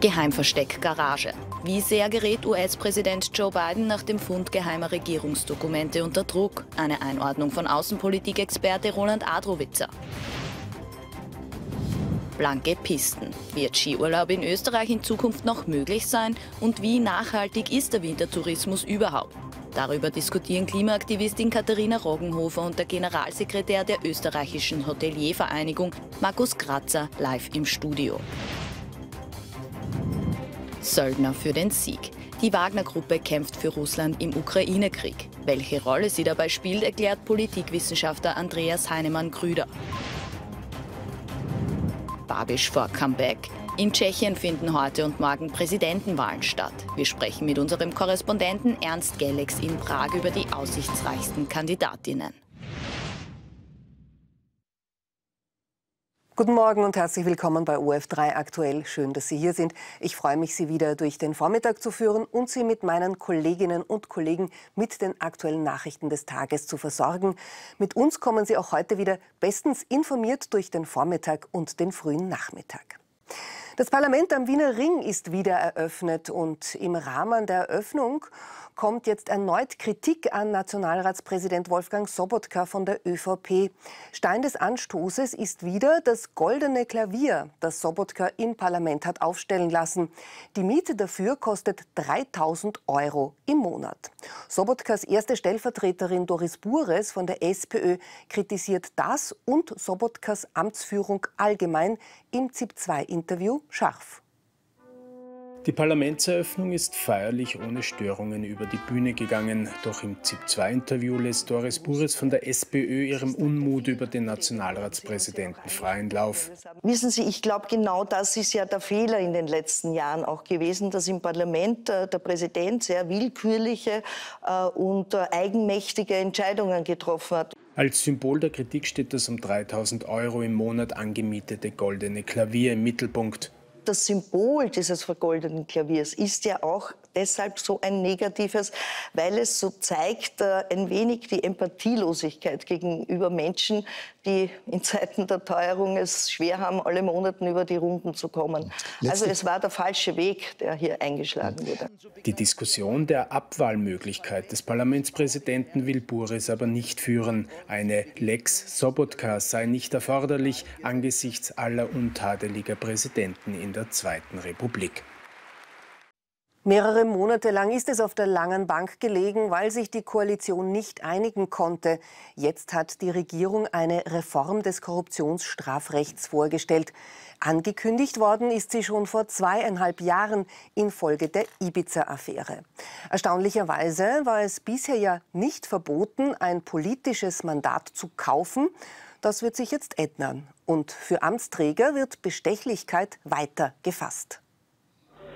Geheimversteck Garage. Wie sehr gerät US-Präsident Joe Biden nach dem Fund geheimer Regierungsdokumente unter Druck? Eine Einordnung von Außenpolitikexperte Roland Adrowitzer. Blanke Pisten. Wird Skiurlaub in Österreich in Zukunft noch möglich sein? Und wie nachhaltig ist der Wintertourismus überhaupt? Darüber diskutieren Klimaaktivistin Katharina Roggenhofer und der Generalsekretär der österreichischen Hoteliervereinigung Markus Kratzer live im Studio. Söldner für den Sieg. Die Wagner-Gruppe kämpft für Russland im Ukraine-Krieg. Welche Rolle sie dabei spielt, erklärt Politikwissenschaftler Andreas Heinemann-Grüder. Babisch vor Comeback. In Tschechien finden heute und morgen Präsidentenwahlen statt. Wir sprechen mit unserem Korrespondenten Ernst Gellix in Prag über die aussichtsreichsten Kandidatinnen. Guten Morgen und herzlich willkommen bei OF3 aktuell. Schön, dass Sie hier sind. Ich freue mich, Sie wieder durch den Vormittag zu führen und Sie mit meinen Kolleginnen und Kollegen mit den aktuellen Nachrichten des Tages zu versorgen. Mit uns kommen Sie auch heute wieder bestens informiert durch den Vormittag und den frühen Nachmittag. Das Parlament am Wiener Ring ist wieder eröffnet und im Rahmen der Eröffnung kommt jetzt erneut Kritik an Nationalratspräsident Wolfgang Sobotka von der ÖVP. Stein des Anstoßes ist wieder das goldene Klavier, das Sobotka im Parlament hat aufstellen lassen. Die Miete dafür kostet 3000 Euro im Monat. Sobotkas erste Stellvertreterin Doris Bures von der SPÖ kritisiert das und Sobotkas Amtsführung allgemein im ZIP-2-Interview scharf. Die Parlamentseröffnung ist feierlich ohne Störungen über die Bühne gegangen. Doch im ZIP-2-Interview lässt Doris Bures von der SPÖ ihrem Unmut über den Nationalratspräsidenten freien Lauf. Wissen Sie, ich glaube, genau das ist ja der Fehler in den letzten Jahren auch gewesen, dass im Parlament äh, der Präsident sehr willkürliche äh, und äh, eigenmächtige Entscheidungen getroffen hat. Als Symbol der Kritik steht das um 3000 Euro im Monat angemietete goldene Klavier im Mittelpunkt das Symbol dieses vergoldeten Klaviers ist ja auch deshalb so ein negatives, weil es so zeigt äh, ein wenig die Empathielosigkeit gegenüber Menschen, die in Zeiten der Teuerung es schwer haben, alle Monate über die Runden zu kommen. Also es war der falsche Weg, der hier eingeschlagen wurde. Die Diskussion der Abwahlmöglichkeit des Parlamentspräsidenten will Buris aber nicht führen. Eine Lex Sobotka sei nicht erforderlich angesichts aller untadeliger Präsidenten in der Zweiten Republik. Mehrere Monate lang ist es auf der langen Bank gelegen, weil sich die Koalition nicht einigen konnte. Jetzt hat die Regierung eine Reform des Korruptionsstrafrechts vorgestellt. Angekündigt worden ist sie schon vor zweieinhalb Jahren infolge der Ibiza-Affäre. Erstaunlicherweise war es bisher ja nicht verboten, ein politisches Mandat zu kaufen. Das wird sich jetzt ändern. Und für Amtsträger wird Bestechlichkeit weiter gefasst.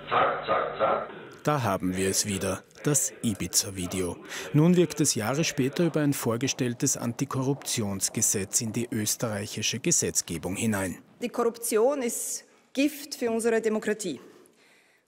Zack, zack, zack. Da haben wir es wieder, das Ibiza-Video. Nun wirkt es Jahre später über ein vorgestelltes Antikorruptionsgesetz in die österreichische Gesetzgebung hinein. Die Korruption ist Gift für unsere Demokratie.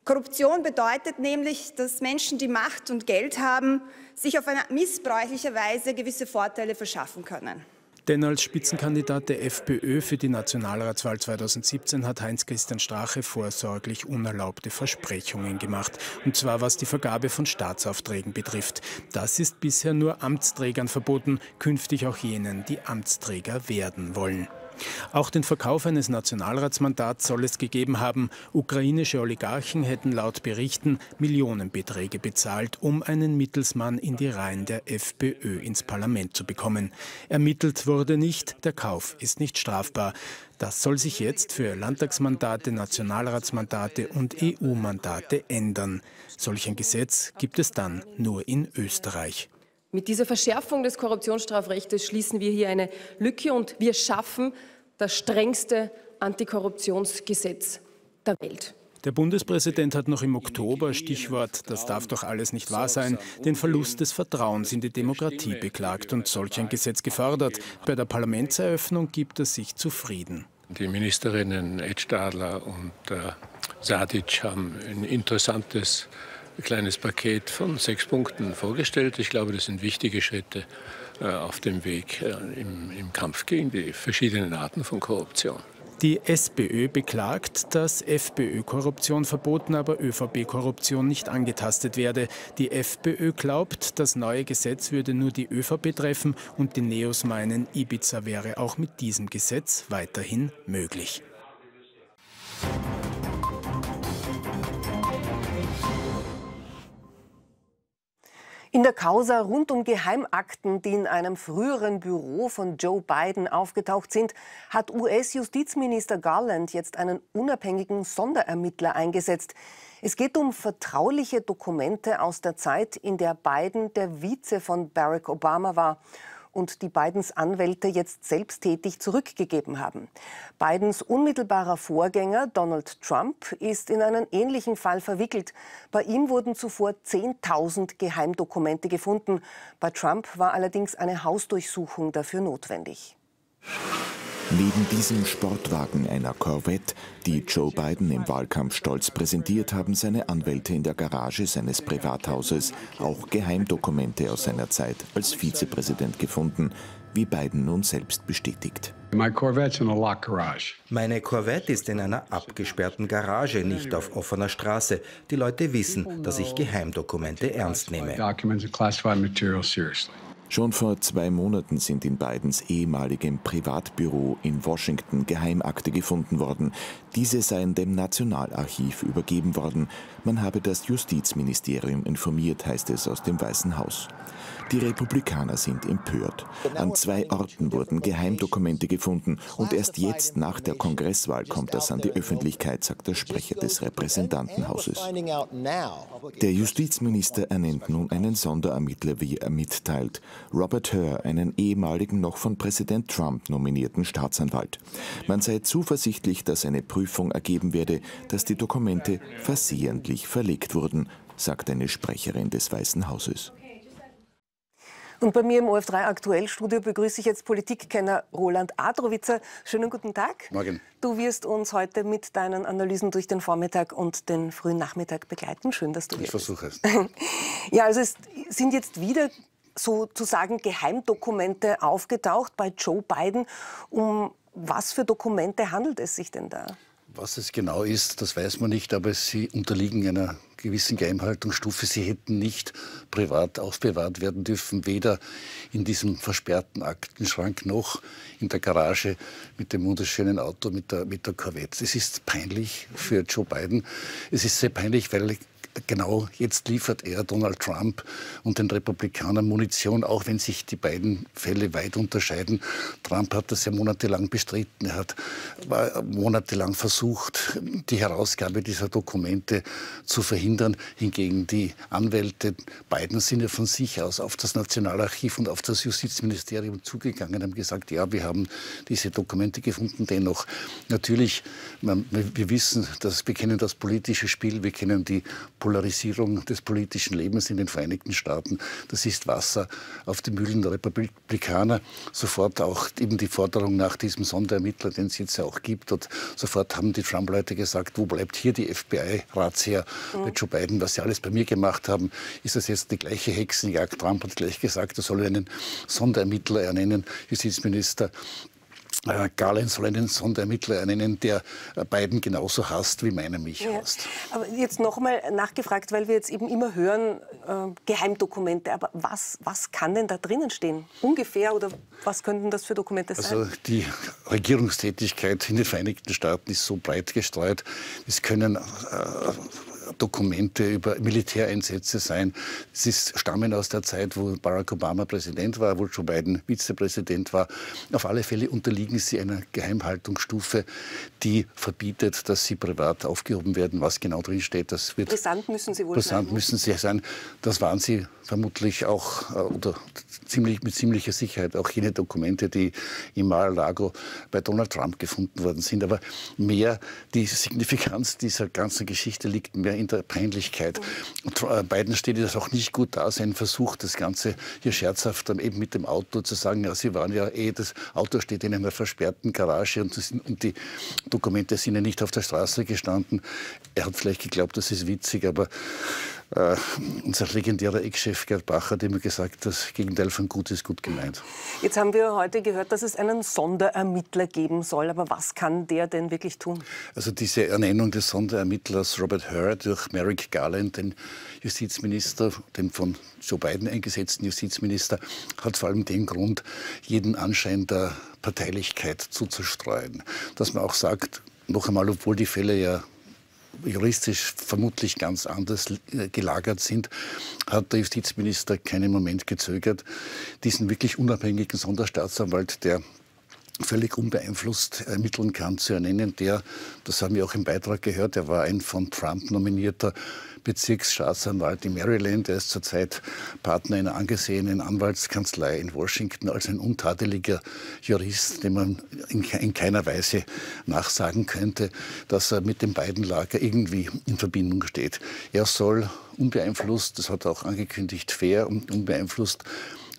Korruption bedeutet nämlich, dass Menschen, die Macht und Geld haben, sich auf eine missbräuchliche Weise gewisse Vorteile verschaffen können. Denn als Spitzenkandidat der FPÖ für die Nationalratswahl 2017 hat Heinz-Christian Strache vorsorglich unerlaubte Versprechungen gemacht. Und zwar was die Vergabe von Staatsaufträgen betrifft. Das ist bisher nur Amtsträgern verboten, künftig auch jenen, die Amtsträger werden wollen. Auch den Verkauf eines Nationalratsmandats soll es gegeben haben. Ukrainische Oligarchen hätten laut Berichten Millionenbeträge bezahlt, um einen Mittelsmann in die Reihen der FPÖ ins Parlament zu bekommen. Ermittelt wurde nicht, der Kauf ist nicht strafbar. Das soll sich jetzt für Landtagsmandate, Nationalratsmandate und EU-Mandate ändern. Solch ein Gesetz gibt es dann nur in Österreich. Mit dieser Verschärfung des Korruptionsstrafrechts schließen wir hier eine Lücke und wir schaffen das strengste Antikorruptionsgesetz der Welt. Der Bundespräsident hat noch im Oktober, Stichwort, das darf doch alles nicht wahr sein, den Verlust des Vertrauens in die Demokratie beklagt und solch ein Gesetz gefördert. Bei der Parlamentseröffnung gibt er sich zufrieden. Die Ministerinnen Ed Stadler und äh, Sadic haben ein interessantes kleines Paket von sechs Punkten vorgestellt. Ich glaube, das sind wichtige Schritte auf dem Weg äh, im, im Kampf gegen die verschiedenen Arten von Korruption. Die SPÖ beklagt, dass FPÖ-Korruption verboten, aber ÖVP-Korruption nicht angetastet werde. Die FPÖ glaubt, das neue Gesetz würde nur die ÖVP treffen und die Neos meinen, Ibiza wäre auch mit diesem Gesetz weiterhin möglich. In der Causa rund um Geheimakten, die in einem früheren Büro von Joe Biden aufgetaucht sind, hat US-Justizminister Garland jetzt einen unabhängigen Sonderermittler eingesetzt. Es geht um vertrauliche Dokumente aus der Zeit, in der Biden der Vize von Barack Obama war und die Bidens Anwälte jetzt selbsttätig zurückgegeben haben. Bidens unmittelbarer Vorgänger Donald Trump ist in einen ähnlichen Fall verwickelt. Bei ihm wurden zuvor 10.000 Geheimdokumente gefunden. Bei Trump war allerdings eine Hausdurchsuchung dafür notwendig. Neben diesem Sportwagen einer Corvette, die Joe Biden im Wahlkampf stolz präsentiert, haben seine Anwälte in der Garage seines Privathauses auch Geheimdokumente aus seiner Zeit als Vizepräsident gefunden, wie Biden nun selbst bestätigt. Meine Corvette ist in einer abgesperrten Garage, nicht auf offener Straße. Die Leute wissen, dass ich Geheimdokumente ernst nehme. Schon vor zwei Monaten sind in Bidens ehemaligem Privatbüro in Washington Geheimakte gefunden worden. Diese seien dem Nationalarchiv übergeben worden. Man habe das Justizministerium informiert, heißt es aus dem Weißen Haus. Die Republikaner sind empört. An zwei Orten wurden Geheimdokumente gefunden und erst jetzt nach der Kongresswahl kommt das an die Öffentlichkeit, sagt der Sprecher des Repräsentantenhauses. Der Justizminister ernennt nun einen Sonderermittler, wie er mitteilt. Robert Hur, einen ehemaligen noch von Präsident Trump nominierten Staatsanwalt. Man sei zuversichtlich, dass eine Prüfung ergeben werde, dass die Dokumente versehentlich verlegt wurden, sagt eine Sprecherin des Weißen Hauses. Und bei mir im OF3 Aktuell Studio begrüße ich jetzt Politikkenner Roland Adrowitzer. Schönen guten Tag. Morgen. Du wirst uns heute mit deinen Analysen durch den Vormittag und den frühen Nachmittag begleiten. Schön, dass du hier bist. Ich versuche es. ja, also es sind jetzt wieder sozusagen Geheimdokumente aufgetaucht bei Joe Biden. Um was für Dokumente handelt es sich denn da? Was es genau ist, das weiß man nicht, aber sie unterliegen einer gewissen Geheimhaltungsstufe. Sie hätten nicht privat aufbewahrt werden dürfen, weder in diesem versperrten Aktenschrank noch in der Garage mit dem wunderschönen Auto, mit der, mit der Corvette. Es ist peinlich für Joe Biden. Es ist sehr peinlich, weil genau jetzt liefert er Donald Trump und den Republikanern Munition, auch wenn sich die beiden Fälle weit unterscheiden. Trump hat das ja monatelang bestritten. Er hat monatelang versucht, die Herausgabe dieser Dokumente zu verhindern. Hingegen die Anwälte beiden sind ja von sich aus auf das Nationalarchiv und auf das Justizministerium zugegangen, haben gesagt, ja, wir haben diese Dokumente gefunden. Dennoch, natürlich, wir wissen, dass wir kennen das politische Spiel, wir kennen die Polarisierung des politischen Lebens in den Vereinigten Staaten. Das ist Wasser auf die Mühlen der Republikaner. Sofort auch eben die Forderung nach diesem Sonderermittler, den es jetzt ja auch gibt. Und sofort haben die Trump-Leute gesagt, wo bleibt hier die FBI-Razzia mhm. bei Joe Biden, was sie alles bei mir gemacht haben. Ist das jetzt die gleiche Hexenjagd? Trump hat gleich gesagt, er soll einen Sonderermittler ernennen, Justizminister äh, Garland soll einen Sonderermittler ernennen, der äh, Biden genauso hasst, wie meiner mich ja. hasst. Aber jetzt noch mal nachgefragt, weil wir jetzt eben immer hören, äh, Geheimdokumente. Aber was, was kann denn da drinnen stehen? Ungefähr oder was könnten das für Dokumente sein? Also die Regierungstätigkeit in den Vereinigten Staaten ist so breit gestreut. Es können äh, Dokumente über Militäreinsätze sein. Sie stammen aus der Zeit, wo Barack Obama Präsident war, wo Joe Biden Vizepräsident war. Auf alle Fälle unterliegen sie einer Geheimhaltungsstufe, die verbietet, dass sie privat aufgehoben werden. Was genau drin steht, das wird. Brisant müssen sie wohl brisant sein. Ne? müssen sie sein. Das waren sie vermutlich auch, äh, oder ziemlich, mit ziemlicher Sicherheit auch jene Dokumente, die im Mar-a-Lago bei Donald Trump gefunden worden sind. Aber mehr die Signifikanz dieser ganzen Geschichte liegt mehr in der Peinlichkeit. Und äh, Biden steht das auch nicht gut da, sein Versuch, das Ganze hier scherzhaft dann eben mit dem Auto zu sagen, ja, sie waren ja eh, das Auto steht in einer versperrten Garage und, sind, und die Dokumente sind ja nicht auf der Straße gestanden. Er hat vielleicht geglaubt, das ist witzig, aber äh, unser legendärer Ex-Chef Gerd Bach hat immer gesagt, das Gegenteil von gut ist gut gemeint. Jetzt haben wir heute gehört, dass es einen Sonderermittler geben soll. Aber was kann der denn wirklich tun? Also diese Ernennung des Sonderermittlers Robert Hur durch Merrick Garland, den Justizminister, den von Joe Biden eingesetzten Justizminister, hat vor allem den Grund, jeden Anschein der Parteilichkeit zuzustreuen. Dass man auch sagt, noch einmal, obwohl die Fälle ja juristisch vermutlich ganz anders äh, gelagert sind, hat der Justizminister keinen Moment gezögert, diesen wirklich unabhängigen Sonderstaatsanwalt, der völlig unbeeinflusst ermitteln kann, zu ernennen. Der, das haben wir auch im Beitrag gehört, der war ein von Trump nominierter Bezirksstaatsanwalt in Maryland. Er ist zurzeit Partner einer angesehenen Anwaltskanzlei in Washington als ein untadeliger Jurist, dem man in, in keiner Weise nachsagen könnte, dass er mit dem beiden Lager irgendwie in Verbindung steht. Er soll unbeeinflusst, das hat er auch angekündigt, fair und unbeeinflusst,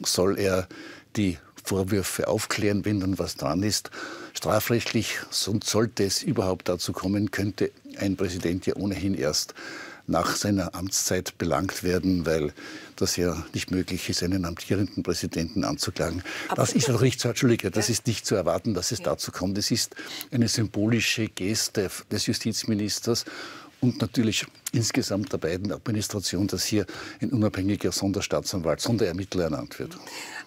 soll er die Vorwürfe aufklären, wenn dann was dran ist. Strafrechtlich, sonst sollte es überhaupt dazu kommen, könnte ein Präsident ja ohnehin erst nach seiner Amtszeit belangt werden, weil das ja nicht möglich ist, einen amtierenden Präsidenten anzuklagen. Aber das ist auch nicht zu, Entschuldige, das ja. ist nicht zu erwarten, dass es ja. dazu kommt. Es ist eine symbolische Geste des Justizministers und natürlich insgesamt der beiden Administration, dass hier ein unabhängiger Sonderstaatsanwalt, Sonderermittler ernannt wird.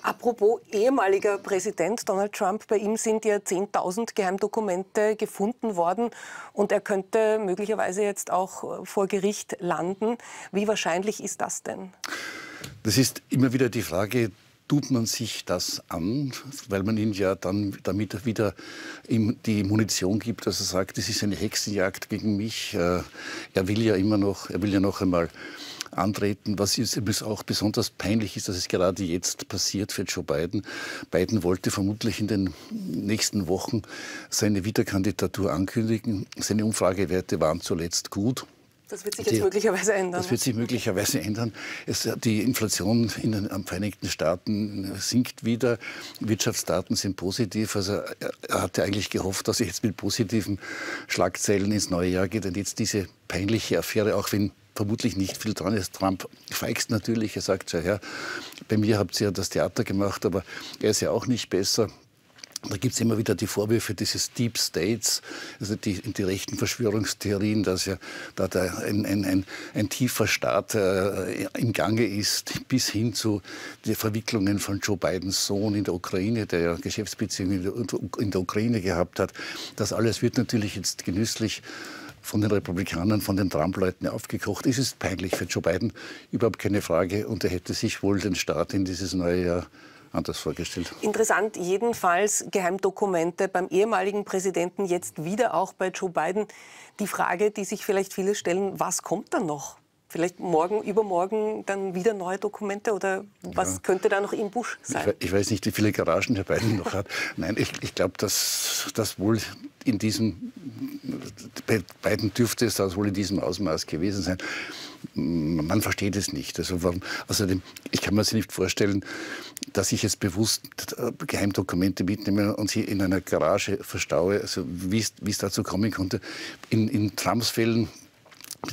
Apropos ehemaliger Präsident Donald Trump, bei ihm sind ja 10.000 Geheimdokumente gefunden worden und er könnte möglicherweise jetzt auch vor Gericht landen. Wie wahrscheinlich ist das denn? Das ist immer wieder die Frage, tut man sich das an, weil man ihn ja dann damit wieder die Munition gibt, dass er sagt, das ist eine Hexenjagd gegen mich. Äh, er will ja immer noch, er will ja noch einmal antreten. Was ist auch besonders peinlich ist, dass es gerade jetzt passiert für Joe Biden. Biden wollte vermutlich in den nächsten Wochen seine Wiederkandidatur ankündigen. Seine Umfragewerte waren zuletzt gut. Das wird sich jetzt die, möglicherweise ändern. Das wird sich möglicherweise ändern. Es, die Inflation in den Vereinigten Staaten sinkt wieder. Wirtschaftsdaten sind positiv. Also er hatte eigentlich gehofft, dass er jetzt mit positiven Schlagzeilen ins neue Jahr geht. Und jetzt diese peinliche Affäre, auch wenn vermutlich nicht viel dran ist. Trump feigst natürlich. Er sagt, ja, ja, bei mir habt ihr ja das Theater gemacht, aber er ist ja auch nicht besser. Da gibt es immer wieder die Vorwürfe dieses Deep States, also die, die rechten Verschwörungstheorien, dass ja da ein, ein, ein, ein tiefer Staat äh, im Gange ist, bis hin zu den Verwicklungen von Joe Bidens Sohn in der Ukraine, der ja Geschäftsbeziehungen in der, in der Ukraine gehabt hat. Das alles wird natürlich jetzt genüsslich von den Republikanern, von den Trump-Leuten aufgekocht. Es ist peinlich für Joe Biden, überhaupt keine Frage. Und er hätte sich wohl den Start in dieses neue Jahr anders vorgestellt. Interessant jedenfalls Geheimdokumente beim ehemaligen Präsidenten, jetzt wieder auch bei Joe Biden. Die Frage, die sich vielleicht viele stellen, was kommt dann noch? Vielleicht morgen, übermorgen dann wieder neue Dokumente oder was ja. könnte da noch im Busch sein? Ich, ich, weiß nicht, wie viele Garagen Herr Biden noch hat. Nein, ich, ich glaube, dass das wohl in diesem, bei Biden dürfte es das wohl in diesem Ausmaß gewesen sein. Man versteht es nicht. Also warum, außerdem, ich kann mir das nicht vorstellen, dass ich jetzt bewusst äh, Geheimdokumente mitnehme und sie in einer Garage verstaue, also wie es dazu kommen konnte. In, in Trumps Fällen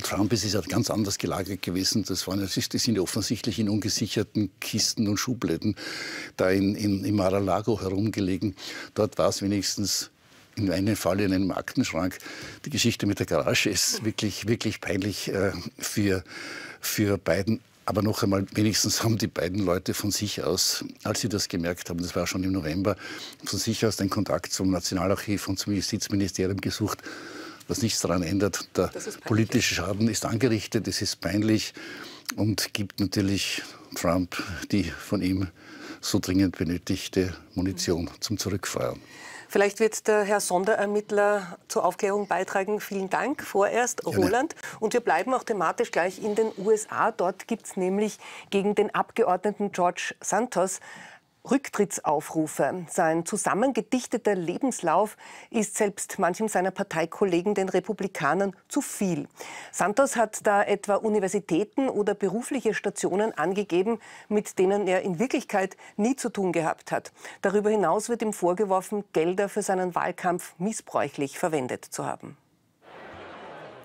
Trump ist es ja ganz anders gelagert gewesen. Das, waren, das sind offensichtlich in ungesicherten Kisten und Schubläden da in, in, in Mar-a-Lago herumgelegen. Dort war es wenigstens in einem Fall in einem Aktenschrank. Die Geschichte mit der Garage ist wirklich, wirklich peinlich äh, für, für Biden. Aber noch einmal, wenigstens haben die beiden Leute von sich aus, als sie das gemerkt haben, das war schon im November, von sich aus den Kontakt zum Nationalarchiv und zum Justizministerium gesucht, was nichts daran ändert. Der politische Schaden ist angerichtet, es ist peinlich und gibt natürlich Trump die von ihm so dringend benötigte Munition zum Zurückfeuern. Vielleicht wird der Herr Sonderermittler zur Aufklärung beitragen. Vielen Dank vorerst, Roland. Und wir bleiben auch thematisch gleich in den USA. Dort gibt es nämlich gegen den Abgeordneten George Santos Rücktrittsaufrufe. Sein zusammengedichteter Lebenslauf ist selbst manchem seiner Parteikollegen, den Republikanern, zu viel. Santos hat da etwa Universitäten oder berufliche Stationen angegeben, mit denen er in Wirklichkeit nie zu tun gehabt hat. Darüber hinaus wird ihm vorgeworfen, Gelder für seinen Wahlkampf missbräuchlich verwendet zu haben.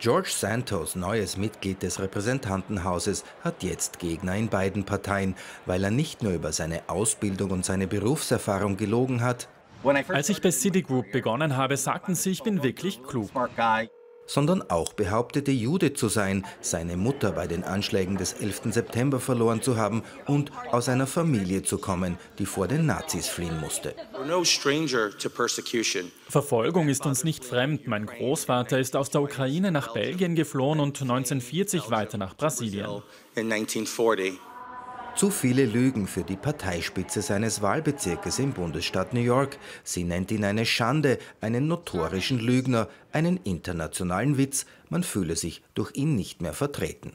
George Santos, neues Mitglied des Repräsentantenhauses, hat jetzt Gegner in beiden Parteien, weil er nicht nur über seine Ausbildung und seine Berufserfahrung gelogen hat. Als ich bei Citigroup begonnen habe, sagten sie, ich bin wirklich klug sondern auch behauptete, Jude zu sein, seine Mutter bei den Anschlägen des 11. September verloren zu haben und aus einer Familie zu kommen, die vor den Nazis fliehen musste. Verfolgung ist uns nicht fremd. Mein Großvater ist aus der Ukraine nach Belgien geflohen und 1940 weiter nach Brasilien. Zu viele Lügen für die Parteispitze seines Wahlbezirkes im Bundesstaat New York. Sie nennt ihn eine Schande, einen notorischen Lügner, einen internationalen Witz. Man fühle sich durch ihn nicht mehr vertreten.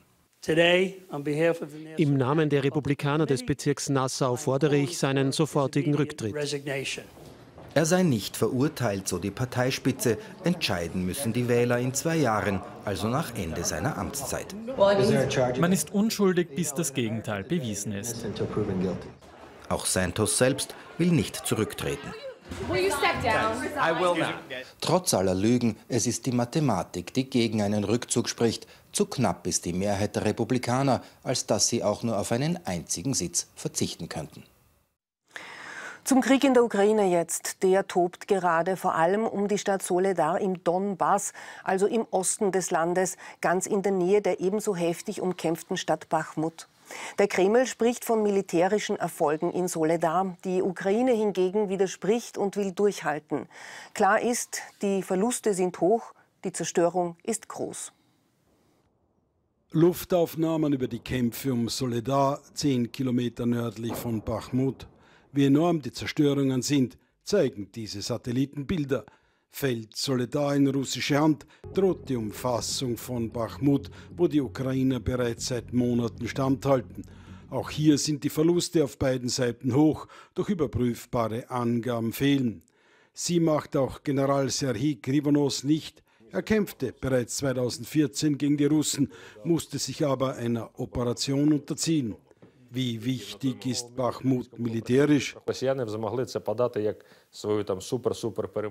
Im Namen der Republikaner des Bezirks Nassau fordere ich seinen sofortigen Rücktritt. Er sei nicht verurteilt, so die Parteispitze. Entscheiden müssen die Wähler in zwei Jahren, also nach Ende seiner Amtszeit. Man ist unschuldig, bis das Gegenteil bewiesen ist. Auch Santos selbst will nicht zurücktreten. Trotz aller Lügen, es ist die Mathematik, die gegen einen Rückzug spricht. Zu knapp ist die Mehrheit der Republikaner, als dass sie auch nur auf einen einzigen Sitz verzichten könnten. Zum Krieg in der Ukraine jetzt. Der tobt gerade vor allem um die Stadt Soledar im Donbass, also im Osten des Landes, ganz in der Nähe der ebenso heftig umkämpften Stadt Bachmut. Der Kreml spricht von militärischen Erfolgen in Soledar. Die Ukraine hingegen widerspricht und will durchhalten. Klar ist, die Verluste sind hoch, die Zerstörung ist groß. Luftaufnahmen über die Kämpfe um Soledar, zehn Kilometer nördlich von Bachmut. Wie enorm die Zerstörungen sind, zeigen diese Satellitenbilder. Fällt Soledar in russische Hand, droht die Umfassung von Bachmut, wo die Ukrainer bereits seit Monaten standhalten. Auch hier sind die Verluste auf beiden Seiten hoch, doch überprüfbare Angaben fehlen. Sie macht auch General Serhii Krivonos nicht. Er kämpfte bereits 2014 gegen die Russen, musste sich aber einer Operation unterziehen. Wie wichtig ist Bachmut militärisch?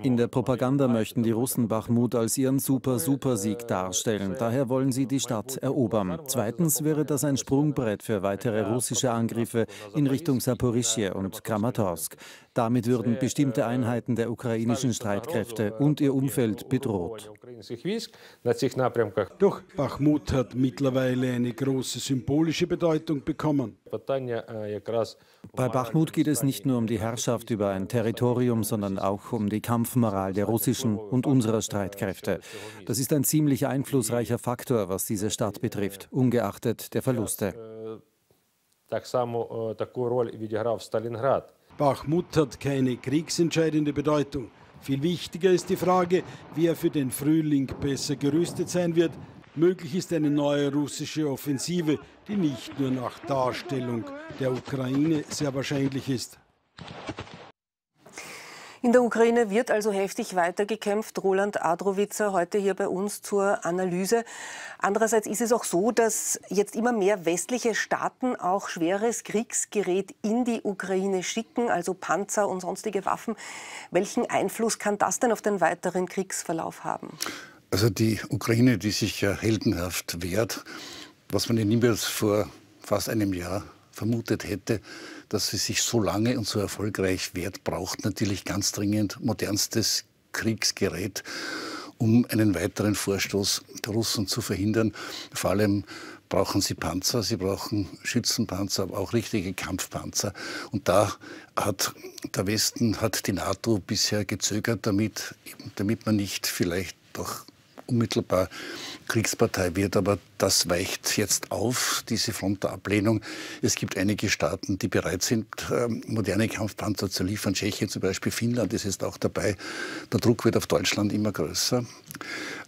In der Propaganda möchten die Russen Bachmut als ihren Super-Super-Sieg darstellen. Daher wollen sie die Stadt erobern. Zweitens wäre das ein Sprungbrett für weitere russische Angriffe in Richtung Saporischje und Kramatorsk. Damit würden bestimmte Einheiten der ukrainischen Streitkräfte und ihr Umfeld bedroht. Doch Bachmut hat mittlerweile eine große symbolische Bedeutung bekommen. Bei Bachmut geht es nicht nur um die Herrschaft über ein Territorium, sondern auch um die Kampfmoral der russischen und unserer Streitkräfte. Das ist ein ziemlich einflussreicher Faktor, was diese Stadt betrifft, ungeachtet der Verluste. Bachmut hat keine kriegsentscheidende Bedeutung. Viel wichtiger ist die Frage, wer für den Frühling besser gerüstet sein wird, Möglich ist eine neue russische Offensive, die nicht nur nach Darstellung der Ukraine sehr wahrscheinlich ist. In der Ukraine wird also heftig weitergekämpft. Roland Adrowitzer heute hier bei uns zur Analyse. Andererseits ist es auch so, dass jetzt immer mehr westliche Staaten auch schweres Kriegsgerät in die Ukraine schicken, also Panzer und sonstige Waffen. Welchen Einfluss kann das denn auf den weiteren Kriegsverlauf haben? Also die Ukraine, die sich ja heldenhaft wehrt, was man ja niemals vor fast einem Jahr vermutet hätte, dass sie sich so lange und so erfolgreich wehrt, braucht natürlich ganz dringend modernstes Kriegsgerät, um einen weiteren Vorstoß der Russen zu verhindern. Vor allem brauchen sie Panzer, sie brauchen Schützenpanzer, aber auch richtige Kampfpanzer. Und da hat der Westen, hat die NATO bisher gezögert, damit, damit man nicht vielleicht doch unmittelbar Kriegspartei wird. Aber das weicht jetzt auf, diese Front der Ablehnung. Es gibt einige Staaten, die bereit sind, ähm, moderne Kampfpanzer zu liefern. Tschechien zum Beispiel, Finnland ist jetzt auch dabei. Der Druck wird auf Deutschland immer größer,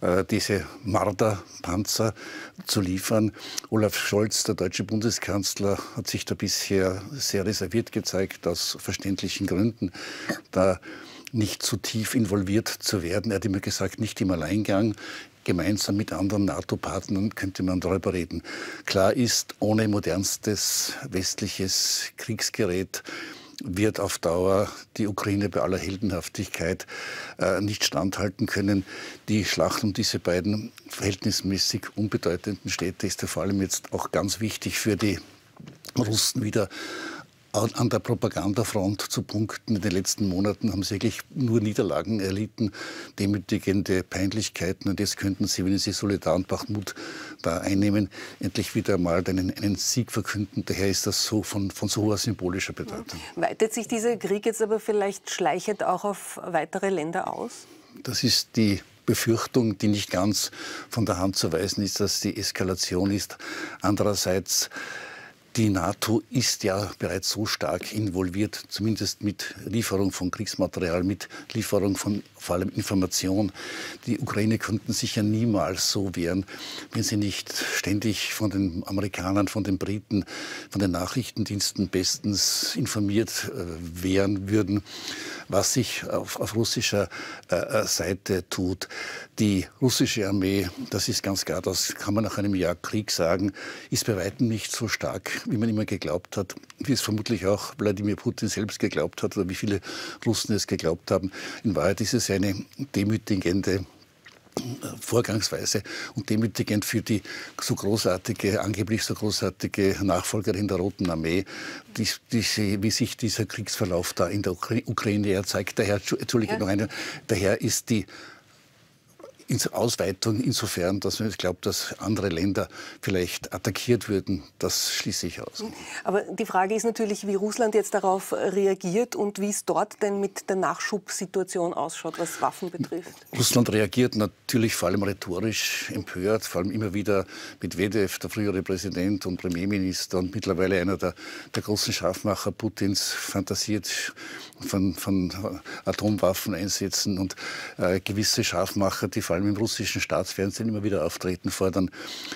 äh, diese Marder-Panzer zu liefern. Olaf Scholz, der deutsche Bundeskanzler, hat sich da bisher sehr reserviert gezeigt, aus verständlichen Gründen. Da nicht zu tief involviert zu werden. Er hat immer gesagt, nicht im Alleingang. Gemeinsam mit anderen NATO-Partnern könnte man darüber reden. Klar ist, ohne modernstes westliches Kriegsgerät wird auf Dauer die Ukraine bei aller Heldenhaftigkeit äh, nicht standhalten können. Die Schlacht um diese beiden verhältnismäßig unbedeutenden Städte ist ja vor allem jetzt auch ganz wichtig für die Russen wieder an der Propagandafront zu punkten. In den letzten Monaten haben sie eigentlich nur Niederlagen erlitten, demütigende Peinlichkeiten. Und jetzt könnten sie, wenn sie Solidar und Bachmut da einnehmen, endlich wieder mal einen, einen Sieg verkünden. Daher ist das so von, von so hoher symbolischer Bedeutung. Weitet sich dieser Krieg jetzt aber vielleicht schleichend auch auf weitere Länder aus? Das ist die Befürchtung, die nicht ganz von der Hand zu weisen ist, dass die Eskalation ist. Andererseits die NATO ist ja bereits so stark involviert, zumindest mit Lieferung von Kriegsmaterial, mit Lieferung von vor allem Information. Die Ukraine könnten sich ja niemals so wehren, wenn sie nicht ständig von den Amerikanern, von den Briten, von den Nachrichtendiensten bestens informiert äh, wären würden, was sich auf, auf russischer äh, äh, Seite tut. Die russische Armee, das ist ganz klar, das kann man nach einem Jahr Krieg sagen, ist bei weitem nicht so stark wie man immer geglaubt hat, wie es vermutlich auch Wladimir Putin selbst geglaubt hat oder wie viele Russen es geglaubt haben. In Wahrheit ist es eine demütigende äh, Vorgangsweise und demütigend für die so großartige, angeblich so großartige Nachfolgerin der Roten Armee, die, die, wie sich dieser Kriegsverlauf da in der Ukraine erzeigt. Daher, Entschuldige, ja. noch eine, daher ist die Ausweitung insofern, dass man glaubt, dass andere Länder vielleicht attackiert würden, das schließe ich aus. Aber die Frage ist natürlich, wie Russland jetzt darauf reagiert und wie es dort denn mit der Nachschubsituation ausschaut, was Waffen betrifft. Russland reagiert natürlich vor allem rhetorisch empört, vor allem immer wieder mit Medvedev, der frühere Präsident und Premierminister und mittlerweile einer der, der großen Scharfmacher Putins, fantasiert von, von Atomwaffen einsetzen und äh, gewisse Scharfmacher, die vor allem im russischen Staatsfernsehen immer wieder auftreten, fordern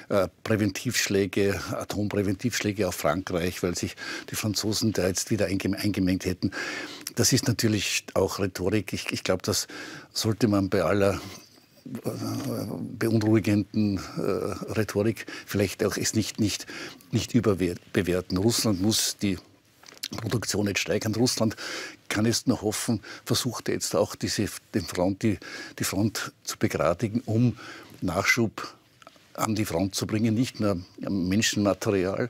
äh, Präventivschläge, Atompräventivschläge auf Frankreich, weil sich die Franzosen da jetzt wieder eingemengt hätten. Das ist natürlich auch Rhetorik. Ich, ich glaube, das sollte man bei aller äh, beunruhigenden äh, Rhetorik vielleicht auch es nicht, nicht, nicht überbewerten. Russland muss die Produktion jetzt steigern. Russland kann jetzt nur hoffen, versucht jetzt auch diese, den Front, die, die Front zu begradigen, um Nachschub an die Front zu bringen, nicht nur Menschenmaterial.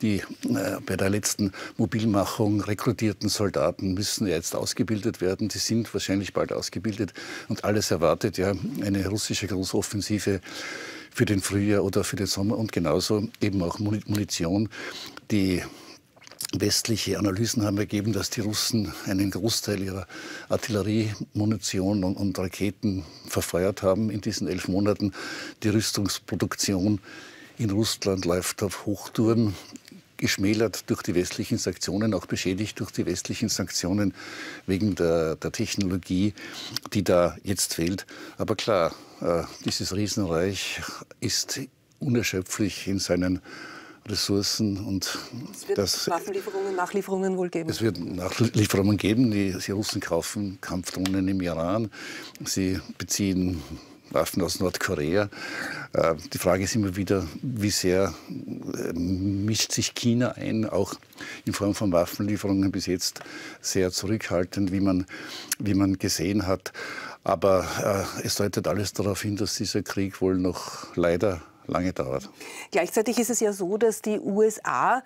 Die äh, bei der letzten Mobilmachung rekrutierten Soldaten müssen jetzt ausgebildet werden. Die sind wahrscheinlich bald ausgebildet. Und alles erwartet ja eine russische Großoffensive für den Frühjahr oder für den Sommer und genauso eben auch Munition, die Westliche Analysen haben ergeben, dass die Russen einen Großteil ihrer Artilleriemunition und, und, Raketen verfeuert haben in diesen elf Monaten. Die Rüstungsproduktion in Russland läuft auf Hochtouren, geschmälert durch die westlichen Sanktionen, auch beschädigt durch die westlichen Sanktionen wegen der, der Technologie, die da jetzt fehlt. Aber klar, äh, dieses Riesenreich ist unerschöpflich in seinen Ressourcen und es wird das, Waffenlieferungen, Nachlieferungen wohl geben. Es wird Nachlieferungen geben. Die, die Russen kaufen Kampfdrohnen im Iran. Sie beziehen Waffen aus Nordkorea. Äh, die Frage ist immer wieder, wie sehr äh, mischt sich China ein, auch in Form von Waffenlieferungen bis jetzt sehr zurückhaltend, wie man, wie man gesehen hat. Aber äh, es deutet alles darauf hin, dass dieser Krieg wohl noch leider lange dauert. Gleichzeitig ist es ja so, dass die USA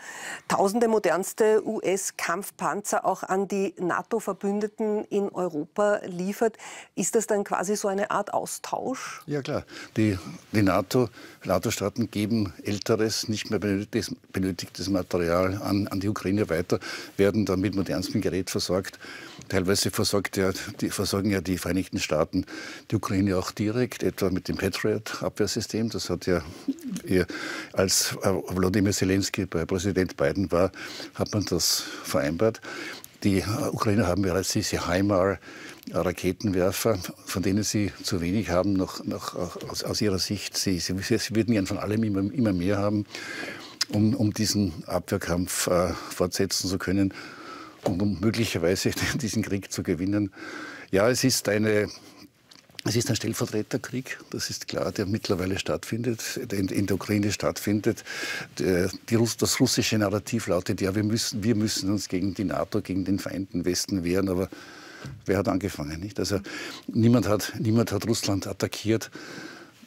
tausende modernste US-Kampfpanzer auch an die NATO-Verbündeten in Europa liefert. Ist das dann quasi so eine Art Austausch? Ja klar. Die, die NATO, NATO-Staaten geben älteres, nicht mehr benötigtes, benötigtes Material an, an die Ukraine weiter, werden dann mit modernstem Gerät versorgt. Teilweise versorgt ja, die, versorgen ja die Vereinigten Staaten die Ukraine auch direkt, etwa mit dem Patriot-Abwehrsystem. Das hat ja, als Wladimir Zelensky bei Präsident Biden war, hat man das vereinbart. Die Ukrainer haben bereits diese HIMAR Raketenwerfer, von denen sie zu wenig haben, noch, noch aus, aus, ihrer Sicht. Sie, sie, sie würden gern von allem immer, immer mehr haben, um, um diesen Abwehrkampf äh, fortsetzen zu können um möglicherweise diesen Krieg zu gewinnen. Ja, es ist eine, Es ist ein Stellvertreterkrieg, das ist klar, der mittlerweile stattfindet, in, der Ukraine stattfindet. Das russische Narrativ lautet, ja, wir müssen, wir müssen uns gegen die NATO, gegen den Vereinten Westen wehren, aber wer hat angefangen? Nicht? Also niemand hat, niemand hat Russland attackiert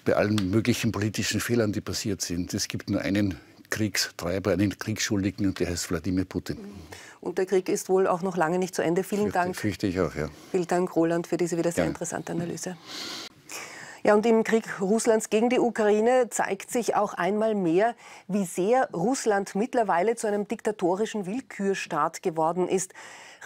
bei allen möglichen politischen Fehlern, die passiert sind. Es gibt nur einen Kriegstreiber, einen Kriegsschuldigen und der heißt Wladimir Putin. Und der Krieg ist wohl auch noch lange nicht zu Ende. Vielen fürchte, Dank. Fürchte ich auch, ja. Vielen Dank, Roland, für diese wieder sehr ja. interessante Analyse. Ja, und im Krieg Russlands gegen die Ukraine zeigt sich auch einmal mehr, wie sehr Russland mittlerweile zu einem diktatorischen Willkürstaat geworden ist.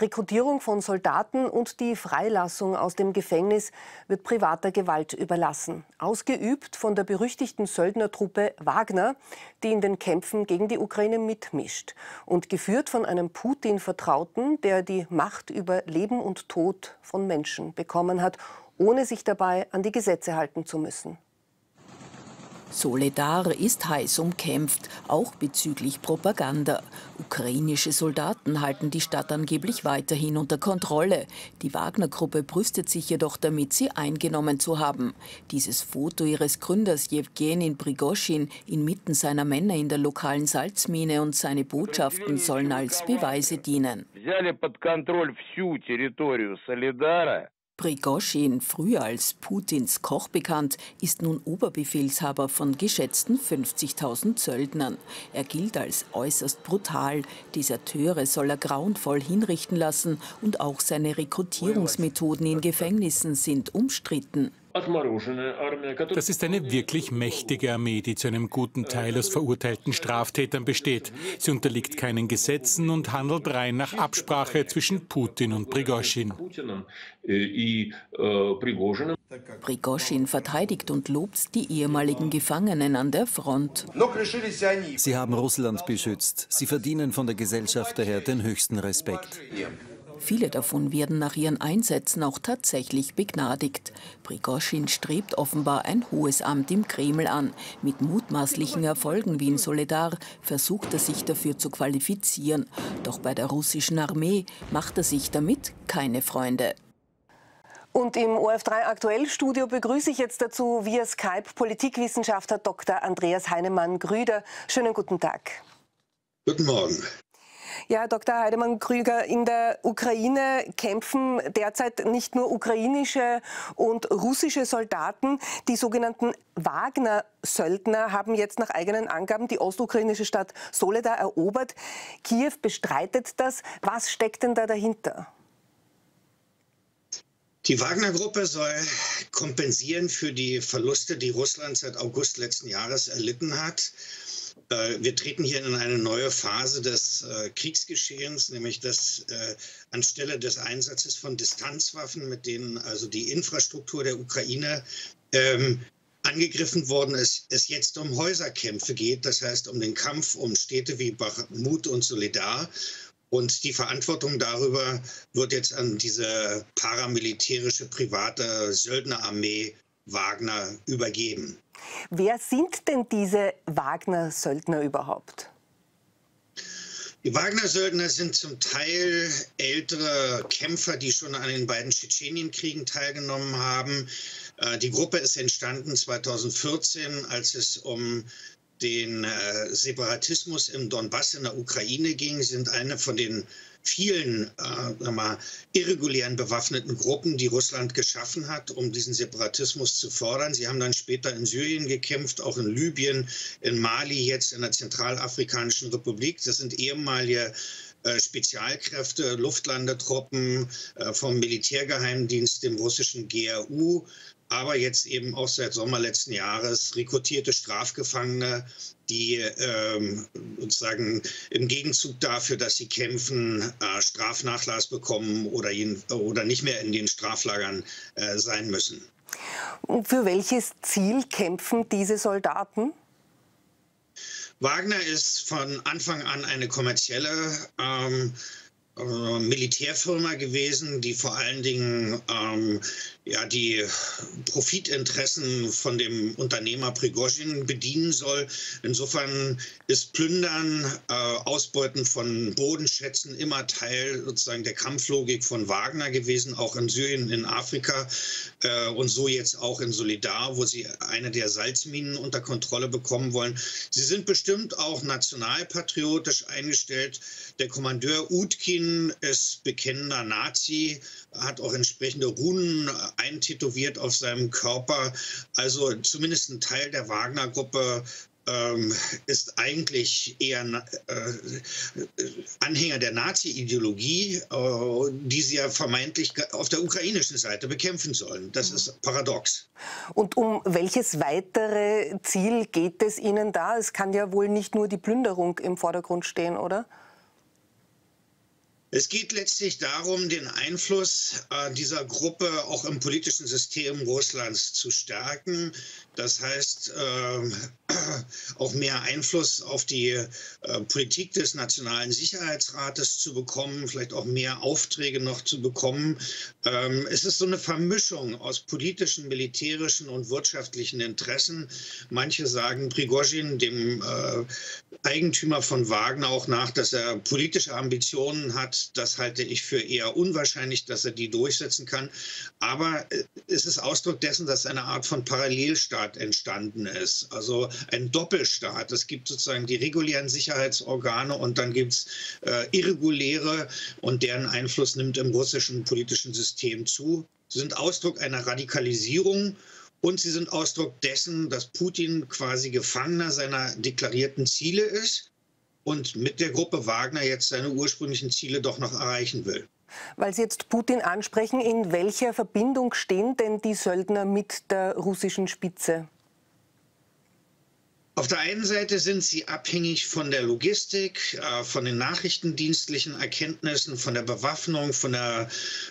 Rekrutierung von Soldaten und die Freilassung aus dem Gefängnis wird privater Gewalt überlassen. Ausgeübt von der berüchtigten Söldnertruppe Wagner, die in den Kämpfen gegen die Ukraine mitmischt. Und geführt von einem Putin-Vertrauten, der die Macht über Leben und Tod von Menschen bekommen hat, ohne sich dabei an die Gesetze halten zu müssen. Soledar ist heiß umkämpft, auch bezüglich Propaganda. Ukrainische Soldaten halten die Stadt angeblich weiterhin unter Kontrolle. Die Wagner-Gruppe brüstet sich jedoch damit, sie eingenommen zu haben. Dieses Foto ihres Gründers Jewgenin Prigoschin inmitten seiner Männer in der lokalen Salzmine und seine Botschaften sollen als Beweise dienen. Prigoschin, früher als Putins Koch bekannt, ist nun Oberbefehlshaber von geschätzten 50.000 Söldnern. Er gilt als äußerst brutal. Deserteure soll er grauenvoll hinrichten lassen und auch seine Rekrutierungsmethoden in Gefängnissen sind umstritten. Das ist eine wirklich mächtige Armee, die zu einem guten Teil aus verurteilten Straftätern besteht. Sie unterliegt keinen Gesetzen und handelt rein nach Absprache zwischen Putin und Prigoschin. Prigoschin verteidigt und lobt die ehemaligen Gefangenen an der Front. Sie haben Russland beschützt. Sie verdienen von der Gesellschaft daher den höchsten Respekt. Viele davon werden nach ihren Einsätzen auch tatsächlich begnadigt. Prigoschin strebt offenbar ein hohes Amt im Kreml an. Mit mutmaßlichen Erfolgen wie in Soledar versucht er sich dafür zu qualifizieren. Doch bei der russischen Armee macht er sich damit keine Freunde. Und im OF3 Aktuell-Studio begrüße ich jetzt dazu via Skype Politikwissenschaftler Dr. Andreas Heinemann-Grüder. Schönen guten Tag. Guten Morgen. Ja, Dr. Heidemann-Krüger, in der Ukraine kämpfen derzeit nicht nur ukrainische und russische Soldaten. Die sogenannten Wagner-Söldner haben jetzt nach eigenen Angaben die ostukrainische Stadt Soledar erobert. Kiew bestreitet das. Was steckt denn da dahinter? Die Wagner-Gruppe soll kompensieren für die Verluste, die Russland seit August letzten Jahres erlitten hat. Äh, wir treten hier in eine neue Phase des äh, Kriegsgeschehens, nämlich dass äh, anstelle des Einsatzes von Distanzwaffen, mit denen also die Infrastruktur der Ukraine ähm, angegriffen worden ist, es jetzt um Häuserkämpfe geht, das heißt um den Kampf um Städte wie Bachmut und Solidar. Und die Verantwortung darüber wird jetzt an diese paramilitärische private Söldnerarmee Wagner übergeben. Wer sind denn diese Wagner-Söldner überhaupt? Die Wagner-Söldner sind zum Teil ältere Kämpfer, die schon an den beiden Tschetschenienkriegen teilgenommen haben. Äh, die Gruppe ist entstanden 2014, als es um den äh, Separatismus im Donbass in der Ukraine ging, sind eine von den vielen äh, mal, irregulären bewaffneten Gruppen, die Russland geschaffen hat, um diesen Separatismus zu fördern. Sie haben dann später in Syrien gekämpft, auch in Libyen, in Mali, jetzt in der Zentralafrikanischen Republik. Das sind ehemalige äh, Spezialkräfte, Luftlandetruppen äh, vom Militärgeheimdienst, dem russischen GRU, aber jetzt eben auch seit Sommer letzten Jahres rekrutierte Strafgefangene, die ähm, sozusagen im Gegenzug dafür, dass sie kämpfen, äh, Strafnachlass bekommen oder, ihn, oder nicht mehr in den Straflagern äh, sein müssen. Und für welches Ziel kämpfen diese Soldaten? Wagner ist von Anfang an eine kommerzielle ähm, äh, Militärfirma gewesen, die vor allen Dingen ähm, ja, die Profitinteressen von dem Unternehmer Prigozhin bedienen soll. Insofern ist Plündern, äh, Ausbeuten von Bodenschätzen immer Teil sozusagen der Kampflogik von Wagner gewesen, auch in Syrien, in Afrika äh, und so jetzt auch in Solidar, wo sie eine der Salzminen unter Kontrolle bekommen wollen. Sie sind bestimmt auch nationalpatriotisch eingestellt. Der Kommandeur Utkin ist bekennender Nazi, hat auch entsprechende Runen eintätowiert auf seinem Körper. Also zumindest ein Teil der Wagner-Gruppe ähm, ist eigentlich eher äh, Anhänger der Nazi-Ideologie, äh, die sie ja vermeintlich auf der ukrainischen Seite bekämpfen sollen. Das ist paradox. Und um welches weitere Ziel geht es Ihnen da? Es kann ja wohl nicht nur die Plünderung im Vordergrund stehen, oder? Es geht letztlich darum, den Einfluss äh, dieser Gruppe auch im politischen System Russlands zu stärken. Das heißt, äh, auch mehr Einfluss auf die äh, Politik des Nationalen Sicherheitsrates zu bekommen, vielleicht auch mehr Aufträge noch zu bekommen. Ähm, es ist so eine Vermischung aus politischen, militärischen und wirtschaftlichen Interessen. Manche sagen Prigozhin, dem äh, Eigentümer von Wagner, auch nach, dass er politische Ambitionen hat das halte ich für eher unwahrscheinlich, dass er die durchsetzen kann. Aber äh, es ist Ausdruck dessen, dass eine Art von Parallelstaat entstanden ist. Also ein Doppelstaat. Es gibt sozusagen die regulären Sicherheitsorgane und dann gibt es äh, irreguläre und deren Einfluss nimmt im russischen politischen System zu. Sie sind Ausdruck einer Radikalisierung und sie sind Ausdruck dessen, dass Putin quasi Gefangener seiner deklarierten Ziele ist und mit der Gruppe Wagner jetzt seine ursprünglichen Ziele doch noch erreichen will. Weil Sie jetzt Putin ansprechen, in welcher Verbindung stehen denn die Söldner mit der russischen Spitze? Auf der einen Seite sind sie abhängig von der Logistik, äh, von den nachrichtendienstlichen Erkenntnissen, von der Bewaffnung, von der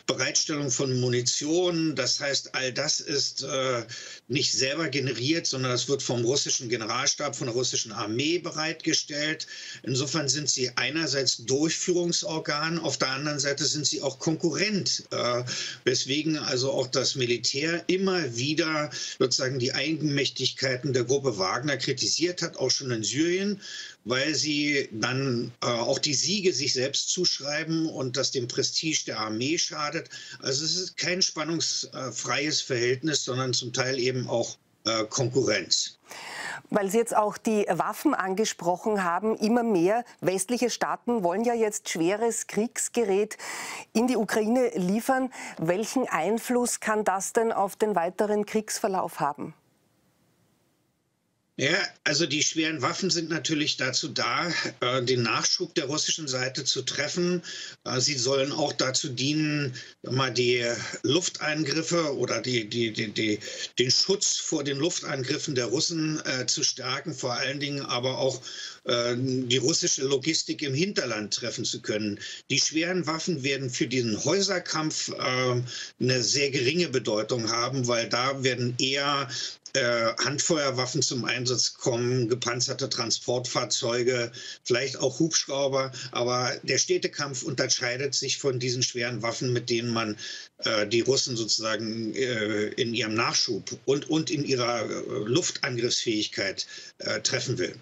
Bereitstellung von Munition. Das heißt, all das ist äh, nicht selber generiert, sondern das wird vom russischen Generalstab, von der russischen Armee bereitgestellt. Insofern sind sie einerseits Durchführungsorgan, auf der anderen Seite sind sie auch Konkurrent, äh, weswegen also auch das Militär immer wieder sozusagen die Eigenmächtigkeiten der Gruppe Wagner kritisiert kritisiert hat, auch schon in Syrien, weil sie dann äh, auch die Siege sich selbst zuschreiben und das dem Prestige der Armee schadet. Also es ist kein spannungsfreies Verhältnis, sondern zum Teil eben auch äh, Konkurrenz. Weil Sie jetzt auch die Waffen angesprochen haben, immer mehr westliche Staaten wollen ja jetzt schweres Kriegsgerät in die Ukraine liefern. Welchen Einfluss kann das denn auf den weiteren Kriegsverlauf haben? Ja, also die schweren Waffen sind natürlich dazu da, äh, den Nachschub der russischen Seite zu treffen. Äh, sie sollen auch dazu dienen, mal die Lufteingriffe oder die, die, die, den Schutz vor den Luftangriffen der Russen äh, zu stärken, vor allen Dingen aber auch äh, die russische Logistik im Hinterland treffen zu können. Die schweren Waffen werden für diesen Häuserkampf äh, eine sehr geringe Bedeutung haben, weil da werden eher Handfeuerwaffen zum Einsatz kommen, gepanzerte Transportfahrzeuge, vielleicht auch Hubschrauber. Aber der Städtekampf unterscheidet sich von diesen schweren Waffen, mit denen man äh, die Russen sozusagen äh, in ihrem Nachschub und, und in ihrer äh, Luftangriffsfähigkeit äh, treffen will.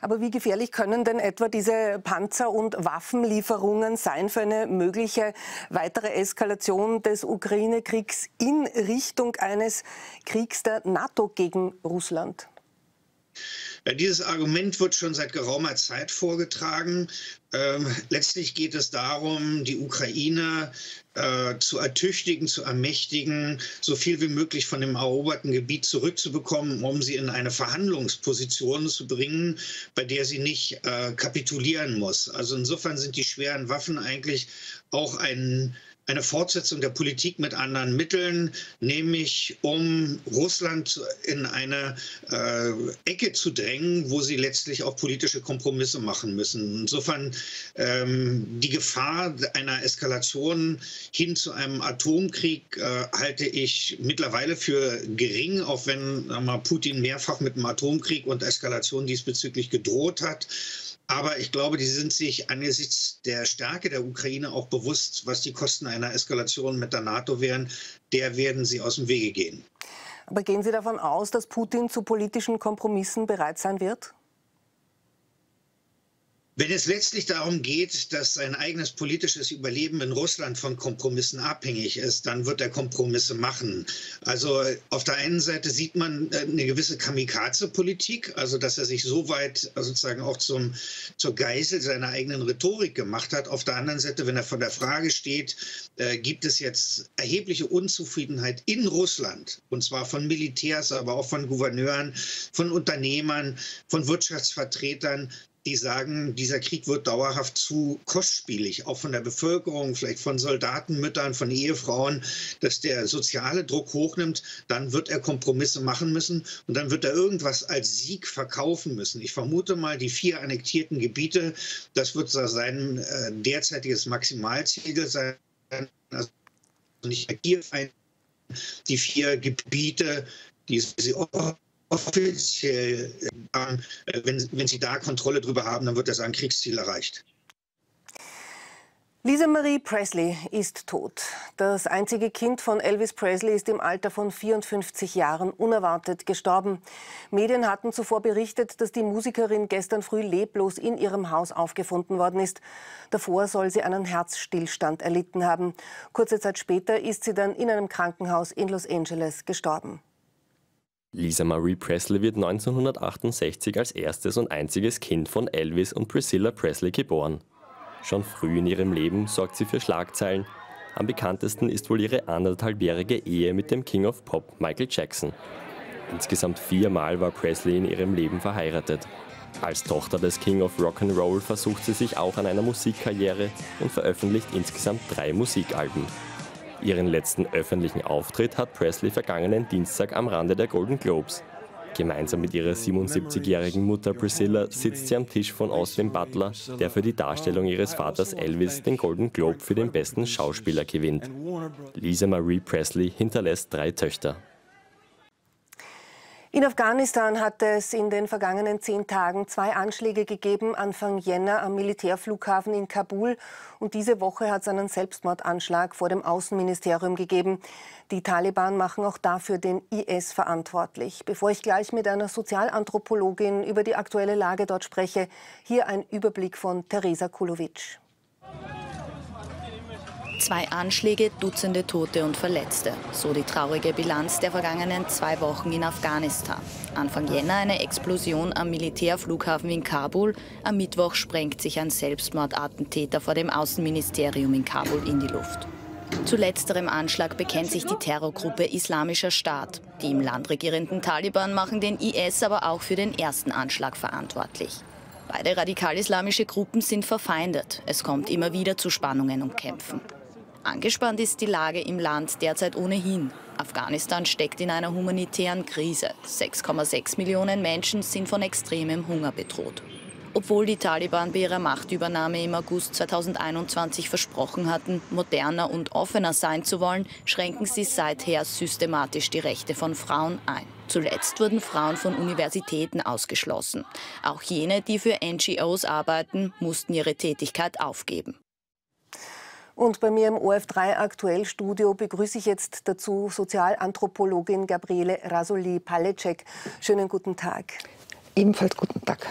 Aber wie gefährlich können denn etwa diese Panzer- und Waffenlieferungen sein für eine mögliche weitere Eskalation des Ukraine-Kriegs in Richtung eines Kriegs der NATO gegen Russland? Ja, dieses Argument wird schon seit geraumer Zeit vorgetragen. Ähm, letztlich geht es darum, die Ukraine äh, zu ertüchtigen, zu ermächtigen, so viel wie möglich von dem eroberten Gebiet zurückzubekommen, um sie in eine Verhandlungsposition zu bringen, bei der sie nicht äh, kapitulieren muss. Also insofern sind die schweren Waffen eigentlich auch ein eine Fortsetzung der Politik mit anderen Mitteln, nämlich um Russland in eine äh, Ecke zu drängen wo sie letztlich auch politische Kompromisse machen müssen. Insofern ähm, die Gefahr einer Eskalation hin zu einem Atomkrieg äh, halte ich mittlerweile für gering, auch wenn mal, Putin mehrfach mit einem Atomkrieg und Eskalation diesbezüglich gedroht hat. Aber ich glaube, die sind sich angesichts der Stärke der Ukraine auch bewusst, was die Kosten einer Eskalation mit der NATO wären. Der werden sie aus dem Wege gehen. Aber gehen Sie davon aus, dass Putin zu politischen Kompromissen bereit sein wird? Wenn es letztlich darum geht, dass sein eigenes politisches Überleben in Russland von Kompromissen abhängig ist, dann wird er Kompromisse machen. Also auf der einen Seite sieht man äh, eine gewisse Kamikaze-Politik, also dass er sich so weit äh, sozusagen auch zum, zur Geisel seiner eigenen Rhetorik gemacht hat. Auf der anderen Seite, wenn er vor der Frage steht, äh, gibt es jetzt erhebliche Unzufriedenheit in Russland, und zwar von Militärs, aber auch von Gouverneuren, von Unternehmern, von Wirtschaftsvertretern, die sagen, dieser Krieg wird dauerhaft zu kostspielig, auch von der Bevölkerung, vielleicht von Soldaten, Müttern, von Ehefrauen, dass der soziale Druck hochnimmt, dann wird er Kompromisse machen müssen und dann wird er irgendwas als Sieg verkaufen müssen. Ich vermute mal, die vier annektierten Gebiete, das wird sein äh, derzeitiges Maximalziel sein. Also nicht Kiew die vier Gebiete, die sie offiziell, äh, wenn, wenn Sie da Kontrolle drüber haben, dann wird das ein Kriegsziel erreicht. Lisa Marie Presley ist tot. Das einzige Kind von Elvis Presley ist im Alter von 54 Jahren unerwartet gestorben. Medien hatten zuvor berichtet, dass die Musikerin gestern früh leblos in ihrem Haus aufgefunden worden ist. Davor soll sie einen Herzstillstand erlitten haben. Kurze Zeit später ist sie dann in einem Krankenhaus in Los Angeles gestorben. Lisa Marie Presley wird 1968 als erstes und einziges Kind von Elvis und Priscilla Presley geboren. Schon früh in ihrem Leben sorgt sie für Schlagzeilen. Am bekanntesten ist wohl ihre anderthalbjährige Ehe mit dem King of Pop Michael Jackson. Insgesamt viermal war Presley in ihrem Leben verheiratet. Als Tochter des King of Rock'n'Roll versucht sie sich auch an einer Musikkarriere und veröffentlicht insgesamt drei Musikalben. Ihren letzten öffentlichen Auftritt hat Presley vergangenen Dienstag am Rande der Golden Globes. Gemeinsam mit ihrer 77-jährigen Mutter Priscilla sitzt sie am Tisch von Austin Butler, der für die Darstellung ihres Vaters Elvis den Golden Globe für den besten Schauspieler gewinnt. Lisa Marie Presley hinterlässt drei Töchter. In Afghanistan hat es in den vergangenen zehn Tagen zwei Anschläge gegeben, Anfang Jänner am Militärflughafen in Kabul. Und diese Woche hat es einen Selbstmordanschlag vor dem Außenministerium gegeben. Die Taliban machen auch dafür den IS verantwortlich. Bevor ich gleich mit einer Sozialanthropologin über die aktuelle Lage dort spreche, hier ein Überblick von Teresa Kulovic. Zwei Anschläge, Dutzende Tote und Verletzte. So die traurige Bilanz der vergangenen zwei Wochen in Afghanistan. Anfang Jänner eine Explosion am Militärflughafen in Kabul. Am Mittwoch sprengt sich ein Selbstmordattentäter vor dem Außenministerium in Kabul in die Luft. Zu letzterem Anschlag bekennt sich die Terrorgruppe Islamischer Staat. Die im Land regierenden Taliban machen den IS aber auch für den ersten Anschlag verantwortlich. Beide radikal-islamische Gruppen sind verfeindet. Es kommt immer wieder zu Spannungen und Kämpfen. Angespannt ist die Lage im Land derzeit ohnehin. Afghanistan steckt in einer humanitären Krise. 6,6 Millionen Menschen sind von extremem Hunger bedroht. Obwohl die Taliban bei ihrer Machtübernahme im August 2021 versprochen hatten, moderner und offener sein zu wollen, schränken sie seither systematisch die Rechte von Frauen ein. Zuletzt wurden Frauen von Universitäten ausgeschlossen. Auch jene, die für NGOs arbeiten, mussten ihre Tätigkeit aufgeben. Und bei mir im OF3 Aktuell Studio begrüße ich jetzt dazu Sozialanthropologin Gabriele Rasoli-Palecek. Schönen guten Tag. Ebenfalls guten Tag.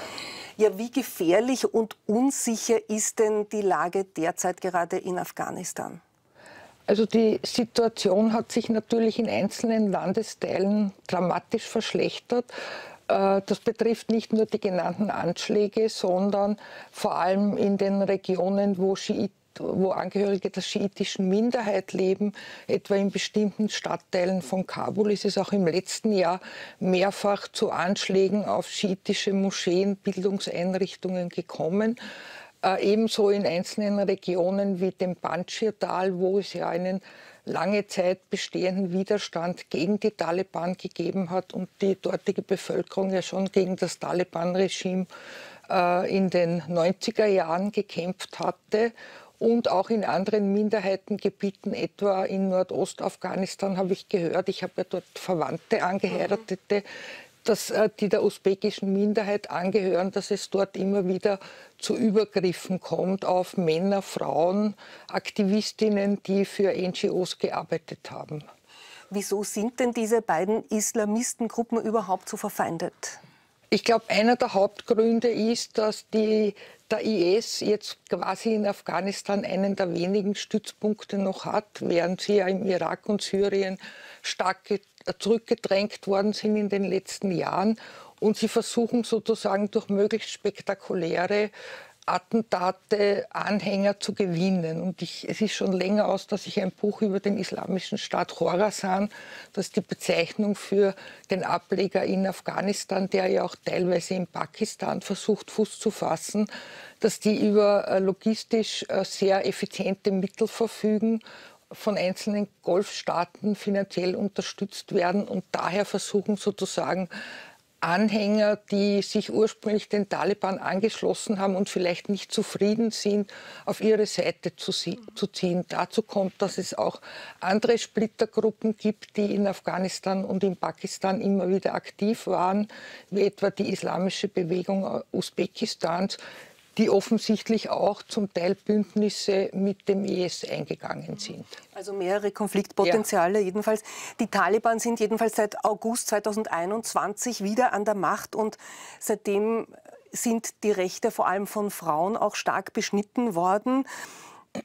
Ja, wie gefährlich und unsicher ist denn die Lage derzeit gerade in Afghanistan? Also die Situation hat sich natürlich in einzelnen Landesteilen dramatisch verschlechtert. Äh, das betrifft nicht nur die genannten Anschläge, sondern vor allem in den Regionen, wo Schiiten wo Angehörige der schiitischen Minderheit leben, etwa in bestimmten Stadtteilen von Kabul, ist es auch im letzten Jahr mehrfach zu Anschlägen auf schiitische Moscheen, Bildungseinrichtungen gekommen. Äh, ebenso in einzelnen Regionen wie dem Panjshir-Tal, wo es ja einen lange Zeit bestehenden Widerstand gegen die Taliban gegeben hat und die dortige Bevölkerung ja schon gegen das Taliban-Regime äh, in den 90er Jahren gekämpft hatte. Und auch in anderen Minderheitengebieten, etwa in Nordostafghanistan, habe ich gehört, ich habe ja dort Verwandte, Angeheiratete, dass, äh, die der usbekischen Minderheit angehören, dass es dort immer wieder zu Übergriffen kommt auf Männer, Frauen, Aktivistinnen, die für NGOs gearbeitet haben. Wieso sind denn diese beiden Islamistengruppen überhaupt so verfeindet? Ich glaube, einer der Hauptgründe ist, dass die, der IS jetzt quasi in Afghanistan einen der wenigen Stützpunkte noch hat, während sie ja im Irak und Syrien stark zurückgedrängt worden sind in den letzten Jahren. Und sie versuchen sozusagen durch möglichst spektakuläre Attentate Anhänger zu gewinnen. Und ich, es ist schon länger aus, dass ich ein Buch über den islamischen Staat Khorasan, das ist die Bezeichnung für den Ableger in Afghanistan, der ja auch teilweise in Pakistan versucht, Fuß zu fassen, dass die über äh, logistisch äh, sehr effiziente Mittel verfügen von einzelnen Golfstaaten finanziell unterstützt werden und daher versuchen sozusagen Anhänger, die sich ursprünglich den Taliban angeschlossen haben und vielleicht nicht zufrieden sind, auf ihre Seite zu, zu, ziehen. Dazu kommt, dass es auch andere Splittergruppen gibt, die in Afghanistan und in Pakistan immer wieder aktiv waren, wie etwa die Islamische Bewegung Usbekistans, die offensichtlich auch zum Teil Bündnisse mit dem IS eingegangen sind. Also mehrere Konfliktpotenziale ja. jedenfalls. Die Taliban sind jedenfalls seit August 2021 wieder an der Macht und seitdem sind die Rechte vor allem von Frauen auch stark beschnitten worden.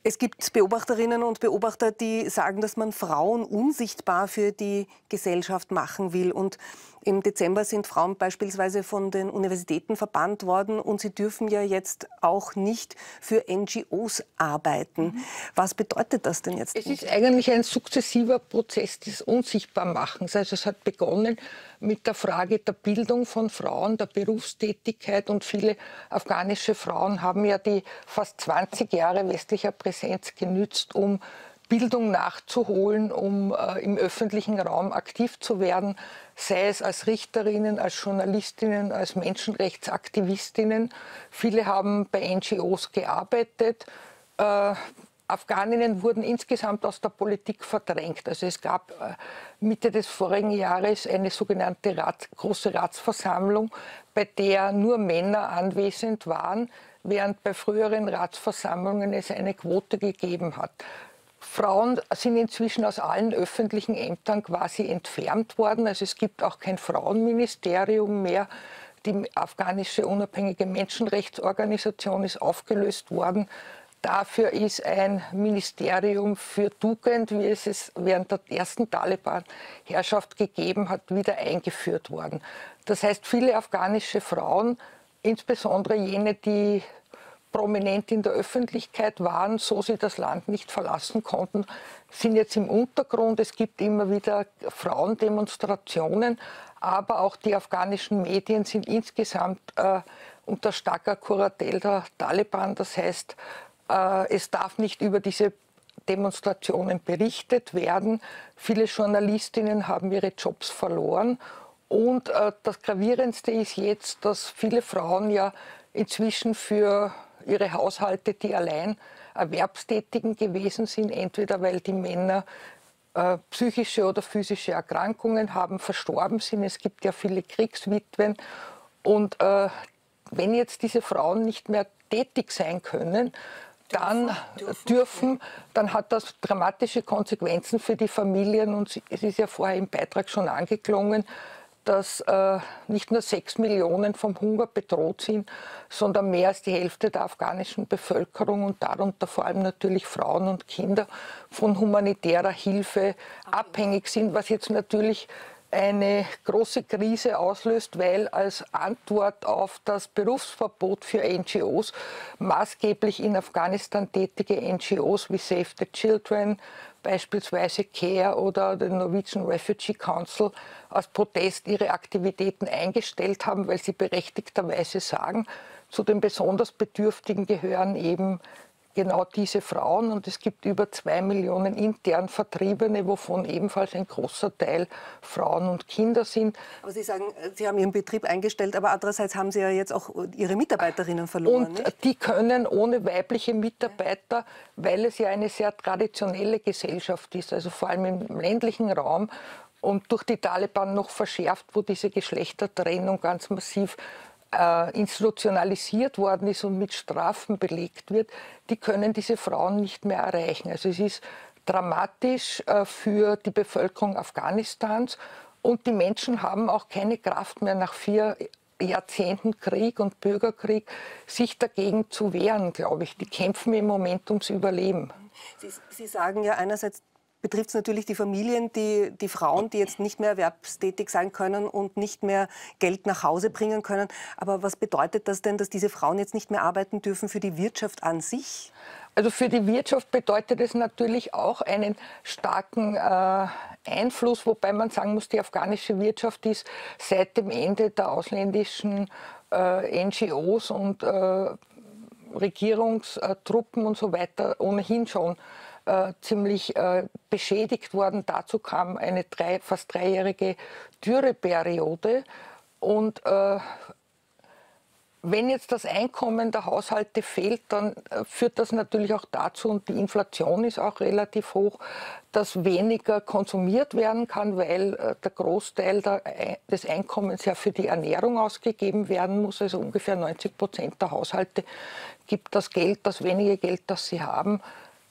Es gibt Beobachterinnen und Beobachter, die sagen, dass man Frauen unsichtbar für die Gesellschaft machen will. Und im Dezember sind Frauen beispielsweise von den Universitäten verbannt worden und sie dürfen ja jetzt auch nicht für NGOs arbeiten. Mhm. Was bedeutet das denn jetzt? Es ist eigentlich ein sukzessiver Prozess des Unsichtbarmachens. Also es hat begonnen mit der Frage der Bildung von Frauen, der Berufstätigkeit und viele afghanische Frauen haben ja die fast 20 Jahre westlicher Präsenz genützt, um Bildung nachzuholen, um äh, im öffentlichen Raum aktiv zu werden, sei es als Richterinnen, als Journalistinnen, als Menschenrechtsaktivistinnen. Viele haben bei NGOs gearbeitet. Äh, Afghaninnen wurden insgesamt aus der Politik verdrängt. Also es gab äh, Mitte des vorigen Jahres eine sogenannte Rat, große Ratsversammlung, bei der nur Männer anwesend waren, während bei früheren Ratsversammlungen es eine Quote gegeben hat. Frauen sind inzwischen aus allen öffentlichen Ämtern quasi entfernt worden. Also es gibt auch kein Frauenministerium mehr. Die afghanische unabhängige Menschenrechtsorganisation ist aufgelöst worden. Dafür ist ein Ministerium für Tugend, wie es es während der ersten Taliban-Herrschaft gegeben hat, wieder eingeführt worden. Das heißt, viele afghanische Frauen, insbesondere jene, die prominent in der Öffentlichkeit waren, so sie das Land nicht verlassen konnten, sind jetzt im Untergrund. Es gibt immer wieder Frauendemonstrationen, aber auch die afghanischen Medien sind insgesamt äh, unter starker Kuratel der Taliban. Das heißt, äh, es darf nicht über diese Demonstrationen berichtet werden. Viele Journalistinnen haben ihre Jobs verloren. Und äh, das Gravierendste ist jetzt, dass viele Frauen ja inzwischen für ihre Haushalte, die allein Erwerbstätigen gewesen sind, entweder weil die Männer äh, psychische oder physische Erkrankungen haben, verstorben sind. Es gibt ja viele Kriegswitwen. Und äh, wenn jetzt diese Frauen nicht mehr tätig sein können, dann dürfen, dürfen, dann hat das dramatische Konsequenzen für die Familien. Und es ist ja vorher im Beitrag schon angeklungen, dass äh, nicht nur sechs Millionen vom Hunger bedroht sind, sondern mehr als die Hälfte der afghanischen Bevölkerung und darunter vor allem natürlich Frauen und Kinder von humanitärer Hilfe abhängig sind, was jetzt natürlich eine große Krise auslöst, weil als Antwort auf das Berufsverbot für NGOs maßgeblich in Afghanistan tätige NGOs wie Save the Children, beispielsweise CARE oder den Norwegian Refugee Council aus Protest ihre Aktivitäten eingestellt haben, weil sie berechtigterweise sagen, Zu den besonders Bedürftigen gehören eben genau diese Frauen und es gibt über zwei Millionen intern Vertriebene, wovon ebenfalls ein großer Teil Frauen und Kinder sind. Aber Sie sagen, Sie haben Ihren Betrieb eingestellt, aber andererseits haben Sie ja jetzt auch Ihre Mitarbeiterinnen verloren. Und nicht? die können ohne weibliche Mitarbeiter, weil es ja eine sehr traditionelle Gesellschaft ist, also vor allem im ländlichen Raum und durch die Taliban noch verschärft, wo diese Geschlechtertrennung ganz massiv äh, institutionalisiert worden ist und mit Strafen belegt wird, die können diese Frauen nicht mehr erreichen. Also es ist dramatisch äh, für die Bevölkerung Afghanistans und die Menschen haben auch keine Kraft mehr nach vier Jahrzehnten Krieg und Bürgerkrieg, sich dagegen zu wehren, glaube ich. Die kämpfen im Moment ums Überleben. Sie, Sie sagen ja einerseits, betrifft es natürlich die Familien, die, die Frauen, die jetzt nicht mehr erwerbstätig sein können und nicht mehr Geld nach Hause bringen können. Aber was bedeutet das denn, dass diese Frauen jetzt nicht mehr arbeiten dürfen für die Wirtschaft an sich? Also für die Wirtschaft bedeutet es natürlich auch einen starken äh, Einfluss, wobei man sagen muss, die afghanische Wirtschaft ist seit dem Ende der ausländischen äh, NGOs und äh, Regierungstruppen und so weiter ohnehin schon äh, ziemlich äh, beschädigt worden. Dazu kam eine drei, fast dreijährige Dürreperiode. Und äh, wenn jetzt das Einkommen der Haushalte fehlt, dann äh, führt das natürlich auch dazu, und die Inflation ist auch relativ hoch, dass weniger konsumiert werden kann, weil äh, der Großteil der, des Einkommens ja für die Ernährung ausgegeben werden muss. Also ungefähr 90 Prozent der Haushalte gibt das Geld, das wenige Geld, das sie haben,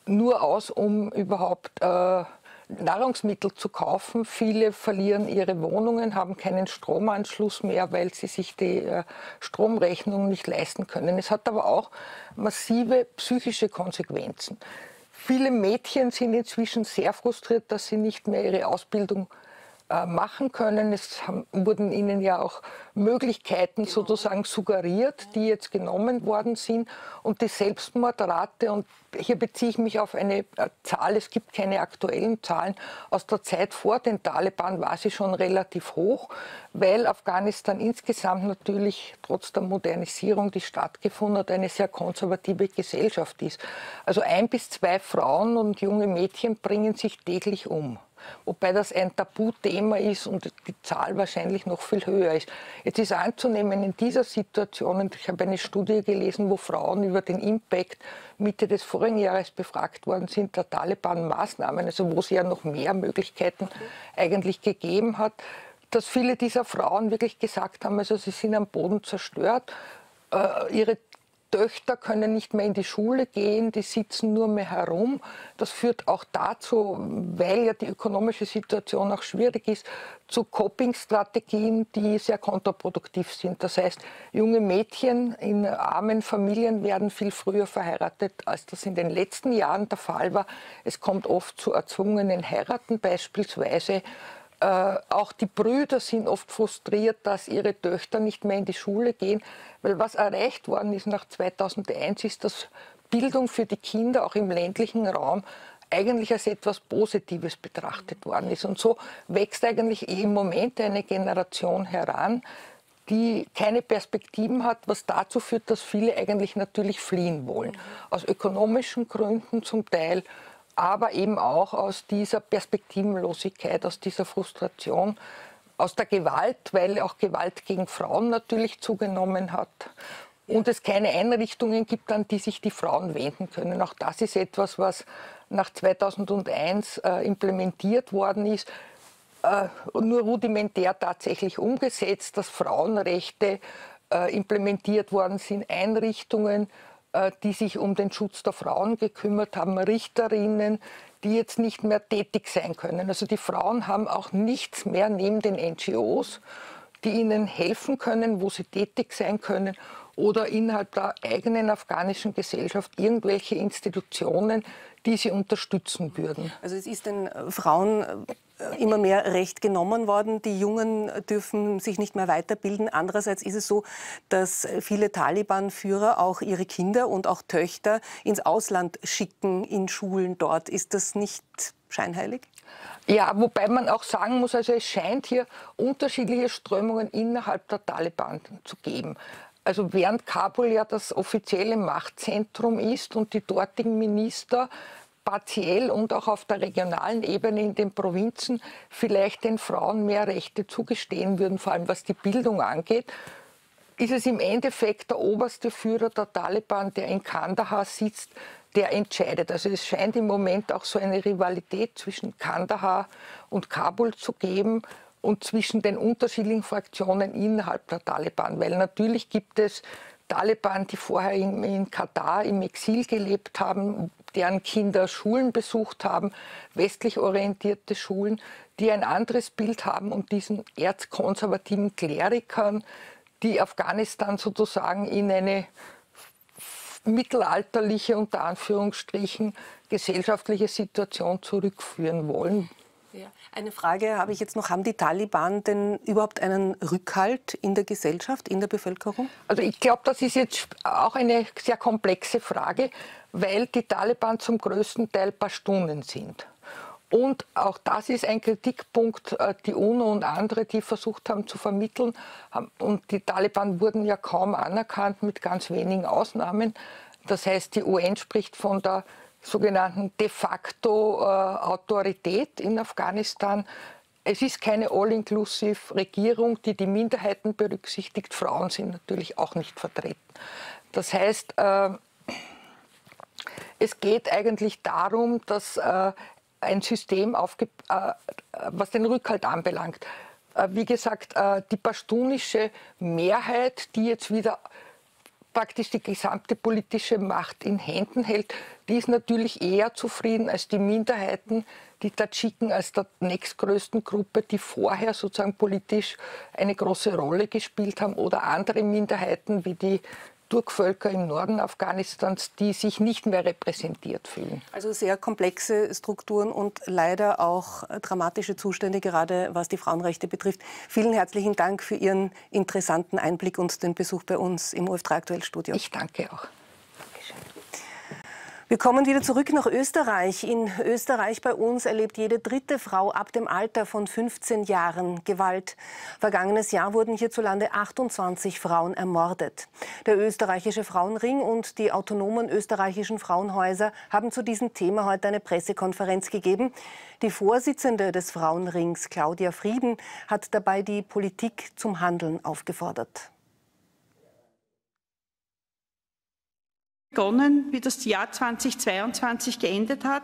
nur aus, um überhaupt äh, Nahrungsmittel zu kaufen. Viele verlieren ihre Wohnungen, haben keinen Stromanschluss mehr, weil sie sich die äh, Stromrechnung nicht leisten können. Es hat aber auch massive psychische Konsequenzen. Viele Mädchen sind inzwischen sehr frustriert, dass sie nicht mehr ihre Ausbildung machen können. Es haben, wurden ihnen ja auch Möglichkeiten sozusagen suggeriert, die jetzt genommen worden sind. Und die Selbstmordrate, und hier beziehe ich mich auf eine äh, Zahl, es gibt keine aktuellen Zahlen, aus der Zeit vor den Taliban war sie schon relativ hoch, weil Afghanistan insgesamt natürlich trotz der Modernisierung, die stattgefunden hat, eine sehr konservative Gesellschaft ist. Also ein bis zwei Frauen und junge Mädchen bringen sich täglich um wobei das ein Tabuthema ist und die Zahl wahrscheinlich noch viel höher ist. Jetzt ist anzunehmen, in dieser Situation, und ich habe eine Studie gelesen, wo Frauen über den Impact Mitte des vorigen Jahres befragt worden sind, der Taliban-Maßnahmen, also wo es ja noch mehr Möglichkeiten eigentlich gegeben hat, dass viele dieser Frauen wirklich gesagt haben, also sie sind am Boden zerstört, äh, ihre Töchter können nicht mehr in die Schule gehen, die sitzen nur mehr herum. Das führt auch dazu, weil ja die ökonomische Situation auch schwierig ist, zu Coping-Strategien, die sehr kontraproduktiv sind. Das heißt, junge Mädchen in armen Familien werden viel früher verheiratet, als das in den letzten Jahren der Fall war. Es kommt oft zu erzwungenen Heiraten beispielsweise. Äh, auch die Brüder sind oft frustriert, dass ihre Töchter nicht mehr in die Schule gehen, weil was erreicht worden ist nach 2001 ist, dass Bildung für die Kinder auch im ländlichen Raum eigentlich als etwas Positives betrachtet worden ist. Und so wächst eigentlich im Moment eine Generation heran, die keine Perspektiven hat, was dazu führt, dass viele eigentlich natürlich fliehen wollen. Aus ökonomischen Gründen zum Teil, aber eben auch aus dieser Perspektivenlosigkeit, aus dieser Frustration, aus der Gewalt, weil auch Gewalt gegen Frauen natürlich zugenommen hat. Und es keine Einrichtungen gibt, an die sich die Frauen wenden können. Auch das ist etwas, was nach 2001 äh, implementiert worden ist, äh, nur rudimentär tatsächlich umgesetzt, dass Frauenrechte äh, implementiert worden sind, Einrichtungen, die sich um den Schutz der Frauen gekümmert haben, Richterinnen, die jetzt nicht mehr tätig sein können. Also die Frauen haben auch nichts mehr neben den NGOs, die ihnen helfen können, wo sie tätig sein können oder innerhalb der eigenen afghanischen Gesellschaft irgendwelche Institutionen, die sie unterstützen würden. Also es ist den Frauen immer mehr Recht genommen worden. Die Jungen dürfen sich nicht mehr weiterbilden. Andererseits ist es so, dass viele Taliban-Führer auch ihre Kinder und auch Töchter ins Ausland schicken, in Schulen dort. Ist das nicht scheinheilig? Ja, wobei man auch sagen muss, also es scheint hier unterschiedliche Strömungen innerhalb der Taliban zu geben. Also während Kabul ja das offizielle Machtzentrum ist und die dortigen Minister partiell und auch auf der regionalen Ebene in den Provinzen vielleicht den Frauen mehr Rechte zugestehen würden, vor allem was die Bildung angeht, ist es im Endeffekt der oberste Führer der Taliban, der in Kandahar sitzt, der entscheidet. Also es scheint im Moment auch so eine Rivalität zwischen Kandahar und Kabul zu geben und zwischen den unterschiedlichen Fraktionen innerhalb der Taliban. Weil natürlich gibt es Taliban, die vorher in, in Katar im Exil gelebt haben, deren Kinder Schulen besucht haben, westlich orientierte Schulen, die ein anderes Bild haben und diesen erzkonservativen Klerikern, die Afghanistan sozusagen in eine mittelalterliche, unter Anführungsstrichen, gesellschaftliche Situation zurückführen wollen. Ja. Eine Frage habe ich jetzt noch. Haben die Taliban denn überhaupt einen Rückhalt in der Gesellschaft, in der Bevölkerung? Also ich glaube, das ist jetzt auch eine sehr komplexe Frage, weil die Taliban zum größten Teil Pashtunen sind. Und auch das ist ein Kritikpunkt, äh, die UNO und andere, die versucht haben zu vermitteln. Und die Taliban wurden ja kaum anerkannt, mit ganz wenigen Ausnahmen. Das heißt, die UN spricht von der sogenannten de facto äh, Autorität in Afghanistan. Es ist keine all-inclusive Regierung, die die Minderheiten berücksichtigt. Frauen sind natürlich auch nicht vertreten. Das heißt, äh, es geht eigentlich darum, dass äh, ein System, äh, was den Rückhalt anbelangt, äh, wie gesagt, äh, die pashtunische Mehrheit, die jetzt wieder praktisch die gesamte politische Macht in Händen hält, die ist natürlich eher zufrieden als die Minderheiten, die Tadschiken als der nächstgrößten Gruppe, die vorher sozusagen politisch eine große Rolle gespielt haben, oder andere Minderheiten wie die Turkvölker im Norden Afghanistans, die sich nicht mehr repräsentiert fühlen. Also sehr komplexe Strukturen und leider auch dramatische Zustände, gerade was die Frauenrechte betrifft. Vielen herzlichen Dank für Ihren interessanten Einblick und den Besuch bei uns im OF3 Aktuell Studio. Ich danke auch. Wir kommen wieder zurück nach Österreich. In Österreich bei uns erlebt jede dritte Frau ab dem Alter von 15 Jahren Gewalt. Vergangenes Jahr wurden hierzulande 28 Frauen ermordet. Der österreichische Frauenring und die autonomen österreichischen Frauenhäuser haben zu diesem Thema heute eine Pressekonferenz gegeben. Die Vorsitzende des Frauenrings, Claudia Frieden, hat dabei die Politik zum Handeln aufgefordert. Begonnen, wie das Jahr 2022 geendet hat,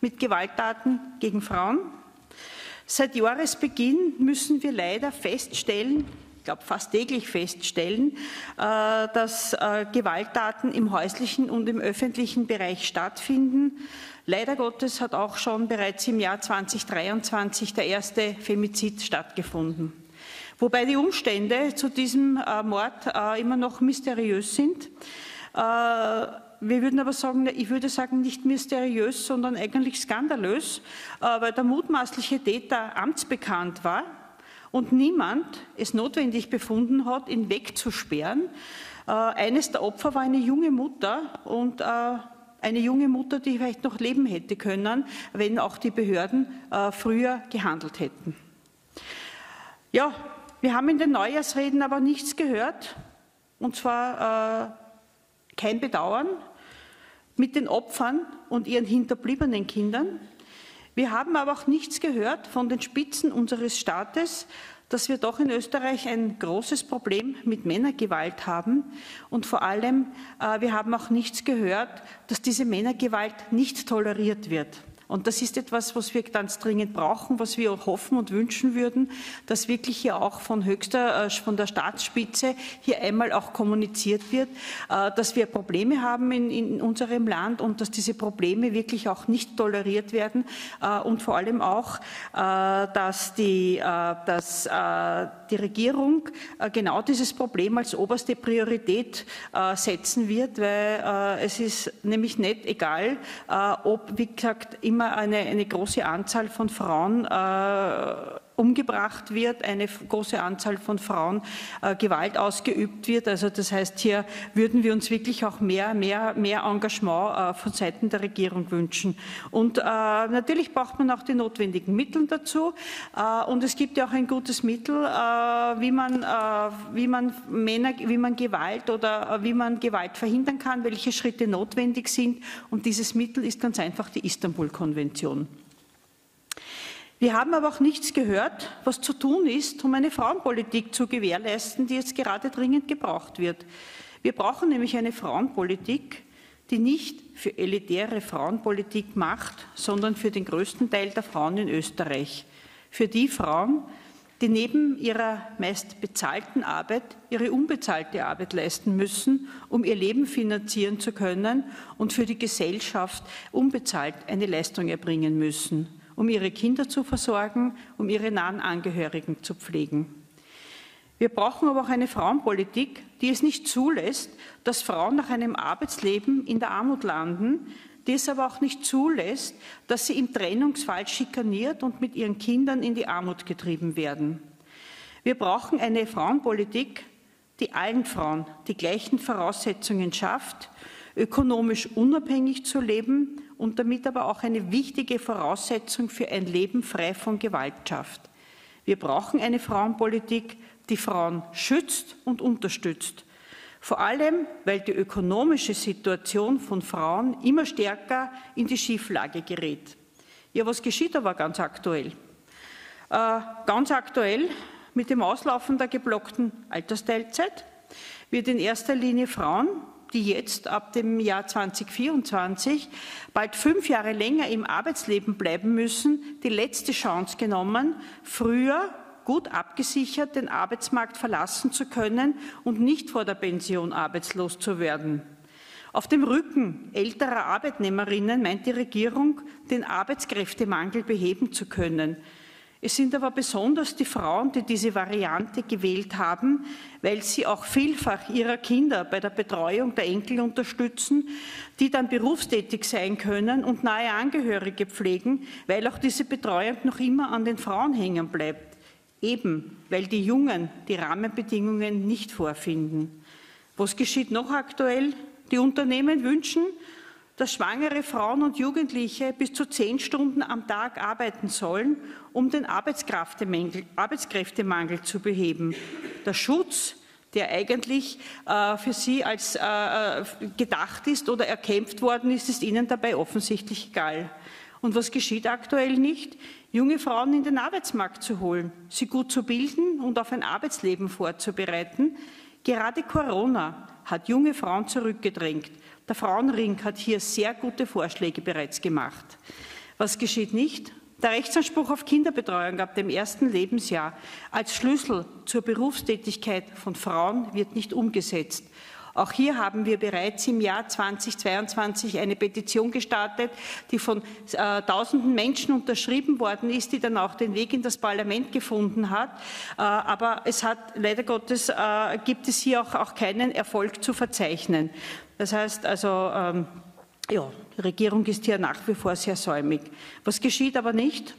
mit Gewalttaten gegen Frauen. Seit Jahresbeginn müssen wir leider feststellen, ich glaube fast täglich feststellen, äh, dass äh, Gewalttaten im häuslichen und im öffentlichen Bereich stattfinden. Leider Gottes hat auch schon bereits im Jahr 2023 der erste Femizid stattgefunden. Wobei die Umstände zu diesem äh, Mord immer noch mysteriös sind. Äh, wir würden aber sagen, ich würde sagen, nicht mysteriös, sondern eigentlich skandalös, äh, weil der mutmaßliche Täter amtsbekannt war und niemand es notwendig befunden hat, ihn wegzusperren. Äh, eines der Opfer war eine junge Mutter und eine junge Mutter, die vielleicht noch leben hätte können, wenn auch die Behörden früher gehandelt hätten. Ja, wir haben in den Neujahrsreden aber nichts gehört, und zwar kein Bedauern mit den Opfern und ihren hinterbliebenen Kindern. Wir haben aber auch nichts gehört von den Spitzen unseres Staates, dass wir doch in Österreich ein großes Problem mit Männergewalt haben. Und vor allem, äh, wir haben auch nichts gehört, dass diese Männergewalt nicht toleriert wird. Und das ist etwas, was wir ganz dringend brauchen, was wir hoffen und wünschen würden, dass wirklich hier auch von höchster, äh, von der Staatsspitze hier einmal auch kommuniziert wird, äh, dass wir Probleme haben in, in unserem Land und dass diese Probleme wirklich auch nicht toleriert werden äh, und vor allem auch, dass die, dass die Regierung genau dieses Problem als oberste Priorität setzen wird, weil es ist nämlich nicht egal, ob, wie gesagt, immer immer eine, eine große Anzahl von Frauen äh, umgebracht wird, eine große Anzahl von Frauen äh, Gewalt ausgeübt wird. Also das heißt, hier würden wir uns wirklich auch mehr, mehr, mehr Engagement äh, von Seiten der Regierung wünschen. Und äh, natürlich braucht man auch die notwendigen Mittel dazu. Äh, und es gibt ja auch ein gutes Mittel, äh, wie man, äh, wie man Männer, wie man Gewalt oder wie man Gewalt verhindern kann, welche Schritte notwendig sind. Und dieses Mittel ist ganz einfach die Istanbul-Konvention. Wir haben aber auch nichts gehört, was zu tun ist, um eine Frauenpolitik zu gewährleisten, die jetzt gerade dringend gebraucht wird. Wir brauchen nämlich eine Frauenpolitik, die nicht für elitäre Frauenpolitik macht, sondern für den größten Teil der Frauen in Österreich. Für die Frauen, die neben ihrer meist bezahlten Arbeit ihre unbezahlte Arbeit leisten müssen, um ihr Leben finanzieren zu können und für die Gesellschaft unbezahlt eine Leistung erbringen müssen um ihre Kinder zu versorgen, um ihre nahen Angehörigen zu pflegen. Wir brauchen aber auch eine Frauenpolitik, die es nicht zulässt, dass Frauen nach einem Arbeitsleben in der Armut landen, die es aber auch nicht zulässt, dass sie im Trennungsfall schikaniert und mit ihren Kindern in die Armut getrieben werden. Wir brauchen eine Frauenpolitik, die allen Frauen die gleichen Voraussetzungen schafft, ökonomisch unabhängig zu leben und damit aber auch eine wichtige Voraussetzung für ein Leben frei von Gewalt schafft. Wir brauchen eine Frauenpolitik, die Frauen schützt und unterstützt. Vor allem, weil die ökonomische Situation von Frauen immer stärker in die Schieflage gerät. Ja, was geschieht aber ganz aktuell? Äh, ganz aktuell mit dem Auslaufen der geblockten Altersteilzeit wird in erster Linie Frauen die jetzt ab dem Jahr 2024 bald fünf Jahre länger im Arbeitsleben bleiben müssen, die letzte Chance genommen, früher gut abgesichert den Arbeitsmarkt verlassen zu können und nicht vor der Pension arbeitslos zu werden. Auf dem Rücken älterer Arbeitnehmerinnen meint die Regierung, den Arbeitskräftemangel beheben zu können. Es sind aber besonders die Frauen, die diese Variante gewählt haben, weil sie auch vielfach ihrer Kinder bei der Betreuung der Enkel unterstützen, die dann berufstätig sein können und nahe Angehörige pflegen, weil auch diese Betreuung noch immer an den Frauen hängen bleibt. Eben, weil die Jungen die Rahmenbedingungen nicht vorfinden. Was geschieht noch aktuell? Die Unternehmen wünschen, dass schwangere Frauen und Jugendliche bis zu zehn Stunden am Tag arbeiten sollen, um den Arbeitskräftemangel zu beheben. Der Schutz, der eigentlich äh, für sie als äh, äh, gedacht ist oder erkämpft worden ist, ist ihnen dabei offensichtlich egal. Und was geschieht aktuell nicht? Junge Frauen in den Arbeitsmarkt zu holen, sie gut zu bilden und auf ein Arbeitsleben vorzubereiten. Gerade Corona hat junge Frauen zurückgedrängt. Der Frauenring hat hier sehr gute Vorschläge bereits gemacht. Was geschieht nicht? Der Rechtsanspruch auf Kinderbetreuung ab dem ersten Lebensjahr als Schlüssel zur Berufstätigkeit von Frauen wird nicht umgesetzt. Auch hier haben wir bereits im Jahr 2022 eine Petition gestartet, die von äh, tausenden Menschen unterschrieben worden ist, die dann auch den Weg in das Parlament gefunden hat. Äh, aber es hat leider Gottes äh, gibt es hier auch, auch keinen Erfolg zu verzeichnen. Das heißt also, ähm, ja, die Regierung ist hier nach wie vor sehr säumig. Was geschieht aber nicht?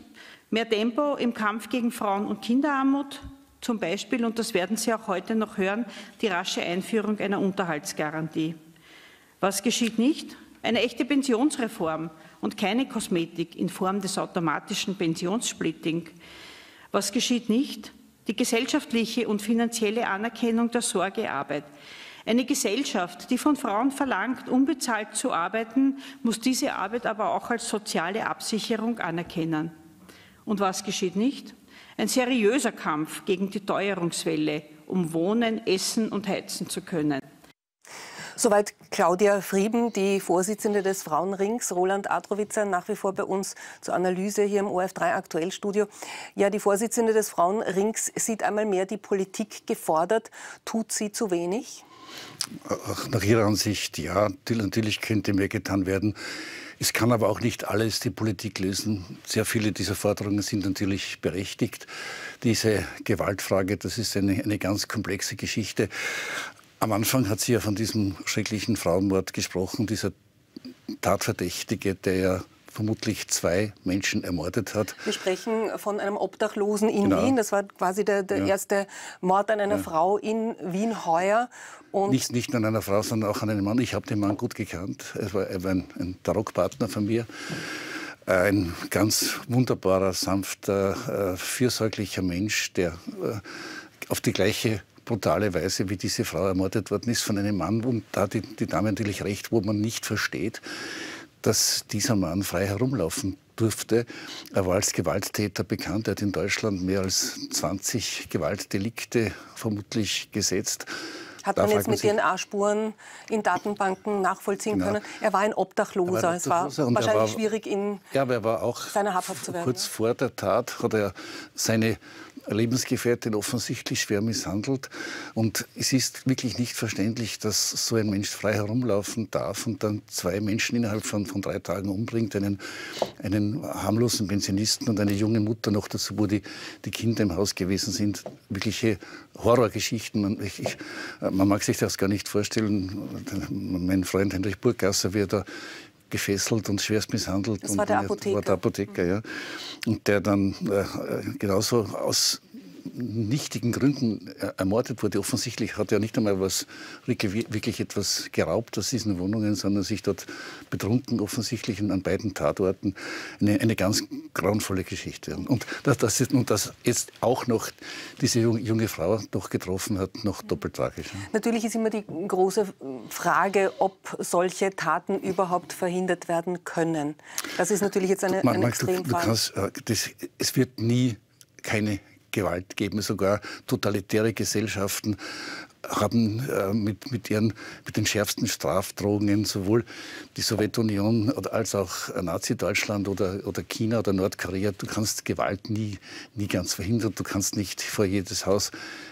Mehr Tempo im Kampf gegen Frauen- und Kinderarmut, zum Beispiel, und das werden Sie auch heute noch hören, die rasche Einführung einer Unterhaltsgarantie. Was geschieht nicht? Eine echte Pensionsreform und keine Kosmetik in Form des automatischen Pensionssplitting. Was geschieht nicht? Die gesellschaftliche und finanzielle Anerkennung der Sorgearbeit. Eine Gesellschaft, die von Frauen verlangt, unbezahlt zu arbeiten, muss diese Arbeit aber auch als soziale Absicherung anerkennen. Und was geschieht nicht? Ein seriöser Kampf gegen die Teuerungswelle, um wohnen, essen und heizen zu können. Soweit Claudia Frieben, die Vorsitzende des Frauenrings, Roland Adrowitzer, nach wie vor bei uns zur Analyse hier im OF3 Aktuellstudio. Ja, die Vorsitzende des Frauenrings sieht einmal mehr die Politik gefordert. Tut sie zu wenig? Nach Ihrer Ansicht ja, natürlich könnte mehr getan werden. Es kann aber auch nicht alles die Politik lösen. Sehr viele dieser Forderungen sind natürlich berechtigt. Diese Gewaltfrage, das ist eine, eine ganz komplexe Geschichte. Am Anfang hat sie ja von diesem schrecklichen Frauenmord gesprochen, dieser Tatverdächtige, der ja vermutlich zwei Menschen ermordet hat. Wir sprechen von einem Obdachlosen in genau. Wien. Das war quasi der, der ja. erste Mord an einer ja. Frau in Wien heuer. Und nicht, nicht nur an einer Frau, sondern auch an einem Mann. Ich habe den Mann gut gekannt. Er war, er war ein, ein Tarockpartner von mir. Ein ganz wunderbarer, sanfter, äh, fürsorglicher Mensch, der äh, auf die gleiche brutale Weise, wie diese Frau ermordet worden ist von einem Mann. Und da hat die, die Dame natürlich recht, wo man nicht versteht, dass dieser Mann frei herumlaufen durfte. Er war als Gewalttäter bekannt. Er hat in Deutschland mehr als 20 Gewaltdelikte vermutlich gesetzt. Hat man jetzt mit DNA-Spuren in Datenbanken nachvollziehen genau. können? Er war ein Obdachloser. War es war wahrscheinlich war, schwierig, in ja, aber er war auch seiner habhaft zu werden. Kurz vor der Tat hat er seine Lebensgefährtin offensichtlich schwer misshandelt. Und es ist wirklich nicht verständlich, dass so ein Mensch frei herumlaufen darf und dann zwei Menschen innerhalb von, von drei Tagen umbringt. Einen, einen harmlosen Pensionisten und eine junge Mutter noch dazu, wo die, die Kinder im Haus gewesen sind. Wirkliche Horrorgeschichten. Man, ich, ich, man mag sich das gar nicht vorstellen. Mein Freund Heinrich Burgasser, wie er da gefesselt und schwerst misshandelt. Das war der Apotheker. War der Apotheker, ja. Und der dann äh, genauso aus nichtigen Gründen ermordet wurde. Offensichtlich hat er nicht einmal was, wirklich etwas geraubt aus diesen Wohnungen, sondern sich dort betrunken, offensichtlich an beiden Tatorten. Eine, eine ganz grauenvolle Geschichte. Und dass, das ist, und dass jetzt auch noch diese junge, Frau noch getroffen hat, noch doppelt tragisch. Natürlich ist immer die große Frage, ob solche Taten überhaupt verhindert werden können. Das ist natürlich jetzt eine, eine Extremfall. Du, du kannst, äh, das, es wird nie keine Gewalt geben. Sogar totalitäre Gesellschaften haben äh, mit, mit, ihren, mit den schärfsten Strafdrohungen sowohl die Sowjetunion als auch Nazi-Deutschland oder, oder China oder Nordkorea, du kannst Gewalt nie, nie ganz verhindern. Du kannst nicht vor jedes Haus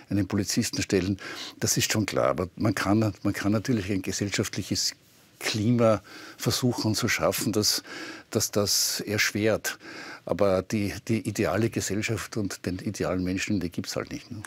einen Polizisten stellen. Das ist schon klar. Aber man kann, man kann natürlich ein gesellschaftliches Klima versuchen zu schaffen, dass, dass das erschwert. Aber die, die ideale Gesellschaft und den idealen Menschen, die gibt es halt nicht. Ne?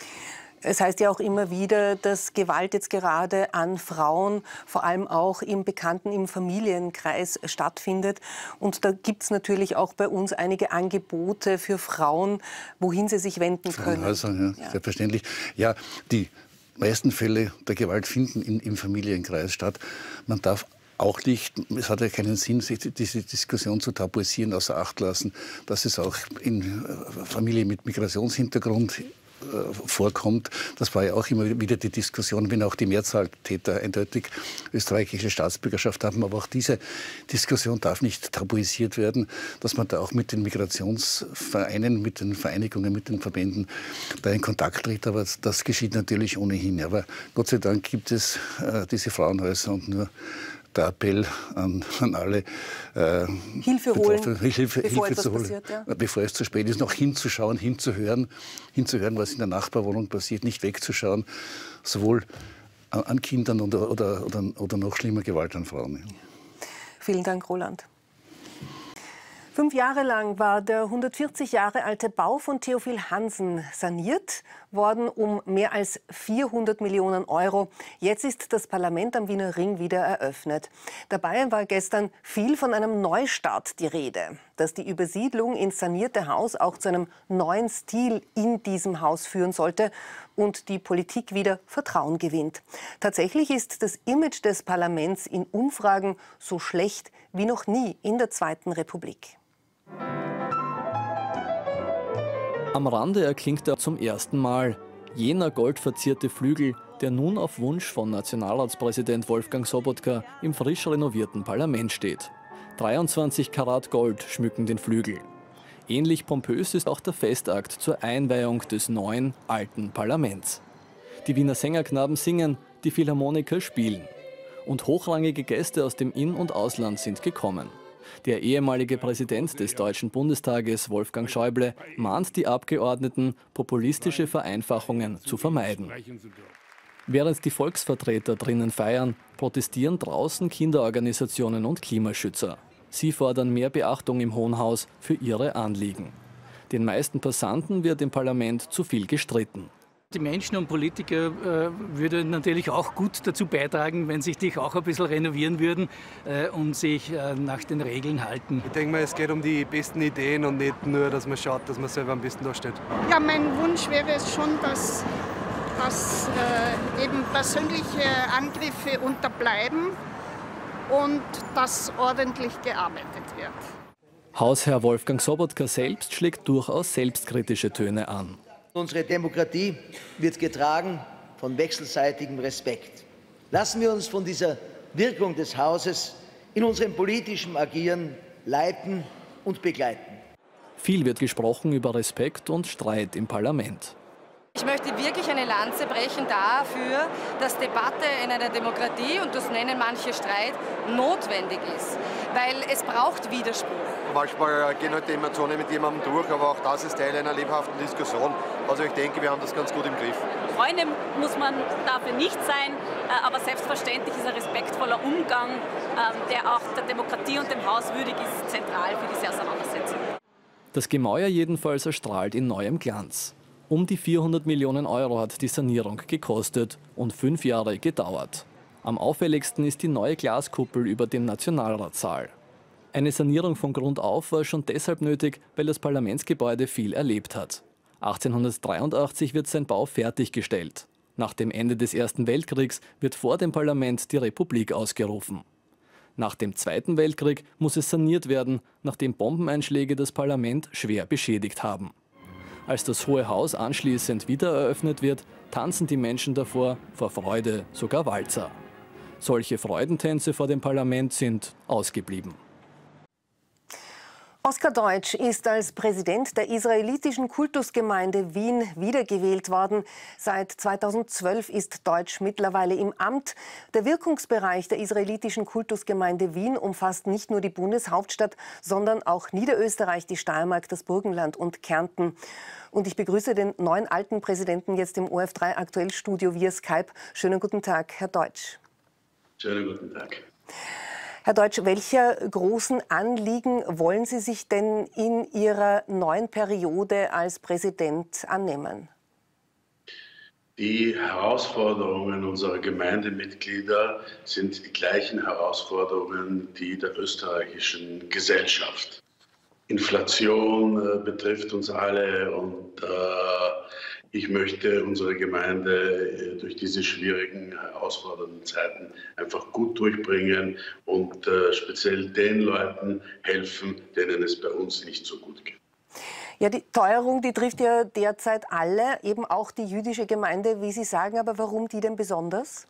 Es heißt ja auch immer wieder, dass Gewalt jetzt gerade an Frauen, vor allem auch im Bekannten, im Familienkreis stattfindet. Und da gibt es natürlich auch bei uns einige Angebote für Frauen, wohin sie sich wenden können. Also, ja, ja. Selbstverständlich. Ja, die meisten Fälle der Gewalt finden in, im Familienkreis statt. Man darf auch nicht, es hat ja keinen Sinn, sich diese Diskussion zu tabuisieren, außer Acht lassen, dass es auch in äh, Familien mit Migrationshintergrund äh, vorkommt. Das war ja auch immer wieder die Diskussion, wenn auch die Mehrzahl Täter eindeutig österreichische Staatsbürgerschaft haben. Aber auch diese Diskussion darf nicht tabuisiert werden, dass man da auch mit den Migrationsvereinen, mit den Vereinigungen, mit den Verbänden da in Kontakt tritt. Aber das geschieht natürlich ohnehin. Aber Gott sei Dank gibt es äh, diese Frauenhäuser und nur der Appell an, an alle, äh, Hilfe holen, Hilfe, bevor, Hilfe zu holen, passiert, ja. bevor es zu spät ist, noch hinzuschauen, hinzuhören, hinzuhören, was in der Nachbarwohnung passiert, nicht wegzuschauen, sowohl an Kindern oder, oder, oder, oder noch schlimmer Gewalt an Frauen. Vielen Dank, Roland. Fünf Jahre lang war der 140 Jahre alte Bau von Theophil Hansen saniert worden um mehr als 400 Millionen Euro. Jetzt ist das Parlament am Wiener Ring wieder eröffnet. Dabei war gestern viel von einem Neustart die Rede. Dass die Übersiedlung ins sanierte Haus auch zu einem neuen Stil in diesem Haus führen sollte und die Politik wieder Vertrauen gewinnt. Tatsächlich ist das Image des Parlaments in Umfragen so schlecht wie noch nie in der Zweiten Republik. Am Rande erklingt er zum ersten Mal. Jener goldverzierte Flügel, der nun auf Wunsch von Nationalratspräsident Wolfgang Sobotka im frisch renovierten Parlament steht. 23 Karat Gold schmücken den Flügel. Ähnlich pompös ist auch der Festakt zur Einweihung des neuen, alten Parlaments. Die Wiener Sängerknaben singen, die Philharmoniker spielen. Und hochrangige Gäste aus dem In- und Ausland sind gekommen. Der ehemalige Präsident des Deutschen Bundestages, Wolfgang Schäuble, mahnt die Abgeordneten, populistische Vereinfachungen zu vermeiden. Während die Volksvertreter drinnen feiern, protestieren draußen Kinderorganisationen und Klimaschützer. Sie fordern mehr Beachtung im Hohen Haus für ihre Anliegen. Den meisten Passanten wird im Parlament zu viel gestritten. Die Menschen und Politiker äh, würden natürlich auch gut dazu beitragen, wenn sich die auch ein bisschen renovieren würden äh, und sich äh, nach den Regeln halten. Ich denke mal, es geht um die besten Ideen und nicht nur, dass man schaut, dass man selber am besten dasteht. Ja, mein Wunsch wäre es schon, dass, dass äh, eben persönliche Angriffe unterbleiben und dass ordentlich gearbeitet wird. Hausherr Wolfgang Sobotka selbst schlägt durchaus selbstkritische Töne an. Unsere Demokratie wird getragen von wechselseitigem Respekt. Lassen wir uns von dieser Wirkung des Hauses in unserem politischen Agieren leiten und begleiten. Viel wird gesprochen über Respekt und Streit im Parlament. Ich möchte wirklich eine Lanze brechen dafür, dass Debatte in einer Demokratie, und das nennen manche Streit, notwendig ist. Weil es braucht Widerspruch. Manchmal gehen halt die Emotionen mit jemandem durch, aber auch das ist Teil einer lebhaften Diskussion. Also ich denke, wir haben das ganz gut im Griff. Freunde muss man dafür nicht sein, äh, aber selbstverständlich ist ein respektvoller Umgang, ähm, der auch der Demokratie und dem Haus würdig ist, zentral für diese Auseinandersetzung. Das Gemäuer jedenfalls erstrahlt in neuem Glanz. Um die 400 Millionen Euro hat die Sanierung gekostet und fünf Jahre gedauert. Am auffälligsten ist die neue Glaskuppel über dem Nationalratssaal. Eine Sanierung von Grund auf war schon deshalb nötig, weil das Parlamentsgebäude viel erlebt hat. 1883 wird sein Bau fertiggestellt. Nach dem Ende des Ersten Weltkriegs wird vor dem Parlament die Republik ausgerufen. Nach dem Zweiten Weltkrieg muss es saniert werden, nachdem Bombeneinschläge das Parlament schwer beschädigt haben. Als das Hohe Haus anschließend wieder eröffnet wird, tanzen die Menschen davor, vor Freude sogar Walzer. Solche Freudentänze vor dem Parlament sind ausgeblieben. Oskar Deutsch ist als Präsident der israelitischen Kultusgemeinde Wien wiedergewählt worden. Seit 2012 ist Deutsch mittlerweile im Amt. Der Wirkungsbereich der israelitischen Kultusgemeinde Wien umfasst nicht nur die Bundeshauptstadt, sondern auch Niederösterreich, die Steiermark, das Burgenland und Kärnten. Und ich begrüße den neuen alten Präsidenten jetzt im OF3 Aktuellstudio via Skype. Schönen guten Tag, Herr Deutsch. Schönen guten Tag. Herr Deutsch, welcher großen Anliegen wollen Sie sich denn in Ihrer neuen Periode als Präsident annehmen? Die Herausforderungen unserer Gemeindemitglieder sind die gleichen Herausforderungen, die der österreichischen Gesellschaft. Inflation äh, betrifft uns alle und äh, ich möchte unsere Gemeinde äh, durch diese schwierigen, herausfordernden Zeiten einfach gut durchbringen und äh, speziell den Leuten helfen, denen es bei uns nicht so gut geht. Ja, die Teuerung, die trifft ja derzeit alle, eben auch die jüdische Gemeinde, wie Sie sagen. Aber warum die denn besonders?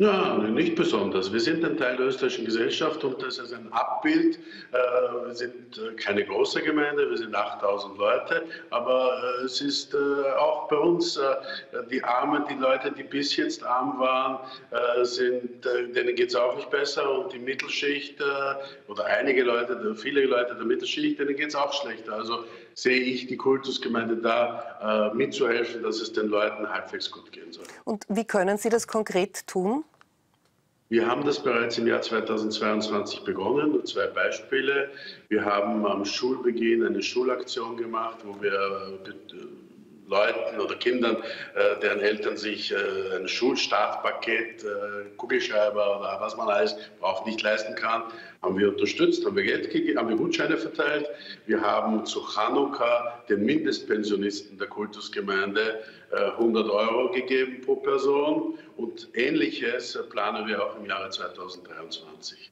Ja, nicht besonders. Wir sind ein Teil der österreichischen Gesellschaft und das ist ein Abbild. Äh, wir sind äh, keine große Gemeinde, wir sind 8000 Leute, aber äh, es ist auch bei uns die Armen, die Leute, die bis jetzt arm waren, sind, denen geht es auch nicht besser und die Mittelschicht oder einige Leute, viele Leute der Mittelschicht, denen geht es auch schlechter. Also sehe ich die Kultusgemeinde da mitzuhelfen, dass es den Leuten halbwegs gut gehen soll. Und wie können Sie das konkret tun? Wir haben das bereits im Jahr 2022 begonnen. Zwei Beispiele. Wir haben am Schulbeginn eine Schulaktion gemacht, wo wir äh, Leuten oder Kindern, äh, deren Eltern sich äh, ein Schulstartpaket, Kugelschreiber oder was man alles braucht, nicht leisten kann, haben wir unterstützt, haben wir Geld gegeben, haben wir Gutscheine verteilt. Wir haben zu Chanukka den Mindestpensionisten der Kultusgemeinde 100 Euro gegeben pro Person und Ähnliches planen wir auch im Jahre 2023.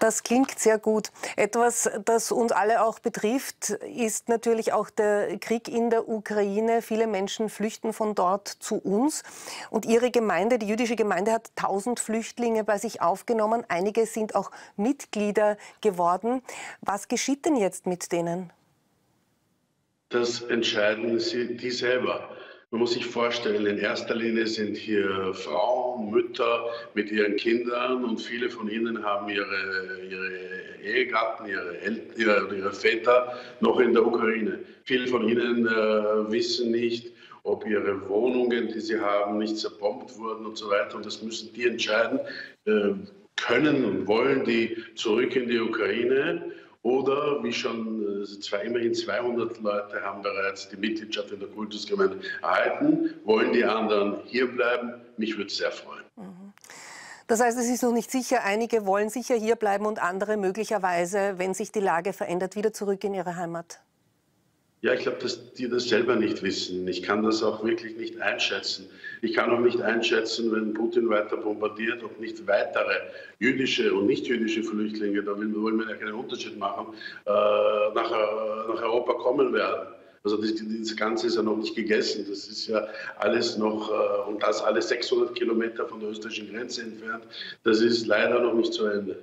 Das klingt sehr gut. Etwas, das uns alle auch betrifft, ist natürlich auch der Krieg in der Ukraine. Viele Menschen flüchten von dort zu uns. Und Ihre Gemeinde, die jüdische Gemeinde, hat 1000 Flüchtlinge bei sich aufgenommen. Einige sind auch Mitglieder geworden. Was geschieht denn jetzt mit denen? Das entscheiden sie die selber. Man muss sich vorstellen, in erster Linie sind hier Frauen, Mütter mit ihren Kindern und viele von ihnen haben ihre, ihre Ehegatten, ihre, ihre, ihre, Väter noch in der Ukraine. Viele von ihnen äh, wissen nicht, ob ihre Wohnungen, die sie haben, nicht zerbombt wurden und so weiter. Und das müssen die entscheiden. Äh, können und wollen die zurück in die Ukraine Oder wie schon also zwei, immerhin 200 Leute haben bereits die Mitgliedschaft in der Kultusgemeinde erhalten. Wollen die anderen hierbleiben? Mich würde es sehr freuen. Mhm. Das heißt, es ist noch nicht sicher. Einige wollen sicher hierbleiben und andere möglicherweise, wenn sich die Lage verändert, wieder zurück in ihre Heimat. Ja, ich glaube, dass die das selber nicht wissen. Ich kann das auch wirklich nicht einschätzen. Ich kann auch nicht einschätzen, wenn Putin weiter bombardiert, ob nicht weitere jüdische und nicht-jüdische Flüchtlinge, da wollen wir ja keinen Unterschied machen, äh, nach, nach Europa kommen werden. Also das, das, Ganze ist ja noch nicht gegessen. Das ist ja alles noch, äh, und das alles 600 Kilometer von der österreichischen Grenze entfernt. Das ist leider noch nicht zu Ende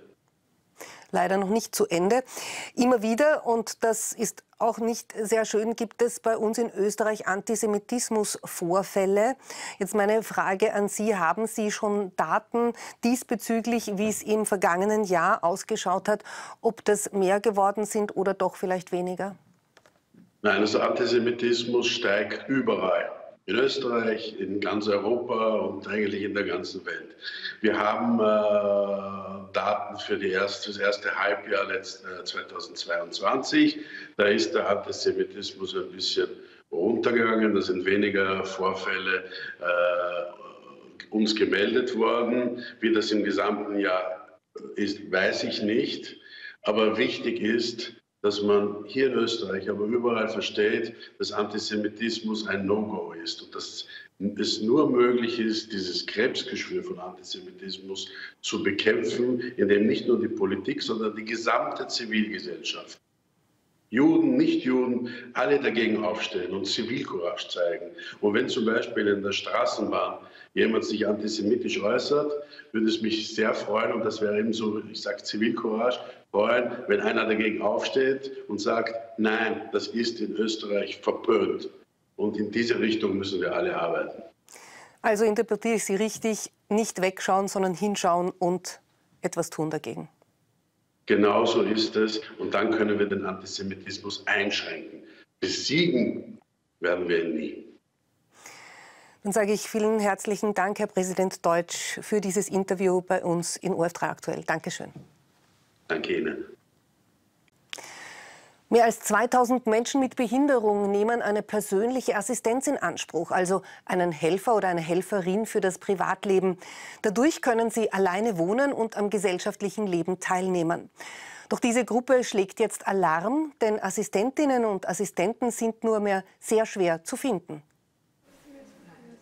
leider noch nicht zu Ende. Immer wieder, und das ist auch nicht sehr schön, gibt es bei uns in Österreich Antisemitismusvorfälle. Jetzt meine Frage an Sie, haben Sie schon Daten diesbezüglich, wie es im vergangenen Jahr ausgeschaut hat, ob das mehr geworden sind oder doch vielleicht weniger? Nein, also Antisemitismus steigt überall in Österreich, in ganz Europa und eigentlich in der ganzen Welt. Wir haben äh, Daten für, erste, das erste Halbjahr letzt, äh, 2022. Da ist der Antisemitismus ein bisschen runtergegangen. Da sind weniger Vorfälle äh, uns gemeldet worden. Wie das im gesamten Jahr ist, weiß ich nicht. Aber wichtig ist, dass man hier in Österreich, aber überall versteht, dass Antisemitismus ein No-Go ist und dass es nur möglich ist, dieses Krebsgeschwür von Antisemitismus zu bekämpfen, indem nicht nur die Politik, sondern die gesamte Zivilgesellschaft, Juden, Nichtjuden, alle dagegen aufstehen und Zivilcourage zeigen. Und wenn zum Beispiel in der Straßenbahn jemand sich antisemitisch äußert, würde es mich sehr freuen, und das wäre eben so, ich sage Zivilcourage, freuen, wenn einer dagegen aufsteht und sagt, nein, das ist in Österreich verpönt. Und in diese Richtung müssen wir alle arbeiten. Also interpretiere ich Sie richtig, nicht wegschauen, sondern hinschauen und etwas tun dagegen. Genau so ist es. Und dann können wir den Antisemitismus einschränken. Besiegen werden wir ihn nie. Dann sage ich vielen herzlichen Dank, Herr Präsident Deutsch, für dieses Interview bei uns in OF3 aktuell. Dankeschön. Danke Ihnen. Mehr als 2000 Menschen mit Behinderung nehmen eine persönliche Assistenz in Anspruch, also einen Helfer oder eine Helferin für das Privatleben. Dadurch können sie alleine wohnen und am gesellschaftlichen Leben teilnehmen. Doch diese Gruppe schlägt jetzt Alarm, denn Assistentinnen und Assistenten sind nur mehr sehr schwer zu finden.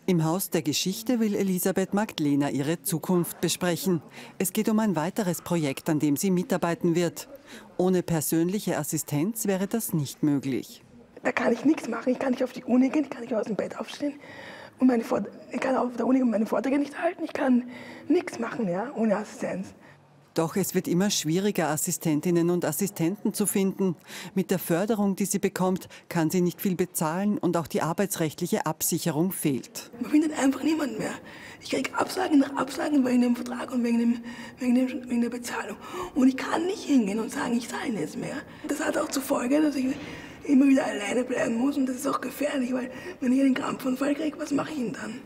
Im Haus der Geschichte will Elisabeth Magdlena ihre Zukunft besprechen. Es geht um ein weiteres Projekt, an dem sie mitarbeiten wird. Ohne persönliche Assistenz wäre das nicht möglich. Da kann ich nichts machen. Ich kann nicht auf die Uni gehen, ich kann nicht aus dem Bett aufstehen. Und meine ich kann auf der Uni meine Vorträge nicht halten. Ich kann nichts machen ja, ohne Assistenz. Doch es wird immer schwieriger, Assistentinnen und Assistenten zu finden. Mit der Förderung, die sie bekommt, kann sie nicht viel bezahlen und auch die arbeitsrechtliche Absicherung fehlt. Man findet einfach niemanden mehr. Ich kriege Absagen nach Absagen wegen dem Vertrag und wegen, dem, wegen, dem, wegen der Bezahlung. Und ich kann nicht hingehen und sagen, ich zahle jetzt mehr. Das hat auch zur Folge, dass ich immer wieder alleine bleiben muss und das ist auch gefährlich, weil wenn ich einen Krampfanfall kriege, was mache ich denn dann?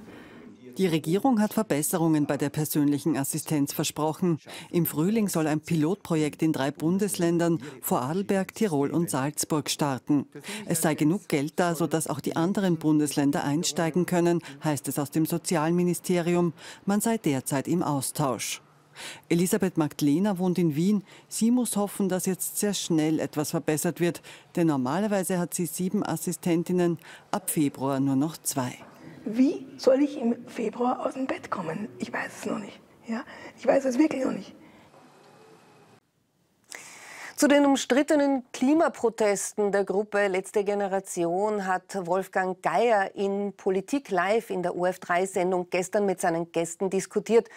Die Regierung hat Verbesserungen bei der persönlichen Assistenz versprochen. Im Frühling soll ein Pilotprojekt in drei Bundesländern, Vorarlberg, Tirol und Salzburg, starten. Es sei genug Geld da, sodass auch die anderen Bundesländer einsteigen können, heißt es aus dem Sozialministerium. Man sei derzeit im Austausch. Elisabeth Magdlena wohnt in Wien. Sie muss hoffen, dass jetzt sehr schnell etwas verbessert wird, denn normalerweise hat sie sieben Assistentinnen, ab Februar nur noch zwei. Wie soll ich im Februar aus dem Bett kommen? Ich weiß es noch nicht. Ja? Ich weiß es wirklich noch nicht. Zu den umstrittenen Klimaprotesten der Gruppe Letzte Generation hat Wolfgang Geier in Politik Live in der OF3-Sendung gestern mit seinen Gästen diskutiert.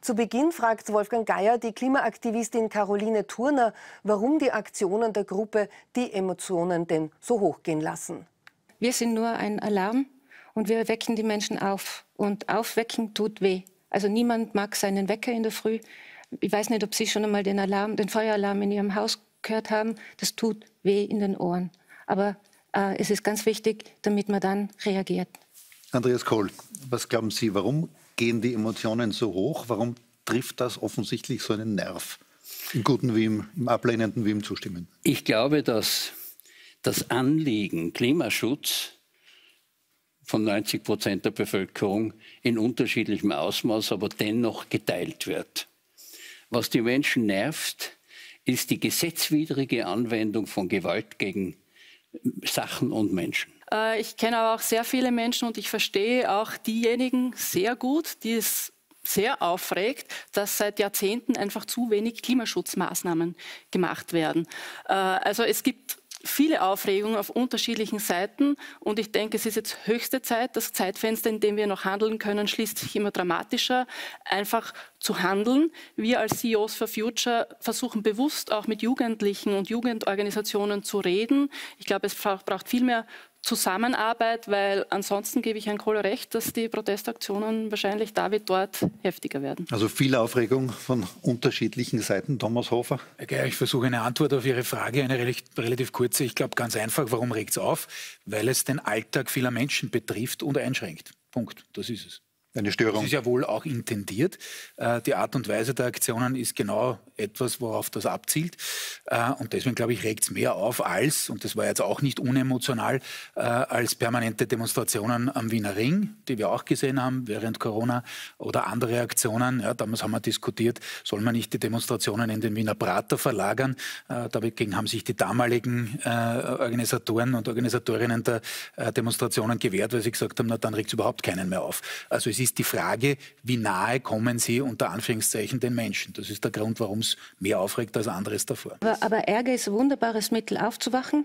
Zu Beginn fragt Wolfgang Geier die Klimaaktivistin Caroline Turner, warum die Aktionen der Gruppe die Emotionen denn so hochgehen lassen. Wir sind nur ein Alarm und wir wecken die Menschen auf. Und aufwecken tut weh. Also niemand mag seinen Wecker in der Früh. Ich weiß nicht, ob Sie schon einmal den Alarm, den Feueralarm in Ihrem Haus gehört haben. Das tut weh in den Ohren. Aber äh, es ist ganz wichtig, damit man dann reagiert. Andreas Kohl, was glauben Sie, warum gehen die Emotionen so hoch? Warum trifft das offensichtlich so einen Nerv? Im Guten wie im, im Ablehnenden wie im Zustimmen. Ich glaube, dass das Anliegen Klimaschutz von 90 Prozent der Bevölkerung in unterschiedlichem Ausmaß, aber dennoch geteilt wird. Was die Menschen nervt, ist die gesetzwidrige Anwendung von Gewalt gegen Sachen und Menschen. Äh, ich kenne aber auch sehr viele Menschen und ich verstehe auch diejenigen sehr gut, die es sehr aufregt, dass seit Jahrzehnten einfach zu wenig Klimaschutzmaßnahmen gemacht werden. Äh, also es gibt viele Aufregungen auf unterschiedlichen Seiten. Und ich denke, es ist jetzt höchste Zeit. Das Zeitfenster, in dem wir noch handeln können, schließt sich immer dramatischer. Einfach zu handeln. Wir als CEOs for Future versuchen bewusst auch mit Jugendlichen und Jugendorganisationen zu reden. Ich glaube, es braucht viel mehr Zusammenarbeit, weil ansonsten gebe ich Herrn Kohler recht, dass die Protestaktionen wahrscheinlich da wie dort heftiger werden. Also viel Aufregung von unterschiedlichen Seiten. Thomas Hofer? Ich versuche eine Antwort auf Ihre Frage, eine relativ kurze. Ich glaube ganz einfach, warum regt es auf? Weil es den Alltag vieler Menschen betrifft und einschränkt. Punkt. Das ist es. Eine Störung. Das ist ja wohl auch intendiert. Äh, die Art und Weise der Aktionen ist genau etwas, worauf das abzielt. Äh, und deswegen, glaube ich, regt es mehr auf als, und das war jetzt auch nicht unemotional, äh, als permanente Demonstrationen am Wiener Ring, die wir auch gesehen haben während Corona, oder andere Aktionen. Ja, damals haben wir diskutiert, soll man nicht die Demonstrationen in den Wiener Prater verlagern. Dagegen haben sich die damaligen Organisatoren und Organisatorinnen der Demonstrationen gewehrt, weil sie gesagt haben, na, dann regt es überhaupt keinen mehr auf. Also es ist die Frage, wie nahe kommen Sie unter Anführungszeichen den Menschen. Das ist der Grund, warum es mehr aufregt als anderes davor. Aber, aber Ärger ist ein wunderbares Mittel aufzuwachen.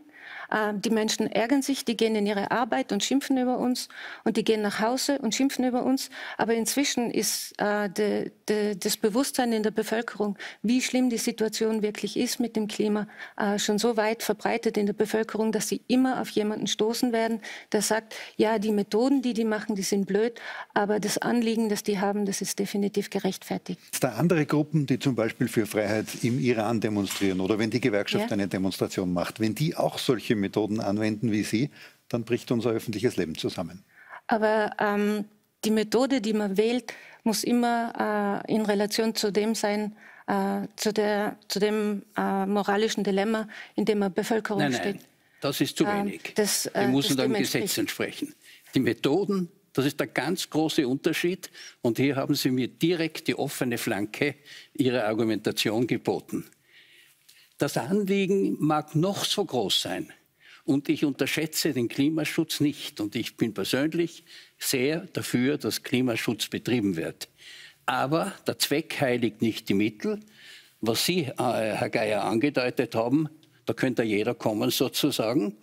Äh, die Menschen ärgern sich, die gehen in ihre Arbeit und schimpfen über uns und die gehen nach Hause und schimpfen über uns. Aber inzwischen ist äh, de, de, das Bewusstsein in der Bevölkerung, wie schlimm die Situation wirklich ist mit dem Klima, äh, schon so weit verbreitet in der Bevölkerung, dass sie immer auf jemanden stoßen werden, der sagt, ja, die Methoden, die die machen, die sind blöd, aber das Anliegen, das die haben, das ist definitiv gerechtfertigt. Es da andere Gruppen, die zum Beispiel für Freiheit im Iran demonstrieren oder wenn die Gewerkschaft ja. eine Demonstration macht, wenn die auch solche Methoden anwenden wie Sie, dann bricht unser öffentliches Leben zusammen. Aber ähm, die Methode, die man wählt, muss immer äh, in Relation zu dem sein, äh, zu, der, zu dem äh, moralischen Dilemma, in dem eine Bevölkerung nein, nein, steht. Das ist zu ähm, wenig. Das, Die müssen dem Gesetz entsprechen. Die Methoden, das ist der ganz große Unterschied. Und hier haben Sie mir direkt die offene Flanke Ihrer Argumentation geboten. Das Anliegen mag noch so groß sein. Und ich unterschätze den Klimaschutz nicht. Und ich bin persönlich sehr dafür, dass Klimaschutz betrieben wird. Aber der Zweck heiligt nicht die Mittel. Was Sie, äh, Herr Geier, angedeutet haben, da könnte jeder kommen sozusagen.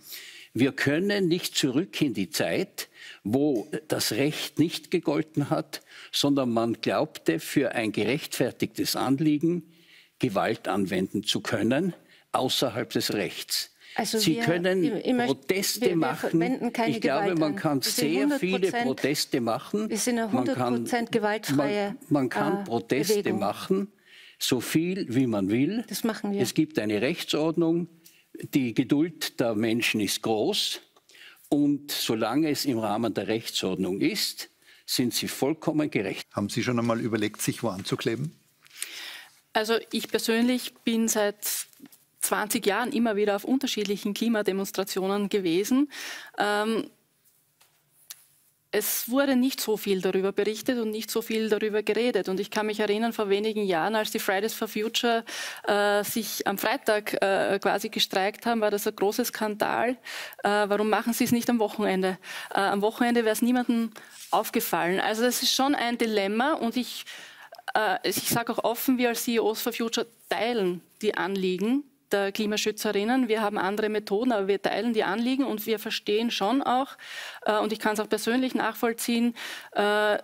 Wir können nicht zurück in die Zeit, wo das Recht nicht gegolten hat, sondern man glaubte, für ein gerechtfertigtes Anliegen Gewalt anwenden zu können, außerhalb des Rechts. Also Sie wir, können ich, Proteste wir, wir machen. ich glaube, man kann sehr viele Proteste machen. Wir sind eine 100 man kann, gewaltfreie man, man kann äh, Proteste Bewegung. machen, so viel wie man will. Das machen wir. Es gibt eine Rechtsordnung. Die Geduld der Menschen ist groß. Und solange es im Rahmen der Rechtsordnung ist, sind sie vollkommen gerecht. Haben Sie schon einmal überlegt, sich wo anzukleben? Also ich persönlich bin seit 20 Jahren immer wieder auf unterschiedlichen Klimademonstrationen gewesen. Ähm, es wurde nicht so viel darüber berichtet und nicht so viel darüber geredet. Und ich kann mich erinnern, vor wenigen Jahren, als die Fridays for Future äh, sich am Freitag äh, quasi gestreikt haben, war das ein großer Skandal. Äh, warum machen sie es nicht am Wochenende? Äh, am Wochenende wäre es niemandem aufgefallen. Also das ist schon ein Dilemma und ich, äh, ich sage auch offen, wir als CEOs for Future teilen die Anliegen der Klimaschützerinnen. Wir haben andere Methoden, aber wir teilen die Anliegen und wir verstehen schon auch, äh, und ich kann es auch persönlich nachvollziehen, äh,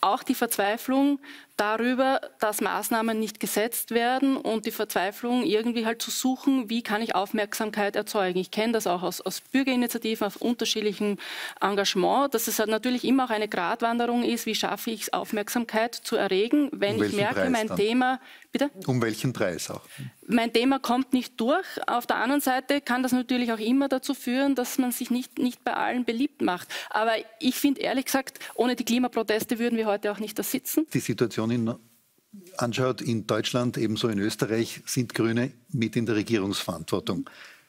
auch die Verzweiflung darüber, dass Maßnahmen nicht gesetzt werden und die Verzweiflung irgendwie halt zu suchen, wie kann ich Aufmerksamkeit erzeugen. Ich kenne das auch aus, aus Bürgerinitiativen, aus unterschiedlichem Engagement, dass es halt natürlich immer auch eine Gratwanderung ist, wie schaffe ich es, Aufmerksamkeit zu erregen, wenn um ich merke, Preis mein dann? Thema, bitte? Um welchen Preis auch? Mein Thema kommt nicht durch. Auf der anderen Seite kann das natürlich auch immer dazu führen, dass man sich nicht, nicht bei allen beliebt macht. Aber ich finde ehrlich gesagt, ohne die Klimaproteste würden wir heute auch nicht da sitzen. Die Situation Situation in anschaut, in Deutschland ebenso in Österreich sind Grüne mit in der Regierungsverantwortung.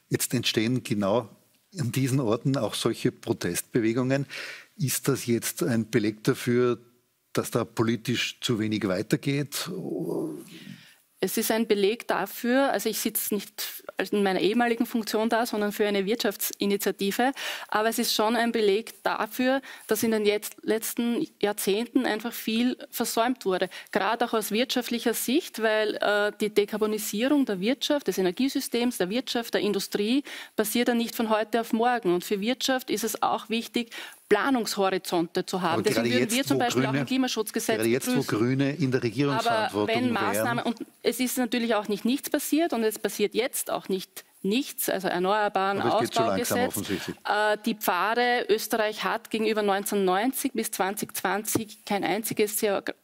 Jetzt entstehen genau an diesen Orten auch solche Protestbewegungen. Ist das jetzt ein Beleg dafür, dass da politisch zu wenig weitergeht? Es ist ein Beleg dafür, also ich sitze nicht in meiner ehemaligen Funktion da, sondern für eine Wirtschaftsinitiative, aber es ist schon ein Beleg dafür, dass in den letzten Jahrzehnten einfach viel versäumt wurde. Gerade auch aus wirtschaftlicher Sicht, weil äh, die Dekarbonisierung der Wirtschaft, des Energiesystems, der Wirtschaft, der Industrie passiert ja nicht von heute auf morgen. Und für Wirtschaft ist es auch wichtig, Planungshorizonte zu haben. Deswegen würden jetzt, wir zum Beispiel Grüne, auch ein Klimaschutzgesetz Gerade jetzt, begrüßen. wo Grüne in der Regierungsverantwortung Aber wenn Maßnahmen, und es ist natürlich auch nicht nichts passiert und es passiert jetzt auch nicht nichts, also Erneuerbaren Ausbaugesetz. Äh, die Pfade, Österreich hat gegenüber 1990 bis 2020 kein einziges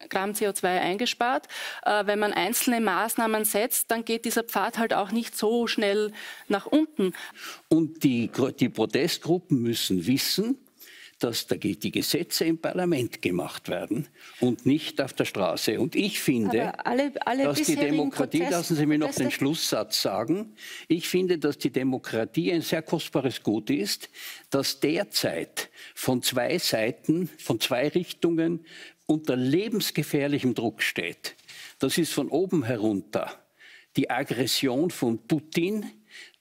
Gramm CO2 eingespart. Äh, wenn man einzelne Maßnahmen setzt, dann geht dieser Pfad halt auch nicht so schnell nach unten. Und die, die Protestgruppen müssen wissen, dass die Gesetze im Parlament gemacht werden und nicht auf der Straße. Und ich finde, alle, alle dass die Demokratie, Prozess, lassen Sie mir noch den Schlusssatz sagen, ich finde, dass die Demokratie ein sehr kostbares Gut ist, das derzeit von zwei Seiten, von zwei Richtungen unter lebensgefährlichem Druck steht. Das ist von oben herunter die Aggression von Putin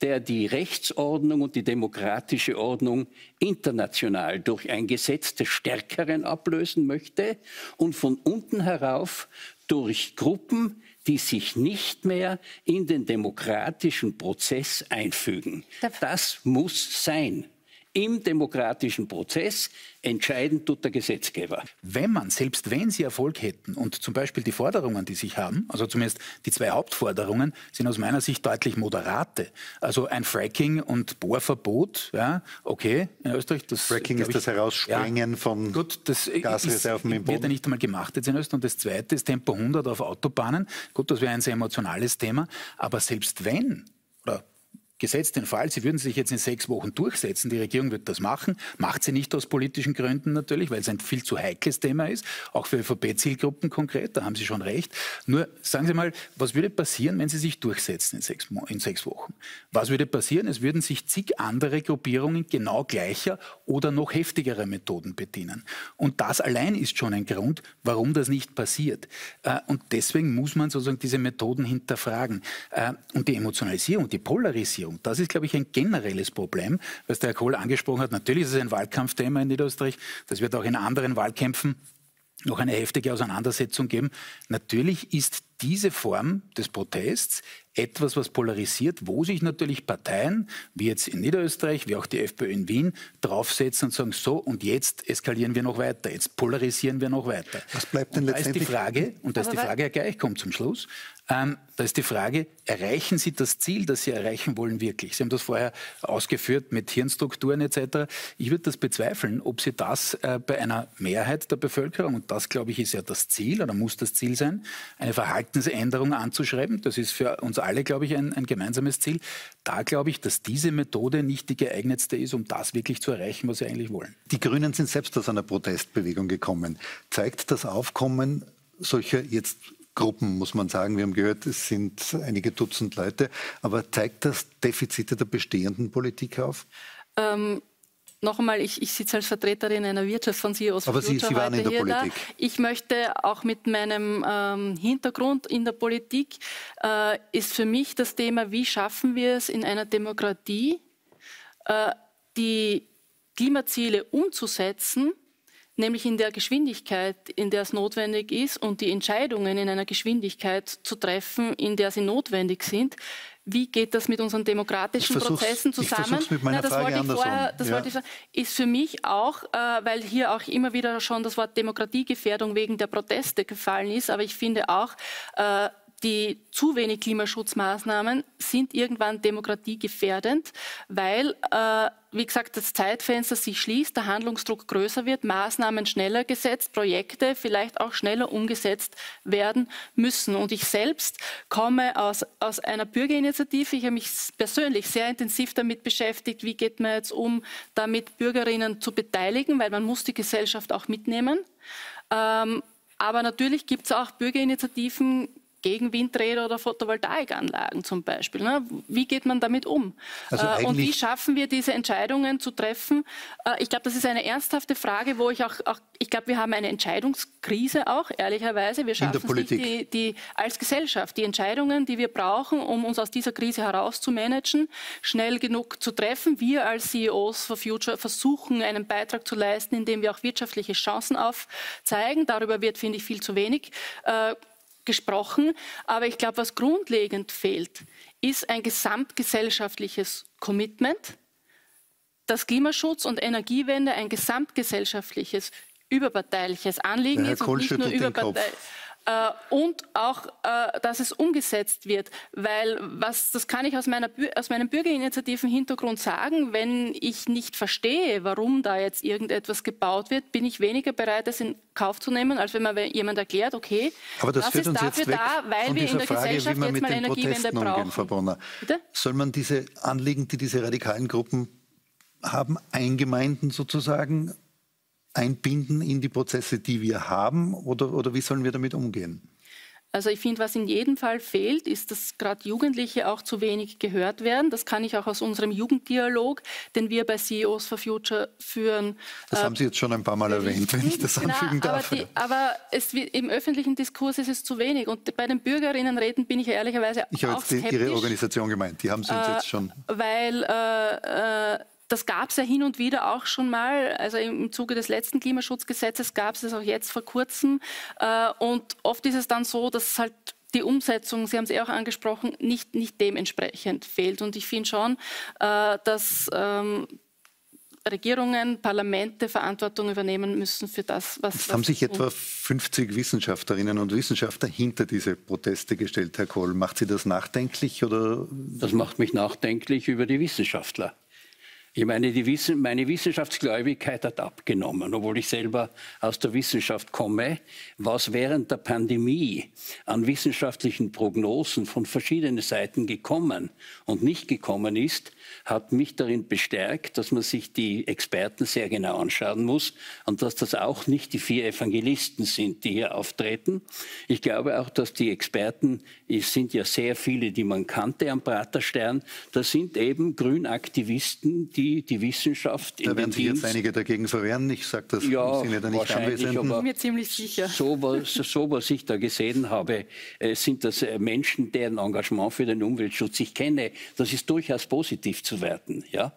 der die Rechtsordnung und die demokratische Ordnung international durch ein Gesetz des Stärkeren ablösen möchte und von unten herauf durch Gruppen, die sich nicht mehr in den demokratischen Prozess einfügen. Das muss sein im demokratischen Prozess. Entscheidend tut der Gesetzgeber. Wenn man, selbst wenn Sie Erfolg hätten und zum Beispiel die Forderungen, die sich haben, also zumindest die zwei Hauptforderungen, sind aus meiner Sicht deutlich moderate. Also ein Fracking und Bohrverbot, ja, okay, in Österreich. Das, Fracking ist ich, das Heraussprengen ja, von gut, das Gasreserven ist, im Boden. wird ja nicht einmal gemacht jetzt in Österreich. Und das Zweite ist Tempo 100 auf Autobahnen. Gut, das wäre ein sehr emotionales Thema. Aber selbst wenn, Gesetzt den Fall, Sie würden sich jetzt in sechs Wochen durchsetzen, die Regierung wird das machen, macht sie nicht aus politischen Gründen natürlich, weil es ein viel zu heikles Thema ist, auch für ÖVP-Zielgruppen konkret, da haben Sie schon recht. Nur sagen Sie mal, was würde passieren, wenn Sie sich durchsetzen in sechs, in sechs Wochen? Was würde passieren? Es würden sich zig andere Gruppierungen genau gleicher oder noch heftigerer Methoden bedienen. Und das allein ist schon ein Grund, warum das nicht passiert. Äh, und deswegen muss man sozusagen diese Methoden hinterfragen. Äh, und die Emotionalisierung, die Polarisierung, Finanzierung. Das ist, glaube ich, ein generelles Problem, was der Herr Kohl angesprochen hat. Natürlich ist es ein Wahlkampfthema in Niederösterreich. Das wird auch in anderen Wahlkämpfen noch eine heftige Auseinandersetzung geben. Natürlich ist diese Form des Protests etwas, was polarisiert, wo sich natürlich Parteien, wie jetzt in Niederösterreich, wie auch die FPÖ in Wien, draufsetzen und sagen, so und jetzt eskalieren wir noch weiter, jetzt polarisieren wir noch weiter. Was bleibt denn und letztendlich? Da ist die Frage, und da ist die Frage, Herr Geich kommt zum Schluss, ähm, da ist die Frage, erreichen Sie das Ziel, das Sie erreichen wollen, wirklich? Sie haben das vorher ausgeführt mit Hirnstrukturen etc. Ich würde das bezweifeln, ob Sie das äh, bei einer Mehrheit der Bevölkerung, und das glaube ich ist ja das Ziel oder muss das Ziel sein, eine Verhaltensänderung anzuschreiben, das ist für uns alle, glaube ich, ein, ein gemeinsames Ziel. Da glaube ich, dass diese Methode nicht die geeignetste ist, um das wirklich zu erreichen, was Sie eigentlich wollen. Die Grünen sind selbst aus einer Protestbewegung gekommen. Zeigt das Aufkommen solcher jetzt Gruppen, muss man sagen. Wir haben gehört, es sind einige Dutzend Leute. Aber zeigt das Defizite der bestehenden Politik auf? Ähm, noch einmal, ich, ich sitze als Vertreterin einer Wirtschaft von CEOs Aber Sie, Sie waren in der Politik. Da. Ich möchte auch mit meinem ähm, Hintergrund in der Politik, äh, ist für mich das Thema, wie schaffen wir es in einer Demokratie, äh, die Klimaziele umzusetzen, nämlich in der Geschwindigkeit, in der es notwendig ist und die Entscheidungen in einer Geschwindigkeit zu treffen, in der sie notwendig sind. Wie geht das mit unseren demokratischen Prozessen zusammen? Ich mit meiner Na, das Frage wollte ich vorher, das ja. wollte ich sagen, ist für mich auch, äh, weil hier auch immer wieder schon das Wort Demokratiegefährdung wegen der Proteste gefallen ist, aber ich finde auch, äh, die zu wenig Klimaschutzmaßnahmen sind irgendwann demokratiegefährdend, weil, äh, wie gesagt, das Zeitfenster sich schließt, der Handlungsdruck größer wird, Maßnahmen schneller gesetzt, Projekte vielleicht auch schneller umgesetzt werden müssen. Und ich selbst komme aus, aus einer Bürgerinitiative. Ich habe mich persönlich sehr intensiv damit beschäftigt, wie geht man jetzt um, damit Bürgerinnen zu beteiligen, weil man muss die Gesellschaft auch mitnehmen. Ähm, aber natürlich gibt es auch Bürgerinitiativen gegen Windräder oder Photovoltaikanlagen zum Beispiel. Ne? Wie geht man damit um? Also äh, und wie schaffen wir diese Entscheidungen zu treffen? Äh, ich glaube, das ist eine ernsthafte Frage, wo ich auch, auch ich glaube, wir haben eine Entscheidungskrise auch, ehrlicherweise. Wir schaffen es nicht, die, die, als Gesellschaft, die Entscheidungen, die wir brauchen, um uns aus dieser Krise herauszumanagen, schnell genug zu treffen. Wir als CEOs for Future versuchen, einen Beitrag zu leisten, indem wir auch wirtschaftliche Chancen aufzeigen. Darüber wird, finde ich, viel zu wenig äh, gesprochen. Aber ich glaube, was grundlegend fehlt, ist ein gesamtgesellschaftliches Commitment, dass Klimaschutz und Energiewende ein gesamtgesellschaftliches, überparteiliches Anliegen ist und nicht nur überparteilich. Äh, und auch, äh, dass es umgesetzt wird. Weil was, das kann ich aus, meiner, aus meinem Bürgerinitiativen-Hintergrund sagen, wenn ich nicht verstehe, warum da jetzt irgendetwas gebaut wird, bin ich weniger bereit, das in Kauf zu nehmen, als wenn man jemand erklärt, okay, Aber das, das ist dafür da, weil wir in der Frage, Gesellschaft jetzt mal Energiewende brauchen. Frau Bonner. Soll man diese Anliegen, die diese radikalen Gruppen haben, eingemeinden sozusagen einbinden in die Prozesse, die wir haben? Oder, oder wie sollen wir damit umgehen? Also ich finde, was in jedem Fall fehlt, ist, dass gerade Jugendliche auch zu wenig gehört werden. Das kann ich auch aus unserem Jugenddialog, den wir bei CEOs for Future führen. Das äh, haben Sie jetzt schon ein paar Mal erwähnt, wenn ich das anfügen Na, darf. Aber, die, aber es, im öffentlichen Diskurs ist es zu wenig. Und bei den Bürgerinnenräten bin ich ehrlicherweise ich auch. Ich habe Ihre Organisation gemeint, die haben Sie uns äh, jetzt schon... Weil... Äh, äh das gab es ja hin und wieder auch schon mal. Also im Zuge des letzten Klimaschutzgesetzes gab es es auch jetzt vor kurzem. Äh, und oft ist es dann so, dass halt die Umsetzung, Sie haben es eh auch angesprochen, nicht, nicht dementsprechend fehlt. Und ich finde schon, äh, dass ähm, Regierungen, Parlamente Verantwortung übernehmen müssen für das, was. Es haben sich etwa 50 Wissenschaftlerinnen und Wissenschaftler hinter diese Proteste gestellt, Herr Kohl. Macht Sie das nachdenklich oder? Das macht mich nachdenklich über die Wissenschaftler. Ich meine, Wissen, meine Wissenschaftsgläubigkeit hat abgenommen, obwohl ich selber aus der Wissenschaft komme. Was während der Pandemie an wissenschaftlichen Prognosen von verschiedenen Seiten gekommen und nicht gekommen ist, hat mich darin bestärkt, dass man sich die Experten sehr genau anschauen muss und dass das auch nicht die vier Evangelisten sind, die hier auftreten. Ich glaube auch, dass die Experten, es sind ja sehr viele, die man kannte am Praterstern, das sind eben Grünaktivisten, die die Wissenschaft da in werden sich jetzt einige dagegen verwehren. Ich sage das ja, im Sinne der nicht Anwesenden. Aber mir ziemlich sicher. So was, so was ich da gesehen habe, äh, sind das äh, Menschen, deren Engagement für den Umweltschutz ich kenne. Das ist durchaus positiv zu werten. Ja?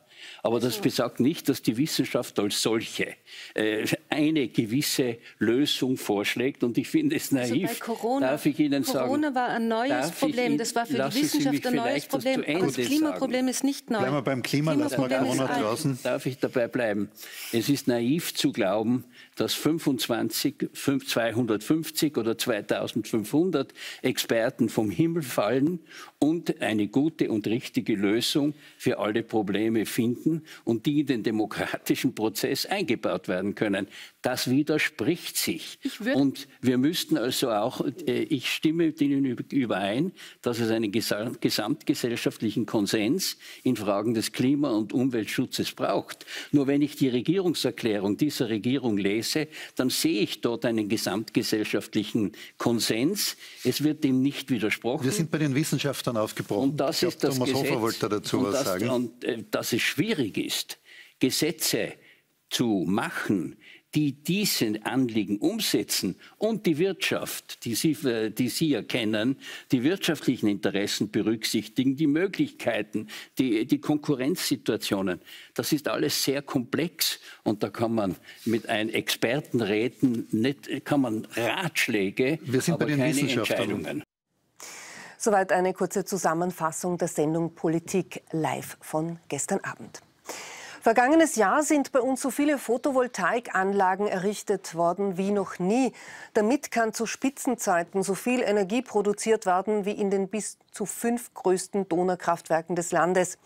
Aber das besagt nicht, dass die Wissenschaft als solche äh, eine gewisse Lösung vorschlägt. Und ich finde es also naiv, also Corona, darf ich Ihnen sagen. Corona war ein neues Problem. Das war für die Wissenschaft ein neues Problem. Das, das Klimaproblem sagen. ist nicht neu. Bleiben wir beim Klima, lassen wir Corona draußen. Darf ich dabei bleiben? Es ist naiv zu glauben, dass 25, 250 oder 2500 Experten vom Himmel fallen und eine gute und richtige Lösung für alle Probleme finden und die in den demokratischen Prozess eingebaut werden können. Das widerspricht sich. Und wir müssten also auch, äh, ich stimme mit Ihnen überein, dass es einen gesamtgesellschaftlichen Konsens in Fragen des Klima- und Umweltschutzes braucht. Nur wenn ich die Regierungserklärung dieser Regierung lese, dann sehe ich dort einen gesamtgesellschaftlichen Konsens. Es wird dem nicht widersprochen. Wir sind bei den Wissenschaftlern aufgebrochen. Und das glaub, ist das Thomas Gesetz. Hofer wollte dazu und was das, sagen. Und äh, dass es schwierig ist, Gesetze zu machen, die diese Anliegen umsetzen und die Wirtschaft, die Sie, äh, die Sie erkennen, die wirtschaftlichen Interessen berücksichtigen, die Möglichkeiten, die, die Konkurrenzsituationen. Das ist alles sehr komplex und da kann man mit einem Expertenräten nicht, kann man Ratschläge, Wir sind aber bei den keine Wissenschaftlern. Entscheidungen. Soweit eine kurze Zusammenfassung der Sendung Politik live von gestern Abend. Vergangenes Jahr sind bei uns so viele Photovoltaikanlagen errichtet worden wie noch nie. Damit kann zu Spitzenzeiten so viel Energie produziert werden wie in den bis zu fünf größten Donaukraftwerken des Landes.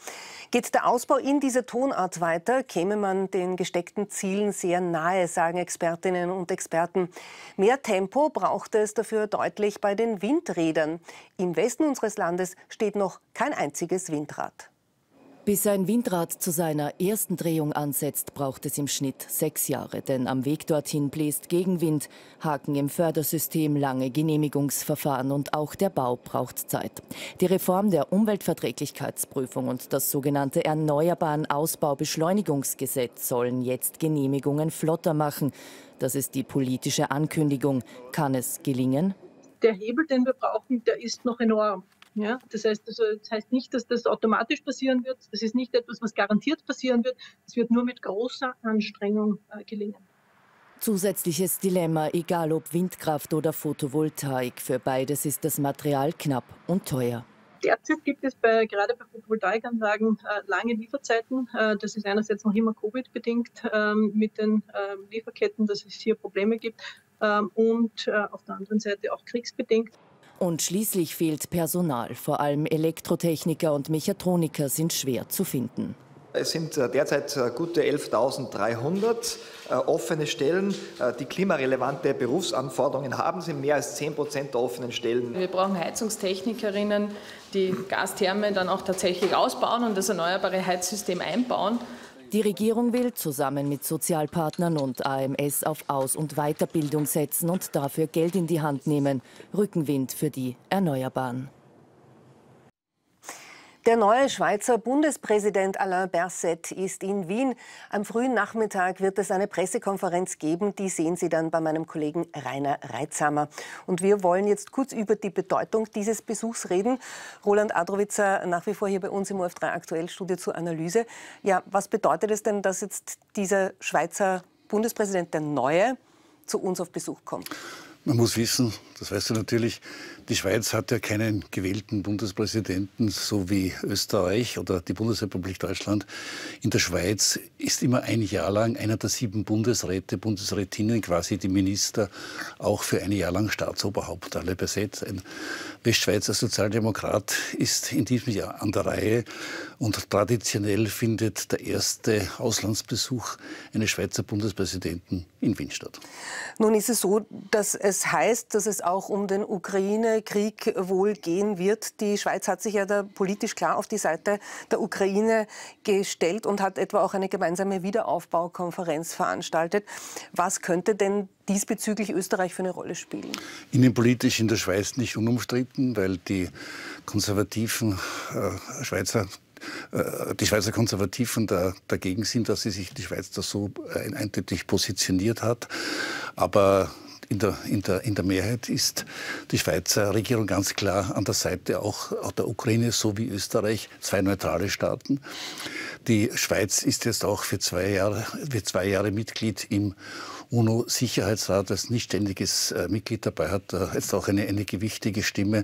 Geht der Ausbau in dieser Tonart weiter, käme man den gesteckten Zielen sehr nahe, sagen Expertinnen und Experten. Mehr Tempo braucht es dafür deutlich bei den Windrädern. Im Westen unseres Landes steht noch kein einziges Windrad. Bis ein Windrad zu seiner ersten Drehung ansetzt, braucht es im Schnitt sechs Jahre. Denn am Weg dorthin bläst Gegenwind, Haken im Fördersystem, lange Genehmigungsverfahren und auch der Bau braucht Zeit. Die Reform der Umweltverträglichkeitsprüfung und das sogenannte Erneuerbaren Ausbaubeschleunigungsgesetz sollen jetzt Genehmigungen flotter machen. Das ist die politische Ankündigung. Kann es gelingen? Der Hebel, den wir brauchen, der ist noch enorm. Ja, das, heißt, also, das heißt nicht, dass das automatisch passieren wird. Das ist nicht etwas, was garantiert passieren wird. Es wird nur mit großer Anstrengung äh, gelingen. Zusätzliches Dilemma, egal ob Windkraft oder Photovoltaik. Für beides ist das Material knapp und teuer. Derzeit gibt es bei, gerade bei Photovoltaikanlagen äh, lange Lieferzeiten. Äh, das ist einerseits noch immer Covid-bedingt ähm, mit den äh, Lieferketten, dass es hier Probleme gibt ähm, und äh, auf der anderen Seite auch kriegsbedingt. Und schließlich fehlt Personal. Vor allem Elektrotechniker und Mechatroniker sind schwer zu finden. Es sind äh, derzeit äh, gute 11.300 äh, offene Stellen, die klimarelevante Berufsanforderungen haben, sind mehr als 10 Prozent der offenen Stellen. Wir brauchen Heizungstechnikerinnen, die Gastherme dann auch tatsächlich ausbauen und das erneuerbare Heizsystem einbauen. Die Regierung will zusammen mit Sozialpartnern und AMS auf Aus- und Weiterbildung setzen und dafür Geld in die Hand nehmen. Rückenwind für die Erneuerbaren. Der neue Schweizer Bundespräsident Alain Berset ist in Wien. Am frühen Nachmittag wird es eine Pressekonferenz geben. Die sehen Sie dann bei meinem Kollegen Rainer Reitzhammer. Und wir wollen jetzt kurz über die Bedeutung dieses Besuchs reden. Roland Adrowitzer, nach wie vor hier bei uns im OF3 Aktuell Studio zur Analyse. Ja, was bedeutet es denn, dass jetzt dieser Schweizer Bundespräsident, der neue, zu uns auf Besuch kommt? Man muss wissen, das weißt du natürlich, die Schweiz hat ja keinen gewählten Bundespräsidenten, so wie Österreich oder die Bundesrepublik Deutschland. In der Schweiz ist immer ein Jahr lang einer der sieben Bundesräte, Bundesrätinnen, quasi die Minister, auch für ein Jahr lang Staatsoberhaupt alle besetzt. Ein Westschweizer Sozialdemokrat ist in diesem Jahr an der Reihe und traditionell findet der erste Auslandsbesuch eines Schweizer Bundespräsidenten in Wien statt. Nun ist es so, dass es heißt, dass es auch um den Ukraine Krieg wohl gehen wird. Die Schweiz hat sich ja da politisch klar auf die Seite der Ukraine gestellt und hat etwa auch eine gemeinsame Wiederaufbaukonferenz veranstaltet. Was könnte denn diesbezüglich Österreich für eine Rolle spielen? Innenpolitisch in der Schweiz nicht unumstritten, weil die konservativen äh, Schweizer äh, die Schweizer Konservativen da, dagegen sind, dass sie sich die Schweiz da so eindeutig positioniert hat. Aber in der, in, der, in der Mehrheit ist die Schweizer Regierung ganz klar an der Seite auch, auch der Ukraine, so wie Österreich, zwei neutrale Staaten. Die Schweiz ist jetzt auch für zwei Jahre, für zwei Jahre Mitglied im UNO-Sicherheitsrat als nicht ständiges äh, Mitglied dabei, hat äh, jetzt auch eine, eine gewichtige Stimme.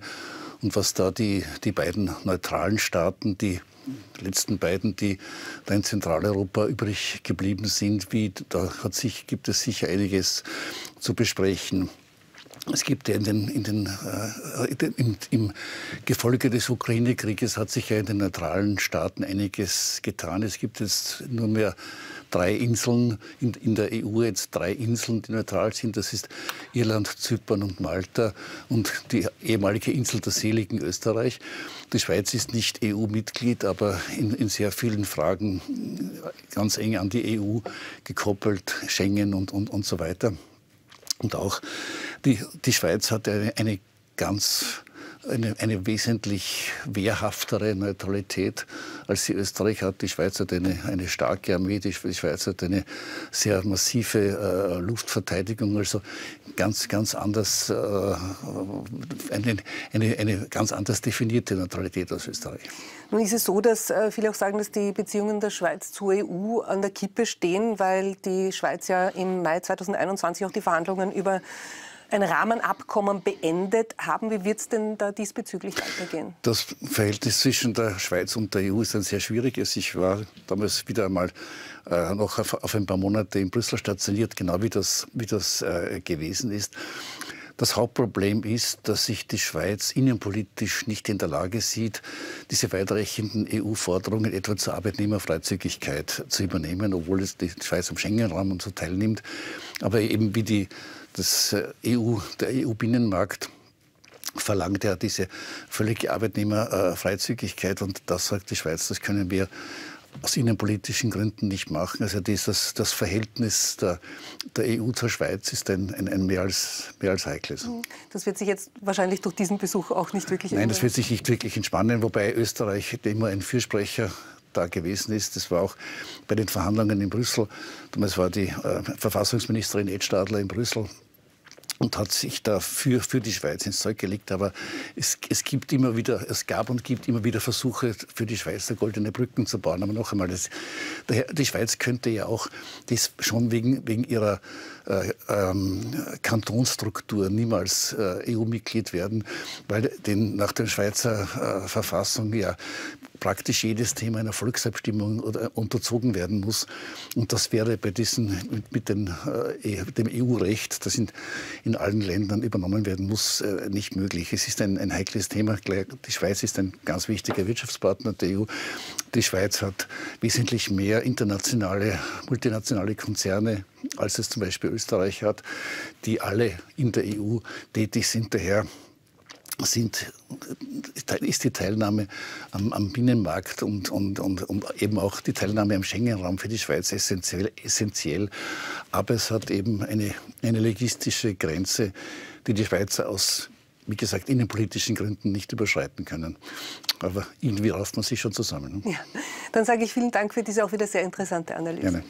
Und was da die, die beiden neutralen Staaten, die letzten beiden, die da in Zentraleuropa übrig geblieben sind, wie, da hat sich, gibt es sicher einiges zu besprechen. Es gibt ja in den, in den, äh, im, im, Gefolge des Ukraine-Krieges hat sich ja in den neutralen Staaten einiges getan. Es gibt jetzt nur mehr drei Inseln in, in, der EU, jetzt drei Inseln, die neutral sind. Das ist Irland, Zypern und Malta und die ehemalige Insel der Seligen Österreich. Die Schweiz ist nicht EU-Mitglied, aber in, in, sehr vielen Fragen ganz eng an die EU gekoppelt, Schengen und, und, und so weiter. Und auch die, die Schweiz hat eine, eine ganz eine, eine wesentlich wehrhaftere Neutralität als die Österreich hat. Die Schweiz hat eine, eine starke Armee, die Schweiz hat eine sehr massive äh, Luftverteidigung, also ganz, ganz anders, äh, eine, eine, eine ganz anders definierte Neutralität als Österreich. Nun ist es so, dass äh, viele auch sagen, dass die Beziehungen der Schweiz zur EU an der Kippe stehen, weil die Schweiz ja im Mai 2021 auch die Verhandlungen über ein Rahmenabkommen beendet haben. Wie wird es denn da diesbezüglich weitergehen? Das Verhältnis zwischen der Schweiz und der EU ist ein sehr schwieriges. Ich war damals wieder einmal äh, noch auf, auf, ein paar Monate in Brüssel stationiert, genau wie das, wie das äh, gewesen ist. Das Hauptproblem ist, dass sich die Schweiz innenpolitisch nicht in der Lage sieht, diese weitreichenden EU-Forderungen etwa zur Arbeitnehmerfreizügigkeit zu übernehmen, obwohl es die Schweiz am Schengen-Rahmen so teilnimmt. Aber eben wie die das äh, EU, der EU-Binnenmarkt verlangt ja diese völlige Arbeitnehmerfreizügigkeit. Und das sagt die Schweiz, das können wir aus innenpolitischen Gründen nicht machen. Also dieses, das Verhältnis der, der EU zur Schweiz ist ein, ein, ein, mehr, als, mehr als heikles. Mhm. Das wird sich jetzt wahrscheinlich durch diesen Besuch auch nicht wirklich Nein, das wird sich nicht wirklich entspannen, wobei Österreich immer ein Fürsprecher da gewesen ist. Das war auch bei den Verhandlungen in Brüssel. Damals war die äh, Verfassungsministerin Ed Stadler in Brüssel und hat sich dafür für die Schweiz ins Zeug gelegt. Aber es, es, gibt immer wieder, es gab und gibt immer wieder Versuche für die Schweiz goldene Brücken zu bauen. Aber noch einmal, das, die Schweiz könnte ja auch das schon wegen, wegen ihrer äh, ähm, Kantonsstruktur niemals äh, EU-Mitglied werden, weil den, nach der Schweizer äh, Verfassung ja praktisch jedes Thema einer Volksabstimmung unterzogen werden muss. Und das wäre bei diesen, mit, den, äh, dem EU-Recht, das in, in allen Ländern übernommen werden muss, äh, nicht möglich. Es ist ein, ein heikles Thema. Die Schweiz ist ein ganz wichtiger Wirtschaftspartner der EU. Die Schweiz hat wesentlich mehr internationale, multinationale Konzerne, als es zum Beispiel Österreich hat, die alle in der EU tätig sind. Daher sind, ist die Teilnahme am, am Binnenmarkt und, und, und, und, eben auch die Teilnahme am Schengen-Raum für die Schweiz essentiell, essentiell. Aber es hat eben eine, eine logistische Grenze, die die Schweizer aus wie gesagt, innenpolitischen Gründen nicht überschreiten können. Aber irgendwie rauft man sich schon zusammen. Ja. Dann sage ich vielen Dank für diese auch wieder sehr interessante Analyse. Gerne.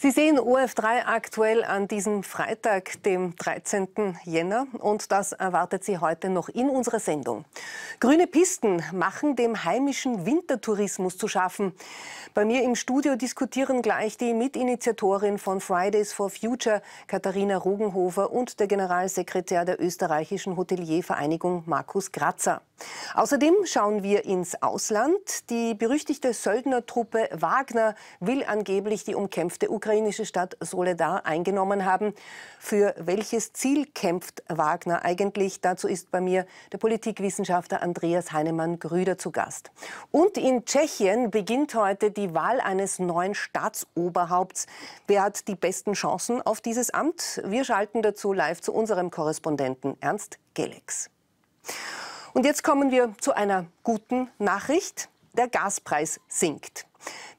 Sie sehen OF3 aktuell an diesem Freitag, dem 13. Jänner. Und das erwartet Sie heute noch in unserer Sendung. Grüne Pisten machen dem heimischen Wintertourismus zu schaffen. Bei mir im Studio diskutieren gleich die Mitinitiatorin von Fridays for Future, Katharina Rugenhofer, und der Generalsekretär der österreichischen Hoteliervereinigung, Markus Grazer. Außerdem schauen wir ins Ausland. Die berüchtigte Söldnertruppe Wagner will angeblich die umkämpfte ukrainische Stadt Soledar eingenommen haben. Für welches Ziel kämpft Wagner eigentlich? Dazu ist bei mir der Politikwissenschaftler Andreas Heinemann-Grüder zu Gast. Und in Tschechien beginnt heute die Wahl eines neuen Staatsoberhaupts. Wer hat die besten Chancen auf dieses Amt? Wir schalten dazu live zu unserem Korrespondenten Ernst Gelex. Und jetzt kommen wir zu einer guten Nachricht. Der Gaspreis sinkt.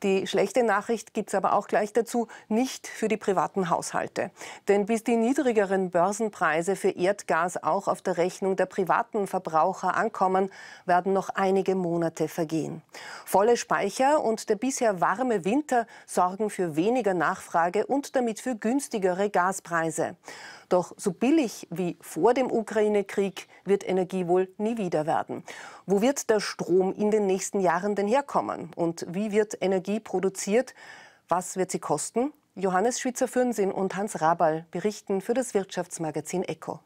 Die schlechte Nachricht gibt es aber auch gleich dazu, nicht für die privaten Haushalte. Denn bis die niedrigeren Börsenpreise für Erdgas auch auf der Rechnung der privaten Verbraucher ankommen, werden noch einige Monate vergehen. Volle Speicher und der bisher warme Winter sorgen für weniger Nachfrage und damit für günstigere Gaspreise. Doch so billig wie vor dem Ukraine-Krieg wird Energie wohl nie wieder werden. Wo wird der Strom in den nächsten Jahren denn herkommen? Und wie wird Energie produziert? Was wird sie kosten? Johannes Schwitzer-Fürnsinn und Hans Rabal berichten für das Wirtschaftsmagazin Echo.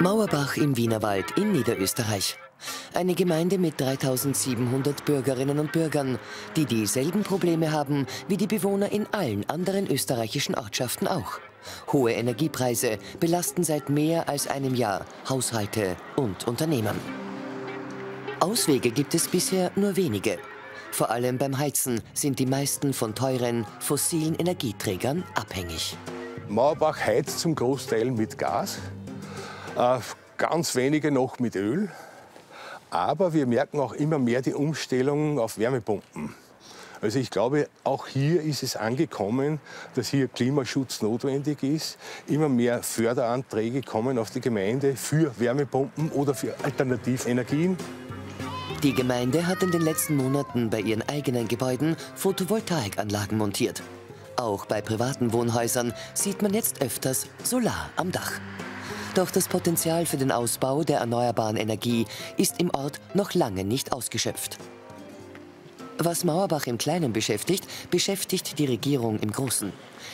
Mauerbach im Wienerwald in Niederösterreich. Eine Gemeinde mit 3700 Bürgerinnen und Bürgern, die dieselben Probleme haben wie die Bewohner in allen anderen österreichischen Ortschaften auch. Hohe Energiepreise belasten seit mehr als einem Jahr Haushalte und Unternehmen. Auswege gibt es bisher nur wenige. Vor allem beim Heizen sind die meisten von teuren fossilen Energieträgern abhängig. Mauerbach heizt zum Großteil mit Gas, äh, ganz wenige noch mit Öl. Aber wir merken auch immer mehr die Umstellung auf Wärmepumpen. Also ich glaube, auch hier ist es angekommen, dass hier Klimaschutz notwendig ist. Immer mehr Förderanträge kommen auf die Gemeinde für Wärmepumpen oder für Alternativenergien. Die Gemeinde hat in den letzten Monaten bei ihren eigenen Gebäuden Photovoltaikanlagen montiert. Auch bei privaten Wohnhäusern sieht man jetzt öfters Solar am Dach. Doch das Potenzial für den Ausbau der erneuerbaren Energie ist im Ort noch lange nicht ausgeschöpft. Was Mauerbach im Kleinen beschäftigt, beschäftigt die Regierung im Großen.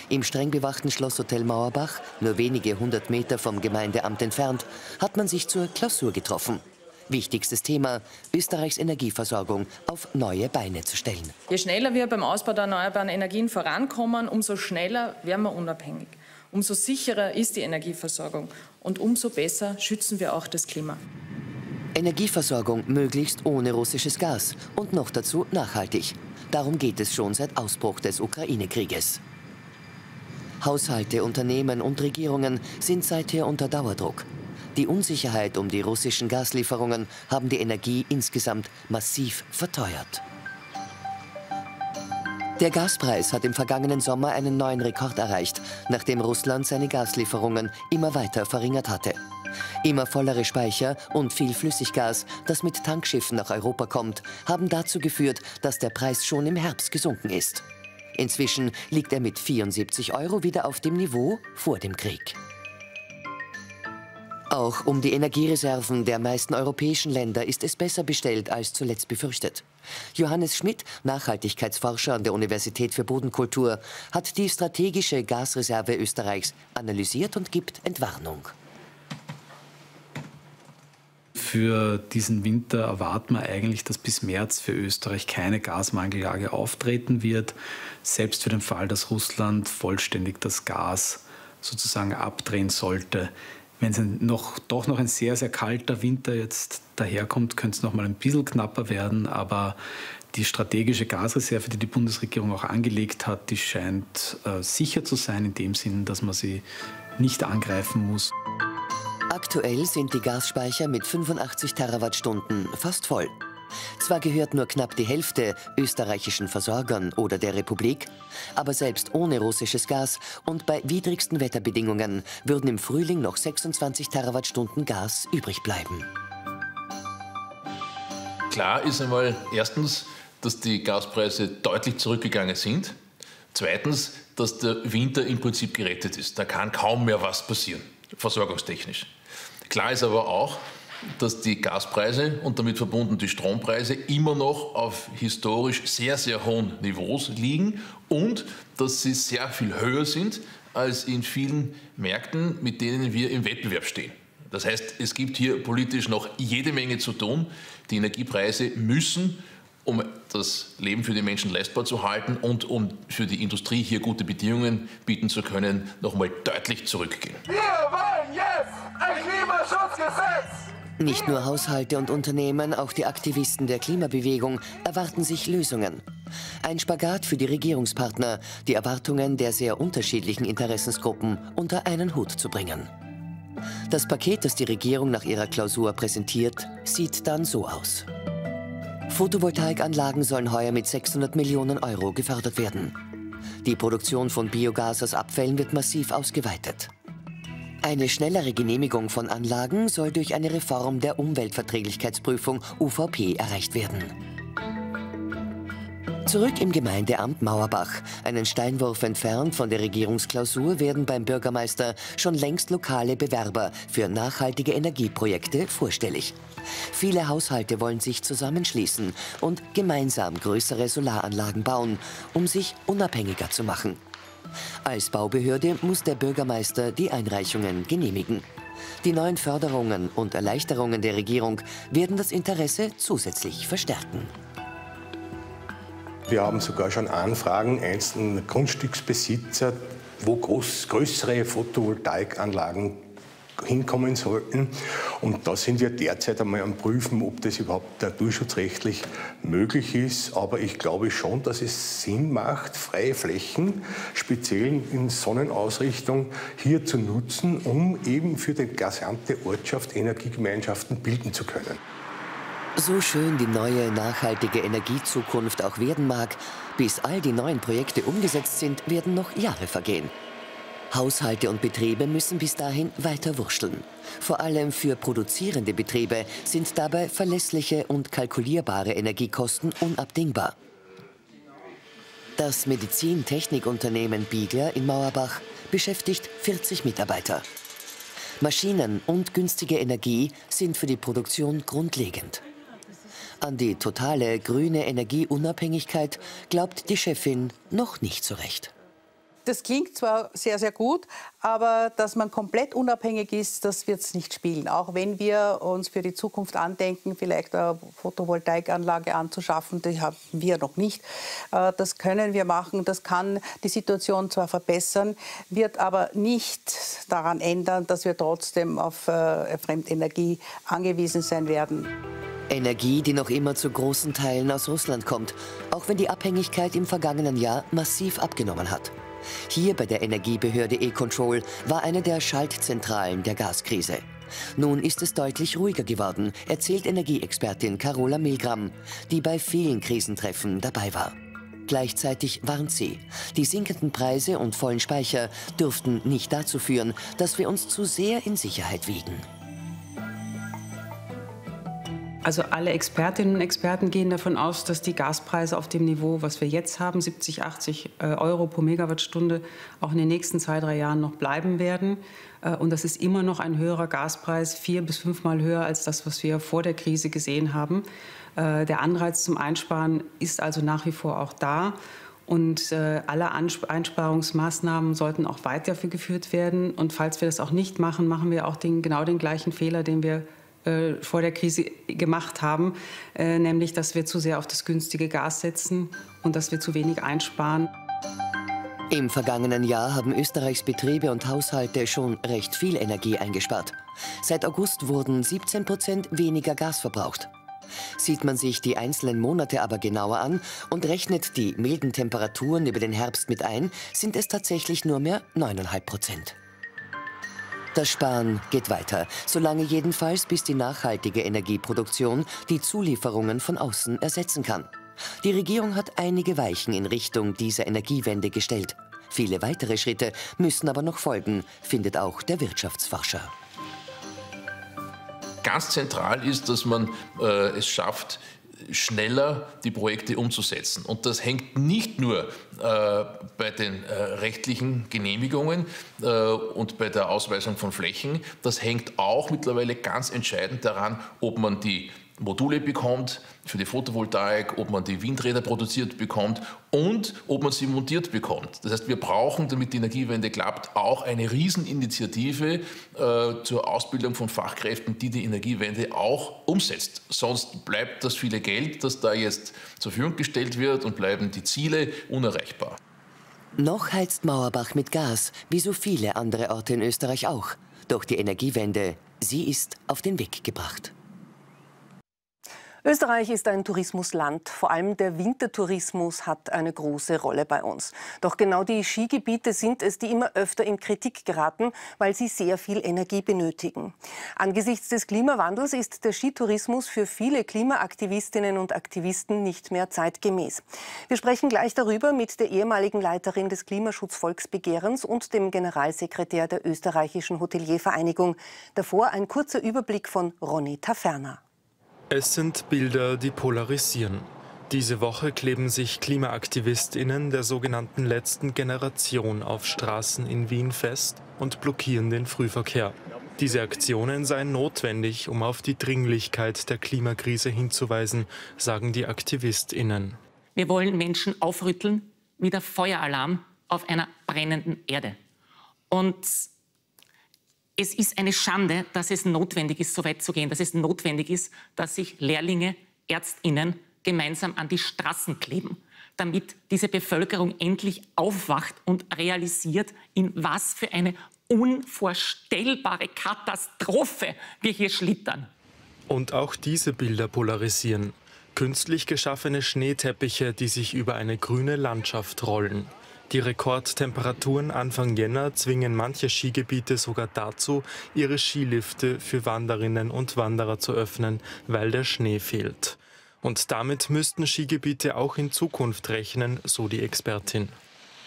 Im streng bewachten Schlosshotel Mauerbach, nur wenige hundert Meter vom Gemeindeamt entfernt, hat man sich zur Klausur getroffen. Wichtigstes Thema, Österreichs Energieversorgung auf neue Beine zu stellen. Je schneller wir beim Ausbau der erneuerbaren Energien vorankommen, umso schneller werden wir unabhängig. Umso sicherer ist die Energieversorgung und umso besser schützen wir auch das Klima. Energieversorgung möglichst ohne russisches Gas und noch dazu nachhaltig. Darum geht es schon seit Ausbruch des Ukraine-Krieges. Haushalte, Unternehmen und Regierungen sind seither unter Dauerdruck. Die Unsicherheit um die russischen Gaslieferungen haben die Energie insgesamt massiv verteuert. Der Gaspreis hat im vergangenen Sommer einen neuen Rekord erreicht, nachdem Russland seine Gaslieferungen immer weiter verringert hatte. Immer vollere Speicher und viel Flüssiggas, das mit Tankschiffen nach Europa kommt, haben dazu geführt, dass der Preis schon im Herbst gesunken ist. Inzwischen liegt er mit 74 Euro wieder auf dem Niveau vor dem Krieg. Auch um die Energiereserven der meisten europäischen Länder ist es besser bestellt als zuletzt befürchtet. Johannes Schmidt, Nachhaltigkeitsforscher an der Universität für Bodenkultur, hat die strategische Gasreserve Österreichs analysiert und gibt Entwarnung. Für diesen Winter erwarten wir eigentlich, dass bis März für Österreich keine Gasmangellage auftreten wird, selbst für den Fall, dass Russland vollständig das Gas sozusagen abdrehen sollte. Wenn es noch, doch noch ein sehr, sehr kalter Winter jetzt daherkommt, könnte es noch mal ein bisschen knapper werden. Aber die strategische Gasreserve, die die Bundesregierung auch angelegt hat, die scheint äh, sicher zu sein, in dem Sinn, dass man sie nicht angreifen muss. Aktuell sind die Gasspeicher mit 85 Terawattstunden fast voll. Zwar gehört nur knapp die Hälfte österreichischen Versorgern oder der Republik, aber selbst ohne russisches Gas und bei widrigsten Wetterbedingungen würden im Frühling noch 26 Terawattstunden Gas übrig bleiben. Klar ist einmal erstens, dass die Gaspreise deutlich zurückgegangen sind. Zweitens, dass der Winter im Prinzip gerettet ist. Da kann kaum mehr was passieren, versorgungstechnisch. Klar ist aber auch, dass die Gaspreise und damit verbunden die Strompreise immer noch auf historisch sehr, sehr hohen Niveaus liegen und dass sie sehr viel höher sind als in vielen Märkten, mit denen wir im Wettbewerb stehen. Das heißt, es gibt hier politisch noch jede Menge zu tun. Die Energiepreise müssen, um das Leben für die Menschen leistbar zu halten und um für die Industrie hier gute Bedingungen bieten zu können, noch mal deutlich zurückgehen. Wir wollen jetzt ein Klimaschutzgesetz! Nicht nur Haushalte und Unternehmen, auch die Aktivisten der Klimabewegung erwarten sich Lösungen. Ein Spagat für die Regierungspartner, die Erwartungen der sehr unterschiedlichen Interessensgruppen unter einen Hut zu bringen. Das Paket, das die Regierung nach ihrer Klausur präsentiert, sieht dann so aus. Photovoltaikanlagen sollen heuer mit 600 Millionen Euro gefördert werden. Die Produktion von Biogas aus Abfällen wird massiv ausgeweitet. Eine schnellere Genehmigung von Anlagen soll durch eine Reform der Umweltverträglichkeitsprüfung UVP erreicht werden. Zurück im Gemeindeamt Mauerbach. Einen Steinwurf entfernt von der Regierungsklausur werden beim Bürgermeister schon längst lokale Bewerber für nachhaltige Energieprojekte vorstellig. Viele Haushalte wollen sich zusammenschließen und gemeinsam größere Solaranlagen bauen, um sich unabhängiger zu machen. Als Baubehörde muss der Bürgermeister die Einreichungen genehmigen. Die neuen Förderungen und Erleichterungen der Regierung werden das Interesse zusätzlich verstärken. Wir haben sogar schon Anfragen einzelner Grundstücksbesitzer, wo groß, größere Photovoltaikanlagen hinkommen sollten. Und da sind wir derzeit einmal am Prüfen, ob das überhaupt naturschutzrechtlich möglich ist. Aber ich glaube schon, dass es Sinn macht, freie Flächen, speziell in Sonnenausrichtung, hier zu nutzen, um eben für die gesamte Ortschaft Energiegemeinschaften bilden zu können. So schön die neue nachhaltige Energiezukunft auch werden mag, bis all die neuen Projekte umgesetzt sind, werden noch Jahre vergehen. Haushalte und Betriebe müssen bis dahin weiter wurschteln. Vor allem für produzierende Betriebe sind dabei verlässliche und kalkulierbare Energiekosten unabdingbar. Das Medizintechnikunternehmen Biegler in Mauerbach beschäftigt 40 Mitarbeiter. Maschinen und günstige Energie sind für die Produktion grundlegend. An die totale grüne Energieunabhängigkeit glaubt die Chefin noch nicht so recht. Das klingt zwar sehr, sehr gut, aber dass man komplett unabhängig ist, das wird es nicht spielen. Auch wenn wir uns für die Zukunft andenken, vielleicht eine Photovoltaikanlage anzuschaffen, die haben wir noch nicht. Äh, das können wir machen, das kann die Situation zwar verbessern, wird aber nicht daran ändern, dass wir trotzdem auf äh, Fremdenergie angewiesen sein werden. Energie, die noch immer zu großen Teilen aus Russland kommt, auch wenn die Abhängigkeit im vergangenen Jahr massiv abgenommen hat. Hier bei der Energiebehörde E-Control war eine der Schaltzentralen der Gaskrise. Nun ist es deutlich ruhiger geworden, erzählt Energieexpertin Carola Milgram, die bei vielen Krisentreffen dabei war. Gleichzeitig warnt sie, die sinkenden Preise und vollen Speicher dürften nicht dazu führen, dass wir uns zu sehr in Sicherheit wiegen. Also alle Expertinnen und Experten gehen davon aus, dass die Gaspreise auf dem Niveau, was wir jetzt haben, 70, 80 äh, Euro pro Megawattstunde, auch in den nächsten zwei, drei Jahren noch bleiben werden. Äh, und das ist immer noch ein höherer Gaspreis, vier bis fünfmal höher als das, was wir vor der Krise gesehen haben. Äh, der Anreiz zum Einsparen ist also nach wie vor auch da. Und alle Einsparungsmaßnahmen sollten auch weitergeführt werden. Und falls wir das auch nicht machen, machen wir auch den, genau den gleichen Fehler, den wir äh, vor der Krise gemacht haben, äh, nämlich dass wir zu sehr auf das günstige Gas setzen und dass wir zu wenig einsparen. Im vergangenen Jahr haben Österreichs Betriebe und Haushalte schon recht viel Energie eingespart. Seit August wurden 17 Prozent weniger Gas verbraucht. Sieht man sich die einzelnen Monate aber genauer an und rechnet die milden Temperaturen über den Herbst mit ein, sind es tatsächlich nur mehr 9,5 Prozent. Das Sparen geht weiter, solange jedenfalls bis die nachhaltige Energieproduktion die Zulieferungen von außen ersetzen kann. Die Regierung hat einige Weichen in Richtung dieser Energiewende gestellt. Viele weitere Schritte müssen aber noch folgen, findet auch der Wirtschaftsforscher. Ganz zentral ist, dass man äh, es schafft, schneller die Projekte umzusetzen. Und das hängt nicht nur äh, bei den äh, rechtlichen Genehmigungen äh, und bei der Ausweisung von Flächen, das hängt auch mittlerweile ganz entscheidend daran, ob man die Module bekommt für die Photovoltaik, ob man die Windräder produziert bekommt und ob man sie montiert bekommt. Das heißt, wir brauchen, damit die Energiewende klappt, auch eine Rieseninitiative äh, zur Ausbildung von Fachkräften, die die Energiewende auch umsetzt. Sonst bleibt das viele Geld, das da jetzt zur Verfügung gestellt wird und bleiben die Ziele unerreichbar. Noch heizt Mauerbach mit Gas, wie so viele andere Orte in Österreich auch. Doch die Energiewende, sie ist auf den Weg gebracht. Österreich ist ein Tourismusland. Vor allem der Wintertourismus hat eine große Rolle bei uns. Doch genau die Skigebiete sind es, die immer öfter in Kritik geraten, weil sie sehr viel Energie benötigen. Angesichts des Klimawandels ist der Skitourismus für viele Klimaaktivistinnen und Aktivisten nicht mehr zeitgemäß. Wir sprechen gleich darüber mit der ehemaligen Leiterin des Klimaschutzvolksbegehrens und dem Generalsekretär der österreichischen Hoteliervereinigung. Davor ein kurzer Überblick von Ronny Taferner. Es sind Bilder, die polarisieren. Diese Woche kleben sich KlimaaktivistInnen der sogenannten letzten Generation auf Straßen in Wien fest und blockieren den Frühverkehr. Diese Aktionen seien notwendig, um auf die Dringlichkeit der Klimakrise hinzuweisen, sagen die AktivistInnen. Wir wollen Menschen aufrütteln wie der Feueralarm auf einer brennenden Erde. Und es ist eine Schande, dass es notwendig ist, so weit zu gehen, dass es notwendig ist, dass sich Lehrlinge, Ärztinnen gemeinsam an die Straßen kleben, damit diese Bevölkerung endlich aufwacht und realisiert, in was für eine unvorstellbare Katastrophe wir hier schlittern. Und auch diese Bilder polarisieren. Künstlich geschaffene Schneeteppiche, die sich über eine grüne Landschaft rollen. Die Rekordtemperaturen Anfang Jänner zwingen manche Skigebiete sogar dazu, ihre Skilifte für Wanderinnen und Wanderer zu öffnen, weil der Schnee fehlt. Und damit müssten Skigebiete auch in Zukunft rechnen, so die Expertin.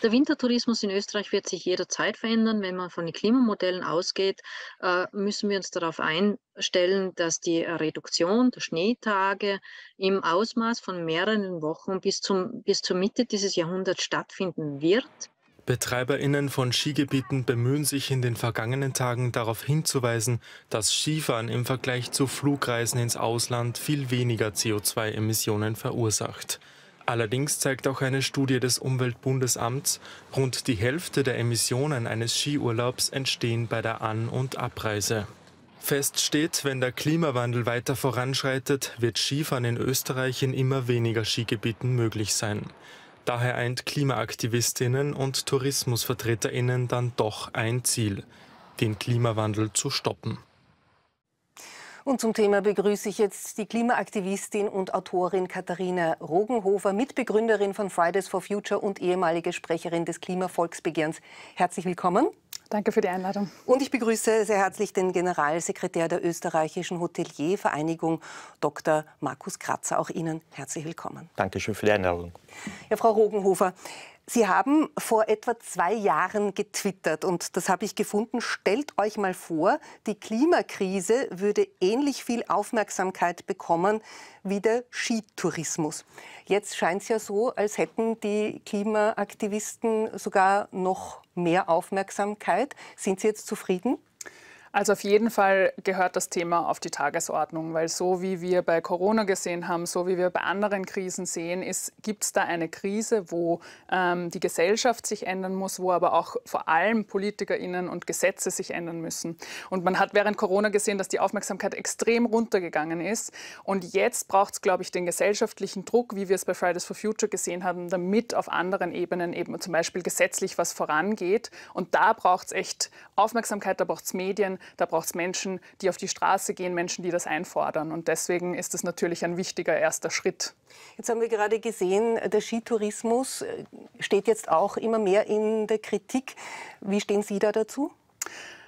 Der Wintertourismus in Österreich wird sich jederzeit verändern. Wenn man von den Klimamodellen ausgeht, äh, müssen wir uns darauf einstellen, dass die Reduktion der Schneetage im Ausmaß von mehreren Wochen bis, zum, bis zur Mitte dieses Jahrhunderts stattfinden wird. BetreiberInnen von Skigebieten bemühen sich in den vergangenen Tagen darauf hinzuweisen, dass Skifahren im Vergleich zu Flugreisen ins Ausland viel weniger CO2-Emissionen verursacht. Allerdings zeigt auch eine Studie des Umweltbundesamts, rund die Hälfte der Emissionen eines Skiurlaubs entstehen bei der An- und Abreise. Fest steht, wenn der Klimawandel weiter voranschreitet, wird Skifahren in Österreich in immer weniger Skigebieten möglich sein. Daher eint Klimaaktivistinnen und Tourismusvertreterinnen dann doch ein Ziel, den Klimawandel zu stoppen. Und zum Thema begrüße ich jetzt die Klimaaktivistin und Autorin Katharina Rogenhofer, Mitbegründerin von Fridays for Future und ehemalige Sprecherin des Klimavolksbegehrens. Herzlich willkommen. Danke für die Einladung. Und ich begrüße sehr herzlich den Generalsekretär der österreichischen Hoteliervereinigung, Dr. Markus Kratzer. Auch Ihnen herzlich willkommen. Dankeschön für die Einladung. Ja, Frau Rogenhofer, Sie haben vor etwa zwei Jahren getwittert und das habe ich gefunden. Stellt euch mal vor, die Klimakrise würde ähnlich viel Aufmerksamkeit bekommen wie der Skitourismus. Jetzt scheint es ja so, als hätten die Klimaaktivisten sogar noch mehr Aufmerksamkeit. Sind Sie jetzt zufrieden? Also auf jeden Fall gehört das Thema auf die Tagesordnung, weil so wie wir bei Corona gesehen haben, so wie wir bei anderen Krisen sehen, gibt es da eine Krise, wo ähm, die Gesellschaft sich ändern muss, wo aber auch vor allem PolitikerInnen und Gesetze sich ändern müssen. Und man hat während Corona gesehen, dass die Aufmerksamkeit extrem runtergegangen ist. Und jetzt braucht es, glaube ich, den gesellschaftlichen Druck, wie wir es bei Fridays for Future gesehen haben, damit auf anderen Ebenen eben zum Beispiel gesetzlich was vorangeht. Und da braucht es echt Aufmerksamkeit, da braucht es Medien, da braucht es Menschen, die auf die Straße gehen, Menschen, die das einfordern. Und deswegen ist es natürlich ein wichtiger erster Schritt. Jetzt haben wir gerade gesehen, der Skitourismus äh, steht jetzt auch immer mehr in der Kritik. Wie stehen Sie da dazu?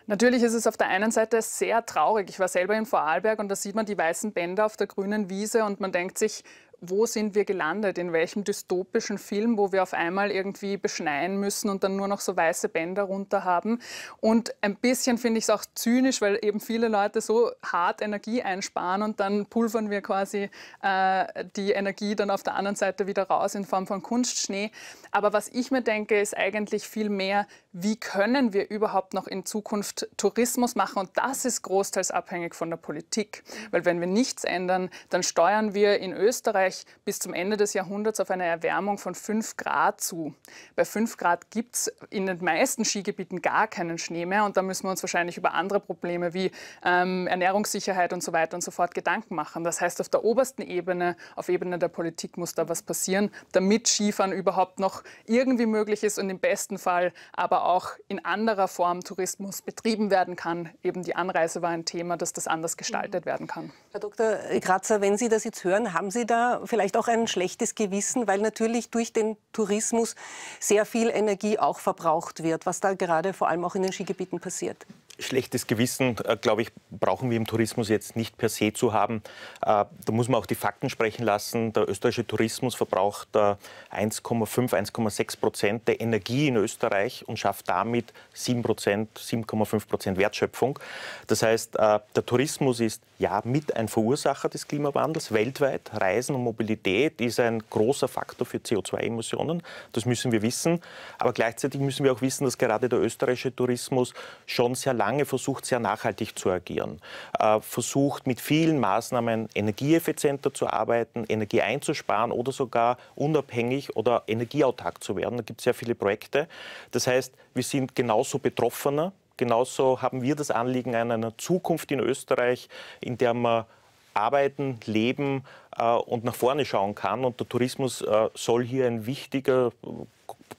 Natürlich ist es auf der einen Seite sehr traurig. Ich war selber in Vorarlberg und da sieht man die weißen Bänder auf der grünen Wiese und man denkt sich, wo sind wir gelandet? In welchem dystopischen Film, wo wir auf einmal irgendwie beschneien müssen und dann nur noch so weiße Bänder runter haben? Und ein bisschen finde ich es auch zynisch, weil eben viele Leute so hart Energie einsparen und dann pulvern wir quasi äh, die Energie dann auf der anderen Seite wieder raus in Form von Kunstschnee. Aber was ich mir denke, ist eigentlich viel mehr, wie können wir überhaupt noch in Zukunft Tourismus machen? Und das ist großteils abhängig von der Politik. Weil wenn wir nichts ändern, dann steuern wir in Österreich Österreich bis zum Ende des Jahrhunderts auf eine Erwärmung von 5 Grad zu. Bei 5 Grad gibt es in den meisten Skigebieten gar keinen Schnee mehr und da müssen wir uns wahrscheinlich über andere Probleme wie ähm, Ernährungssicherheit und so weiter und so fort Gedanken machen. Das heißt, auf der obersten Ebene, auf Ebene der Politik muss da was passieren, damit Skifahren überhaupt noch irgendwie möglich ist und im besten Fall aber auch in anderer Form Tourismus betrieben werden kann. Eben die Anreise war ein Thema, dass das anders gestaltet werden kann. Herr Dr. Kratzer, wenn Sie das jetzt hören, haben Sie da vielleicht auch ein schlechtes Gewissen, weil natürlich durch den Tourismus sehr viel Energie auch verbraucht wird, was da gerade vor allem auch in den Skigebieten passiert schlechtes Gewissen, äh, glaube ich, brauchen wir im Tourismus jetzt nicht per se zu haben. Äh, da muss man auch die Fakten sprechen lassen. Der österreichische Tourismus verbraucht 1,5, äh, 1,6 Prozent der Energie in Österreich und schafft damit 7 Prozent, 7,5 Prozent Wertschöpfung. Das heißt, der Tourismus ist ja mit ein Verursacher des Klimawandels weltweit. Reisen und Mobilität ist ein großer Faktor für CO2-Emissionen. Das müssen wir wissen. Aber gleichzeitig müssen wir auch wissen, dass gerade der österreichische Tourismus schon sehr lange lange versucht, sehr nachhaltig zu agieren, äh, versucht mit vielen Maßnahmen energieeffizienter zu arbeiten, Energie einzusparen oder sogar unabhängig oder energieautark zu werden. Da gibt es sehr viele Projekte. Das heißt, wir sind genauso Betroffener. Genauso haben wir das Anliegen einer Zukunft in Österreich, in der man arbeiten, leben äh, und nach vorne schauen kann. Und der Tourismus äh, soll hier ein wichtiger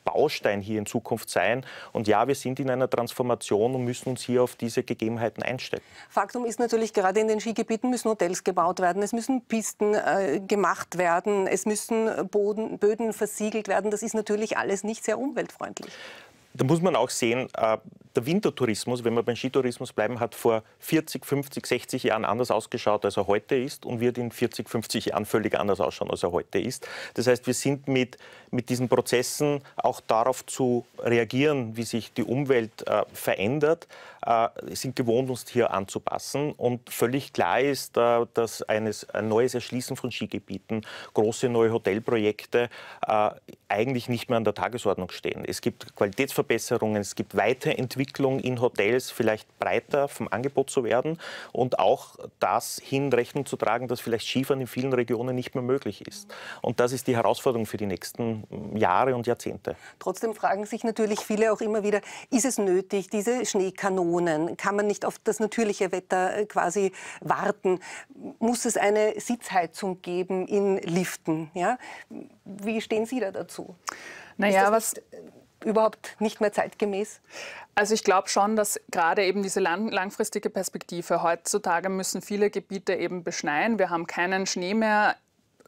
Baustein hier in Zukunft sein. Und ja, wir sind in einer Transformation und müssen uns hier auf diese Gegebenheiten einstellen. Faktum ist natürlich, gerade in den Skigebieten müssen Hotels gebaut werden, es müssen Pisten äh, gemacht werden, es müssen Boden, Böden versiegelt werden. Das ist natürlich alles nicht sehr umweltfreundlich. Da muss man auch sehen, äh, der Wintertourismus, wenn wir beim Skitourismus bleiben, hat vor 40, 50, 60 Jahren anders ausgeschaut, als er heute ist und wird in 40, 50 Jahren völlig anders ausschauen, als er heute ist. Das heißt, wir sind mit, mit diesen Prozessen auch darauf zu reagieren, wie sich die Umwelt äh, verändert, sind gewohnt, uns hier anzupassen. Und völlig klar ist, äh, dass ein neues Erschließen von Skigebieten, große neue Hotelprojekte äh, eigentlich nicht mehr an der Tagesordnung stehen. Es gibt Qualitätsverbesserungen, es gibt Weiterentwicklung in Hotels, vielleicht breiter vom Angebot zu werden und auch das hin Rechnung zu tragen, dass vielleicht Skifahren in vielen Regionen nicht mehr möglich ist. Und das ist die Herausforderung für die nächsten Jahre und Jahrzehnte. Trotzdem fragen sich natürlich viele auch immer wieder, ist es nötig, diese Schneekanonen? Kann man nicht auf das natürliche Wetter äh, quasi warten? Muss es eine Sitzheizung geben in Liften? Ja? Wie stehen Sie da dazu? Naja, was, überhaupt nicht mehr zeitgemäß? Also ich glaube schon, dass gerade eben diese lang langfristige Perspektive, heutzutage müssen viele Gebiete eben beschneien. Wir haben keinen Schnee mehr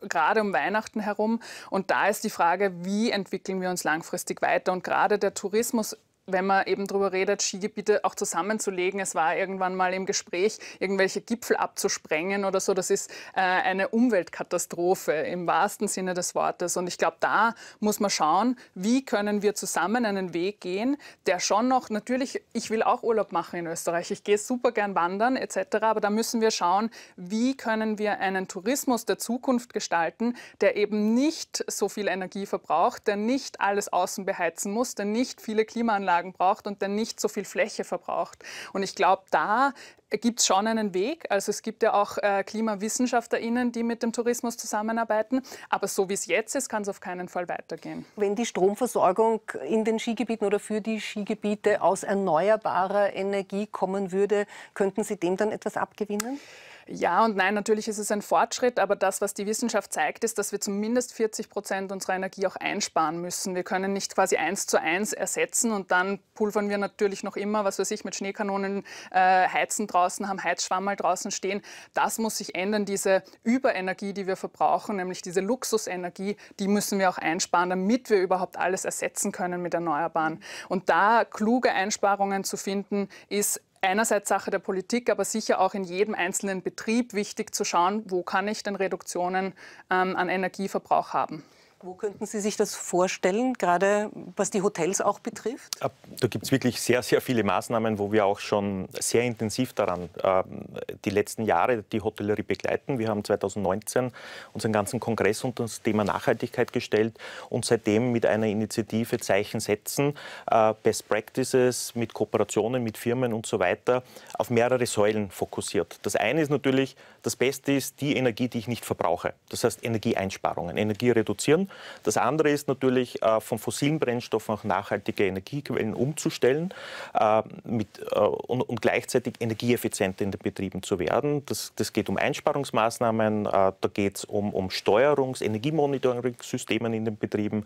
gerade um Weihnachten herum. Und da ist die Frage, wie entwickeln wir uns langfristig weiter? Und gerade der Tourismus wenn man eben darüber redet, Skigebiete auch zusammenzulegen. Es war irgendwann mal im Gespräch, irgendwelche Gipfel abzusprengen oder so. Das ist äh, eine Umweltkatastrophe im wahrsten Sinne des Wortes. Und ich glaube, da muss man schauen, wie können wir zusammen einen Weg gehen, der schon noch, natürlich, ich will auch Urlaub machen in Österreich. Ich gehe super gern wandern etc. Aber da müssen wir schauen, wie können wir einen Tourismus der Zukunft gestalten, der eben nicht so viel Energie verbraucht, der nicht alles außen beheizen muss, der nicht viele Klimaanlagen Anlagen braucht und der nicht so viel Fläche verbraucht. Und ich glaube, da gibt es schon einen Weg. Also es gibt ja auch äh, KlimawissenschaftlerInnen, die mit dem Tourismus zusammenarbeiten. Aber so wie es jetzt ist, kann es auf keinen Fall weitergehen. Wenn die Stromversorgung in den Skigebieten oder für die Skigebiete aus erneuerbarer Energie kommen würde, könnten Sie dem dann etwas abgewinnen? Ja und nein, natürlich ist es ein Fortschritt, aber das, was die Wissenschaft zeigt, ist, dass wir zumindest 40 Prozent unserer Energie auch einsparen müssen. Wir können nicht quasi eins zu eins ersetzen und dann pulvern wir natürlich noch immer, was weiß ich, mit Schneekanonen äh, heizen draußen, haben Heizschwammerl draußen stehen. Das muss sich ändern. Diese Überenergie, die wir verbrauchen, nämlich diese Luxusenergie, die müssen wir auch einsparen, damit wir überhaupt alles ersetzen können mit Erneuerbaren. Und da kluge Einsparungen zu finden, ist einerseits Sache der Politik, aber sicher auch in jedem einzelnen Betrieb wichtig zu schauen, wo kann ich denn Reduktionen ähm, an Energieverbrauch haben. Wo könnten Sie sich das vorstellen, gerade was die Hotels auch betrifft? Da gibt es wirklich sehr, sehr viele Maßnahmen, wo wir auch schon sehr intensiv daran äh, die letzten Jahre die Hotellerie begleiten. Wir haben 2019 unseren ganzen Kongress unter das Thema Nachhaltigkeit gestellt und seitdem mit einer Initiative Zeichen setzen, äh, Best Practices mit Kooperationen mit Firmen und so weiter auf mehrere Säulen fokussiert. Das eine ist natürlich, das Beste ist die Energie, die ich nicht verbrauche. Das heißt Energieeinsparungen, Energie reduzieren. Das andere ist natürlich, äh, von fossilen Brennstoffen auf nachhaltige Energiequellen umzustellen äh, mit, äh, und, und, gleichzeitig energieeffizienter in den Betrieben zu werden. Das, das geht um Einsparungsmaßnahmen, da geht es um, um Steuerungs-, Energiemonitoring-Systemen in den Betrieben.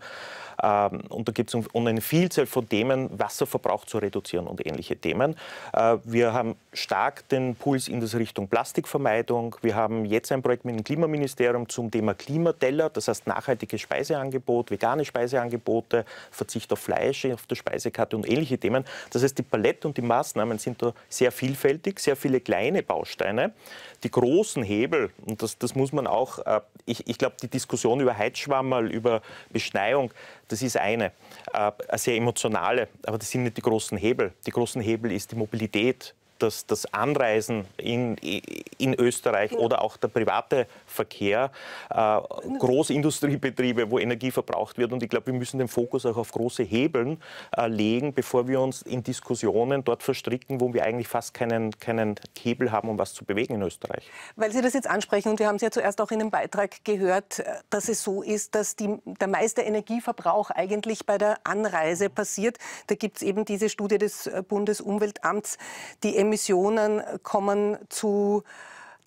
Ähm, und da gibt es um eine Vielzahl von Themen, Wasserverbrauch zu reduzieren und ähnliche Themen. Wir haben stark den Puls in das Richtung Plastikvermeidung. Wir haben jetzt ein Projekt mit dem Klimaministerium zum Thema Klimateller, das heißt nachhaltige Speise Speiseangebot, vegane Speiseangebote, Verzicht auf Fleisch auf der Speisekarte und ähnliche Themen. Das heißt, die Palette und die Maßnahmen sind da sehr vielfältig, sehr viele kleine Bausteine. Die großen Hebel, und das, das muss man auch, äh, ich, ich glaube, die Diskussion über Heizschwammerl, über Beschneiung, das ist eine, äh, eine sehr emotionale, aber das sind nicht die großen Hebel. Die großen Hebel ist die Mobilität, das, das Anreisen in, in Österreich ja. oder auch der private Verkehr, äh, Großindustriebetriebe, wo Energie verbraucht wird. Und ich glaube, wir müssen den Fokus auch auf große Hebeln äh, legen, bevor wir uns in Diskussionen dort verstricken, wo wir eigentlich fast keinen, keinen Hebel haben, um was zu bewegen in Österreich. Weil Sie das jetzt ansprechen, und wir haben es ja zuerst auch in dem Beitrag gehört, äh, dass es so ist, dass die, der meiste Energieverbrauch eigentlich bei der Anreise passiert. Da gibt es eben diese Studie des äh, Bundesumweltamts, die Emissionen kommen zu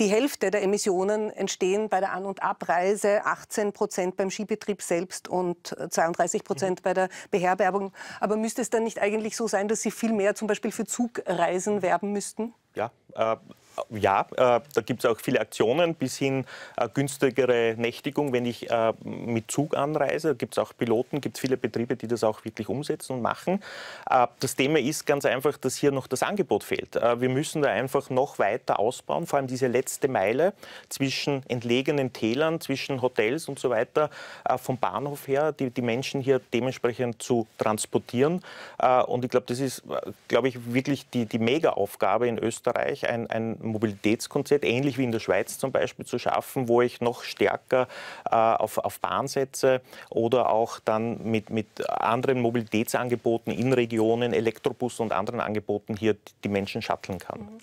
die Hälfte der Emissionen entstehen bei der An- und Abreise, 18 Prozent beim Skibetrieb selbst und 32 Prozent bei der Beherbergung. Aber müsste es dann nicht eigentlich so sein, dass Sie viel mehr zum Beispiel für Zugreisen werben müssten? Ja, äh, ja, äh, da gibt es auch viele Aktionen, bis hin äh, günstigere Nächtigung, wenn ich äh, mit Zug anreise. Da gibt es auch Piloten, gibt es viele Betriebe, die das auch wirklich umsetzen und machen. Äh, das Thema ist ganz einfach, dass hier noch das Angebot fehlt. Äh, wir müssen da einfach noch weiter ausbauen, vor allem diese letzte Meile zwischen entlegenen Tälern, zwischen Hotels und so weiter, äh, vom Bahnhof her, die, die Menschen hier dementsprechend zu transportieren. und ich glaube, das ist, glaube ich, wirklich die, die Mega-Aufgabe in Österreich, ein, ein Mobilitätskonzept, ähnlich wie in der Schweiz zum Beispiel, zu schaffen, wo ich noch stärker äh, auf, auf Bahn setze oder auch dann mit, mit anderen Mobilitätsangeboten in Regionen, Elektrobus und anderen Angeboten hier die Menschen shutteln kann. Mhm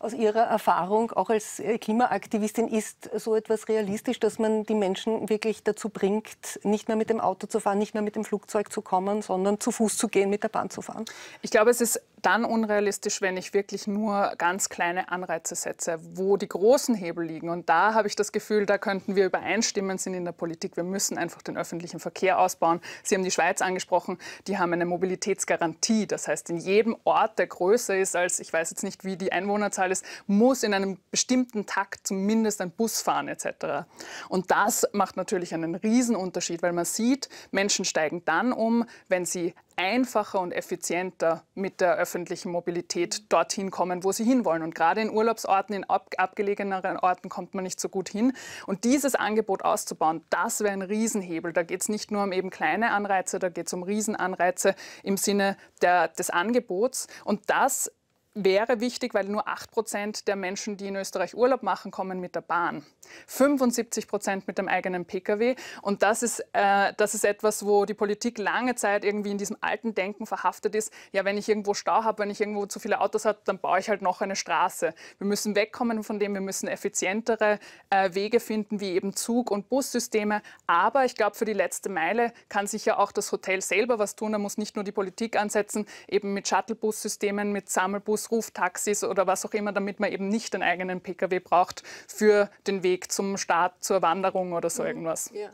aus Ihrer Erfahrung, auch als äh, Klimaaktivistin, ist so etwas realistisch, dass man die Menschen wirklich dazu bringt, nicht mehr mit dem Auto zu fahren, nicht mehr mit dem Flugzeug zu kommen, sondern zu Fuß zu gehen, mit der Bahn zu fahren? Ich glaube, es ist dann unrealistisch, wenn ich wirklich nur ganz kleine Anreize setze, wo die großen Hebel liegen. Und da habe ich das Gefühl, da könnten wir übereinstimmen sind in der Politik. Wir müssen einfach den öffentlichen Verkehr ausbauen. Sie haben die Schweiz angesprochen, die haben eine Mobilitätsgarantie. Das heißt, in jedem Ort, der größer ist als, ich weiß jetzt nicht, wie die Einwohnerzahl ist, muss in einem bestimmten Takt zumindest ein Bus fahren etc. Und das macht natürlich einen Riesenunterschied, weil man sieht, Menschen steigen dann um, wenn sie einfacher und effizienter mit der öffentlichen Mobilität dorthin kommen, wo sie hinwollen. Und gerade in Urlaubsorten, in ab abgelegeneren Orten kommt man nicht so gut hin. Und dieses Angebot auszubauen, das wäre ein Riesenhebel. Da geht es nicht nur um eben kleine Anreize, da geht es um Riesenanreize im Sinne der, des Angebots. Und das wäre wichtig, weil nur 8 Prozent der Menschen, die in Österreich Urlaub machen, kommen mit der Bahn. 75 Prozent mit dem eigenen Pkw. Und das ist, äh, das ist etwas, wo die Politik lange Zeit irgendwie in diesem alten Denken verhaftet ist. Ja, wenn ich irgendwo Stau habe, wenn ich irgendwo zu viele Autos habe, dann baue ich halt noch eine Straße. Wir müssen wegkommen von dem, wir müssen effizientere äh, Wege finden, wie eben Zug- und Bussysteme. Aber ich glaube, für die letzte Meile kann sich ja auch das Hotel selber was tun. Da muss nicht nur die Politik ansetzen, eben mit Shuttlebus-Systemen, mit Sammelbus Ruftaxis oder was auch immer, damit man eben nicht einen eigenen Pkw braucht für den Weg zum Start, zur Wanderung oder so mhm. irgendwas. Ja.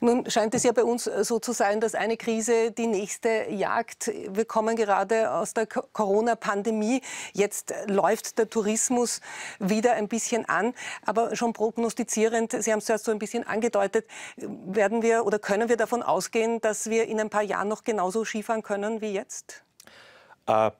Nun scheint es ja bei uns so zu sein, dass eine Krise die nächste jagt. Wir kommen gerade aus der Corona-Pandemie. Jetzt läuft der Tourismus wieder ein bisschen an. Aber schon prognostizierend, Sie haben es zuerst so ein bisschen angedeutet, werden wir oder können wir davon ausgehen, dass wir in ein paar Jahren noch genauso Skifahren können wie jetzt? Äh,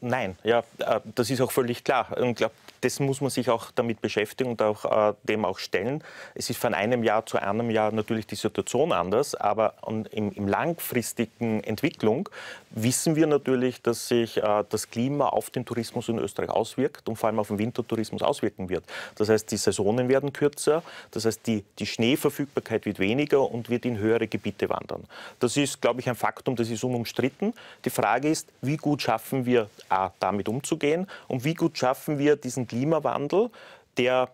Nein, ja, äh, das ist auch völlig klar. Ich glaube, das muss man sich auch damit beschäftigen und auch, äh, dem auch stellen. Es ist von einem Jahr zu einem Jahr natürlich die Situation anders, aber im, im langfristigen Entwicklung wissen wir natürlich, dass sich äh, das Klima auf den Tourismus in Österreich auswirkt und vor allem auf den Wintertourismus auswirken wird. Das heißt, die Saisonen werden kürzer, das heißt, die, die Schneeverfügbarkeit wird weniger und wird in höhere Gebiete wandern. Das ist, glaube ich, ein Faktum, das ist unumstritten. Die Frage ist, wie gut schaffen wir, A, damit umzugehen und wie gut schaffen wir diesen Klimawandel, der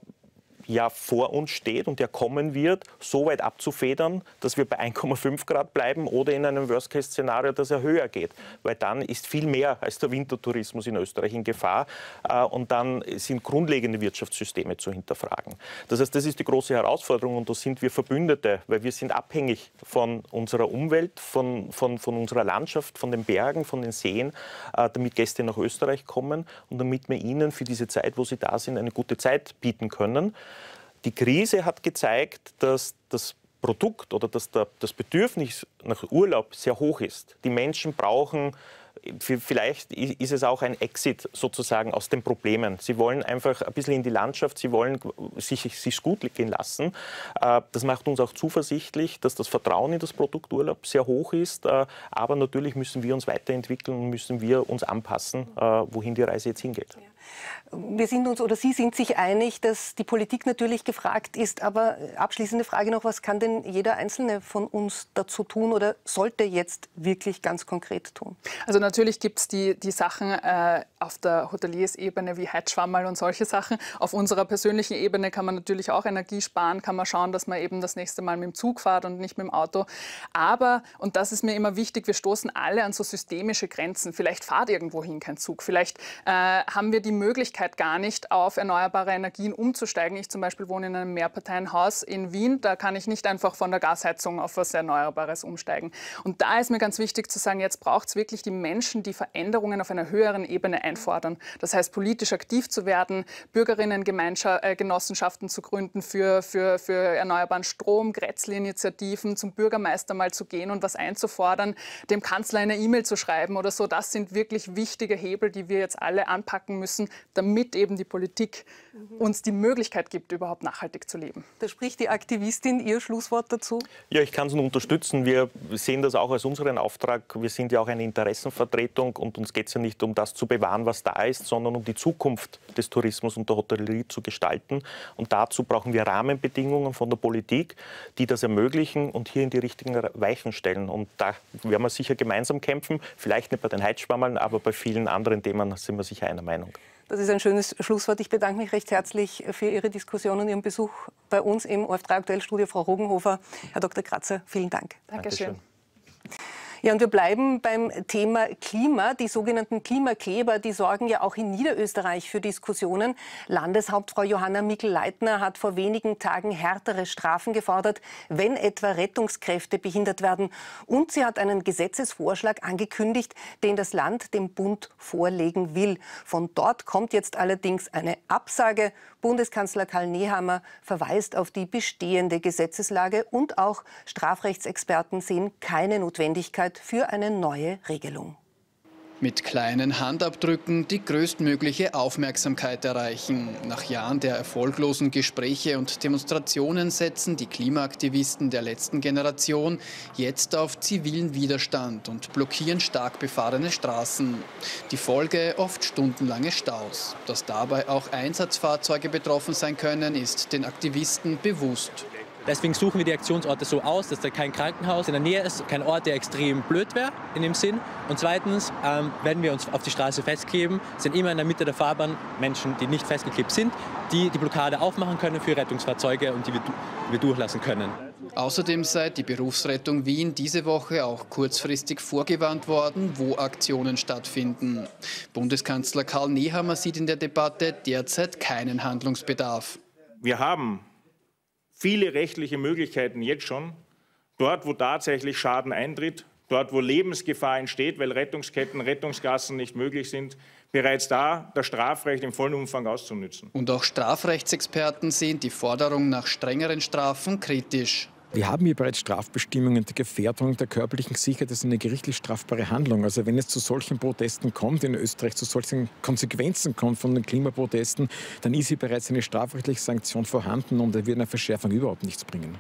ja vor uns steht und der kommen wird, so weit abzufedern, dass wir bei 1,5 Grad bleiben oder in einem Worst-Case-Szenario, dass er höher geht. Weil dann ist viel mehr als der Wintertourismus in Österreich in Gefahr äh, und dann sind grundlegende Wirtschaftssysteme zu hinterfragen. Das heißt, das ist die große Herausforderung und da sind wir Verbündete, weil wir sind abhängig von unserer Umwelt, von, von, von unserer Landschaft, von den Bergen, von den Seen, äh, damit Gäste nach Österreich kommen und damit wir ihnen für diese Zeit, wo sie da sind, eine gute Zeit bieten können. Die Krise hat gezeigt, dass das Produkt oder dass der, das Bedürfnis nach Urlaub sehr hoch ist. Die Menschen brauchen vielleicht ist es auch ein Exit sozusagen aus den Problemen. Sie wollen einfach ein bisschen in die Landschaft, sie wollen sich, sich gut gehen lassen. Äh, das macht uns auch zuversichtlich, dass das Vertrauen in das Produkt Urlaub sehr hoch ist. Äh, aber natürlich müssen wir uns weiterentwickeln und müssen wir uns anpassen, äh, wohin die Reise jetzt hingeht. Ja. Wir sind uns oder Sie sind sich einig, dass die Politik natürlich gefragt ist. Aber abschließende Frage noch, was kann denn jeder Einzelne von uns dazu tun oder sollte jetzt wirklich ganz konkret tun? Also natürlich gibt es die, die Sachen äh, auf der Hoteliersebene wie Heizschwammerl und solche Sachen. Auf unserer persönlichen Ebene kann man natürlich auch Energie sparen, kann man schauen, dass man eben das nächste Mal mit dem Zug fährt und nicht mit dem Auto. Aber, und das ist mir immer wichtig, wir stoßen alle an so systemische Grenzen. Vielleicht fahrt irgendwo hin kein Zug. Vielleicht äh, haben wir die Möglichkeit gar nicht, auf erneuerbare Energien umzusteigen. Ich zum Beispiel wohne in einem Mehrparteienhaus in Wien. Da kann ich nicht einfach von der Gasheizung auf was Erneuerbares umsteigen. Und da ist mir ganz wichtig zu sagen, jetzt braucht es wirklich die Menschen, die Veränderungen auf einer höheren Ebene einfordern. Das heißt, politisch aktiv zu werden, Bürgerinnengenossenschaften zu gründen für, für, für erneuerbaren Strom, Grätzl-Initiativen, zum Bürgermeister mal zu gehen und was einzufordern, dem Kanzler eine E-Mail zu schreiben oder so. Das sind wirklich wichtige Hebel, die wir jetzt alle anpacken müssen, damit eben die Politik. Uns die Möglichkeit gibt, überhaupt nachhaltig zu leben. Da spricht die Aktivistin Ihr Schlusswort dazu. Ja, ich kann es nur unterstützen. Wir sehen das auch als unseren Auftrag. Wir sind ja auch eine Interessenvertretung und uns geht es ja nicht um das zu bewahren, was da ist, sondern um die Zukunft des Tourismus und der Hotellerie zu gestalten. Und dazu brauchen wir Rahmenbedingungen von der Politik, die das ermöglichen und hier in die richtigen Weichen stellen. Und da werden wir sicher gemeinsam kämpfen. Vielleicht nicht bei den Heizschwammeln, aber bei vielen anderen Themen sind wir sicher einer Meinung. Das ist ein schönes Schlusswort. Ich bedanke mich recht herzlich für Ihre Diskussion und Ihren Besuch bei uns im OF3 Aktuell Studio, Frau Rogenhofer. Herr Dr. Kratzer, vielen Dank. Dankeschön. Dankeschön. Ja, und wir bleiben beim Thema Klima. Die sogenannten Klimakleber, die sorgen ja auch in Niederösterreich für Diskussionen. Landeshauptfrau Johanna Mikl-Leitner hat vor wenigen Tagen härtere Strafen gefordert, wenn etwa Rettungskräfte behindert werden. Und sie hat einen Gesetzesvorschlag angekündigt, den das Land dem Bund vorlegen will. Von dort kommt jetzt allerdings eine Absage. Bundeskanzler Karl Nehammer verweist auf die bestehende Gesetzeslage und auch Strafrechtsexperten sehen keine Notwendigkeit für eine neue Regelung. Mit kleinen Handabdrücken die größtmögliche Aufmerksamkeit erreichen. Nach Jahren der erfolglosen Gespräche und Demonstrationen setzen die Klimaaktivisten der letzten Generation jetzt auf zivilen Widerstand und blockieren stark befahrene Straßen. Die Folge oft stundenlange Staus. Dass dabei auch Einsatzfahrzeuge betroffen sein können, ist den Aktivisten bewusst. Deswegen suchen wir die Aktionsorte so aus, dass da kein Krankenhaus in der Nähe ist, kein Ort, der extrem blöd wäre in dem Sinn. Und zweitens, ähm, wenn wir uns auf die Straße festkleben, sind immer in der Mitte der Fahrbahn Menschen, die nicht festgeklebt sind, die die Blockade aufmachen können für Rettungsfahrzeuge und die wir, die wir durchlassen können. Außerdem sei die Berufsrettung Wien diese Woche auch kurzfristig vorgewarnt worden, wo Aktionen stattfinden. Bundeskanzler Karl Nehammer sieht in der Debatte derzeit keinen Handlungsbedarf. Wir haben viele rechtliche Möglichkeiten jetzt schon, dort, wo tatsächlich Schaden eintritt, dort, wo Lebensgefahr entsteht, weil Rettungsketten, Rettungsgassen nicht möglich sind, bereits da das Strafrecht im vollen Umfang auszunützen. Und auch Strafrechtsexperten sehen die Forderung nach strengeren Strafen kritisch. Wir haben hier bereits Strafbestimmungen der Gefährdung der körperlichen Sicherheit. Das ist eine gerichtlich strafbare Handlung. Also wenn es zu solchen Protesten kommt, in Österreich zu solchen Konsequenzen kommt von den Klimaprotesten, dann ist hier bereits eine strafrechtliche Sanktion vorhanden und da wird eine Verschärfung überhaupt nichts bringen.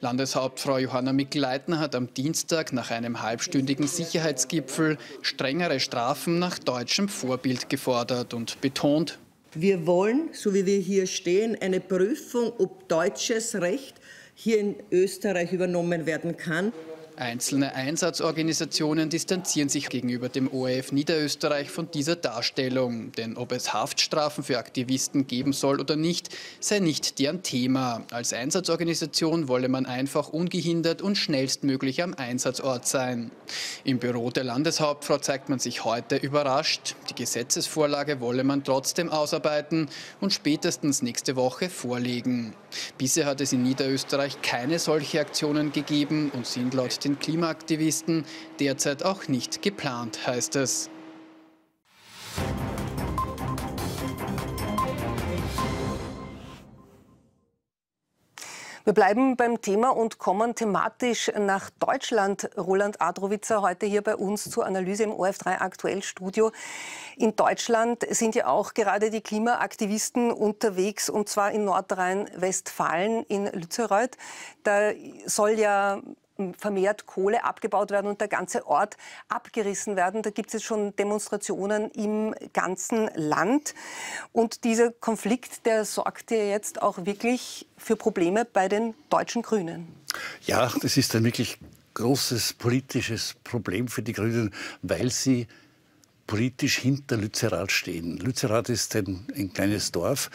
Landeshauptfrau Johanna Mikl-Leitner hat am Dienstag nach einem halbstündigen Sicherheitsgipfel strengere Strafen nach deutschem Vorbild gefordert und betont, wir wollen, so wie wir hier stehen, eine Prüfung, ob deutsches Recht hier in Österreich übernommen werden kann. Einzelne Einsatzorganisationen distanzieren sich gegenüber dem ORF Niederösterreich von dieser Darstellung. Denn ob es Haftstrafen für Aktivisten geben soll oder nicht, sei nicht deren Thema. Als Einsatzorganisation wolle man einfach ungehindert und schnellstmöglich am Einsatzort sein. Im Büro der Landeshauptfrau zeigt man sich heute überrascht. Die Gesetzesvorlage wolle man trotzdem ausarbeiten und spätestens nächste Woche vorlegen. Bisher hat es in Niederösterreich keine solche Aktionen gegeben und sind laut den Klimaaktivisten derzeit auch nicht geplant, heißt es. Wir bleiben beim Thema und kommen thematisch nach Deutschland. Roland Adrowitzer heute hier bei uns zur Analyse im OF3 Aktuell Studio. In Deutschland sind ja auch gerade die Klimaaktivisten unterwegs und zwar in Nordrhein-Westfalen in Lützerath. Da soll ja vermehrt Kohle abgebaut werden und der ganze Ort abgerissen werden. Da gibt es jetzt schon Demonstrationen im ganzen Land. Und dieser Konflikt, der sorgt ja jetzt auch wirklich für Probleme bei den deutschen Grünen. Ja, das ist ein wirklich großes politisches Problem für die Grünen, weil sie politisch hinter Lützerath stehen. Lützerath ist ein, ein kleines Dorf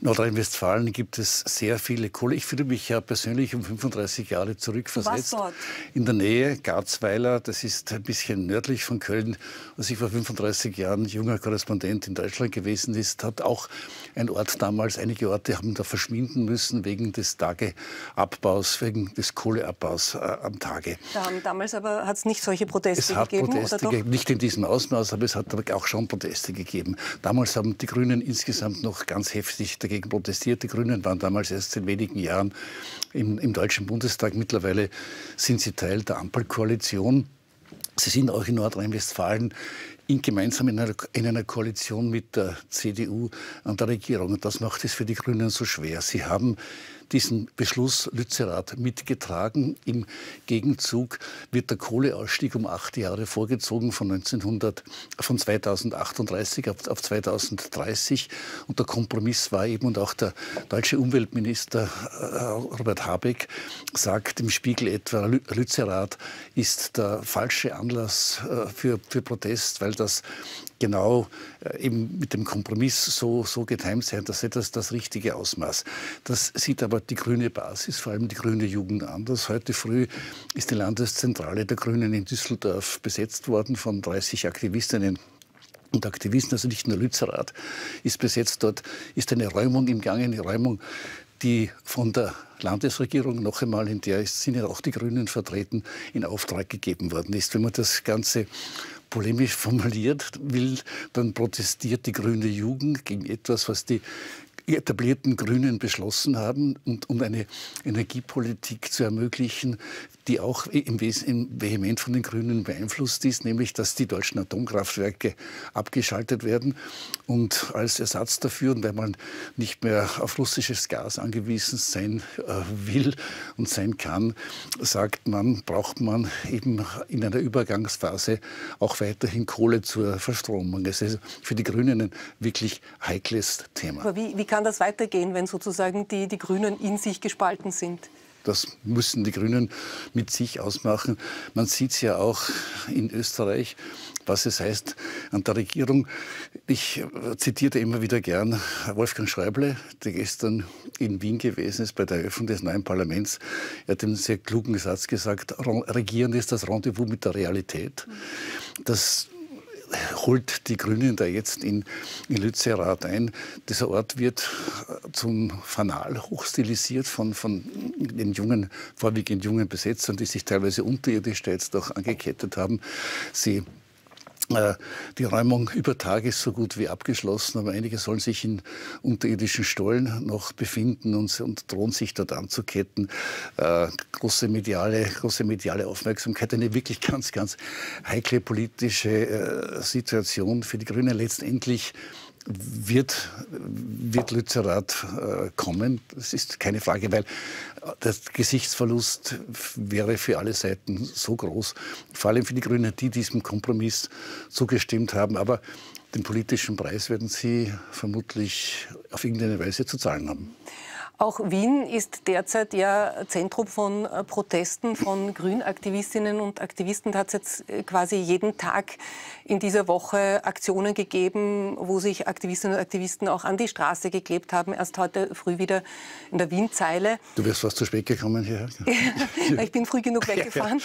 Nordrhein-Westfalen gibt es sehr viele Kohle. Ich fühle mich ja persönlich um 35 Jahre zurückversetzt. Was dort? In der Nähe Garzweiler, das ist ein bisschen nördlich von Köln. Als ich vor 35 Jahren junger Korrespondent in Deutschland gewesen ist, hat auch ein Ort damals, einige Orte haben da verschwinden müssen wegen des Tageabbaus, wegen des Kohleabbaus äh, am Tage. Da haben damals aber hat es nicht solche Proteste es hat gegeben? Proteste gegeben, nicht in diesem Ausmaß, aber es hat auch schon Proteste gegeben. Damals haben die Grünen insgesamt noch ganz heftig dagegen protestiert. Die Grünen waren damals erst in wenigen Jahren im, im Deutschen Bundestag. Mittlerweile sind sie Teil der Ampelkoalition. Sie sind auch in Nordrhein-Westfalen in, gemeinsam in einer, in einer, Koalition mit der CDU an der Regierung. Und das macht es für die Grünen so schwer. Sie haben diesen Beschluss Lützerath mitgetragen. Im Gegenzug wird der Kohleausstieg um acht Jahre vorgezogen von, 1900, von 2038 auf, auf 2030. Und der Kompromiss war eben, und auch der deutsche Umweltminister äh, Robert Habeck sagt im Spiegel etwa, Lützerath ist der falsche Anlass äh, für, für Protest, weil das genau äh, eben mit dem Kompromiss so, so getimt sein, dass das das richtige Ausmaß. Das sieht aber die grüne Basis, vor allem die grüne Jugend anders. Heute früh ist die Landeszentrale der Grünen in Düsseldorf besetzt worden von 30 Aktivistinnen und Aktivisten, also nicht nur Lützerath, ist besetzt. Dort ist eine Räumung im Gange, eine Räumung, die von der Landesregierung, noch einmal in der sind ja auch die Grünen vertreten, in Auftrag gegeben worden ist. Wenn man das Ganze polemisch formuliert will, dann protestiert die grüne Jugend gegen etwas, was die etablierten Grünen beschlossen haben, und, um eine Energiepolitik zu ermöglichen, die auch im Wesentlichen vehement von den Grünen beeinflusst ist, nämlich dass die deutschen Atomkraftwerke abgeschaltet werden. Und als Ersatz dafür, und weil man nicht mehr auf russisches Gas angewiesen sein äh, will und sein kann, sagt man, braucht man eben in einer Übergangsphase auch weiterhin Kohle zur Verstromung. Das ist für die Grünen ein wirklich heikles Thema. Aber wie, wie kann das weitergehen, wenn sozusagen die, die Grünen in sich gespalten sind? Das müssen die Grünen mit sich ausmachen. Man sieht es ja auch in Österreich, was es heißt an der Regierung. Ich zitiere immer wieder gern Wolfgang Schäuble, der gestern in Wien gewesen ist bei der Eröffnung des neuen Parlaments. Er hat einen sehr klugen Satz gesagt, Regieren ist das Rendezvous mit der Realität. Das holt die Grünen da jetzt in, in Lützerath ein. Dieser Ort wird zum Fanal hochstilisiert von, von den jungen, vorwiegend jungen Besetzern, die sich teilweise unterirdisch da jetzt auch angekettet haben. Sie äh, die Räumung über Tag ist so gut wie abgeschlossen, aber einige sollen sich in unterirdischen Stollen noch befinden und, und drohen sich dort anzuketten. Äh, große, mediale, große mediale Aufmerksamkeit, eine wirklich ganz, ganz heikle politische äh, Situation für die Grünen letztendlich wird, wird Lützerath äh, kommen. Das ist keine Frage, weil der Gesichtsverlust wäre für alle Seiten so groß. Vor allem für die Grünen, die diesem Kompromiss zugestimmt haben. Aber den politischen Preis werden sie vermutlich auf irgendeine Weise zu zahlen haben. Auch Wien ist derzeit ja Zentrum von äh, Protesten von Grünaktivistinnen und Aktivisten. Da hat es jetzt äh, quasi jeden Tag in dieser Woche Aktionen gegeben, wo sich Aktivistinnen und Aktivisten auch an die Straße geklebt haben. Erst heute früh wieder in der Wienzeile. Du wirst fast zu spät gekommen hierher. ich bin früh genug weggefahren.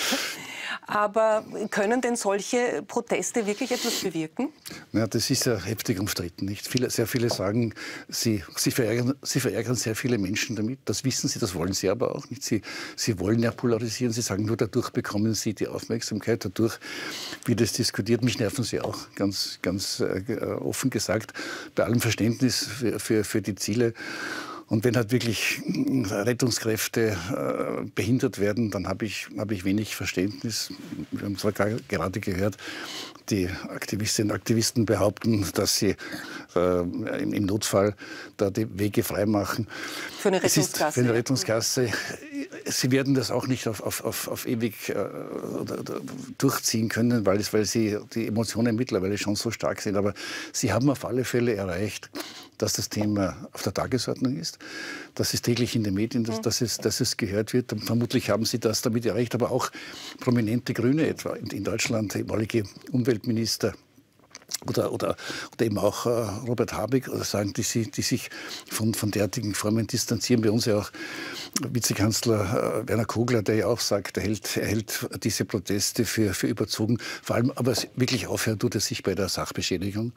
Aber können denn solche Proteste wirklich etwas bewirken? Ja, das ist ja heftig umstritten. Nicht? Viele, sehr viele sagen, sie, sie, verärgern, sie verärgern sehr viele Menschen damit. Das wissen sie, das wollen sie aber auch nicht. Sie, sie wollen ja polarisieren. Sie sagen, nur dadurch bekommen sie die Aufmerksamkeit. Dadurch wird es diskutiert. Mich nerven sie auch, ganz, ganz äh, offen gesagt. Bei allem Verständnis für, für, für die Ziele. Und wenn halt wirklich Rettungskräfte äh, behindert werden, dann habe ich, hab ich wenig Verständnis. Wir haben zwar gerade gehört, die Aktivistinnen und Aktivisten behaupten, dass sie äh, im, Notfall da die Wege freimachen. Für eine Rettungskasse. für eine Rettungskasse. Sie werden das auch nicht auf, auf, auf, auf ewig äh, durchziehen können, weil, es, weil sie die Emotionen mittlerweile schon so stark sind. Aber sie haben auf alle Fälle erreicht, dass das Thema auf der Tagesordnung ist, dass es täglich in den Medien, dass, dass, es, dass es gehört wird. Und vermutlich haben Sie das damit erreicht, aber auch prominente Grüne etwa in, in Deutschland, ehemalige Umweltminister oder, oder, oder eben auch äh, Robert Habeck oder sagen, die, die sich von, von derartigen Formen distanzieren. Bei uns ja auch Vizekanzler äh, Werner Kogler, der ja auch sagt, er hält, er hält diese Proteste für, für überzogen. Vor allem aber wirklich aufhören tut er sich bei der Sachbeschädigung.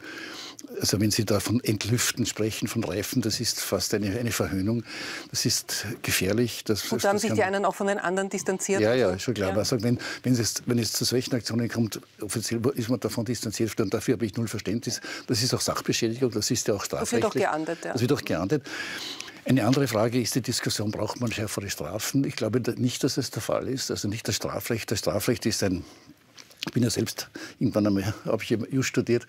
Also wenn Sie da von Entlüften sprechen, von Reifen, das ist fast eine, eine Verhöhnung. Das ist gefährlich. Das, Und da haben sich die einen auch von den anderen distanziert? Ja, ja, schon klar. Ja. Also wenn, wenn, es, wenn es zu solchen Aktionen kommt, offiziell ist man davon distanziert und dafür habe ich null Verständnis. Das ist auch Sachbeschädigung, das ist ja auch strafrechtlich. Das wird auch geahndet, ja. Das wird auch geahndet. Eine andere Frage ist die Diskussion, braucht man schärfere Strafen? Ich glaube nicht, dass es der Fall ist. Also nicht das Strafrecht. Das Strafrecht ist ein ich bin ja selbst irgendwann einmal, habe ich just studiert.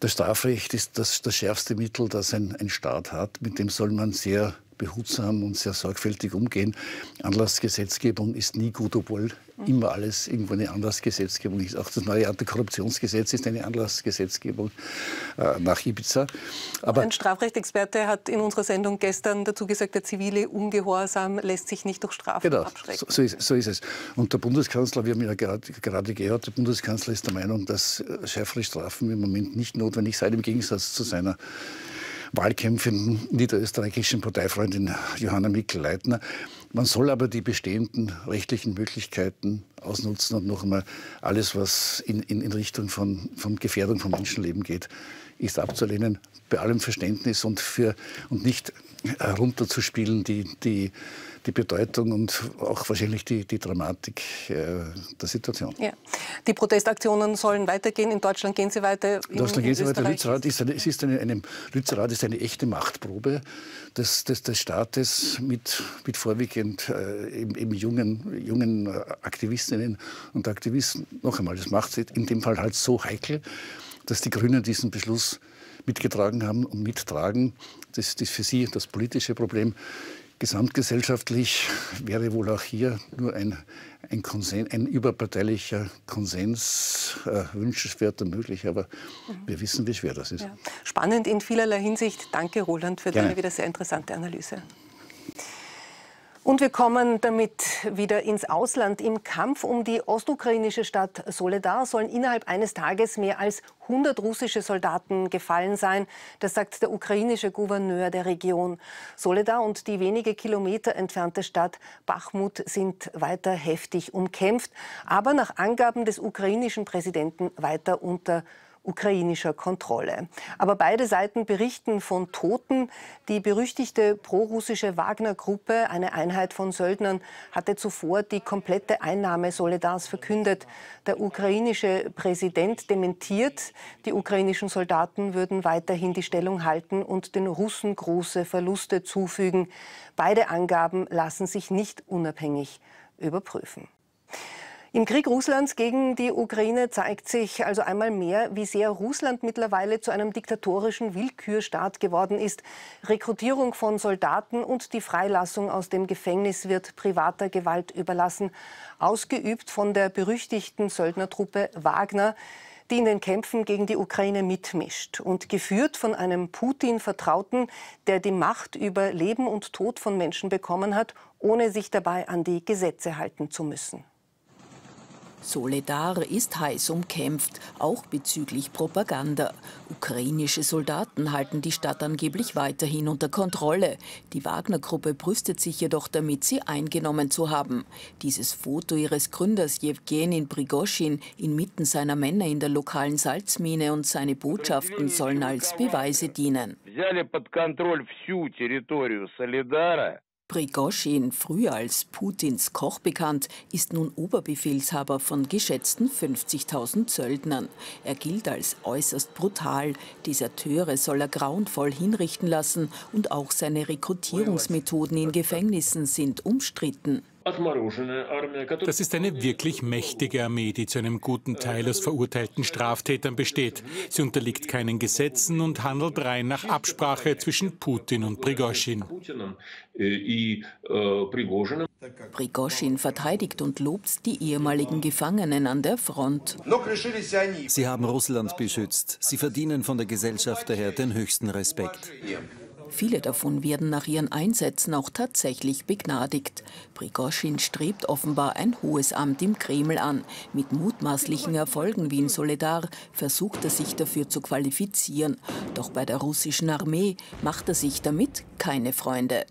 Das Strafrecht ist das, das schärfste Mittel, das ein, ein Staat hat. Mit dem soll man sehr behutsam und sehr sorgfältig umgehen. Anlassgesetzgebung ist nie gut, obwohl immer alles irgendwo eine Anlassgesetzgebung ist. Auch das neue Antikorruptionsgesetz ist eine Anlassgesetzgebung äh, nach Ibiza. Aber Ein Strafrechtsexperte hat in unserer Sendung gestern dazu gesagt, der zivile Ungehorsam lässt sich nicht durch Strafen genau, abschrecken. So, so, ist, so ist es. Und der Bundeskanzler, wir haben ja gerade, gerade gehört, der Bundeskanzler ist der Meinung, dass äh, schärfere Strafen im Moment nicht notwendig seien, im Gegensatz zu seiner wahlkämpfenden niederösterreichischen Parteifreundin Johanna Mikl-Leitner. Man soll aber die bestehenden rechtlichen Möglichkeiten ausnutzen und noch einmal alles, was in, in, in Richtung von, von Gefährdung von Menschenleben geht, ist abzulehnen, bei allem Verständnis und, für, und nicht herunterzuspielen die, die die Bedeutung und auch wahrscheinlich die, die Dramatik äh, der Situation. Ja. Die Protestaktionen sollen weitergehen. In Deutschland gehen sie weiter. In, Deutschland gehen sie weiter. Lützerath ist eine, es ist eine, eine, Lützerath ist eine echte Machtprobe des, des, des Staates mit, mit vorwiegend äh, eben, eben, jungen, jungen Aktivistinnen und Aktivisten. Noch einmal, das macht es in dem Fall halt so heikel, dass die Grünen diesen Beschluss mitgetragen haben und mittragen. Das ist für sie das politische Problem. Gesamtgesellschaftlich wäre wohl auch hier nur ein, ein, Konsen, ein überparteilicher Konsens äh, wünschenswert und möglich, aber mhm. wir wissen, wie schwer das ist. Ja. Spannend in vielerlei Hinsicht. Danke, Roland, für Gerne. deine wieder sehr interessante Analyse. Und wir kommen damit wieder ins Ausland. Im Kampf um die ostukrainische Stadt Soledar sollen innerhalb eines Tages mehr als 100 russische Soldaten gefallen sein. Das sagt der ukrainische Gouverneur der Region. Soledar und die wenige Kilometer entfernte Stadt Bachmut sind weiter heftig umkämpft, aber nach Angaben des ukrainischen Präsidenten weiter unter ukrainischer Kontrolle. Aber beide Seiten berichten von Toten. Die berüchtigte prorussische Wagner-Gruppe, eine Einheit von Söldnern, hatte zuvor die komplette Einnahme Soledars verkündet. Der ukrainische Präsident dementiert, die ukrainischen Soldaten würden weiterhin die Stellung halten und den Russen große Verluste zufügen. Beide Angaben lassen sich nicht unabhängig überprüfen. Im Krieg Russlands gegen die Ukraine zeigt sich also einmal mehr, wie sehr Russland mittlerweile zu einem diktatorischen Willkürstaat geworden ist. Rekrutierung von Soldaten und die Freilassung aus dem Gefängnis wird privater Gewalt überlassen, ausgeübt von der berüchtigten Söldnertruppe Wagner die in den Kämpfen gegen die Ukraine mitmischt und geführt von einem Putin-Vertrauten, der die Macht über Leben und Tod von Menschen bekommen hat, ohne sich dabei an die Gesetze halten zu müssen. Soledar ist heiß umkämpft, auch bezüglich Propaganda. Ukrainische Soldaten halten die Stadt angeblich weiterhin unter Kontrolle. Die Wagner-Gruppe brüstet sich jedoch damit, sie eingenommen zu haben. Dieses Foto ihres Gründers Jewgenin Prigoschin inmitten seiner Männer in der lokalen Salzmine und seine Botschaften sollen als Beweise dienen. Prigoschin, früher als Putins Koch bekannt, ist nun Oberbefehlshaber von geschätzten 50.000 Söldnern. Er gilt als äußerst brutal. Deserteure soll er grauenvoll hinrichten lassen und auch seine Rekrutierungsmethoden in Gefängnissen sind umstritten. Das ist eine wirklich mächtige Armee, die zu einem guten Teil aus verurteilten Straftätern besteht. Sie unterliegt keinen Gesetzen und handelt rein nach Absprache zwischen Putin und Prigoschin. Prigoschin verteidigt und lobt die ehemaligen Gefangenen an der Front. Sie haben Russland beschützt. Sie verdienen von der Gesellschaft daher den höchsten Respekt. Viele davon werden nach ihren Einsätzen auch tatsächlich begnadigt. Prigoschin strebt offenbar ein hohes Amt im Kreml an. Mit mutmaßlichen Erfolgen wie in Soledar versucht er sich dafür zu qualifizieren. Doch bei der russischen Armee macht er sich damit keine Freunde.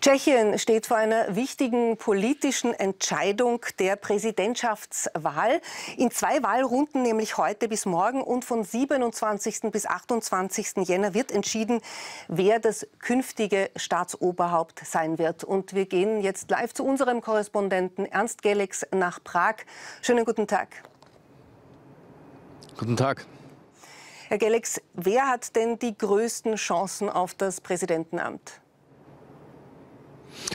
Tschechien steht vor einer wichtigen politischen Entscheidung der Präsidentschaftswahl. In zwei Wahlrunden, nämlich heute bis morgen und von 27. bis 28. Jänner, wird entschieden, wer das künftige Staatsoberhaupt sein wird. Und wir gehen jetzt live zu unserem Korrespondenten Ernst Gelex nach Prag. Schönen guten Tag. Guten Tag. Herr Gelex, wer hat denn die größten Chancen auf das Präsidentenamt?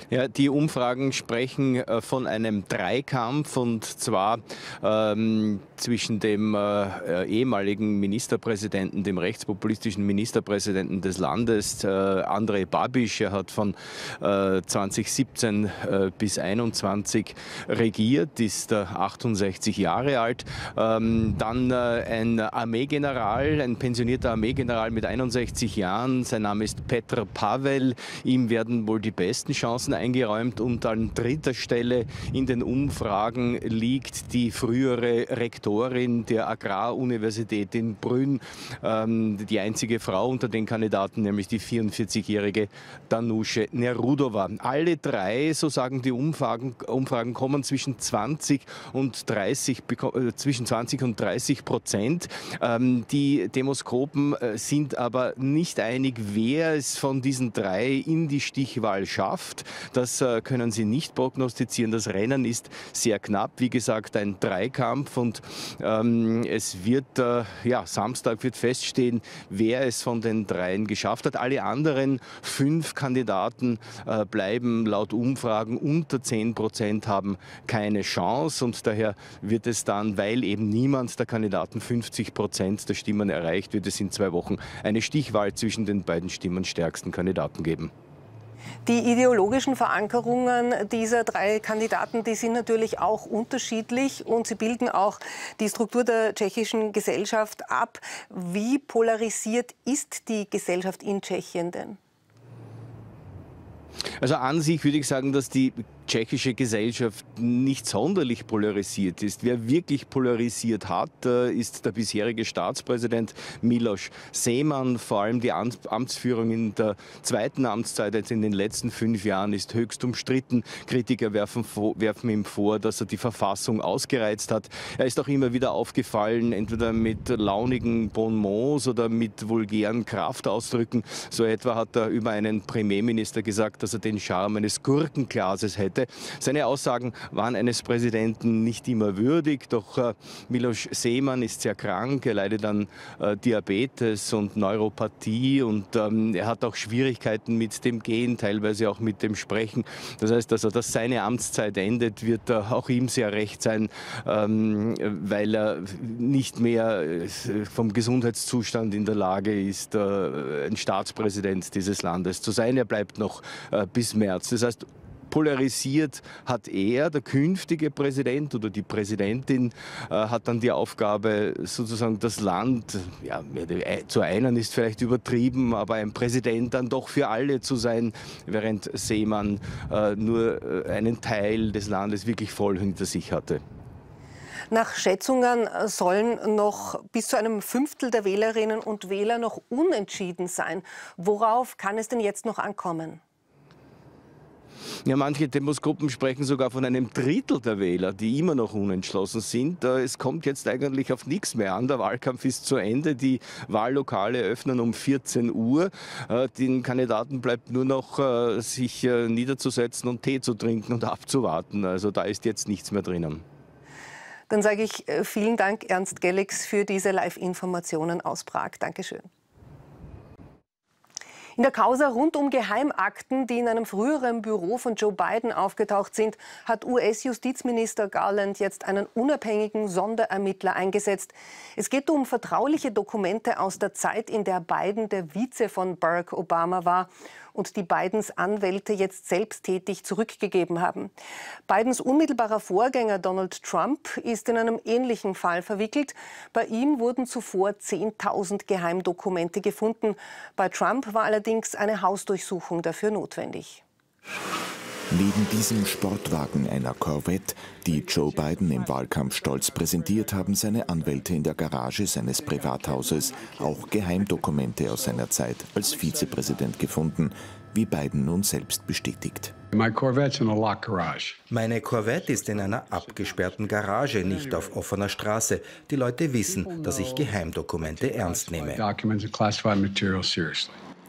Ja, die Umfragen sprechen äh, von einem Dreikampf und zwar ähm, zwischen dem äh, äh ehemaligen Ministerpräsidenten, dem rechtspopulistischen Ministerpräsidenten des Landes, äh, Andrej Babiš. Er hat von äh, 2017 äh, bis 2021 regiert, ist 68 Jahre alt. Ähm, dann ein Armeegeneral, ein pensionierter Armeegeneral mit 61 Jahren. Sein Name ist Petr Pavel. Ihm werden wohl die besten Chancen Chancen eingeräumt und an dritter Stelle in den Umfragen liegt die frühere Rektorin der Agraruniversität in Brünn, ähm, die einzige Frau unter den Kandidaten, nämlich die 44-jährige Danusche Nerudova. Alle drei, so sagen die Umfragen, Umfragen kommen zwischen 20 und 30, äh, zwischen 20 und 30 Prozent. Ähm, die Demoskopen äh, sind aber nicht einig, wer es von diesen drei in die Stichwahl schafft. Das äh, können Sie nicht prognostizieren. Das Rennen ist sehr knapp. Wie gesagt, ein Dreikampf und ähm, es wird, äh, ja, Samstag wird feststehen, wer es von den dreien geschafft hat. Alle anderen fünf Kandidaten äh, bleiben laut Umfragen unter 10 Prozent, haben keine Chance und daher wird es dann, weil eben niemand der Kandidaten 50 Prozent der Stimmen erreicht, wird es in zwei Wochen eine Stichwahl zwischen den beiden stimmenstärksten Kandidaten geben. Die ideologischen Verankerungen dieser drei Kandidaten, die sind natürlich auch unterschiedlich und sie bilden auch die Struktur der tschechischen Gesellschaft ab. Wie polarisiert ist die Gesellschaft in Tschechien denn? Also an sich würde ich sagen, dass die tschechische Gesellschaft nicht sonderlich polarisiert ist. Wer wirklich polarisiert hat, äh, ist der bisherige Staatspräsident Miloš Seemann. Vor allem die Amtsführung in der zweiten Amtszeit, jetzt in den letzten fünf Jahren, ist höchst umstritten. Kritiker werfen, werfen ihm vor, dass er die Verfassung ausgereizt hat. Er ist auch immer wieder aufgefallen, entweder mit launigen Bonmots oder mit vulgären Kraftausdrücken. So etwa hat er über einen Premierminister gesagt, dass er den Charme eines Gurkenglases hätte hatte. Seine Aussagen waren eines Präsidenten nicht immer würdig, doch äh, Miloš Seemann ist sehr krank, er leidet an äh, Diabetes und Neuropathie und ähm, er hat auch Schwierigkeiten mit dem Gehen, teilweise auch mit dem Sprechen. Das heißt also, dass seine Amtszeit endet, wird äh, auch ihm sehr recht sein, ähm, weil er nicht mehr vom Gesundheitszustand in der Lage ist, ein Staatspräsident dieses Landes zu sein. Er bleibt noch bis März. Das heißt, polarisiert hat er, der künftige Präsident oder die Präsidentin, äh, hat dann die Aufgabe, sozusagen das Land, ja, zu einen ist vielleicht übertrieben, aber ein Präsident dann doch für alle zu sein, während Seemann äh, nur äh, einen Teil des Landes wirklich voll hinter sich hatte. Nach Schätzungen sollen noch bis zu einem Fünftel der Wählerinnen und Wähler noch unentschieden sein. Worauf kann es denn jetzt noch ankommen? Ja, manche Demoskopen sprechen sogar von einem Drittel der Wähler, die immer noch unentschlossen sind. Äh, es kommt jetzt eigentlich auf nichts mehr an. Der Wahlkampf ist zu Ende. Die Wahllokale öffnen um 14 Uhr. Äh, den Kandidaten bleibt nur noch, äh, sich niederzusetzen und Tee zu trinken und abzuwarten. Also da ist jetzt nichts mehr drinnen. Dann sage ich vielen Dank, Ernst Gellix, für diese Live-Informationen aus Prag. Dankeschön. In der Causa rund um Geheimakten, die in einem früheren Büro von Joe Biden aufgetaucht sind, hat US-Justizminister Garland jetzt einen unabhängigen Sonderermittler eingesetzt. Es geht um vertrauliche Dokumente aus der Zeit, in der Biden der Vize von Barack Obama war und die Bidens Anwälte jetzt selbsttätig zurückgegeben haben. Bidens unmittelbarer Vorgänger Donald Trump ist in einem ähnlichen Fall verwickelt. Bei ihm wurden zuvor 10.000 Geheimdokumente gefunden. Bei Trump war allerdings eine Hausdurchsuchung dafür notwendig. Neben diesem Sportwagen einer Corvette, die Joe Biden im Wahlkampf stolz präsentiert, haben seine Anwälte in der Garage seines Privathauses auch Geheimdokumente aus seiner Zeit als Vizepräsident gefunden, wie Biden nun selbst bestätigt. Meine Corvette ist in einer abgesperrten Garage, nicht auf offener Straße. Die Leute wissen, dass ich Geheimdokumente ernst nehme.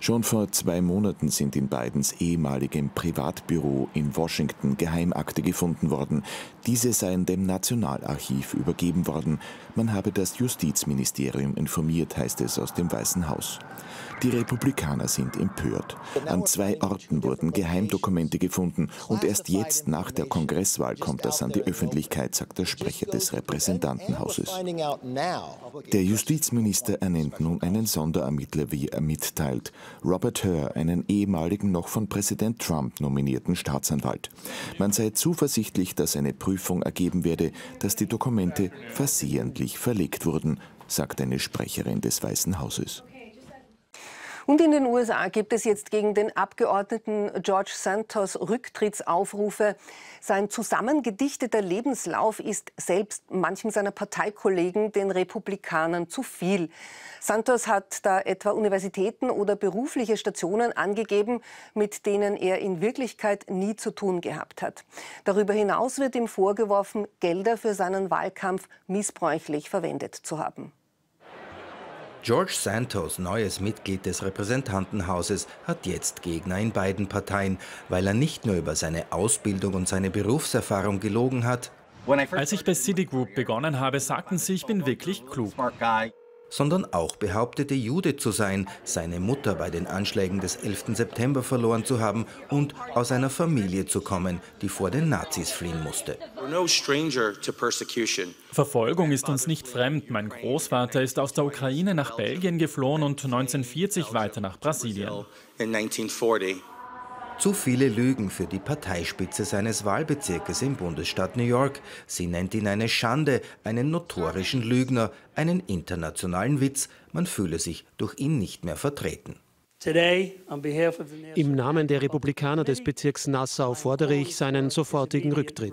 Schon vor zwei Monaten sind in Bidens ehemaligem Privatbüro in Washington Geheimakte gefunden worden. Diese seien dem Nationalarchiv übergeben worden. Man habe das Justizministerium informiert, heißt es aus dem Weißen Haus. Die Republikaner sind empört. An zwei Orten wurden Geheimdokumente gefunden und erst jetzt nach der Kongresswahl kommt das an die Öffentlichkeit, sagt der Sprecher des Repräsentantenhauses. Der Justizminister ernennt nun einen Sonderermittler, wie er mitteilt. Robert Hur, einen ehemaligen noch von Präsident Trump nominierten Staatsanwalt. Man sei zuversichtlich, dass eine Prüfung ergeben werde, dass die Dokumente versehentlich verlegt wurden, sagt eine Sprecherin des Weißen Hauses. Und in den USA gibt es jetzt gegen den Abgeordneten George Santos Rücktrittsaufrufe. Sein zusammengedichteter Lebenslauf ist selbst manchen seiner Parteikollegen, den Republikanern, zu viel. Santos hat da etwa Universitäten oder berufliche Stationen angegeben, mit denen er in Wirklichkeit nie zu tun gehabt hat. Darüber hinaus wird ihm vorgeworfen, Gelder für seinen Wahlkampf missbräuchlich verwendet zu haben. George Santos, neues Mitglied des Repräsentantenhauses, hat jetzt Gegner in beiden Parteien, weil er nicht nur über seine Ausbildung und seine Berufserfahrung gelogen hat. Als ich bei Citigroup begonnen habe, sagten sie, ich bin wirklich klug sondern auch behauptete, Jude zu sein, seine Mutter bei den Anschlägen des 11. September verloren zu haben und aus einer Familie zu kommen, die vor den Nazis fliehen musste. Verfolgung ist uns nicht fremd. Mein Großvater ist aus der Ukraine nach Belgien geflohen und 1940 weiter nach Brasilien. Zu viele Lügen für die Parteispitze seines Wahlbezirkes im Bundesstaat New York. Sie nennt ihn eine Schande, einen notorischen Lügner, einen internationalen Witz. Man fühle sich durch ihn nicht mehr vertreten. Im Namen der Republikaner des Bezirks Nassau fordere ich seinen sofortigen Rücktritt.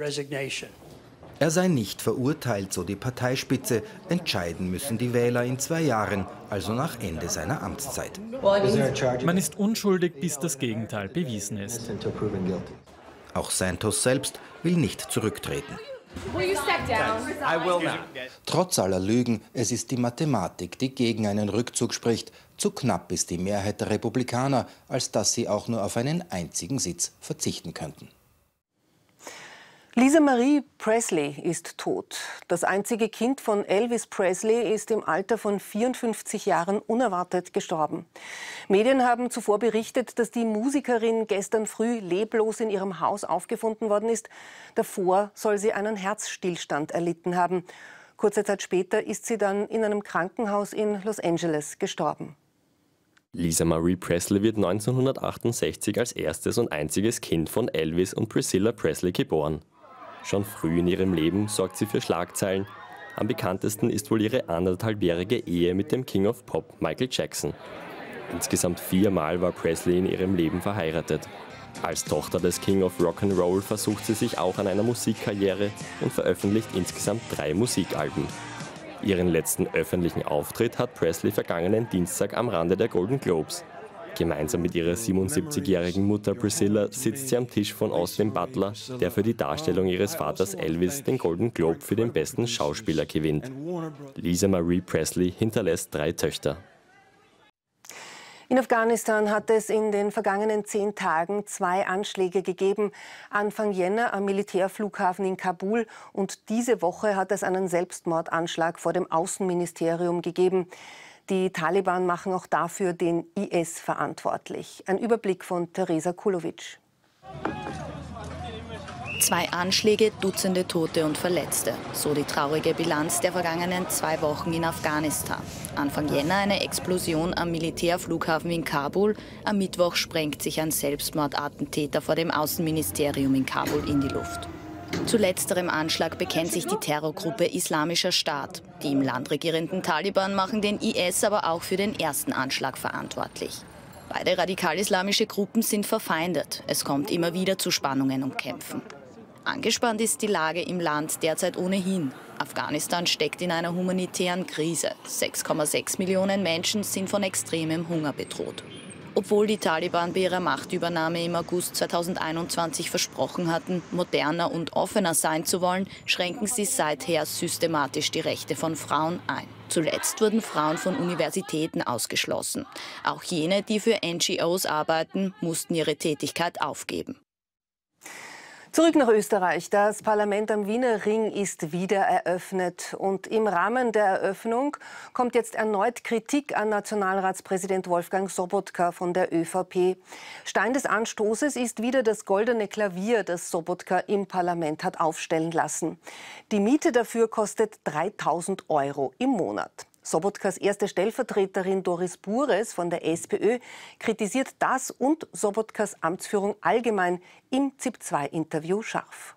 Er sei nicht verurteilt, so die Parteispitze. Entscheiden müssen die Wähler in zwei Jahren, also nach Ende seiner Amtszeit. Man ist unschuldig, bis das Gegenteil bewiesen ist. Auch Santos selbst will nicht zurücktreten. Trotz aller Lügen, es ist die Mathematik, die gegen einen Rückzug spricht. Zu knapp ist die Mehrheit der Republikaner, als dass sie auch nur auf einen einzigen Sitz verzichten könnten. Lisa Marie Presley ist tot. Das einzige Kind von Elvis Presley ist im Alter von 54 Jahren unerwartet gestorben. Medien haben zuvor berichtet, dass die Musikerin gestern früh leblos in ihrem Haus aufgefunden worden ist. Davor soll sie einen Herzstillstand erlitten haben. Kurze Zeit später ist sie dann in einem Krankenhaus in Los Angeles gestorben. Lisa Marie Presley wird 1968 als erstes und einziges Kind von Elvis und Priscilla Presley geboren. Schon früh in ihrem Leben sorgt sie für Schlagzeilen. Am bekanntesten ist wohl ihre anderthalbjährige Ehe mit dem King of Pop Michael Jackson. Insgesamt viermal war Presley in ihrem Leben verheiratet. Als Tochter des King of Rock'n'Roll versucht sie sich auch an einer Musikkarriere und veröffentlicht insgesamt drei Musikalben. Ihren letzten öffentlichen Auftritt hat Presley vergangenen Dienstag am Rande der Golden Globes. Gemeinsam mit ihrer 77-jährigen Mutter Priscilla sitzt sie am Tisch von Austin Butler, der für die Darstellung ihres Vaters Elvis den Golden Globe für den besten Schauspieler gewinnt. Lisa Marie Presley hinterlässt drei Töchter. In Afghanistan hat es in den vergangenen zehn Tagen zwei Anschläge gegeben. Anfang Jänner am Militärflughafen in Kabul und diese Woche hat es einen Selbstmordanschlag vor dem Außenministerium gegeben. Die Taliban machen auch dafür den IS verantwortlich. Ein Überblick von Theresa Kulovic. Zwei Anschläge, Dutzende Tote und Verletzte. So die traurige Bilanz der vergangenen zwei Wochen in Afghanistan. Anfang Jänner eine Explosion am Militärflughafen in Kabul. Am Mittwoch sprengt sich ein Selbstmordattentäter vor dem Außenministerium in Kabul in die Luft. Zu letzterem Anschlag bekennt sich die Terrorgruppe Islamischer Staat. Die im Land regierenden Taliban machen den IS aber auch für den ersten Anschlag verantwortlich. Beide radikal-islamische Gruppen sind verfeindet. Es kommt immer wieder zu Spannungen und Kämpfen. Angespannt ist die Lage im Land derzeit ohnehin. Afghanistan steckt in einer humanitären Krise. 6,6 Millionen Menschen sind von extremem Hunger bedroht. Obwohl die Taliban bei ihrer Machtübernahme im August 2021 versprochen hatten, moderner und offener sein zu wollen, schränken sie seither systematisch die Rechte von Frauen ein. Zuletzt wurden Frauen von Universitäten ausgeschlossen. Auch jene, die für NGOs arbeiten, mussten ihre Tätigkeit aufgeben. Zurück nach Österreich. Das Parlament am Wiener Ring ist wieder eröffnet. Und im Rahmen der Eröffnung kommt jetzt erneut Kritik an Nationalratspräsident Wolfgang Sobotka von der ÖVP. Stein des Anstoßes ist wieder das goldene Klavier, das Sobotka im Parlament hat aufstellen lassen. Die Miete dafür kostet 3000 Euro im Monat. Sobotkas erste Stellvertreterin Doris Bures von der SPÖ kritisiert das und Sobotkas Amtsführung allgemein im ZIP-2-Interview scharf.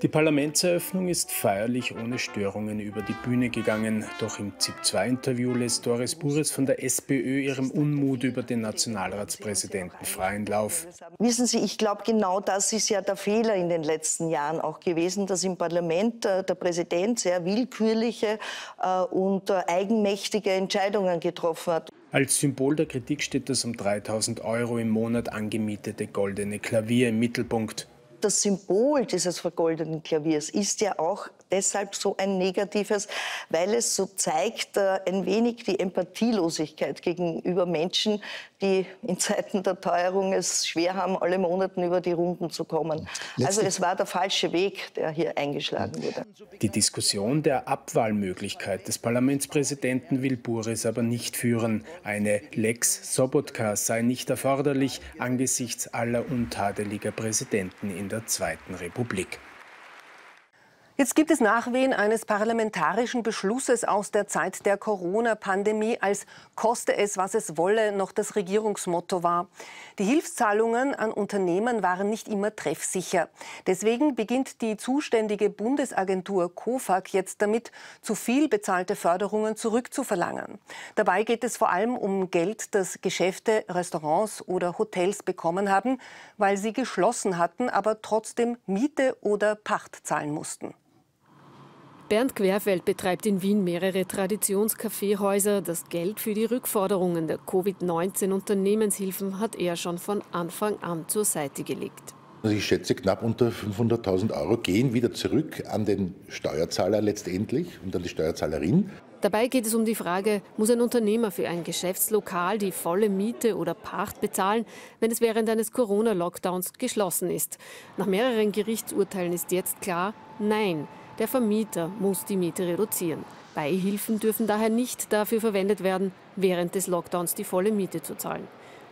Die Parlamentseröffnung ist feierlich ohne Störungen über die Bühne gegangen. Doch im ZIP-2-Interview lässt Doris Bures von der SPÖ ihrem Unmut über den Nationalratspräsidenten freien Lauf. Wissen Sie, ich glaube, genau das ist ja der Fehler in den letzten Jahren auch gewesen, dass im Parlament äh, der Präsident sehr willkürliche äh, und äh, eigenmächtige Entscheidungen getroffen hat. Als Symbol der Kritik steht das um 3000 Euro im Monat angemietete goldene Klavier im Mittelpunkt das Symbol dieses vergoldeten Klaviers ist ja auch deshalb so ein negatives, weil es so zeigt äh, ein wenig die Empathielosigkeit gegenüber Menschen, die in Zeiten der Teuerung es schwer haben, alle Monate über die Runden zu kommen. Letztlich also es war der falsche Weg, der hier eingeschlagen wurde. Die Diskussion der Abwahlmöglichkeit des Parlamentspräsidenten will Buris aber nicht führen. Eine Lex Sobotka sei nicht erforderlich angesichts aller untadeliger Präsidenten in der Zweiten Republik. Jetzt gibt es Nachwehen eines parlamentarischen Beschlusses aus der Zeit der Corona-Pandemie, als koste es, was es wolle, noch das Regierungsmotto war. Die Hilfszahlungen an Unternehmen waren nicht immer treffsicher. Deswegen beginnt die zuständige Bundesagentur COFAG jetzt damit, zu viel bezahlte Förderungen zurückzuverlangen. Dabei geht es vor allem um Geld, das Geschäfte, Restaurants oder Hotels bekommen haben, weil sie geschlossen hatten, aber trotzdem Miete oder Pacht zahlen mussten. Bernd Querfeld betreibt in Wien mehrere Traditionskaffeehäuser. Das Geld für die Rückforderungen der Covid-19-Unternehmenshilfen hat er schon von Anfang an zur Seite gelegt. Also ich schätze, knapp unter 500.000 Euro gehen wieder zurück an den Steuerzahler letztendlich und an die Steuerzahlerin. Dabei geht es um die Frage, muss ein Unternehmer für ein Geschäftslokal die volle Miete oder Pacht bezahlen, wenn es während eines Corona-Lockdowns geschlossen ist? Nach mehreren Gerichtsurteilen ist jetzt klar, nein. Der Vermieter muss die Miete reduzieren. Beihilfen dürfen daher nicht dafür verwendet werden, während des Lockdowns die volle Miete zu zahlen.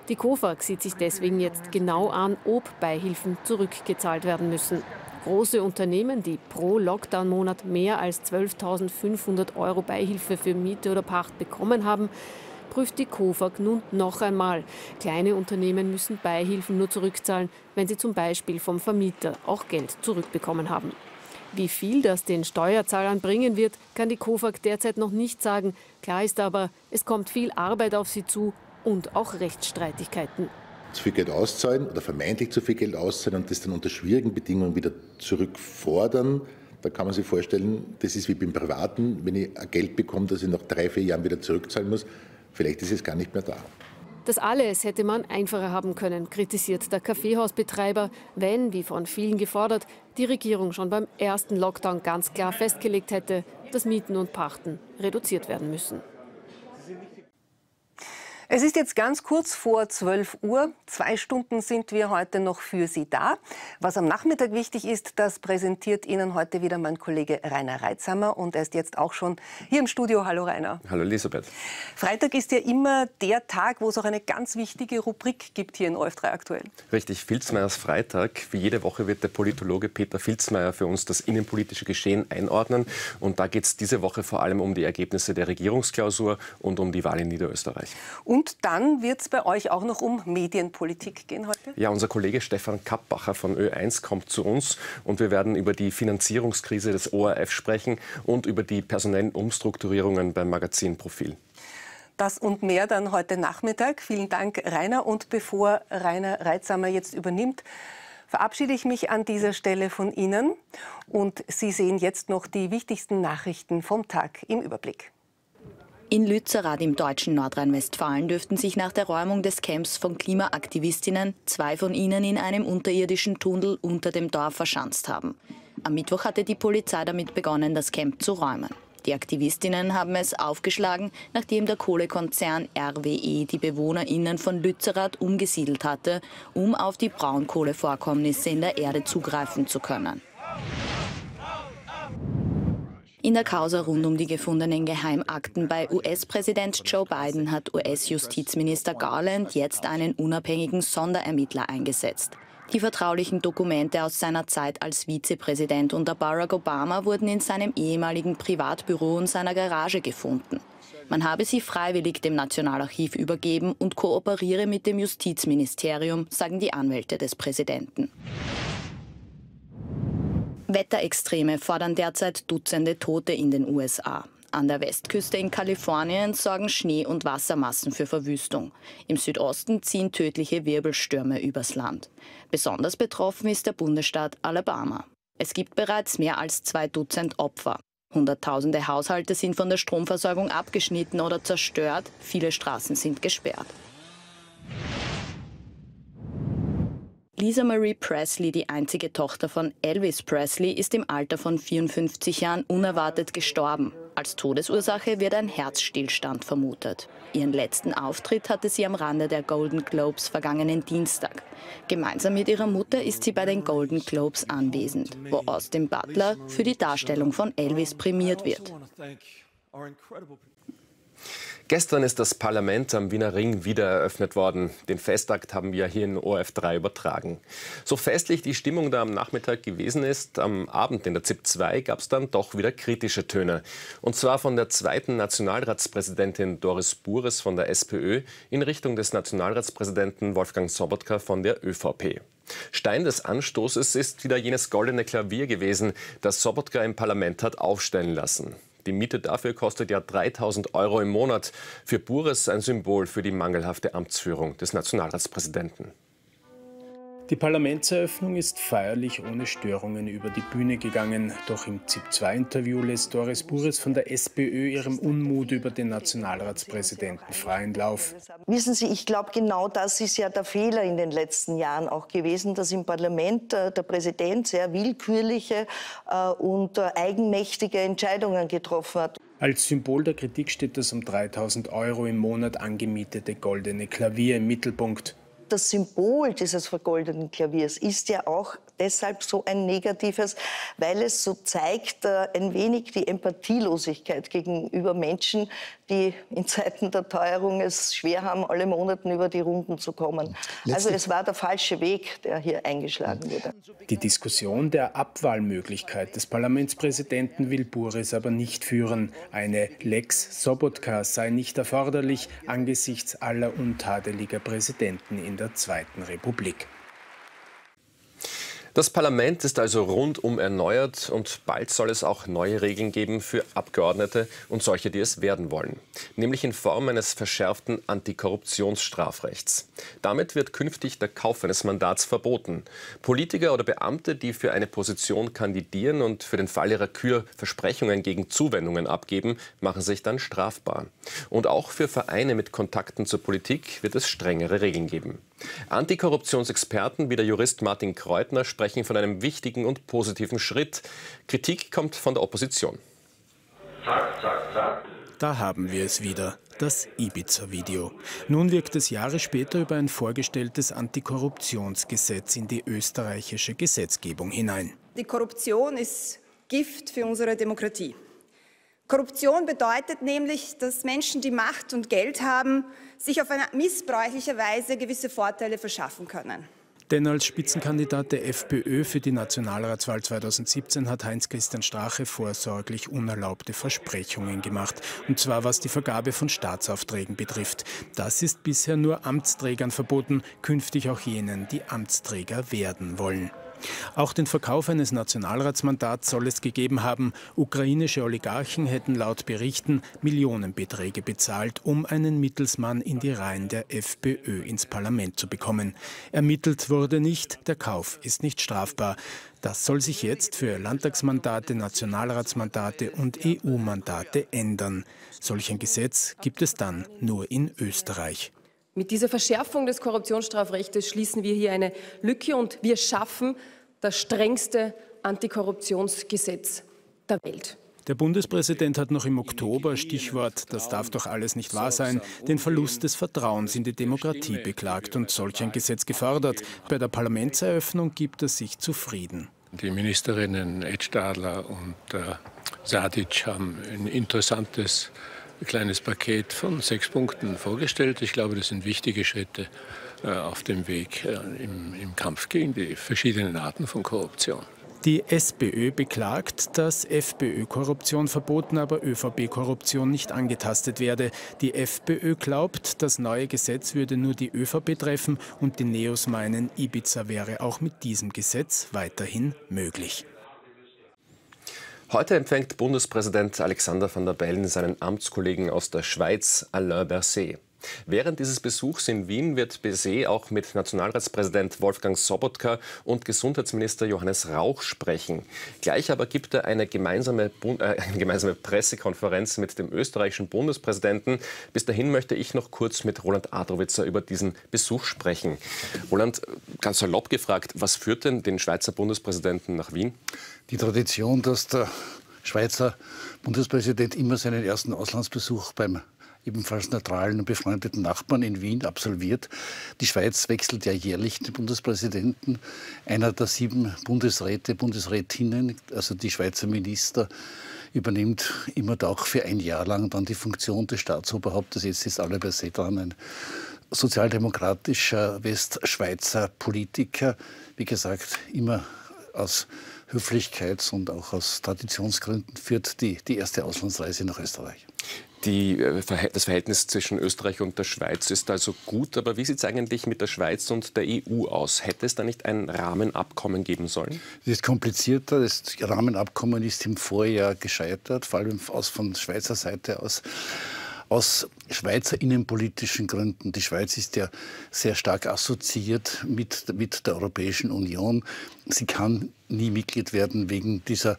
Die KOFAG sieht sich deswegen jetzt genau an, ob Beihilfen zurückgezahlt werden müssen. Große Unternehmen, die pro Lockdown-Monat mehr als 12.500 Euro Beihilfe für Miete oder Pacht bekommen haben, prüft die KOFAG nun noch einmal. Kleine Unternehmen müssen Beihilfen nur zurückzahlen, wenn sie zum Beispiel vom Vermieter auch Geld zurückbekommen haben. Wie viel das den Steuerzahlern bringen wird, kann die KOFAG derzeit noch nicht sagen. Klar ist aber, es kommt viel Arbeit auf sie zu und auch Rechtsstreitigkeiten. Zu viel Geld auszahlen oder vermeintlich zu viel Geld auszahlen und das dann unter schwierigen Bedingungen wieder zurückfordern, da kann man sich vorstellen, das ist wie beim Privaten, wenn ich Geld bekomme, das ich nach drei, vier Jahren wieder zurückzahlen muss, vielleicht ist es gar nicht mehr da. Das alles hätte man einfacher haben können, kritisiert der Kaffeehausbetreiber, wenn, wie von vielen gefordert, die Regierung schon beim ersten Lockdown ganz klar festgelegt hätte, dass Mieten und Pachten reduziert werden müssen. Es ist jetzt ganz kurz vor 12 Uhr. Zwei Stunden sind wir heute noch für Sie da. Was am Nachmittag wichtig ist, das präsentiert Ihnen heute wieder mein Kollege Rainer Reitzhammer. Und er ist jetzt auch schon hier im Studio. Hallo Rainer. Hallo Elisabeth. Freitag ist ja immer der Tag, wo es auch eine ganz wichtige Rubrik gibt hier in OF3 aktuell. Richtig, Filzmeiers Freitag. Wie jede Woche wird der Politologe Peter Filzmeier für uns das innenpolitische Geschehen einordnen. Und da geht es diese Woche vor allem um die Ergebnisse der Regierungsklausur und um die Wahl in Niederösterreich. Und und dann wird es bei euch auch noch um Medienpolitik gehen heute? Ja, unser Kollege Stefan Kappacher von Ö1 kommt zu uns und wir werden über die Finanzierungskrise des ORF sprechen und über die personellen Umstrukturierungen beim Magazin Profil. Das und mehr dann heute Nachmittag. Vielen Dank, Rainer. Und bevor Rainer Reitsamer jetzt übernimmt, verabschiede ich mich an dieser Stelle von Ihnen. Und Sie sehen jetzt noch die wichtigsten Nachrichten vom Tag im Überblick. In Lützerath im deutschen Nordrhein-Westfalen dürften sich nach der Räumung des Camps von Klimaaktivistinnen zwei von ihnen in einem unterirdischen Tunnel unter dem Dorf verschanzt haben. Am Mittwoch hatte die Polizei damit begonnen, das Camp zu räumen. Die Aktivistinnen haben es aufgeschlagen, nachdem der Kohlekonzern RWE die BewohnerInnen von Lützerath umgesiedelt hatte, um auf die Braunkohlevorkommnisse in der Erde zugreifen zu können. In der Causa rund um die gefundenen Geheimakten bei US-Präsident Joe Biden hat US-Justizminister Garland jetzt einen unabhängigen Sonderermittler eingesetzt. Die vertraulichen Dokumente aus seiner Zeit als Vizepräsident unter Barack Obama wurden in seinem ehemaligen Privatbüro und seiner Garage gefunden. Man habe sie freiwillig dem Nationalarchiv übergeben und kooperiere mit dem Justizministerium, sagen die Anwälte des Präsidenten. Wetterextreme fordern derzeit Dutzende Tote in den USA. An der Westküste in Kalifornien sorgen Schnee- und Wassermassen für Verwüstung. Im Südosten ziehen tödliche Wirbelstürme übers Land. Besonders betroffen ist der Bundesstaat Alabama. Es gibt bereits mehr als zwei Dutzend Opfer. Hunderttausende Haushalte sind von der Stromversorgung abgeschnitten oder zerstört, viele Straßen sind gesperrt. Lisa Marie Presley, die einzige Tochter von Elvis Presley, ist im Alter von 54 Jahren unerwartet gestorben. Als Todesursache wird ein Herzstillstand vermutet. Ihren letzten Auftritt hatte sie am Rande der Golden Globes vergangenen Dienstag. Gemeinsam mit ihrer Mutter ist sie bei den Golden Globes anwesend, wo Austin Butler für die Darstellung von Elvis prämiert wird. Gestern ist das Parlament am Wiener Ring wieder eröffnet worden. Den Festakt haben wir hier in ORF3 übertragen. So festlich die Stimmung da am Nachmittag gewesen ist, am Abend in der ZIP 2 gab es dann doch wieder kritische Töne. Und zwar von der zweiten Nationalratspräsidentin Doris Bures von der SPÖ in Richtung des Nationalratspräsidenten Wolfgang Sobotka von der ÖVP. Stein des Anstoßes ist wieder jenes goldene Klavier gewesen, das Sobotka im Parlament hat aufstellen lassen. Die Miete dafür kostet ja 3000 Euro im Monat. Für Bures ein Symbol für die mangelhafte Amtsführung des Nationalratspräsidenten. Die Parlamentseröffnung ist feierlich ohne Störungen über die Bühne gegangen. Doch im ZIP-2-Interview lässt Doris Bures von der SPÖ ihrem Unmut über den Nationalratspräsidenten freien Lauf. Wissen Sie, ich glaube, genau das ist ja der Fehler in den letzten Jahren auch gewesen, dass im Parlament äh, der Präsident sehr willkürliche äh, und äh, eigenmächtige Entscheidungen getroffen hat. Als Symbol der Kritik steht das um 3000 Euro im Monat angemietete goldene Klavier im Mittelpunkt das Symbol dieses vergoldeten Klaviers ist ja auch deshalb so ein negatives, weil es so zeigt äh, ein wenig die Empathielosigkeit gegenüber Menschen, die in Zeiten der Teuerung es schwer haben, alle Monate über die Runden zu kommen. Letztlich also es war der falsche Weg, der hier eingeschlagen wurde. Die Diskussion der Abwahlmöglichkeit des Parlamentspräsidenten will Buris aber nicht führen. Eine Lex Sobotka sei nicht erforderlich angesichts aller untadeliger Präsidenten in der Zweiten Republik. Das Parlament ist also rundum erneuert und bald soll es auch neue Regeln geben für Abgeordnete und solche, die es werden wollen, nämlich in Form eines verschärften Antikorruptionsstrafrechts. Damit wird künftig der Kauf eines Mandats verboten. Politiker oder Beamte, die für eine Position kandidieren und für den Fall ihrer Kür Versprechungen gegen Zuwendungen abgeben, machen sich dann strafbar. Und auch für Vereine mit Kontakten zur Politik wird es strengere Regeln geben. Antikorruptionsexperten wie der Jurist Martin Kreutner sprechen von einem wichtigen und positiven Schritt. Kritik kommt von der Opposition. Zack, zack, zack. Da haben wir es wieder, das Ibiza-Video. Nun wirkt es Jahre später über ein vorgestelltes Antikorruptionsgesetz in die österreichische Gesetzgebung hinein. Die Korruption ist Gift für unsere Demokratie. Korruption bedeutet nämlich, dass Menschen, die Macht und Geld haben, sich auf eine missbräuchliche Weise gewisse Vorteile verschaffen können. Denn als Spitzenkandidat der FPÖ für die Nationalratswahl 2017 hat Heinz-Christian Strache vorsorglich unerlaubte Versprechungen gemacht. Und zwar was die Vergabe von Staatsaufträgen betrifft. Das ist bisher nur Amtsträgern verboten, künftig auch jenen, die Amtsträger werden wollen. Auch den Verkauf eines Nationalratsmandats soll es gegeben haben. Ukrainische Oligarchen hätten laut Berichten Millionenbeträge bezahlt, um einen Mittelsmann in die Reihen der FPÖ ins Parlament zu bekommen. Ermittelt wurde nicht, der Kauf ist nicht strafbar. Das soll sich jetzt für Landtagsmandate, Nationalratsmandate und EU-Mandate ändern. Solch ein Gesetz gibt es dann nur in Österreich. Mit dieser Verschärfung des Korruptionsstrafrechts schließen wir hier eine Lücke und wir schaffen das strengste Antikorruptionsgesetz der Welt. Der Bundespräsident hat noch im Oktober, Stichwort, das darf doch alles nicht wahr sein, den Verlust des Vertrauens in die Demokratie beklagt und solch ein Gesetz gefordert. Bei der Parlamentseröffnung gibt er sich zufrieden. Die Ministerinnen Edstadler und äh, Sadic haben ein interessantes kleines Paket von sechs Punkten vorgestellt. Ich glaube, das sind wichtige Schritte auf dem Weg äh, im, im Kampf gegen die verschiedenen Arten von Korruption. Die SPÖ beklagt, dass FPÖ-Korruption verboten, aber ÖVP-Korruption nicht angetastet werde. Die FPÖ glaubt, das neue Gesetz würde nur die ÖVP treffen und die Neos meinen, Ibiza wäre auch mit diesem Gesetz weiterhin möglich. Heute empfängt Bundespräsident Alexander van der Bellen seinen Amtskollegen aus der Schweiz, Alain Berset. Während dieses Besuchs in Wien wird Berset auch mit Nationalratspräsident Wolfgang Sobotka und Gesundheitsminister Johannes Rauch sprechen. Gleich aber gibt er eine gemeinsame, äh, eine gemeinsame Pressekonferenz mit dem österreichischen Bundespräsidenten. Bis dahin möchte ich noch kurz mit Roland Adrowitzer über diesen Besuch sprechen. Roland, ganz salopp gefragt, was führt denn den Schweizer Bundespräsidenten nach Wien? Die Tradition, dass der Schweizer Bundespräsident immer seinen ersten Auslandsbesuch beim ebenfalls neutralen und befreundeten Nachbarn in Wien absolviert. Die Schweiz wechselt ja jährlich den Bundespräsidenten. Einer der sieben Bundesräte, Bundesrätinnen, also die Schweizer Minister, übernimmt immer auch für ein Jahr lang dann die Funktion des Staatsoberhauptes. Jetzt ist Alain Berset dran, ein sozialdemokratischer Westschweizer Politiker. Wie gesagt, immer aus Höflichkeits- und auch aus Traditionsgründen führt die, die erste Auslandsreise nach Österreich. Die, äh, das Verhältnis zwischen Österreich und der Schweiz ist also gut, aber wie sieht es eigentlich mit der Schweiz und der EU aus? Hätte es da nicht ein Rahmenabkommen geben sollen? Das ist komplizierter. Das Rahmenabkommen ist im Vorjahr gescheitert, vor allem aus, von Schweizer Seite aus aus Schweizer innenpolitischen Gründen. Die Schweiz ist ja sehr stark assoziiert mit, mit der Europäischen Union. Sie kann nie Mitglied werden wegen dieser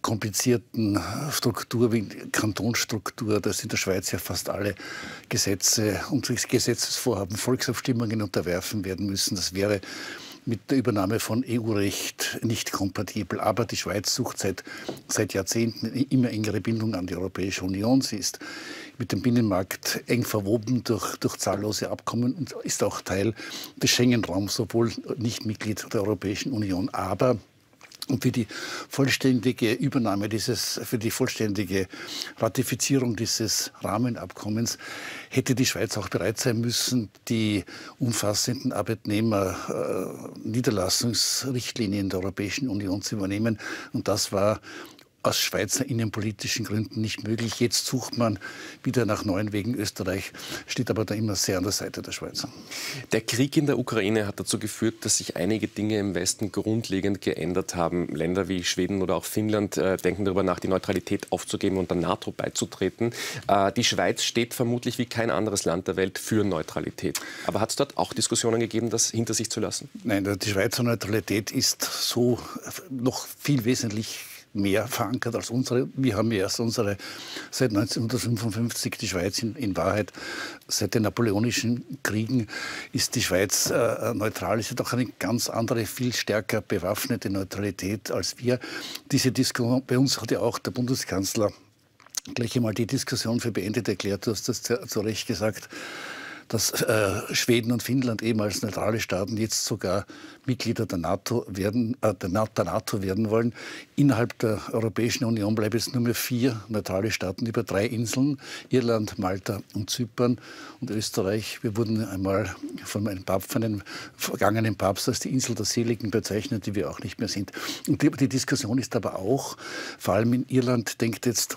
komplizierten Struktur, wegen Kantonstruktur, dass in der Schweiz ja fast alle Gesetze und Gesetzesvorhaben Volksabstimmungen unterwerfen werden müssen. Das wäre mit der Übernahme von EU-Recht nicht kompatibel. Aber die Schweiz sucht seit, seit Jahrzehnten immer engere Bindung an die Europäische Union. Sie ist mit dem Binnenmarkt eng verwoben durch, durch zahllose Abkommen und ist auch Teil des Schengen-Raums, obwohl nicht Mitglied der Europäischen Union. Aber und für die vollständige Übernahme dieses, für die vollständige Ratifizierung dieses Rahmenabkommens hätte die Schweiz auch bereit sein müssen, die umfassenden Arbeitnehmer-Niederlassungsrichtlinien der Europäischen Union zu übernehmen. Und das war aus Schweizer innenpolitischen Gründen nicht möglich. Jetzt sucht man wieder nach neuen Wegen. Österreich steht aber da immer sehr an der Seite der Schweizer. Der Krieg in der Ukraine hat dazu geführt, dass sich einige Dinge im Westen grundlegend geändert haben. Länder wie Schweden oder auch Finnland äh, denken darüber nach, die Neutralität aufzugeben und der NATO beizutreten. Äh, die Schweiz steht vermutlich wie kein anderes Land der Welt für Neutralität. Aber hat es dort auch Diskussionen gegeben, das hinter sich zu lassen? Nein, die Schweizer Neutralität ist so noch viel wesentlich mehr verankert als unsere. Wir haben erst unsere seit 1955 die Schweiz in, in Wahrheit seit den napoleonischen Kriegen ist die Schweiz äh, neutral. Ist doch eine ganz andere, viel stärker bewaffnete Neutralität als wir. Diese Diskussion bei uns hat ja auch der Bundeskanzler gleich einmal die Diskussion für beendet erklärt. Du hast das zu, zu Recht gesagt dass äh, Schweden und Finnland eben als neutrale Staaten jetzt sogar Mitglieder der NATO werden, äh, der, NATO werden wollen. Innerhalb der Europäischen Union bleiben jetzt nur mehr vier neutrale Staaten über drei Inseln, Irland, Malta und Zypern und Österreich. Wir wurden einmal von einem, Papst, von einem vergangenen Papst als die Insel der Seligen bezeichnet, die wir auch nicht mehr sind. Und die, die Diskussion ist aber auch, vor allem in Irland denkt jetzt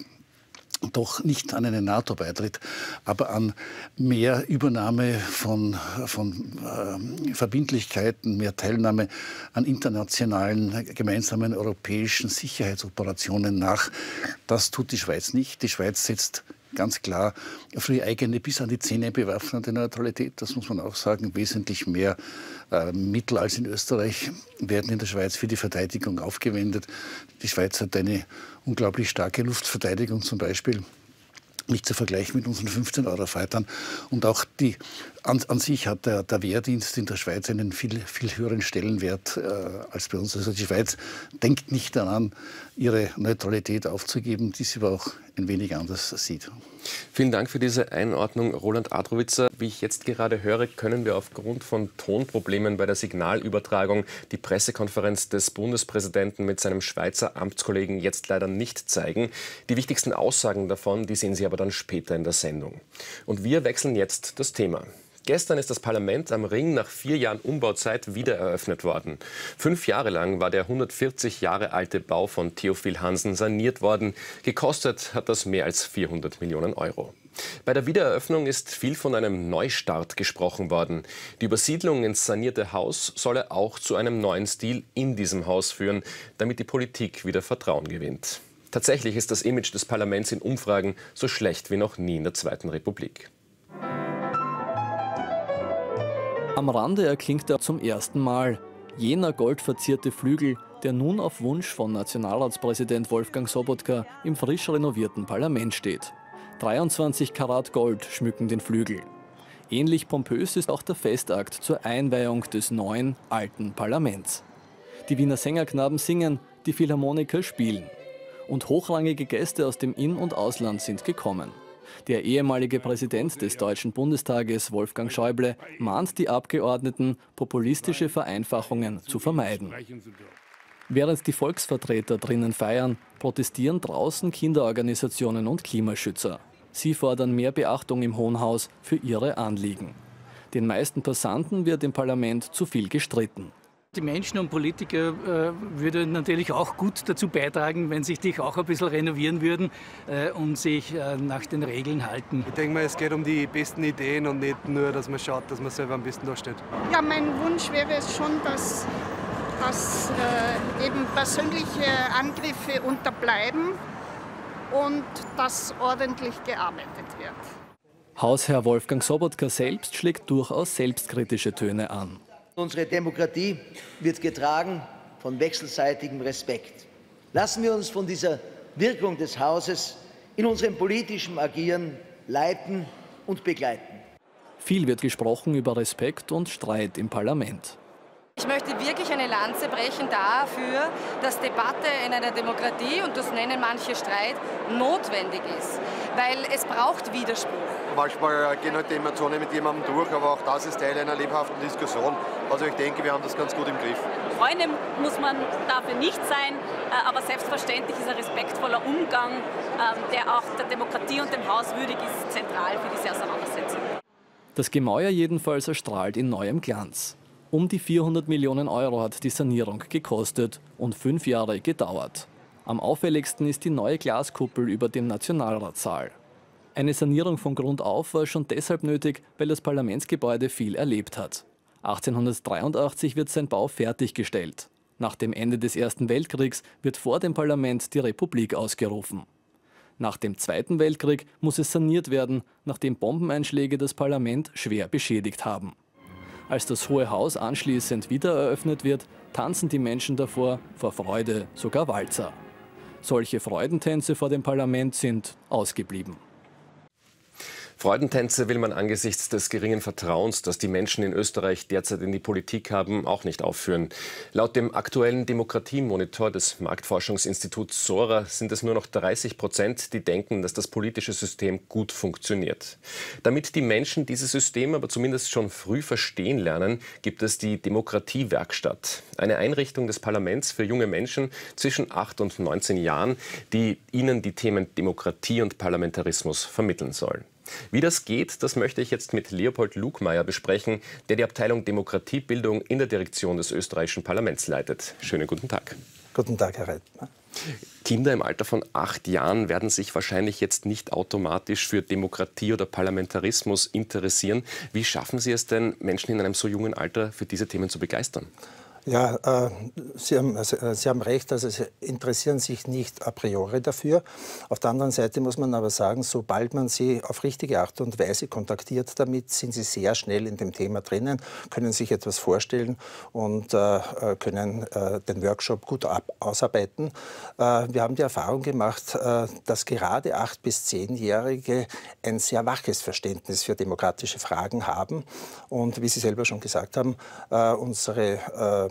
doch nicht an einen NATO-Beitritt, aber an mehr Übernahme von, von äh, Verbindlichkeiten, mehr Teilnahme an internationalen, gemeinsamen europäischen Sicherheitsoperationen nach. Das tut die Schweiz nicht. Die Schweiz setzt ganz klar für die eigene bis an die Zähne bewaffnete Neutralität. Das muss man auch sagen. Wesentlich mehr äh, Mittel als in Österreich werden in der Schweiz für die Verteidigung aufgewendet. Die Schweiz hat eine unglaublich starke Luftverteidigung zum Beispiel. nicht zu vergleichen mit unseren 15-Euro-Fightern. Und auch die, an, an, sich hat der, der, Wehrdienst in der Schweiz einen viel, viel höheren Stellenwert äh, als bei uns. Also die Schweiz denkt nicht daran, ihre Neutralität aufzugeben, die sie aber auch ein wenig anders sieht. Vielen Dank für diese Einordnung, Roland Adrowitzer. Wie ich jetzt gerade höre, können wir aufgrund von Tonproblemen bei der Signalübertragung die Pressekonferenz des Bundespräsidenten mit seinem Schweizer Amtskollegen jetzt leider nicht zeigen. Die wichtigsten Aussagen davon, die sehen Sie aber dann später in der Sendung. Und wir wechseln jetzt das Thema. Gestern ist das Parlament am Ring nach vier Jahren Umbauzeit wieder eröffnet worden. Fünf Jahre lang war der 140 Jahre alte Bau von Theophil Hansen saniert worden. Gekostet hat das mehr als 400 Millionen Euro. Bei der Wiedereröffnung ist viel von einem Neustart gesprochen worden. Die Übersiedlung ins sanierte Haus solle auch zu einem neuen Stil in diesem Haus führen, damit die Politik wieder Vertrauen gewinnt. Tatsächlich ist das Image des Parlaments in Umfragen so schlecht wie noch nie in der Zweiten Republik. Am Rande erklingt er zum ersten Mal. Jener goldverzierte Flügel, der nun auf Wunsch von Nationalratspräsident Wolfgang Sobotka im frisch renovierten Parlament steht. 23 Karat Gold schmücken den Flügel. Ähnlich pompös ist auch der Festakt zur Einweihung des neuen, alten Parlaments. Die Wiener Sängerknaben singen, die Philharmoniker spielen. Und hochrangige Gäste aus dem In- und Ausland sind gekommen. Der ehemalige Präsident des Deutschen Bundestages, Wolfgang Schäuble, mahnt die Abgeordneten, populistische Vereinfachungen zu vermeiden. Während die Volksvertreter drinnen feiern, protestieren draußen Kinderorganisationen und Klimaschützer. Sie fordern mehr Beachtung im Hohen Haus für ihre Anliegen. Den meisten Passanten wird im Parlament zu viel gestritten. Die Menschen und Politiker äh, würden natürlich auch gut dazu beitragen, wenn sich die auch ein bisschen renovieren würden äh, und sich äh, nach den Regeln halten. Ich denke mal, es geht um die besten Ideen und nicht nur, dass man schaut, dass man selber am besten dasteht. Ja, mein Wunsch wäre es schon, dass, dass äh, eben persönliche Angriffe unterbleiben und dass ordentlich gearbeitet wird. Hausherr Wolfgang Sobotka selbst schlägt durchaus selbstkritische Töne an. Unsere Demokratie wird getragen von wechselseitigem Respekt. Lassen wir uns von dieser Wirkung des Hauses in unserem politischen Agieren leiten und begleiten. Viel wird gesprochen über Respekt und Streit im Parlament. Ich möchte wirklich eine Lanze brechen dafür, dass Debatte in einer Demokratie, und das nennen manche Streit, notwendig ist, weil es braucht Widerspruch. Manchmal gehen halt die Emotionen mit jemandem durch, aber auch das ist Teil einer lebhaften Diskussion. Also ich denke, wir haben das ganz gut im Griff. Freunde muss man dafür nicht sein, äh, aber selbstverständlich ist ein respektvoller Umgang, ähm, der auch der Demokratie und dem Haus würdig ist, zentral für diese Auseinandersetzung. Das Gemäuer jedenfalls erstrahlt in neuem Glanz. Um die 400 Millionen Euro hat die Sanierung gekostet und fünf Jahre gedauert. Am auffälligsten ist die neue Glaskuppel über dem Nationalratssaal. Eine Sanierung von Grund auf war schon deshalb nötig, weil das Parlamentsgebäude viel erlebt hat. 1883 wird sein Bau fertiggestellt. Nach dem Ende des Ersten Weltkriegs wird vor dem Parlament die Republik ausgerufen. Nach dem Zweiten Weltkrieg muss es saniert werden, nachdem Bombeneinschläge das Parlament schwer beschädigt haben. Als das Hohe Haus anschließend wieder eröffnet wird, tanzen die Menschen davor vor Freude sogar Walzer. Solche Freudentänze vor dem Parlament sind ausgeblieben. Freudentänze will man angesichts des geringen Vertrauens, das die Menschen in Österreich derzeit in die Politik haben, auch nicht aufführen. Laut dem aktuellen Demokratiemonitor des Marktforschungsinstituts Sora sind es nur noch 30 Prozent, die denken, dass das politische System gut funktioniert. Damit die Menschen dieses System aber zumindest schon früh verstehen lernen, gibt es die Demokratiewerkstatt, eine Einrichtung des Parlaments für junge Menschen zwischen 8 und 19 Jahren, die ihnen die Themen Demokratie und Parlamentarismus vermitteln soll. Wie das geht, das möchte ich jetzt mit Leopold Lugmeier besprechen, der die Abteilung Demokratiebildung in der Direktion des österreichischen Parlaments leitet. Schönen guten Tag. Guten Tag, Herr Reitner. Kinder im Alter von acht Jahren werden sich wahrscheinlich jetzt nicht automatisch für Demokratie oder Parlamentarismus interessieren. Wie schaffen Sie es denn, Menschen in einem so jungen Alter für diese Themen zu begeistern? Ja, äh, Sie, haben, also, äh, Sie haben recht, also Sie interessieren sich nicht a priori dafür. Auf der anderen Seite muss man aber sagen, sobald man Sie auf richtige Art und Weise kontaktiert damit, sind Sie sehr schnell in dem Thema drinnen, können sich etwas vorstellen und äh, äh können äh, den Workshop gut ausarbeiten. Äh, wir haben die Erfahrung gemacht, dass gerade acht bis zehnjährige ein sehr waches Verständnis für demokratische Fragen haben und wie Sie selber schon gesagt haben, unsere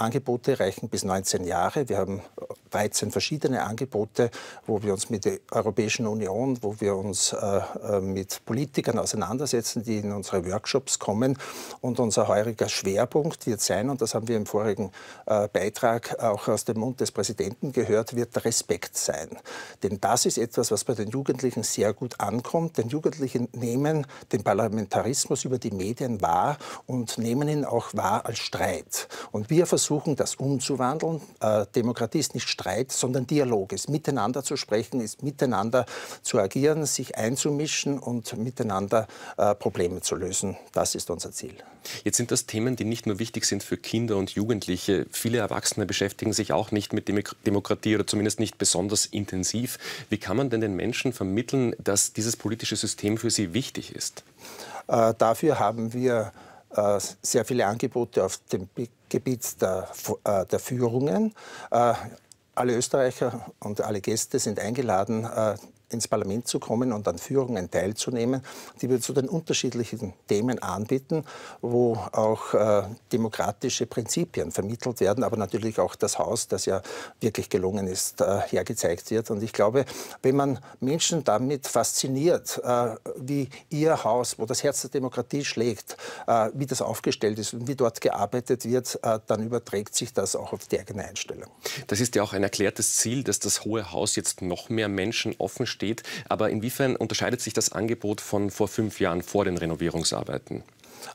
Angebote reichen bis 19 Jahre. Wir haben 13 verschiedene Angebote, wo wir uns mit der Europäischen Union, wo wir uns äh, äh, mit Politikern auseinandersetzen, die in unsere Workshops kommen. Und unser heuriger Schwerpunkt wird sein, und das haben wir im vorigen äh, Beitrag auch aus dem Mund des Präsidenten gehört, wird Respekt sein. Denn das ist etwas, was bei den Jugendlichen sehr gut ankommt. Denn Jugendliche nehmen den Parlamentarismus über die Medien wahr und nehmen ihn auch wahr als Streit. Und wir versuchen, das umzuwandeln. Äh, Demokratie ist nicht Streit, sondern Dialog ist. Miteinander zu sprechen, ist miteinander zu agieren, sich einzumischen und miteinander äh, Probleme zu lösen. Das ist unser Ziel. Jetzt sind das Themen, die nicht nur wichtig sind für Kinder und Jugendliche. Viele Erwachsene beschäftigen sich auch nicht mit Demokratie oder zumindest nicht besonders intensiv. Wie kann man denn den Menschen vermitteln, dass dieses politische System für sie wichtig ist? Äh, dafür haben wir sehr viele Angebote auf dem Gebiet der, äh, der Führungen. Äh, alle Österreicher und alle Gäste sind eingeladen, äh, ins Parlament zu kommen und an Führungen teilzunehmen, die wir zu den unterschiedlichen Themen anbieten, wo auch äh, demokratische Prinzipien vermittelt werden, aber natürlich auch das Haus, das ja wirklich gelungen ist, äh, hergezeigt wird. Und ich glaube, wenn man Menschen damit fasziniert, äh, wie ihr Haus, wo das Herz der Demokratie schlägt, äh, wie das aufgestellt ist und wie dort gearbeitet wird, äh, dann überträgt sich das auch auf die eigene Einstellung. Das ist ja auch ein erklärtes Ziel, dass das Hohe Haus jetzt noch mehr Menschen offen steht. Aber inwiefern unterscheidet sich das Angebot von vor fünf Jahren vor den Renovierungsarbeiten?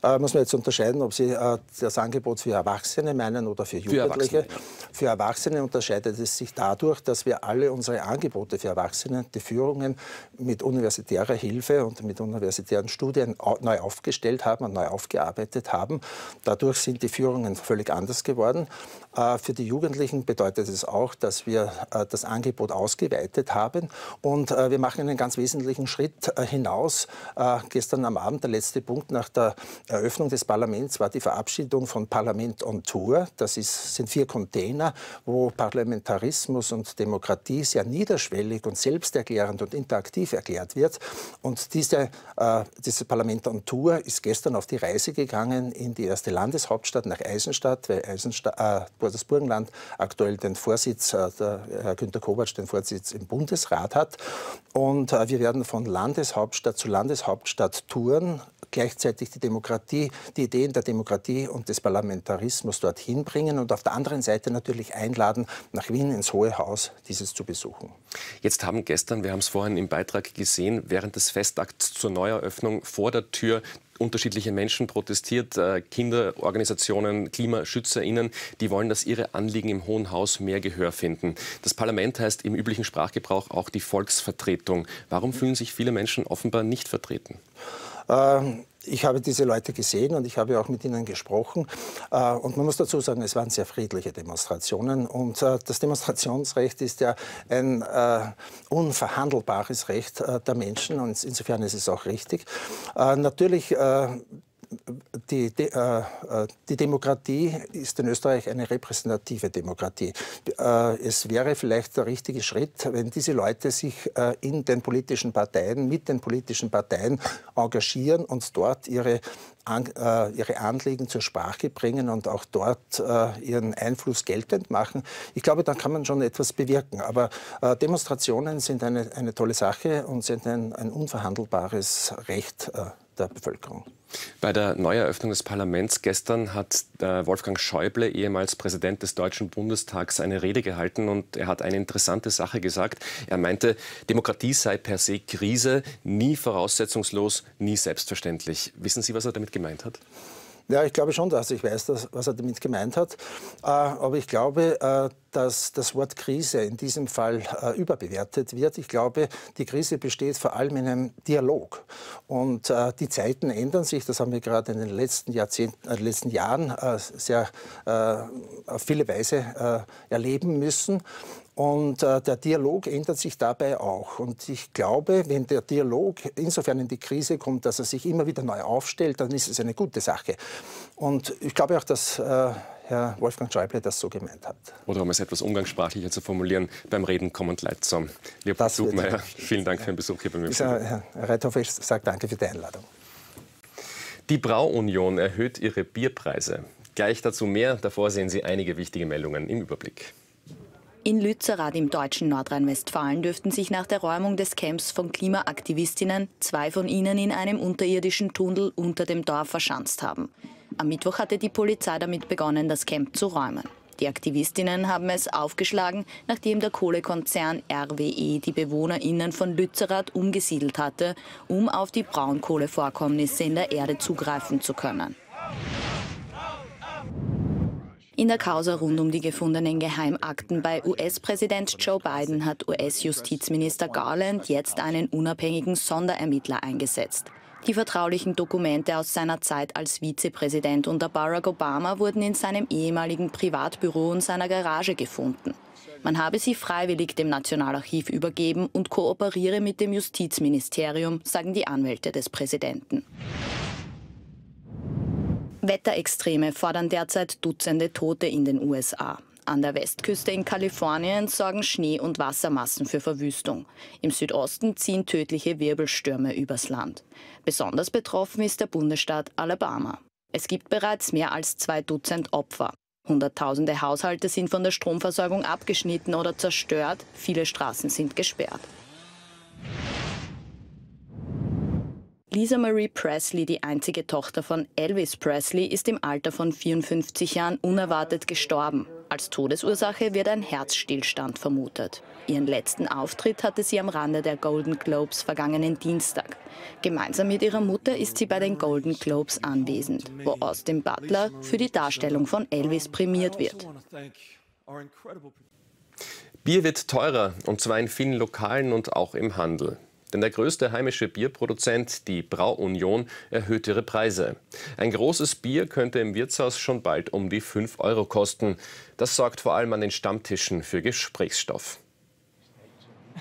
Äh, muss man jetzt unterscheiden, ob Sie äh, das Angebot für Erwachsene meinen oder für Jugendliche. Für Erwachsene, für Erwachsene unterscheidet es sich dadurch, dass wir alle unsere Angebote für Erwachsene, die Führungen mit universitärer Hilfe und mit universitären Studien neu aufgestellt haben und neu aufgearbeitet haben. Dadurch sind die Führungen völlig anders geworden. Äh, für die Jugendlichen bedeutet es auch, dass wir äh, das Angebot ausgeweitet haben und äh, wir machen einen ganz wesentlichen Schritt hinaus. Gestern am Abend, der letzte Punkt nach der Eröffnung des Parlaments, war die Verabschiedung von Parlament on Tour. Das ist, sind vier Container, wo Parlamentarismus und Demokratie sehr niederschwellig und selbsterklärend und interaktiv erklärt wird. Und diese, dieses Parlament on Tour ist gestern auf die Reise gegangen in die erste Landeshauptstadt nach Eisenstadt, weil Eisenstadt, äh, Burgenland aktuell den Vorsitz, äh, der Herr Günter Kovac den Vorsitz im Bundesrat hat. Und äh, wir werden von Landeshauptstadt zu Landeshauptstadt touren, gleichzeitig die Demokratie, die Ideen der Demokratie und des Parlamentarismus dorthin bringen und auf der anderen Seite natürlich einladen, nach Wien ins Hohe Haus dieses zu besuchen. Jetzt haben gestern, wir haben es vorhin im Beitrag gesehen, während des Festakts zur Neueröffnung vor der Tür unterschiedliche Menschen protestiert, äh, Kinderorganisationen, KlimaschützerInnen, die wollen, dass ihre Anliegen im Hohen Haus mehr Gehör finden. Das Parlament heißt im üblichen Sprachgebrauch auch die Volksvertretung. Warum fühlen sich viele Menschen offenbar nicht vertreten? Ähm, ich habe diese Leute gesehen und ich habe auch mit ihnen gesprochen. Äh, und man muss dazu sagen, es waren sehr friedliche Demonstrationen. Und äh, das Demonstrationsrecht ist ja ein äh, unverhandelbares Recht der Menschen. Und insofern ist es auch richtig. Natürlich die, die, äh, äh, die, Demokratie ist in Österreich eine repräsentative Demokratie. Äh, es wäre vielleicht der richtige Schritt, wenn diese Leute sich äh, in den politischen Parteien, mit den politischen Parteien engagieren und dort ihre, an, äh, ihre Anliegen zur Sprache bringen und auch dort äh, ihren Einfluss geltend machen. Ich glaube, da kann man schon etwas bewirken. Aber Demonstrationen sind eine, eine tolle Sache und sind ein, ein unverhandelbares Recht der Bevölkerung. Bei der Neueröffnung des Parlaments gestern hat äh, Wolfgang Schäuble, ehemals Präsident des Deutschen Bundestags, eine Rede gehalten und er hat eine interessante Sache gesagt. Er meinte, Demokratie sei per se Krise, nie voraussetzungslos, nie selbstverständlich. Wissen Sie, was er damit gemeint hat? Ja, ich glaube schon, dass ich weiß, dass, was er damit gemeint hat. Äh, aber ich glaube, äh, dass das Wort Krise in diesem Fall äh, überbewertet wird. Ich glaube, die Krise besteht vor allem in einem Dialog. Und äh, die Zeiten ändern sich. Das haben wir gerade in den letzten Jahrzehnten, äh, letzten Jahren äh, sehr auf viele Weise erleben müssen. Und äh, der Dialog ändert sich dabei auch. Und ich glaube, wenn der Dialog insofern in die Krise kommt, dass er sich immer wieder neu aufstellt, dann ist es eine gute Sache. Und ich glaube auch, dass äh, Herr Wolfgang Schäuble das so gemeint hat. Oder um es etwas umgangssprachlicher zu formulieren, beim Reden kommt Leid zusammen. Lieber Zugmeier, vielen Dank für den Besuch hier bei mir. Herr Reithofer, ich sage danke für die Einladung. Die Brauunion erhöht ihre Bierpreise. Gleich dazu mehr. Davor sehen Sie einige wichtige Meldungen im Überblick. In Lützerath im deutschen Nordrhein-Westfalen dürften sich nach der Räumung des Camps von Klimaaktivistinnen zwei von ihnen in einem unterirdischen Tunnel unter dem Dorf verschanzt haben. Am Mittwoch hatte die Polizei damit begonnen, das Camp zu räumen. Die Aktivistinnen haben es aufgeschlagen, nachdem der Kohlekonzern RWE die BewohnerInnen von Lützerath umgesiedelt hatte, um auf die Braunkohlevorkommnisse in der Erde zugreifen zu können. In der Causa rund um die gefundenen Geheimakten bei US-Präsident Joe Biden hat US-Justizminister Garland jetzt einen unabhängigen Sonderermittler eingesetzt. Die vertraulichen Dokumente aus seiner Zeit als Vizepräsident unter Barack Obama wurden in seinem ehemaligen Privatbüro und seiner Garage gefunden. Man habe sie freiwillig dem Nationalarchiv übergeben und kooperiere mit dem Justizministerium, sagen die Anwälte des Präsidenten. Wetterextreme fordern derzeit Dutzende Tote in den USA. An der Westküste in Kalifornien sorgen Schnee- und Wassermassen für Verwüstung. Im Südosten ziehen tödliche Wirbelstürme übers Land. Besonders betroffen ist der Bundesstaat Alabama. Es gibt bereits mehr als zwei Dutzend Opfer. Hunderttausende Haushalte sind von der Stromversorgung abgeschnitten oder zerstört. Viele Straßen sind gesperrt. Lisa Marie Presley, die einzige Tochter von Elvis Presley, ist im Alter von 54 Jahren unerwartet gestorben. Als Todesursache wird ein Herzstillstand vermutet. Ihren letzten Auftritt hatte sie am Rande der Golden Globes vergangenen Dienstag. Gemeinsam mit ihrer Mutter ist sie bei den Golden Globes anwesend, wo Austin Butler für die Darstellung von Elvis prämiert wird. Bier wird teurer, und zwar in vielen Lokalen und auch im Handel. Denn der größte heimische Bierproduzent, die Brauunion, erhöht ihre Preise. Ein großes Bier könnte im Wirtshaus schon bald um die 5 Euro kosten. Das sorgt vor allem an den Stammtischen für Gesprächsstoff.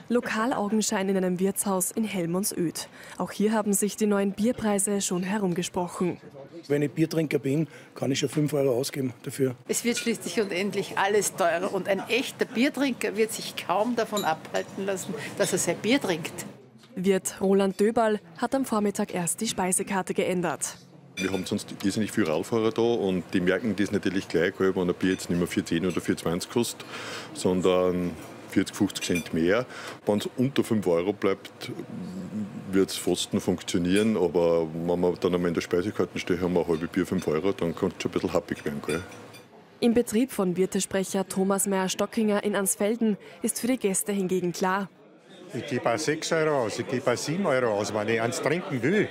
Lokalaugenschein in einem Wirtshaus in Helmonsöd. Auch hier haben sich die neuen Bierpreise schon herumgesprochen. Wenn ich Biertrinker bin, kann ich schon 5 Euro ausgeben dafür. Es wird schließlich und endlich alles teurer und ein echter Biertrinker wird sich kaum davon abhalten lassen, dass er sein Bier trinkt. Wirt Roland Döberl hat am Vormittag erst die Speisekarte geändert. Wir haben sonst irrsinnig viele Radfahrer da und die merken das natürlich gleich, wenn ein Bier jetzt nicht mehr 4,10 oder 4,20 kostet, sondern 40, 50 Cent mehr. Wenn es unter 5 Euro bleibt, wird es fast noch funktionieren. Aber wenn wir dann einmal in der Speisekarte stehen, haben wir ein halbes Bier 5 Euro, dann kann es schon ein bisschen happig werden. Gell? Im Betrieb von Wirtesprecher Thomas Meyer-Stockinger in Ansfelden ist für die Gäste hingegen klar, ich gebe auch 6 Euro aus, ich gebe auch 7 Euro aus. Wenn ich eins trinken will,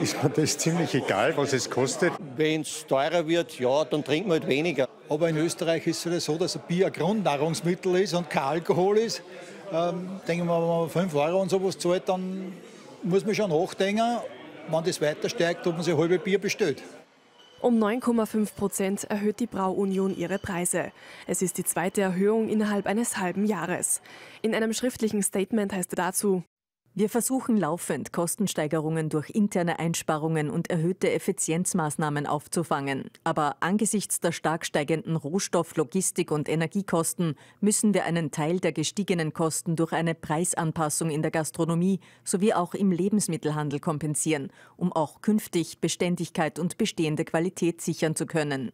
ist mir das ziemlich egal, was es kostet. Wenn es teurer wird, ja, dann trinken wir halt weniger. Aber in Österreich ist es so, dass ein Bier ein Grundnahrungsmittel ist und kein Alkohol ist. Ähm, denken wir, wenn man 5 Euro und sowas zahlt, dann muss man schon nachdenken, wenn das weiter steigt, ob man sich ein halbes Bier bestellt. Um 9,5 Prozent erhöht die Brauunion ihre Preise. Es ist die zweite Erhöhung innerhalb eines halben Jahres. In einem schriftlichen Statement heißt es dazu, wir versuchen laufend, Kostensteigerungen durch interne Einsparungen und erhöhte Effizienzmaßnahmen aufzufangen. Aber angesichts der stark steigenden Rohstoff-, Logistik- und Energiekosten müssen wir einen Teil der gestiegenen Kosten durch eine Preisanpassung in der Gastronomie sowie auch im Lebensmittelhandel kompensieren, um auch künftig Beständigkeit und bestehende Qualität sichern zu können.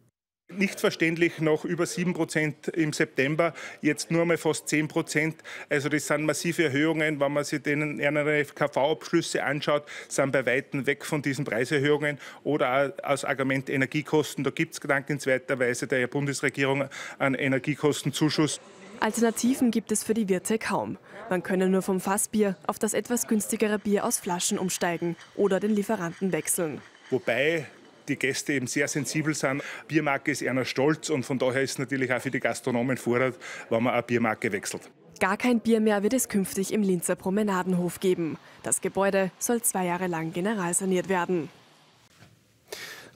Nicht verständlich noch über 7 Prozent im September, jetzt nur mal fast 10 Prozent. Also das sind massive Erhöhungen. Wenn man sich den RNFKV-Abschlüsse anschaut, sind bei Weitem weg von diesen Preiserhöhungen. Oder auch aus Argument Energiekosten. Da gibt es gedankenswerterweise der Bundesregierung einen Energiekostenzuschuss. Alternativen gibt es für die Wirte kaum. Man könne nur vom Fassbier auf das etwas günstigere Bier aus Flaschen umsteigen oder den Lieferanten wechseln. Wobei die Gäste eben sehr sensibel sind. Biermarke ist einer stolz und von daher ist es natürlich auch für die Gastronomen Vorrat, wenn man eine Biermarke wechselt. Gar kein Bier mehr wird es künftig im Linzer Promenadenhof geben. Das Gebäude soll zwei Jahre lang generalsaniert werden.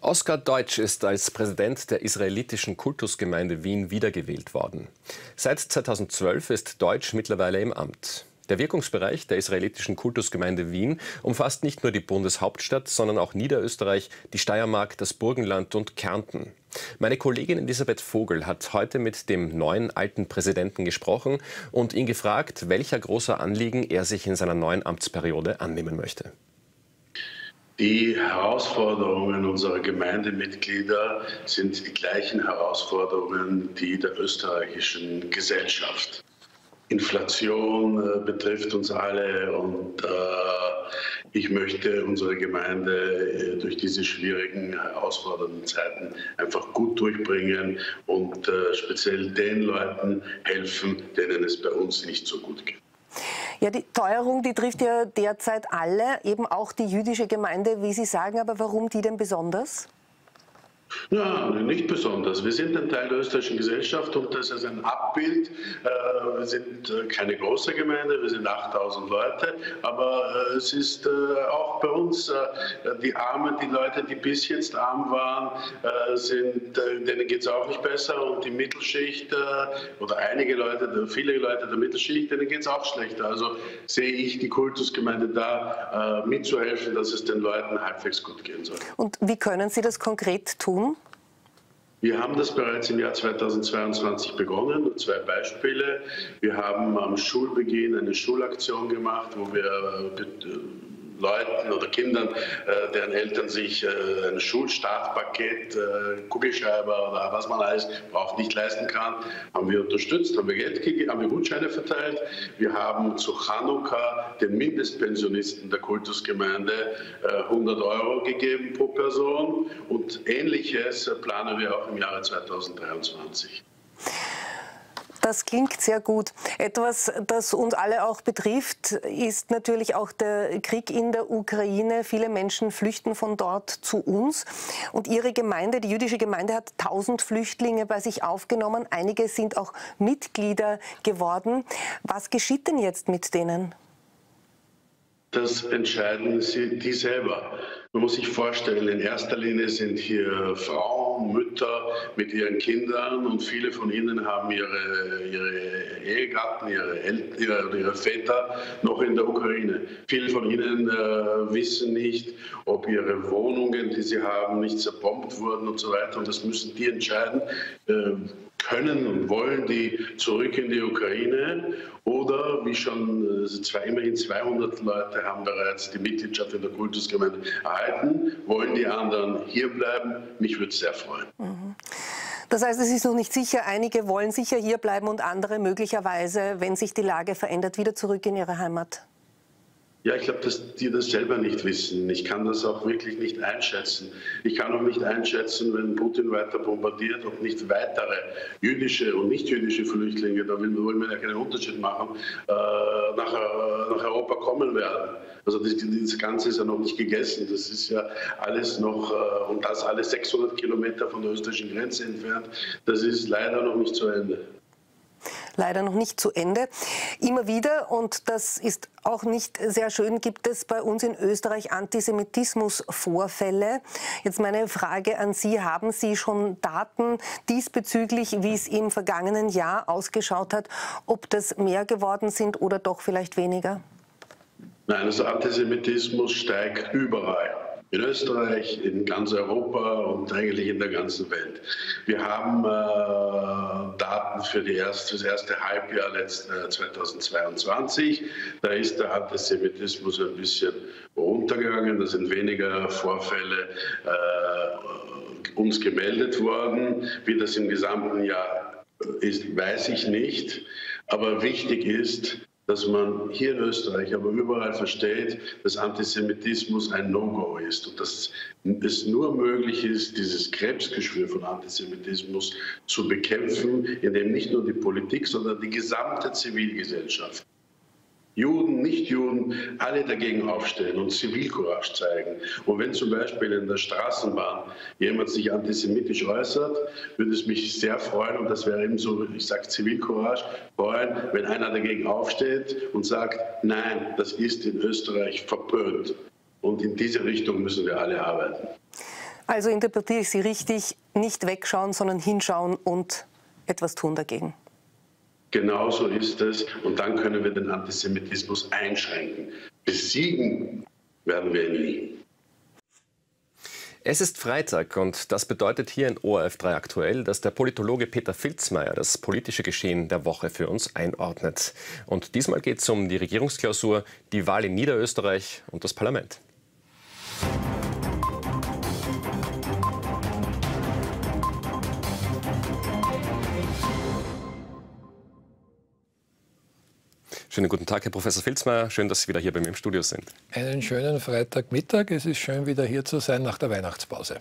Oskar Deutsch ist als Präsident der israelitischen Kultusgemeinde Wien wiedergewählt worden. Seit 2012 ist Deutsch mittlerweile im Amt. Der Wirkungsbereich der israelitischen Kultusgemeinde Wien umfasst nicht nur die Bundeshauptstadt, sondern auch Niederösterreich, die Steiermark, das Burgenland und Kärnten. Meine Kollegin Elisabeth Vogel hat heute mit dem neuen alten Präsidenten gesprochen und ihn gefragt, welcher großer Anliegen er sich in seiner neuen Amtsperiode annehmen möchte. Die Herausforderungen unserer Gemeindemitglieder sind die gleichen Herausforderungen, die der österreichischen Gesellschaft. Inflation äh, betrifft uns alle und äh, ich möchte unsere Gemeinde äh, durch diese schwierigen, herausfordernden Zeiten einfach gut durchbringen und speziell den Leuten helfen, denen es bei uns nicht so gut geht. Ja, die Teuerung, die trifft ja derzeit alle, eben auch die jüdische Gemeinde, wie Sie sagen. Aber warum die denn besonders? Ja, nicht besonders. Wir sind ein Teil der österreichischen Gesellschaft und das ist ein Abbild. Äh, wir sind äh, keine große Gemeinde, wir sind 8000 Leute, aber äh, es ist auch bei uns die Armen, die Leute, die bis jetzt arm waren, sind, denen geht es auch nicht besser und die Mittelschicht oder einige Leute, viele Leute der Mittelschicht, denen geht es auch schlechter. Also sehe ich die Kultusgemeinde da mitzuhelfen, dass es den Leuten halbwegs gut gehen soll. Und wie können Sie das konkret tun? Wir haben das bereits im Jahr 2022 begonnen. Zwei Beispiele. Wir haben am Schulbeginn eine Schulaktion gemacht, wo wir äh, Leuten oder Kindern, äh, deren Eltern sich äh, ein Schulstartpaket, äh, Kugelschreiber oder was man alles braucht, nicht leisten kann, haben wir unterstützt, haben wir Geld gegeben, haben wir Gutscheine verteilt. Wir haben zu Chanukka den Mindestpensionisten der Kultusgemeinde 100 Euro gegeben pro Person und Ähnliches planen wir auch im Jahre 2023. Das klingt sehr gut. Etwas, das uns alle auch betrifft, ist natürlich auch der Krieg in der Ukraine. Viele Menschen flüchten von dort zu uns. Und Ihre Gemeinde, die jüdische Gemeinde, hat 1000 Flüchtlinge bei sich aufgenommen. Einige sind auch Mitglieder geworden. Was geschieht denn jetzt mit denen? Das entscheiden sie die selber. Man muss sich vorstellen, in erster Linie sind hier Frauen, Mütter mit ihren Kindern und viele von ihnen haben ihre, ihre Ehegatten, ihre, ihre, ihre, Väter noch in der Ukraine. Viele von ihnen äh, wissen nicht, ob ihre Wohnungen, die sie haben, nicht zerbombt wurden und so weiter. Und das müssen die entscheiden. Äh, können und wollen die zurück in die Ukraine oder wie schon äh, zwei, immerhin 200 Leute haben bereits die Mitgliedschaft in der Kultusgemeinde erhalten, wollen die anderen hier bleiben. Mich würde es sehr freuen. Mhm. Das heißt, es ist noch nicht sicher. Einige wollen sicher hier bleiben und andere möglicherweise, wenn sich die Lage verändert, wieder zurück in ihre Heimat. Ja, ich glaube, dass die das selber nicht wissen. Ich kann das auch wirklich nicht einschätzen. Ich kann auch nicht einschätzen, wenn Putin weiter bombardiert, ob nicht weitere jüdische und nicht-jüdische Flüchtlinge, da wollen wir ja keinen Unterschied machen, äh, nach, äh, nach, Europa kommen werden. Also das, das, Ganze ist ja noch nicht gegessen. Das ist ja alles noch, äh, und das alles 600 Kilometer von der österreichischen Grenze entfernt. Das ist leider noch nicht zu Ende leider noch nicht zu Ende. Immer wieder, und das ist auch nicht sehr schön, gibt es bei uns in Österreich Antisemitismusvorfälle. Jetzt meine Frage an Sie, haben Sie schon Daten diesbezüglich, wie es im vergangenen Jahr ausgeschaut hat, ob das mehr geworden sind oder doch vielleicht weniger? Nein, also Antisemitismus steigt überall in Österreich, in ganz Europa und eigentlich in der ganzen Welt. Wir haben äh, Daten für, erste, das erste Halbjahr letzt, äh, 2022. Da ist der Antisemitismus ein bisschen runtergegangen. Da sind weniger Vorfälle äh, uns gemeldet worden. Wie das im gesamten Jahr ist, weiß ich nicht. Aber wichtig ist, dass man hier in Österreich, aber überall versteht, dass Antisemitismus ein No-Go ist und dass es nur möglich ist, dieses Krebsgeschwür von Antisemitismus zu bekämpfen, indem nicht nur die Politik, sondern die gesamte Zivilgesellschaft Juden, Nichtjuden, alle dagegen aufstehen und Zivilcourage zeigen. Und wenn zum Beispiel in der Straßenbahn jemand sich antisemitisch äußert, würde es mich sehr freuen, und das wäre ebenso, ich sage Zivilcourage, freuen, wenn einer dagegen aufsteht und sagt, nein, das ist in Österreich verpönt. Und in diese Richtung müssen wir alle arbeiten. Also interpretiere ich Sie richtig, nicht wegschauen, sondern hinschauen und etwas tun dagegen. Genau so ist es. Und dann können wir den Antisemitismus einschränken. Besiegen werden wir ihn nie. Es ist Freitag und das bedeutet hier in ORF3 aktuell, dass der Politologe Peter Filzmeier das politische Geschehen der Woche für uns einordnet. Und diesmal geht es um die Regierungsklausur, die Wahl in Niederösterreich und das Parlament. Schönen guten Tag, Herr Professor Filzmeier. Schön, dass Sie wieder hier bei mir im Studio sind. Einen schönen Freitagmittag. Es ist schön, wieder hier zu sein nach der Weihnachtspause.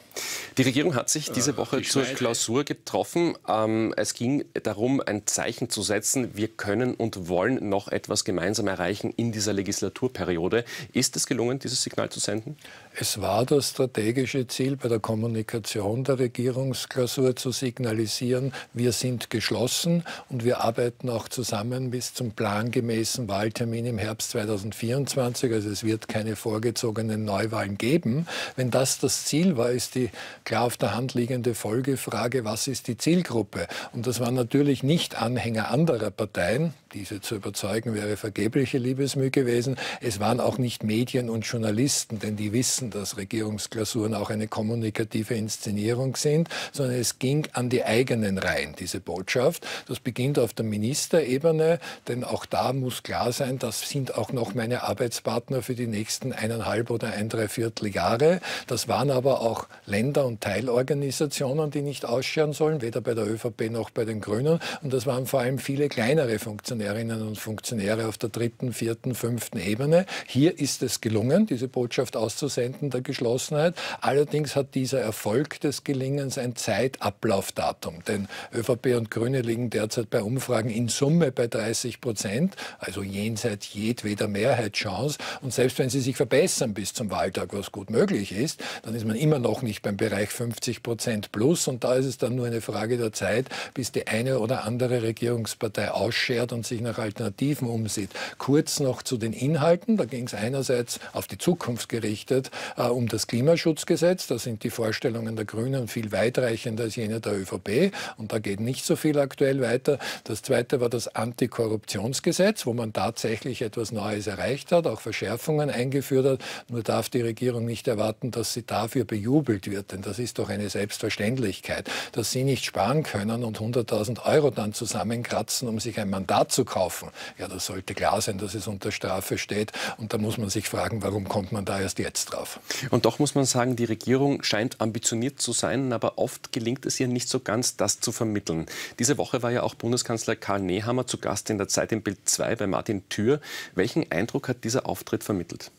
Die Regierung hat sich diese Woche äh, zur Klausur getroffen. Ähm, es ging darum, ein Zeichen zu setzen. Wir können und wollen noch etwas gemeinsam erreichen in dieser Legislaturperiode. Ist es gelungen, dieses Signal zu senden? Es war das strategische Ziel bei der Kommunikation der Regierungsklausur zu signalisieren, wir sind geschlossen und wir arbeiten auch zusammen bis zum plangemäßen Wahltermin im Herbst 2024. Also es wird keine vorgezogenen Neuwahlen geben. Wenn das das Ziel war, ist die klar auf der Hand liegende Folgefrage, was ist die Zielgruppe? Und das waren natürlich nicht Anhänger anderer Parteien. Diese zu überzeugen wäre vergebliche Liebesmüh gewesen. Es waren auch nicht Medien und Journalisten, denn die wissen, wissen, dass Regierungsklausuren auch eine kommunikative Inszenierung sind, sondern es ging an die eigenen Reihen, diese Botschaft. Das beginnt auf der Ministerebene, denn auch da muss klar sein, das sind auch noch meine Arbeitspartner für die nächsten eineinhalb oder ein Dreiviertel Jahre. Das waren aber auch Länder und Teilorganisationen, die nicht ausscheren sollen, weder bei der ÖVP noch bei den Grünen. Und das waren vor allem viele kleinere Funktionärinnen und Funktionäre auf der dritten, vierten, fünften Ebene. Hier ist es gelungen, diese Botschaft auszusenden Prozenten der Geschlossenheit. Allerdings hat dieser Erfolg des Gelingens ein Zeitablaufdatum. Denn ÖVP und Grüne liegen derzeit bei Umfragen in Summe bei 30 Prozent, also jenseits jedweder Mehrheitschance. Und selbst wenn sie sich verbessern bis zum Wahltag, was gut möglich ist, dann ist man immer noch nicht beim Bereich 50 Prozent plus. Und da ist es dann nur eine Frage der Zeit, bis die eine oder andere Regierungspartei ausschert und sich nach Alternativen umsieht. Kurz noch zu den Inhalten. Da ging es einerseits auf die Zukunft gerichtet äh, um das Klimaschutzgesetz. Da sind die Vorstellungen der Grünen viel weitreichender als jene der ÖVP. Und da geht nicht so viel aktuell weiter. Das zweite war das Antikorruptionsgesetz, wo man tatsächlich etwas Neues erreicht hat, auch Verschärfungen eingeführt hat. Nur darf die Regierung nicht erwarten, dass sie dafür bejubelt wird. Denn das ist doch eine Selbstverständlichkeit, dass sie nicht sparen können und 100.000 Euro dann zusammenkratzen, um sich ein Mandat zu kaufen. Ja, das sollte klar sein, dass es unter Strafe steht. Und da muss man sich fragen, warum kommt man da erst jetzt drauf? Und doch muss man sagen, die Regierung scheint ambitioniert zu sein, aber oft gelingt es ihr nicht so ganz, das zu vermitteln. Diese Woche war ja auch Bundeskanzler Karl Nehammer zu Gast in der Zeit im Bild 2 bei Martin Thür. Welchen Eindruck hat dieser Auftritt vermittelt?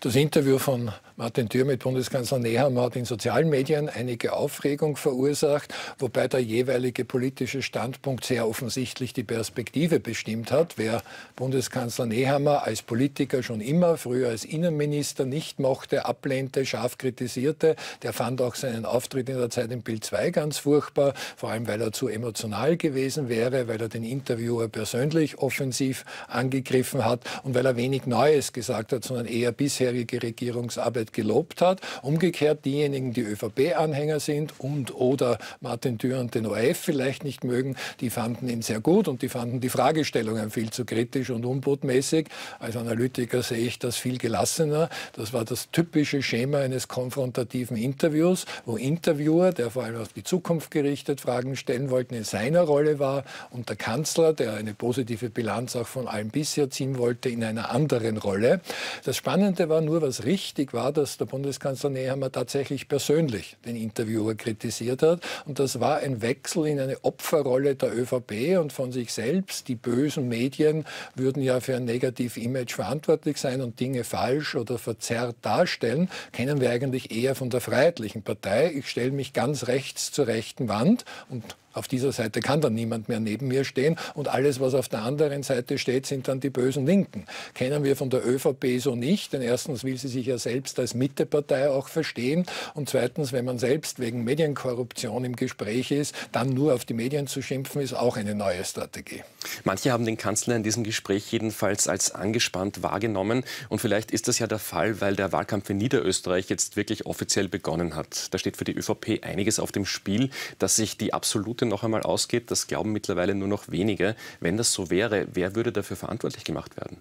Das Interview von Martin Thür mit Bundeskanzler Nehammer hat in sozialen Medien einige Aufregung verursacht, wobei der jeweilige politische Standpunkt sehr offensichtlich die Perspektive bestimmt hat. Wer Bundeskanzler Nehammer als Politiker schon immer, früher als Innenminister, nicht mochte, ablehnte, scharf kritisierte, der fand auch seinen Auftritt in der Zeit im Bild 2 ganz furchtbar, vor allem weil er zu emotional gewesen wäre, weil er den Interviewer persönlich offensiv angegriffen hat und weil er wenig Neues gesagt hat, sondern eher bisherige Regierungsarbeit gelobt hat. Umgekehrt diejenigen, die ÖVP-Anhänger sind und oder Martin Thür und den ORF vielleicht nicht mögen, die fanden ihn sehr gut und die fanden die Fragestellungen viel zu kritisch und unbotmäßig. Als Analytiker sehe ich das viel gelassener. Das war das typische Schema eines konfrontativen Interviews, wo Interviewer, der vor allem auf die Zukunft gerichtet Fragen stellen wollte, in seiner Rolle war und der Kanzler, der eine positive Bilanz auch von allem bisher ziehen wollte, in einer anderen Rolle. Das Spannende war nur, was richtig war, dass der Bundeskanzler Nehammer tatsächlich persönlich den Interviewer kritisiert hat. Und das war ein Wechsel in eine Opferrolle der ÖVP und von sich selbst. Die bösen Medien würden ja für ein Negativ-Image verantwortlich sein und Dinge falsch oder verzerrt darstellen. Kennen wir eigentlich eher von der Freiheitlichen Partei. Ich stelle mich ganz rechts zur rechten Wand und Auf dieser Seite kann dann niemand mehr neben mir stehen und alles, was auf der anderen Seite steht, sind dann die bösen Linken. Kennen wir von der ÖVP so nicht, denn erstens will sie sich ja selbst als Mittepartei auch verstehen und zweitens, wenn man selbst wegen Medienkorruption im Gespräch ist, dann nur auf die Medien zu schimpfen, ist auch eine neue Strategie. Manche haben den Kanzler in diesem Gespräch jedenfalls als angespannt wahrgenommen und vielleicht ist das ja der Fall, weil der Wahlkampf in Niederösterreich jetzt wirklich offiziell begonnen hat. Da steht für die ÖVP einiges auf dem Spiel, dass sich die absolute Minute noch einmal ausgeht, das glauben mittlerweile nur noch wenige. Wenn das so wäre, wer würde dafür verantwortlich gemacht werden?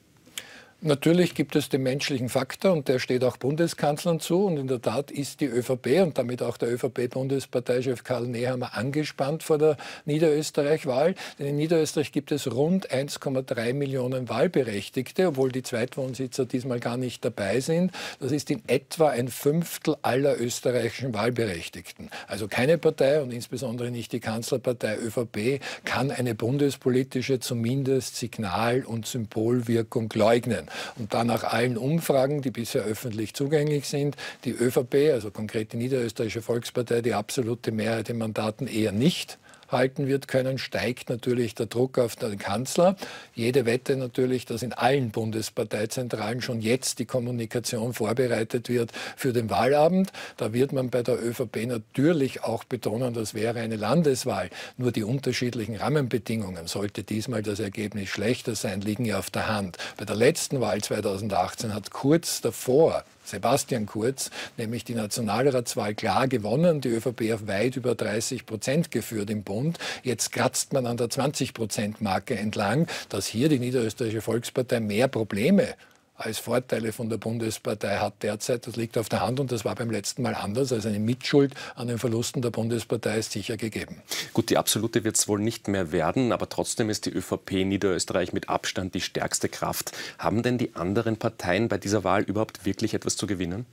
Natürlich gibt es den menschlichen Faktor und der steht auch Bundeskanzlern zu. Und in der Tat ist die ÖVP und damit auch der ÖVP-Bundesparteichef Karl Nehammer angespannt vor der Niederösterreich-Wahl. Denn in Niederösterreich gibt es rund 1,3 Millionen Wahlberechtigte, obwohl die Zweitwohnsitzer diesmal gar nicht dabei sind. Das ist in etwa ein Fünftel aller österreichischen Wahlberechtigten. Also keine Partei und insbesondere nicht die Kanzlerpartei ÖVP kann eine bundespolitische zumindest Signal- und Symbolwirkung leugnen. Und da nach allen Umfragen, die bisher öffentlich zugänglich sind, die ÖVP, also konkret die Niederösterreichische Volkspartei, die absolute Mehrheit in Mandaten eher nicht halten wird können, steigt natürlich der Druck auf den Kanzler. Jede Wette natürlich, dass in allen Bundesparteizentralen schon jetzt die Kommunikation vorbereitet wird für den Wahlabend. Da wird man bei der ÖVP natürlich auch betonen, das wäre eine Landeswahl. Nur die unterschiedlichen Rahmenbedingungen, sollte diesmal das Ergebnis schlechter sein, liegen ja auf der Hand. Bei der letzten Wahl 2018 hat kurz davor Sebastian Kurz, nämlich die Nationalratswahl klar gewonnen, die ÖVP auf weit über 30 Prozent geführt im Bund. Jetzt kratzt man an der 20 Prozent Marke entlang, dass hier die Niederösterreichische Volkspartei mehr Probleme als Vorteile von der Bundespartei hat derzeit. Das liegt auf der Hand und das war beim letzten Mal anders. Also eine Mitschuld an den Verlusten der Bundespartei ist sicher gegeben. Gut, die absolute wird es wohl nicht mehr werden, aber trotzdem ist die ÖVP Niederösterreich mit Abstand die stärkste Kraft. Haben denn die anderen Parteien bei dieser Wahl überhaupt wirklich etwas zu gewinnen?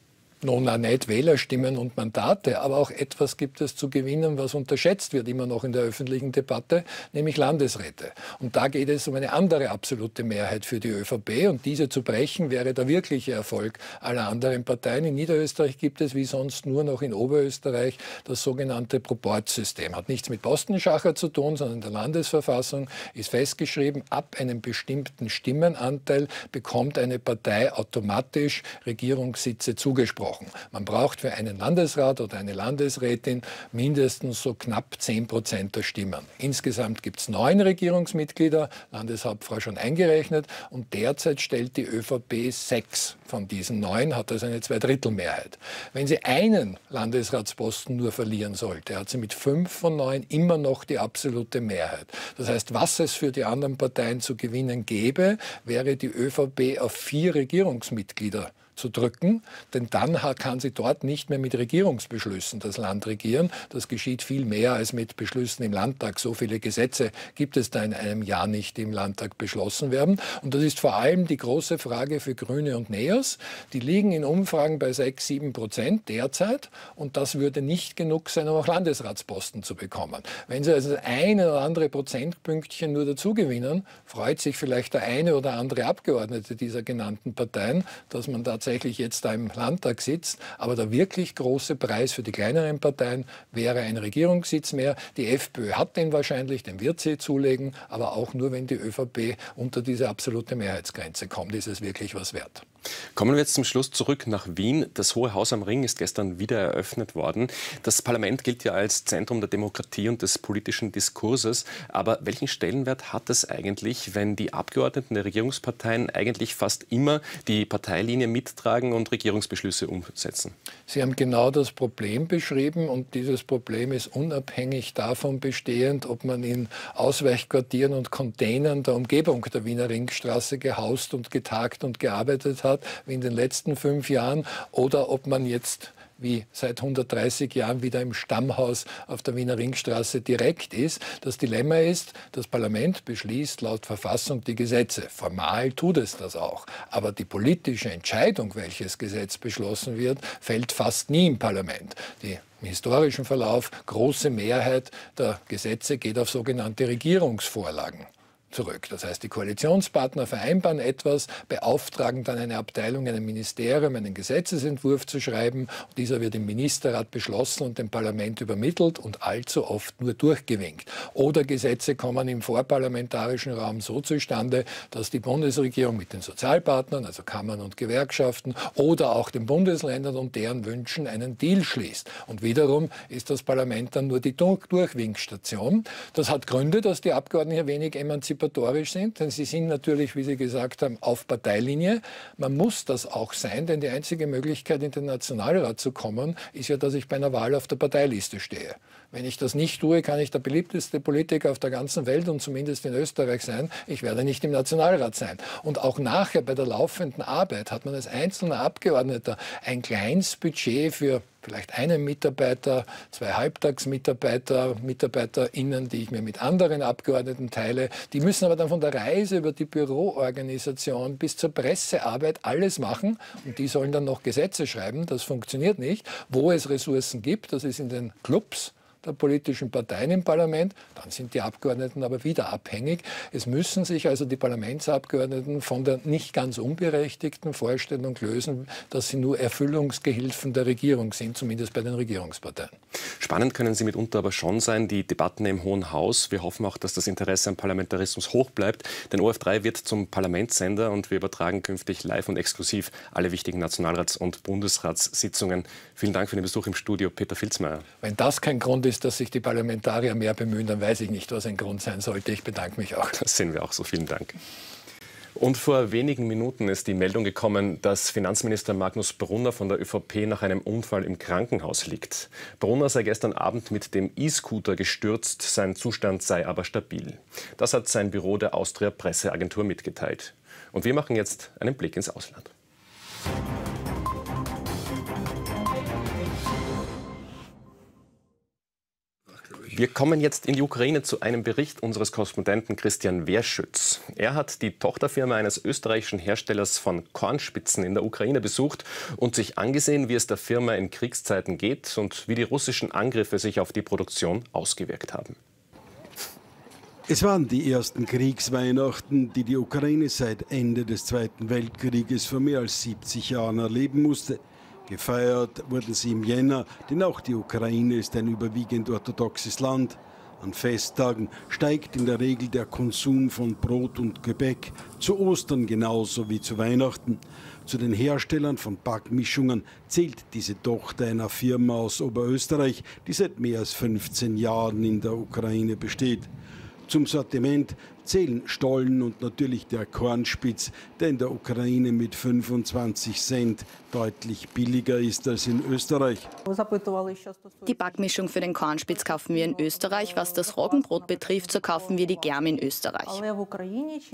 Nun auch nicht Wählerstimmen und Mandate, aber auch etwas gibt es zu gewinnen, was unterschätzt wird immer noch in der öffentlichen Debatte, nämlich Landesräte. Und da geht es um eine andere absolute Mehrheit für die ÖVP und diese zu brechen wäre der wirkliche Erfolg aller anderen Parteien. In Niederösterreich gibt es wie sonst nur noch in Oberösterreich das sogenannte Proportsystem. Hat nichts mit Postenschacher zu tun, sondern in der Landesverfassung ist festgeschrieben, ab einem bestimmten Stimmenanteil bekommt eine Partei automatisch Regierungssitze zugesprochen gesprochen. Man braucht für einen Landesrat oder eine Landesrätin mindestens so knapp 10 Prozent der Stimmen. Insgesamt gibt es neun Regierungsmitglieder, Landeshauptfrau schon eingerechnet, und derzeit stellt die ÖVP sechs von diesen neun, hat also eine Zweidrittelmehrheit. Wenn sie einen Landesratsposten nur verlieren sollte, hat sie mit fünf von neun immer noch die absolute Mehrheit. Das heißt, was es für die anderen Parteien zu gewinnen gäbe, wäre die ÖVP auf vier Regierungsmitglieder zu drücken, denn dann kann sie dort nicht mehr mit Regierungsbeschlüssen das Land regieren. Das geschieht viel mehr als mit Beschlüssen im Landtag. So viele Gesetze gibt es da in einem Jahr nicht, die im Landtag beschlossen werden. Und das ist vor allem die große Frage für Grüne und Neos. Die liegen in Umfragen bei 6, 7 Prozent derzeit und das würde nicht genug sein, um auch Landesratsposten zu bekommen. Wenn Sie also ein oder andere Prozentpünktchen nur dazu gewinnen, freut sich vielleicht der eine oder andere Abgeordnete dieser genannten Parteien, dass man da tatsächlich jetzt da im Landtag sitzt. Aber der wirklich große Preis für die kleineren Parteien wäre ein Regierungssitz mehr. Die FPÖ hat den wahrscheinlich, den wird sie zulegen, aber auch nur, wenn die ÖVP unter diese absolute Mehrheitsgrenze kommt, ist es wirklich was wert. Kommen wir jetzt zum Schluss zurück nach Wien. Das Hohe Haus am Ring ist gestern wieder eröffnet worden. Das Parlament gilt ja als Zentrum der Demokratie und des politischen Diskurses. Aber welchen Stellenwert hat es eigentlich, wenn die Abgeordneten der Regierungsparteien eigentlich fast immer die Parteilinie mittragen und Regierungsbeschlüsse umsetzen? Sie haben genau das Problem beschrieben und dieses Problem ist unabhängig davon bestehend, ob man in Ausweichquartieren und Containern der Umgebung der Wiener Ringstraße gehaust und getagt und gearbeitet hat wie in den letzten fünf Jahren oder ob man jetzt wie seit 130 Jahren wieder im Stammhaus auf der Wiener Ringstraße direkt ist. Das Dilemma ist, das Parlament beschließt laut Verfassung die Gesetze. Formal tut es das auch. Aber die politische Entscheidung, welches Gesetz beschlossen wird, fällt fast nie im Parlament. Die im historischen Verlauf große Mehrheit der Gesetze geht auf sogenannte Regierungsvorlagen zurück. Das heißt, die Koalitionspartner vereinbaren etwas, beauftragen dann eine Abteilung, ein Ministerium, einen Gesetzesentwurf zu schreiben. dieser wird im Ministerrat beschlossen und dem Parlament übermittelt und allzu oft nur durchgewinkt. Oder Gesetze kommen im vorparlamentarischen Raum so zustande, dass die Bundesregierung mit den Sozialpartnern, also Kammern und Gewerkschaften oder auch den Bundesländern und deren Wünschen einen Deal schließt. Und wiederum ist das Parlament dann nur die Durchwinkstation. Das hat Gründe, dass die Abgeordneten hier wenig emanzipatorisch sind, denn sie sind natürlich, wie Sie gesagt haben, auf Parteilinie. Man muss das auch sein, denn die einzige Möglichkeit, in den Nationalrat zu kommen, ist ja, dass ich bei einer Wahl auf der Parteiliste stehe. Wenn ich das nicht tue, kann ich der beliebteste Politiker auf der ganzen Welt und zumindest in Österreich sein. Ich werde nicht im Nationalrat sein. Und auch nachher bei der laufenden Arbeit hat man als einzelner Abgeordneter ein kleines Budget für vielleicht einen Mitarbeiter, zwei Halbtagsmitarbeiter, MitarbeiterInnen, die ich mir mit anderen Abgeordneten teile. Die müssen aber dann von der Reise über die Büroorganisation bis zur Pressearbeit alles machen und die sollen dann noch Gesetze schreiben. Das funktioniert nicht. Wo es Ressourcen gibt, das ist in den Clubs, der politischen Parteien im Parlament. Dann sind die Abgeordneten aber wieder abhängig. Es müssen sich also die Parlamentsabgeordneten von der nicht ganz unberechtigten Vorstellung lösen, dass sie nur Erfüllungsgehilfen der Regierung sind, zumindest bei den Regierungsparteien. Spannend können sie mitunter aber schon sein, die Debatten im Hohen Haus. Wir hoffen auch, dass das Interesse am Parlamentarismus hoch bleibt. Denn OF3 wird zum Parlamentssender und wir übertragen künftig live und exklusiv alle wichtigen Nationalrats- und Bundesratssitzungen. Vielen Dank für den Besuch im Studio, Peter Filzmeier. Wenn das kein Grund ist, ist, dass sich die Parlamentarier mehr bemühen, dann weiß ich nicht, was ein Grund sein sollte. Ich bedanke mich auch. Das sehen wir auch so. Vielen Dank. Und vor wenigen Minuten ist die Meldung gekommen, dass Finanzminister Magnus Brunner von der ÖVP nach einem Unfall im Krankenhaus liegt. Brunner sei gestern Abend mit dem E-Scooter gestürzt, sein Zustand sei aber stabil. Das hat sein Büro der Austria Presseagentur mitgeteilt. Und wir machen jetzt einen Blick ins Ausland. Wir kommen jetzt in die Ukraine zu einem Bericht unseres Korrespondenten Christian Wehrschütz. Er hat die Tochterfirma eines österreichischen Herstellers von Kornspitzen in der Ukraine besucht und sich angesehen, wie es der Firma in Kriegszeiten geht und wie die russischen Angriffe sich auf die Produktion ausgewirkt haben. Es waren die ersten Kriegsweihnachten, die die Ukraine seit Ende des Zweiten Weltkrieges vor mehr als 70 Jahren erleben musste. Gefeiert wurden sie im Jänner, denn auch die Ukraine ist ein überwiegend orthodoxes Land. An Festtagen steigt in der Regel der Konsum von Brot und Gebäck, zu Ostern genauso wie zu Weihnachten. Zu den Herstellern von Backmischungen zählt diese Tochter einer Firma aus Oberösterreich, die seit mehr als 15 Jahren in der Ukraine besteht. Zum Sortiment zählen Stollen und natürlich der Kornspitz, der in der Ukraine mit 25 Cent deutlich billiger ist als in Österreich. Die Backmischung für den Kornspitz kaufen wir in Österreich. Was das Roggenbrot betrifft, so kaufen wir die Germ in Österreich.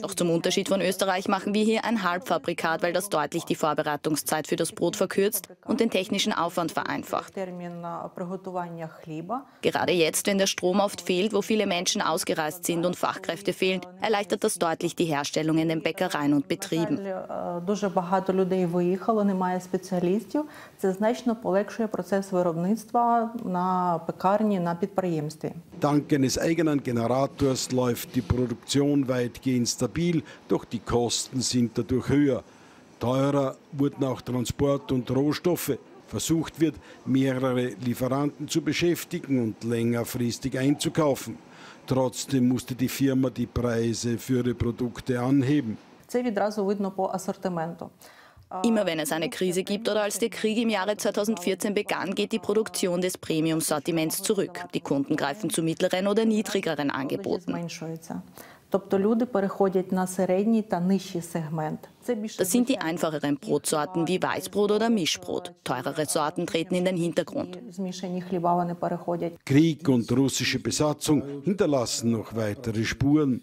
Doch zum Unterschied von Österreich machen wir hier ein Halbfabrikat, weil das deutlich die Vorbereitungszeit für das Brot verkürzt und den technischen Aufwand vereinfacht. Gerade jetzt, wenn der Strom oft fehlt, wo viele Menschen ausgereist sind und Fachkräfte fehlen, Umwelt erleichtert das deutlich die Herstellung in den Bäckereien und Betrieben. Dank eines eigenen Generators läuft die Produktion weitgehend stabil, doch die Kosten sind dadurch höher. Teurer wurden auch Transport und Rohstoffe. Versucht wird, mehrere Lieferanten zu beschäftigen und längerfristig einzukaufen. Trotzdem musste die Firma die Preise für ihre Produkte anheben. Це відразу видно по асортименту. Immer wenn es eine Krise gibt oder als der Krieg im Jahre 2014 begann, geht die Produktion des Premium-Sortiments zurück. Die Kunden greifen zu mittleren oder niedrigeren Angeboten. Тобто люди переходять на середній та нижчий сегмент. Das sind die einfacheren Brotsorten wie Weißbrot oder Mischbrot. Teurere Sorten treten in den Hintergrund. Krieg und russische Besatzung hinterlassen noch weitere Spuren.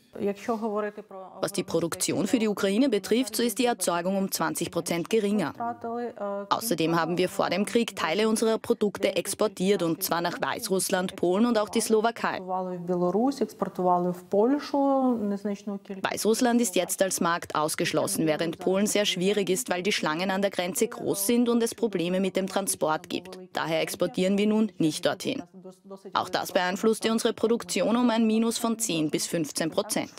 Was die Produktion für die Ukraine betrifft, so ist die Erzeugung um 20 Prozent geringer. Außerdem haben wir vor dem Krieg Teile unserer Produkte exportiert, und zwar nach Weißrussland, Polen und auch die Slowakei. Weißrussland ist jetzt als Markt ausgeschlossen, während Polen sehr schwierig ist, weil die Schlangen an der Grenze groß sind und es Probleme mit dem Transport gibt. Daher exportieren wir nun nicht dorthin. Auch das beeinflusste unsere Produktion um ein Minus von 10 bis 15 Prozent.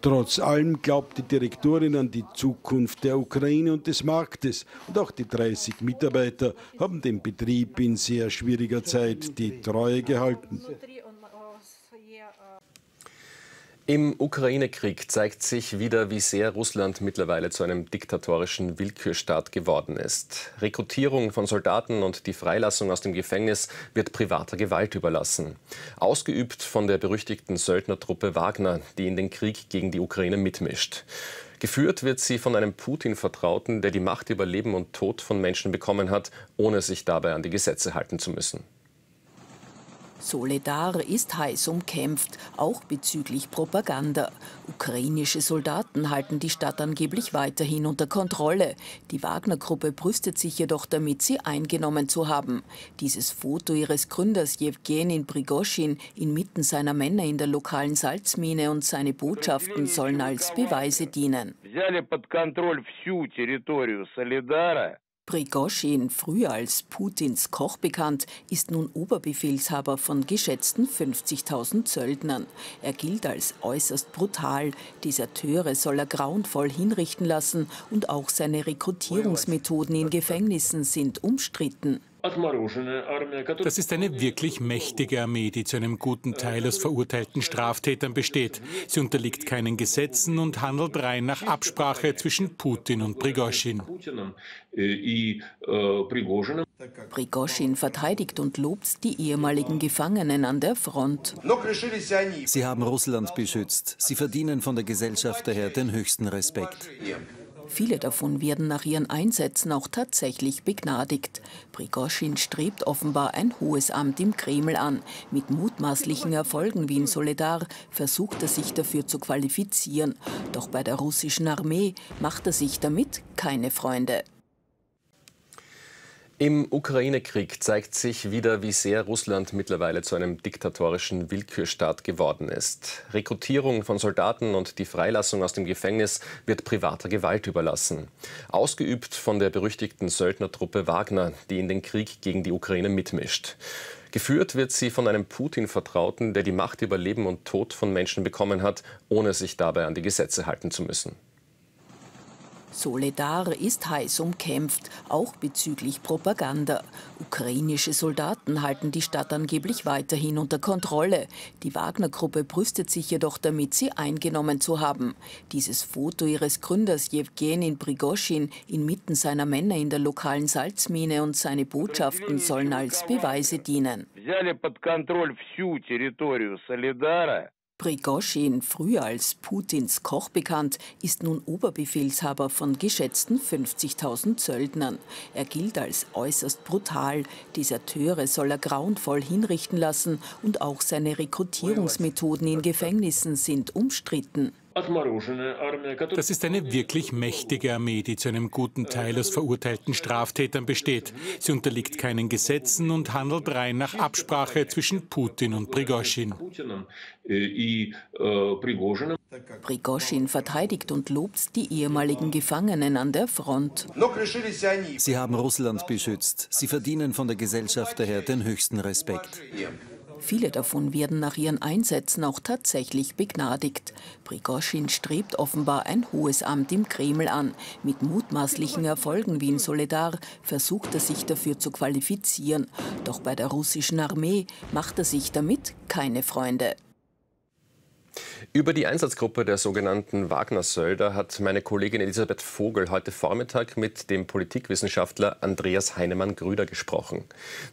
Trotz allem glaubt die Direktorin an die Zukunft der Ukraine und des Marktes. Und auch die 30 Mitarbeiter haben dem Betrieb in sehr schwieriger Zeit die Treue gehalten. Im Ukraine-Krieg zeigt sich wieder, wie sehr Russland mittlerweile zu einem diktatorischen Willkürstaat geworden ist. Rekrutierung von Soldaten und die Freilassung aus dem Gefängnis wird privater Gewalt überlassen. Ausgeübt von der berüchtigten Söldnertruppe Wagner, die in den Krieg gegen die Ukraine mitmischt. Geführt wird sie von einem Putin-Vertrauten, der die Macht über Leben und Tod von Menschen bekommen hat, ohne sich dabei an die Gesetze halten zu müssen. Soledar ist heiß umkämpft, auch bezüglich Propaganda. Ukrainische Soldaten halten die Stadt angeblich weiterhin unter Kontrolle. Die Wagner-Gruppe brüstet sich jedoch damit, sie eingenommen zu haben. Dieses Foto ihres Gründers Jewgenin Prigoschin inmitten seiner Männer in der lokalen Salzmine und seine Botschaften sollen als Beweise dienen. Prigoschin, früher als Putins Koch bekannt, ist nun Oberbefehlshaber von geschätzten 50.000 Söldnern. Er gilt als äußerst brutal. Deserteure soll er grauenvoll hinrichten lassen und auch seine Rekrutierungsmethoden in Gefängnissen sind umstritten. Das ist eine wirklich mächtige Armee, die zu einem guten Teil aus verurteilten Straftätern besteht. Sie unterliegt keinen Gesetzen und handelt rein nach Absprache zwischen Putin und Prigoschin. Prigoschin verteidigt und lobt die ehemaligen Gefangenen an der Front. Sie haben Russland beschützt. Sie verdienen von der Gesellschaft daher den höchsten Respekt. Viele davon werden nach ihren Einsätzen auch tatsächlich begnadigt. Prigoschin strebt offenbar ein hohes Amt im Kreml an. Mit mutmaßlichen Erfolgen wie in Soledar versucht er sich dafür zu qualifizieren. Doch bei der russischen Armee macht er sich damit keine Freunde. Im Ukraine-Krieg zeigt sich wieder, wie sehr Russland mittlerweile zu einem diktatorischen Willkürstaat geworden ist. Rekrutierung von Soldaten und die Freilassung aus dem Gefängnis wird privater Gewalt überlassen. Ausgeübt von der berüchtigten Söldnertruppe Wagner, die in den Krieg gegen die Ukraine mitmischt. Geführt wird sie von einem Putin-Vertrauten, der die Macht über Leben und Tod von Menschen bekommen hat, ohne sich dabei an die Gesetze halten zu müssen. Soledar ist heiß umkämpft, auch bezüglich Propaganda. Ukrainische Soldaten halten die Stadt angeblich weiterhin unter Kontrolle. Die Wagner-Gruppe brüstet sich jedoch damit, sie eingenommen zu haben. Dieses Foto ihres Gründers Jewgenin Prigoschin inmitten seiner Männer in der lokalen Salzmine und seine Botschaften sollen als Beweise dienen. Prigoschin, früher als Putins Koch bekannt, ist nun Oberbefehlshaber von geschätzten 50.000 Söldnern. Er gilt als äußerst brutal. Deserteure soll er grauenvoll hinrichten lassen und auch seine Rekrutierungsmethoden in Gefängnissen sind umstritten. Das ist eine wirklich mächtige Armee, die zu einem guten Teil aus verurteilten Straftätern besteht. Sie unterliegt keinen Gesetzen und handelt rein nach Absprache zwischen Putin und Prigoschin. Prigoschin verteidigt und lobt die ehemaligen Gefangenen an der Front. Sie haben Russland beschützt. Sie verdienen von der Gesellschaft daher den höchsten Respekt. Viele davon werden nach ihren Einsätzen auch tatsächlich begnadigt. Prigoschin strebt offenbar ein hohes Amt im Kreml an. Mit mutmaßlichen Erfolgen wie in Soledar versucht er sich dafür zu qualifizieren. Doch bei der russischen Armee macht er sich damit keine Freunde. Über die Einsatzgruppe der sogenannten Wagner-Sölder hat meine Kollegin Elisabeth Vogel heute Vormittag mit dem Politikwissenschaftler Andreas Heinemann-Grüder gesprochen.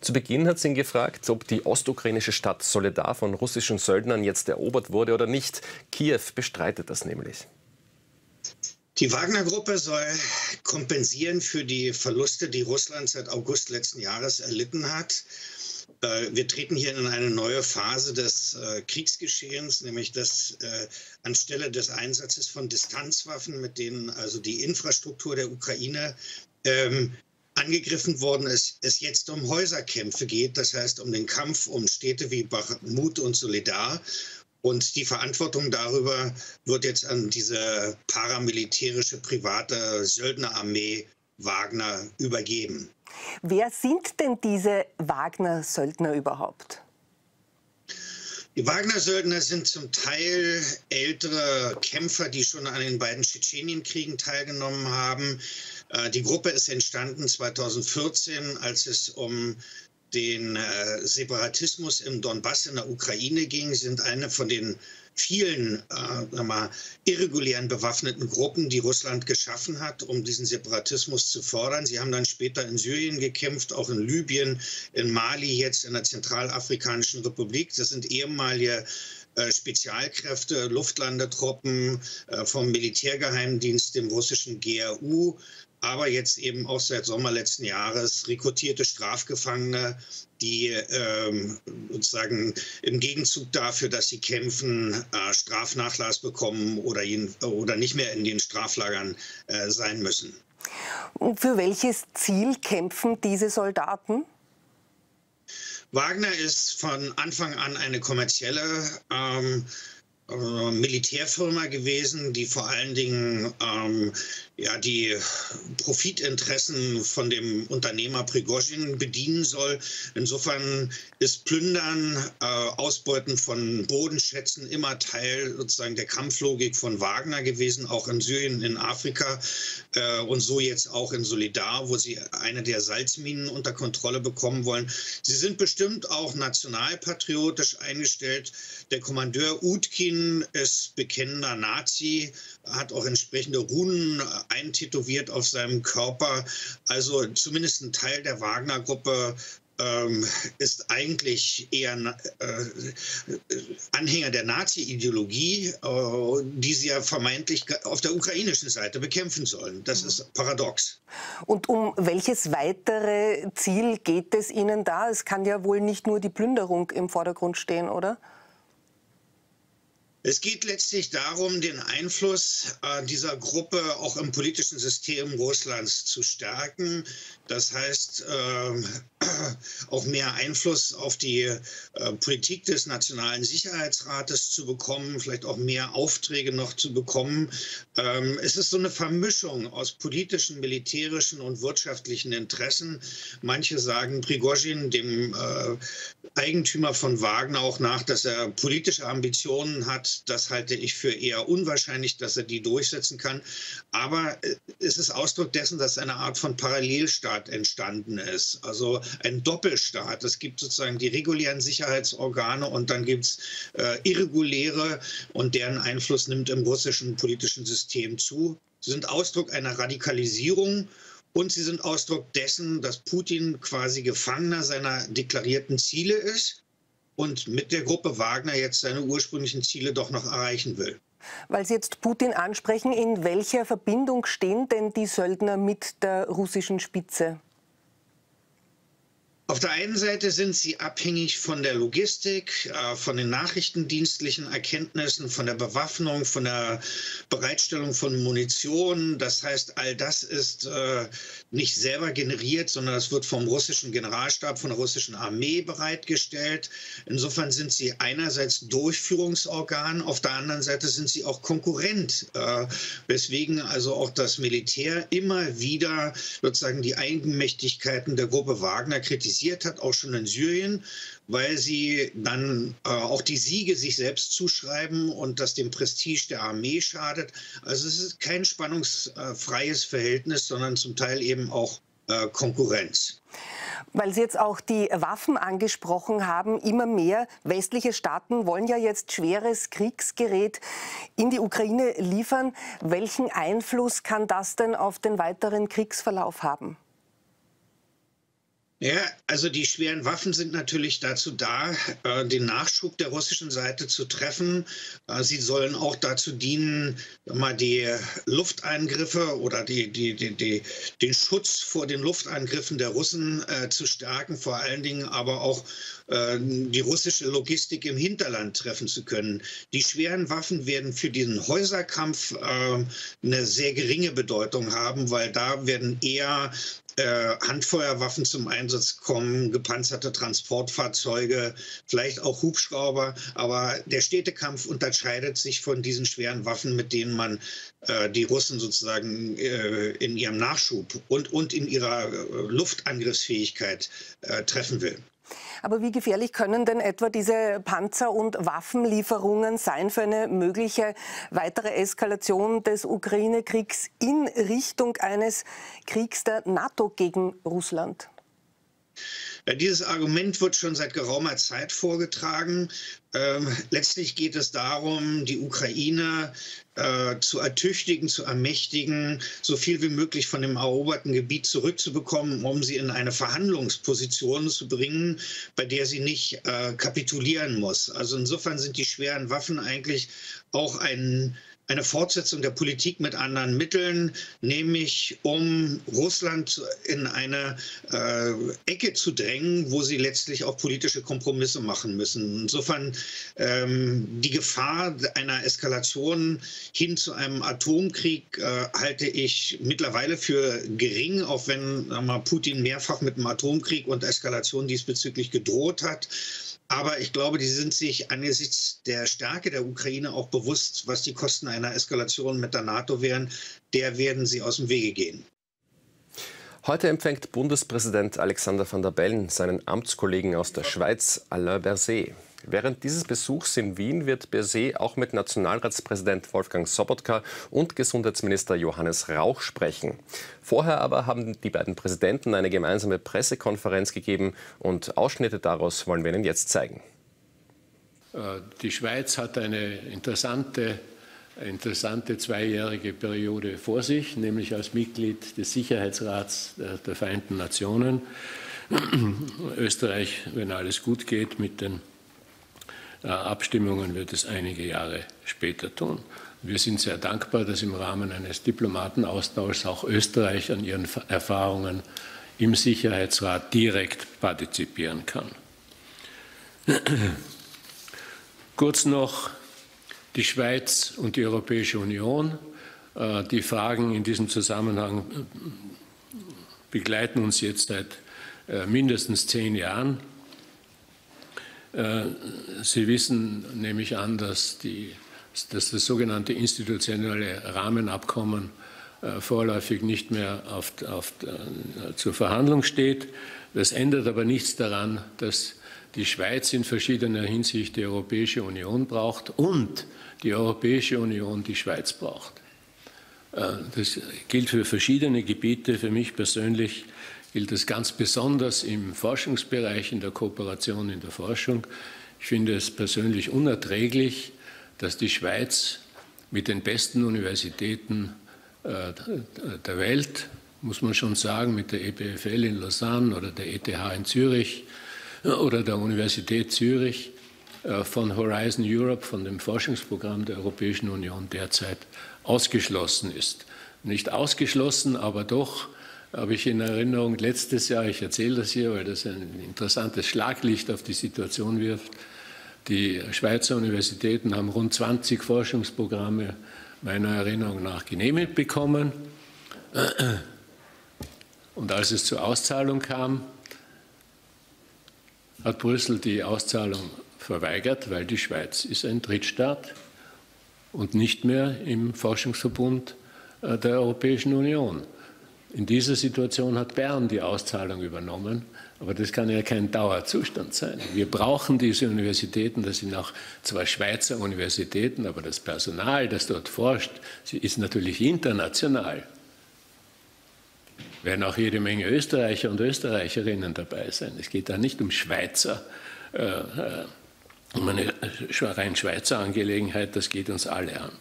Zu Beginn hat sie ihn gefragt, ob die ostukrainische Stadt Soledar von russischen Söldnern jetzt erobert wurde oder nicht. Kiew bestreitet das nämlich. Die Wagner-Gruppe soll kompensieren für die Verluste, die Russland seit August letzten Jahres erlitten hat. Äh, wir treten hier in eine neue Phase des äh, Kriegsgeschehens, nämlich dass äh, anstelle des Einsatzes von Distanzwaffen, mit denen also die Infrastruktur der Ukraine ähm, angegriffen worden ist, es jetzt um Häuserkämpfe geht, das heißt um den Kampf um Städte wie Bakhmut und Solidar. Und die Verantwortung darüber wird jetzt an diese paramilitärische private Söldnerarmee Wagner übergeben. Wer sind denn diese Wagner-Söldner überhaupt? Die Wagner-Söldner sind zum Teil ältere Kämpfer, die schon an den beiden Tschetschenienkriegen teilgenommen haben. Äh, die Gruppe ist entstanden 2014, als es um den äh, Separatismus im Donbass in der Ukraine ging, sind eine von den vielen äh, mal, irregulären bewaffneten Gruppen, die Russland geschaffen hat, um diesen Separatismus zu fördern. Sie haben dann später in Syrien gekämpft, auch in Libyen, in Mali, jetzt in der Zentralafrikanischen Republik. Das sind ehemalige äh, Spezialkräfte, Luftlandetruppen äh, vom Militärgeheimdienst, dem russischen GRU, aber jetzt eben auch seit Sommer letzten Jahres rekrutierte Strafgefangene, die ähm, sozusagen im Gegenzug dafür, dass sie kämpfen, äh, Strafnachlass bekommen oder, ihn, oder nicht mehr in den Straflagern äh, sein müssen. Und für welches Ziel kämpfen diese Soldaten? Wagner ist von Anfang an eine kommerzielle ähm, äh, Militärfirma gewesen, die vor allen Dingen ähm, ja, die Profitinteressen von dem Unternehmer Prigozhin bedienen soll. Insofern ist Plündern, äh, Ausbeuten von Bodenschätzen immer Teil sozusagen der Kampflogik von Wagner gewesen, auch in Syrien, in Afrika äh, und so jetzt auch in Solidar, wo sie eine der Salzminen unter Kontrolle bekommen wollen. Sie sind bestimmt auch nationalpatriotisch eingestellt. Der Kommandeur Utkin ist bekennender Nazi, hat auch entsprechende Runen eintätowiert auf seinem Körper. Also zumindest ein Teil der Wagner-Gruppe ähm, ist eigentlich eher äh, Anhänger der Nazi-Ideologie, äh, die sie ja vermeintlich auf der ukrainischen Seite bekämpfen sollen. Das ist paradox. Und um welches weitere Ziel geht es Ihnen da? Es kann ja wohl nicht nur die Plünderung im Vordergrund stehen, oder? Es geht letztlich darum, den Einfluss äh, dieser Gruppe auch im politischen System Russlands zu stärken. Das heißt, äh, auch mehr Einfluss auf die äh, Politik des Nationalen Sicherheitsrates zu bekommen, vielleicht auch mehr Aufträge noch zu bekommen. Ähm, es ist so eine Vermischung aus politischen, militärischen und wirtschaftlichen Interessen. Manche sagen Prigozhin, dem äh, Eigentümer von Wagner, auch nach, dass er politische Ambitionen hat, das halte ich für eher unwahrscheinlich, dass er die durchsetzen kann. Aber äh, es ist Ausdruck dessen, dass eine Art von Parallelstaat entstanden ist. Also ein Doppelstaat. Es gibt sozusagen die regulären Sicherheitsorgane und dann gibt es äh, irreguläre und deren Einfluss nimmt im russischen politischen System zu. Sie sind Ausdruck einer Radikalisierung und sie sind Ausdruck dessen, dass Putin quasi Gefangener seiner deklarierten Ziele ist und mit der Gruppe Wagner jetzt seine ursprünglichen Ziele doch noch erreichen will. Weil Sie jetzt Putin ansprechen, in welcher Verbindung stehen denn die Söldner mit der russischen Spitze? Auf der einen Seite sind sie abhängig von der Logistik, äh, von den nachrichtendienstlichen Erkenntnissen, von der Bewaffnung, von der Bereitstellung von Munition. Das heißt, all das ist äh, nicht selber generiert, sondern es wird vom russischen Generalstab, von der russischen Armee bereitgestellt. Insofern sind sie einerseits Durchführungsorgan, auf der anderen Seite sind sie auch Konkurrent, äh, weswegen also auch das Militär immer wieder sozusagen die Eigenmächtigkeiten der Gruppe Wagner kritisiert kritisiert hat, auch schon in Syrien, weil sie dann äh, auch die Siege sich selbst zuschreiben und das dem Prestige der Armee schadet. Also es ist kein spannungsfreies Verhältnis, sondern zum Teil eben auch äh, Konkurrenz. Weil Sie jetzt auch die Waffen angesprochen haben, immer mehr westliche Staaten wollen ja jetzt schweres Kriegsgerät in die Ukraine liefern. Welchen Einfluss kann das denn auf den weiteren Kriegsverlauf haben? Ja, also die schweren Waffen sind natürlich dazu da, äh, den Nachschub der russischen Seite zu treffen. Äh, sie sollen auch dazu dienen, mal die Lufteingriffe oder die, die, die, den Schutz vor den Luftangriffen der Russen äh, zu stärken, vor allen Dingen aber auch die russische Logistik im Hinterland treffen zu können. Die schweren Waffen werden für diesen Häuserkampf äh, eine sehr geringe Bedeutung haben, weil da werden eher äh, Handfeuerwaffen zum Einsatz kommen, gepanzerte Transportfahrzeuge, vielleicht auch Hubschrauber. Aber der Städtekampf unterscheidet sich von diesen schweren Waffen, mit denen man äh, die Russen sozusagen äh, in ihrem Nachschub und, und in ihrer äh, Luftangriffsfähigkeit äh, treffen will. Aber wie gefährlich können denn etwa diese Panzer- und Waffenlieferungen sein für eine mögliche weitere Eskalation des Ukraine-Kriegs in Richtung eines Kriegs der NATO gegen Russland? Dieses Argument wird schon seit geraumer Zeit vorgetragen. Ähm, letztlich geht es darum, die Ukraine äh, zu ertüchtigen, zu ermächtigen, so viel wie möglich von dem eroberten Gebiet zurückzubekommen, um sie in eine Verhandlungsposition zu bringen, bei der sie nicht äh, kapitulieren muss. Also insofern sind die schweren Waffen eigentlich auch ein eine Fortsetzung der Politik mit anderen Mitteln, nämlich um Russland in eine äh, Ecke zu drängen, wo sie letztlich auch politische Kompromisse machen müssen. Insofern ähm, die Gefahr einer Eskalation hin zu einem Atomkrieg äh, halte ich mittlerweile für gering, auch wenn mal, Putin mehrfach mit einem Atomkrieg und Eskalation diesbezüglich gedroht hat. Aber ich glaube, die sind sich angesichts der Stärke der Ukraine auch bewusst, was die Kosten einer Eskalation mit der NATO wären. Der werden sie aus dem Wege gehen. Heute empfängt Bundespräsident Alexander van der Bellen seinen Amtskollegen aus der Schweiz, Alain Berset. Während dieses Besuchs in Wien wird Berset auch mit Nationalratspräsident Wolfgang Sobotka und Gesundheitsminister Johannes Rauch sprechen. Vorher aber haben die beiden Präsidenten eine gemeinsame Pressekonferenz gegeben und Ausschnitte daraus wollen wir Ihnen jetzt zeigen. Äh, die Schweiz hat eine interessante interessante zweijährige Periode vor sich, nämlich als Mitglied des Sicherheitsrats der Vereinten Nationen. Österreich, wenn alles gut geht, mit den äh, Abstimmungen wird es einige Jahre später tun. Wir sind sehr dankbar, dass im Rahmen eines Diplomatenaustauschs auch Österreich an ihren Erfahrungen im Sicherheitsrat direkt partizipieren kann. Kurz noch die Schweiz und die Europäische Union. Äh, die Fragen in diesem Zusammenhang begleiten uns jetzt seit äh, mindestens zehn Jahren. Äh, Sie wissen, nehme ich an, dass, die, dass das sogenannte institutionelle Rahmenabkommen äh, vorläufig nicht mehr auf, auf, äh, zur Verhandlung steht. Das ändert aber nichts daran, dass die Schweiz in verschiedener Hinsicht die Europäische Union braucht und die Europäische Union die Schweiz braucht. Das gilt für verschiedene Gebiete. Für mich persönlich gilt es ganz besonders im Forschungsbereich, in der Kooperation in der Forschung. Ich finde es persönlich unerträglich, dass die Schweiz mit den besten Universitäten äh, der Welt, muss man schon sagen, mit der EPFL in Lausanne oder der ETH in Zürich oder der Universität Zürich äh, von Horizon Europe, von dem Forschungsprogramm der Europäischen Union derzeit ausgeschlossen ist. Nicht ausgeschlossen, aber doch habe ich in Erinnerung letztes Jahr, ich erzähle das hier, weil das ein interessantes Schlaglicht auf die Situation wirft. Die Schweizer Universitäten haben rund 20 Forschungsprogramme meiner Erinnerung nach genehmigt bekommen. Und als es zur Auszahlung kam, hat Brüssel die Auszahlung verweigert, weil die Schweiz ist ein Drittstaat und nicht mehr im Forschungsverbund äh, der Europäischen Union. In dieser Situation hat Bern die Auszahlung übernommen, aber das kann ja kein Dauerzustand sein. Wir brauchen diese Universitäten, das sind auch zwar Schweizer Universitäten, aber das Personal, das dort forscht, ist natürlich international. Werden auch jede Menge Österreicher und Österreicherinnen dabei sein. Es geht da nicht um Schweizer, äh, äh um eine rein Schweizer Angelegenheit, das geht uns alle an.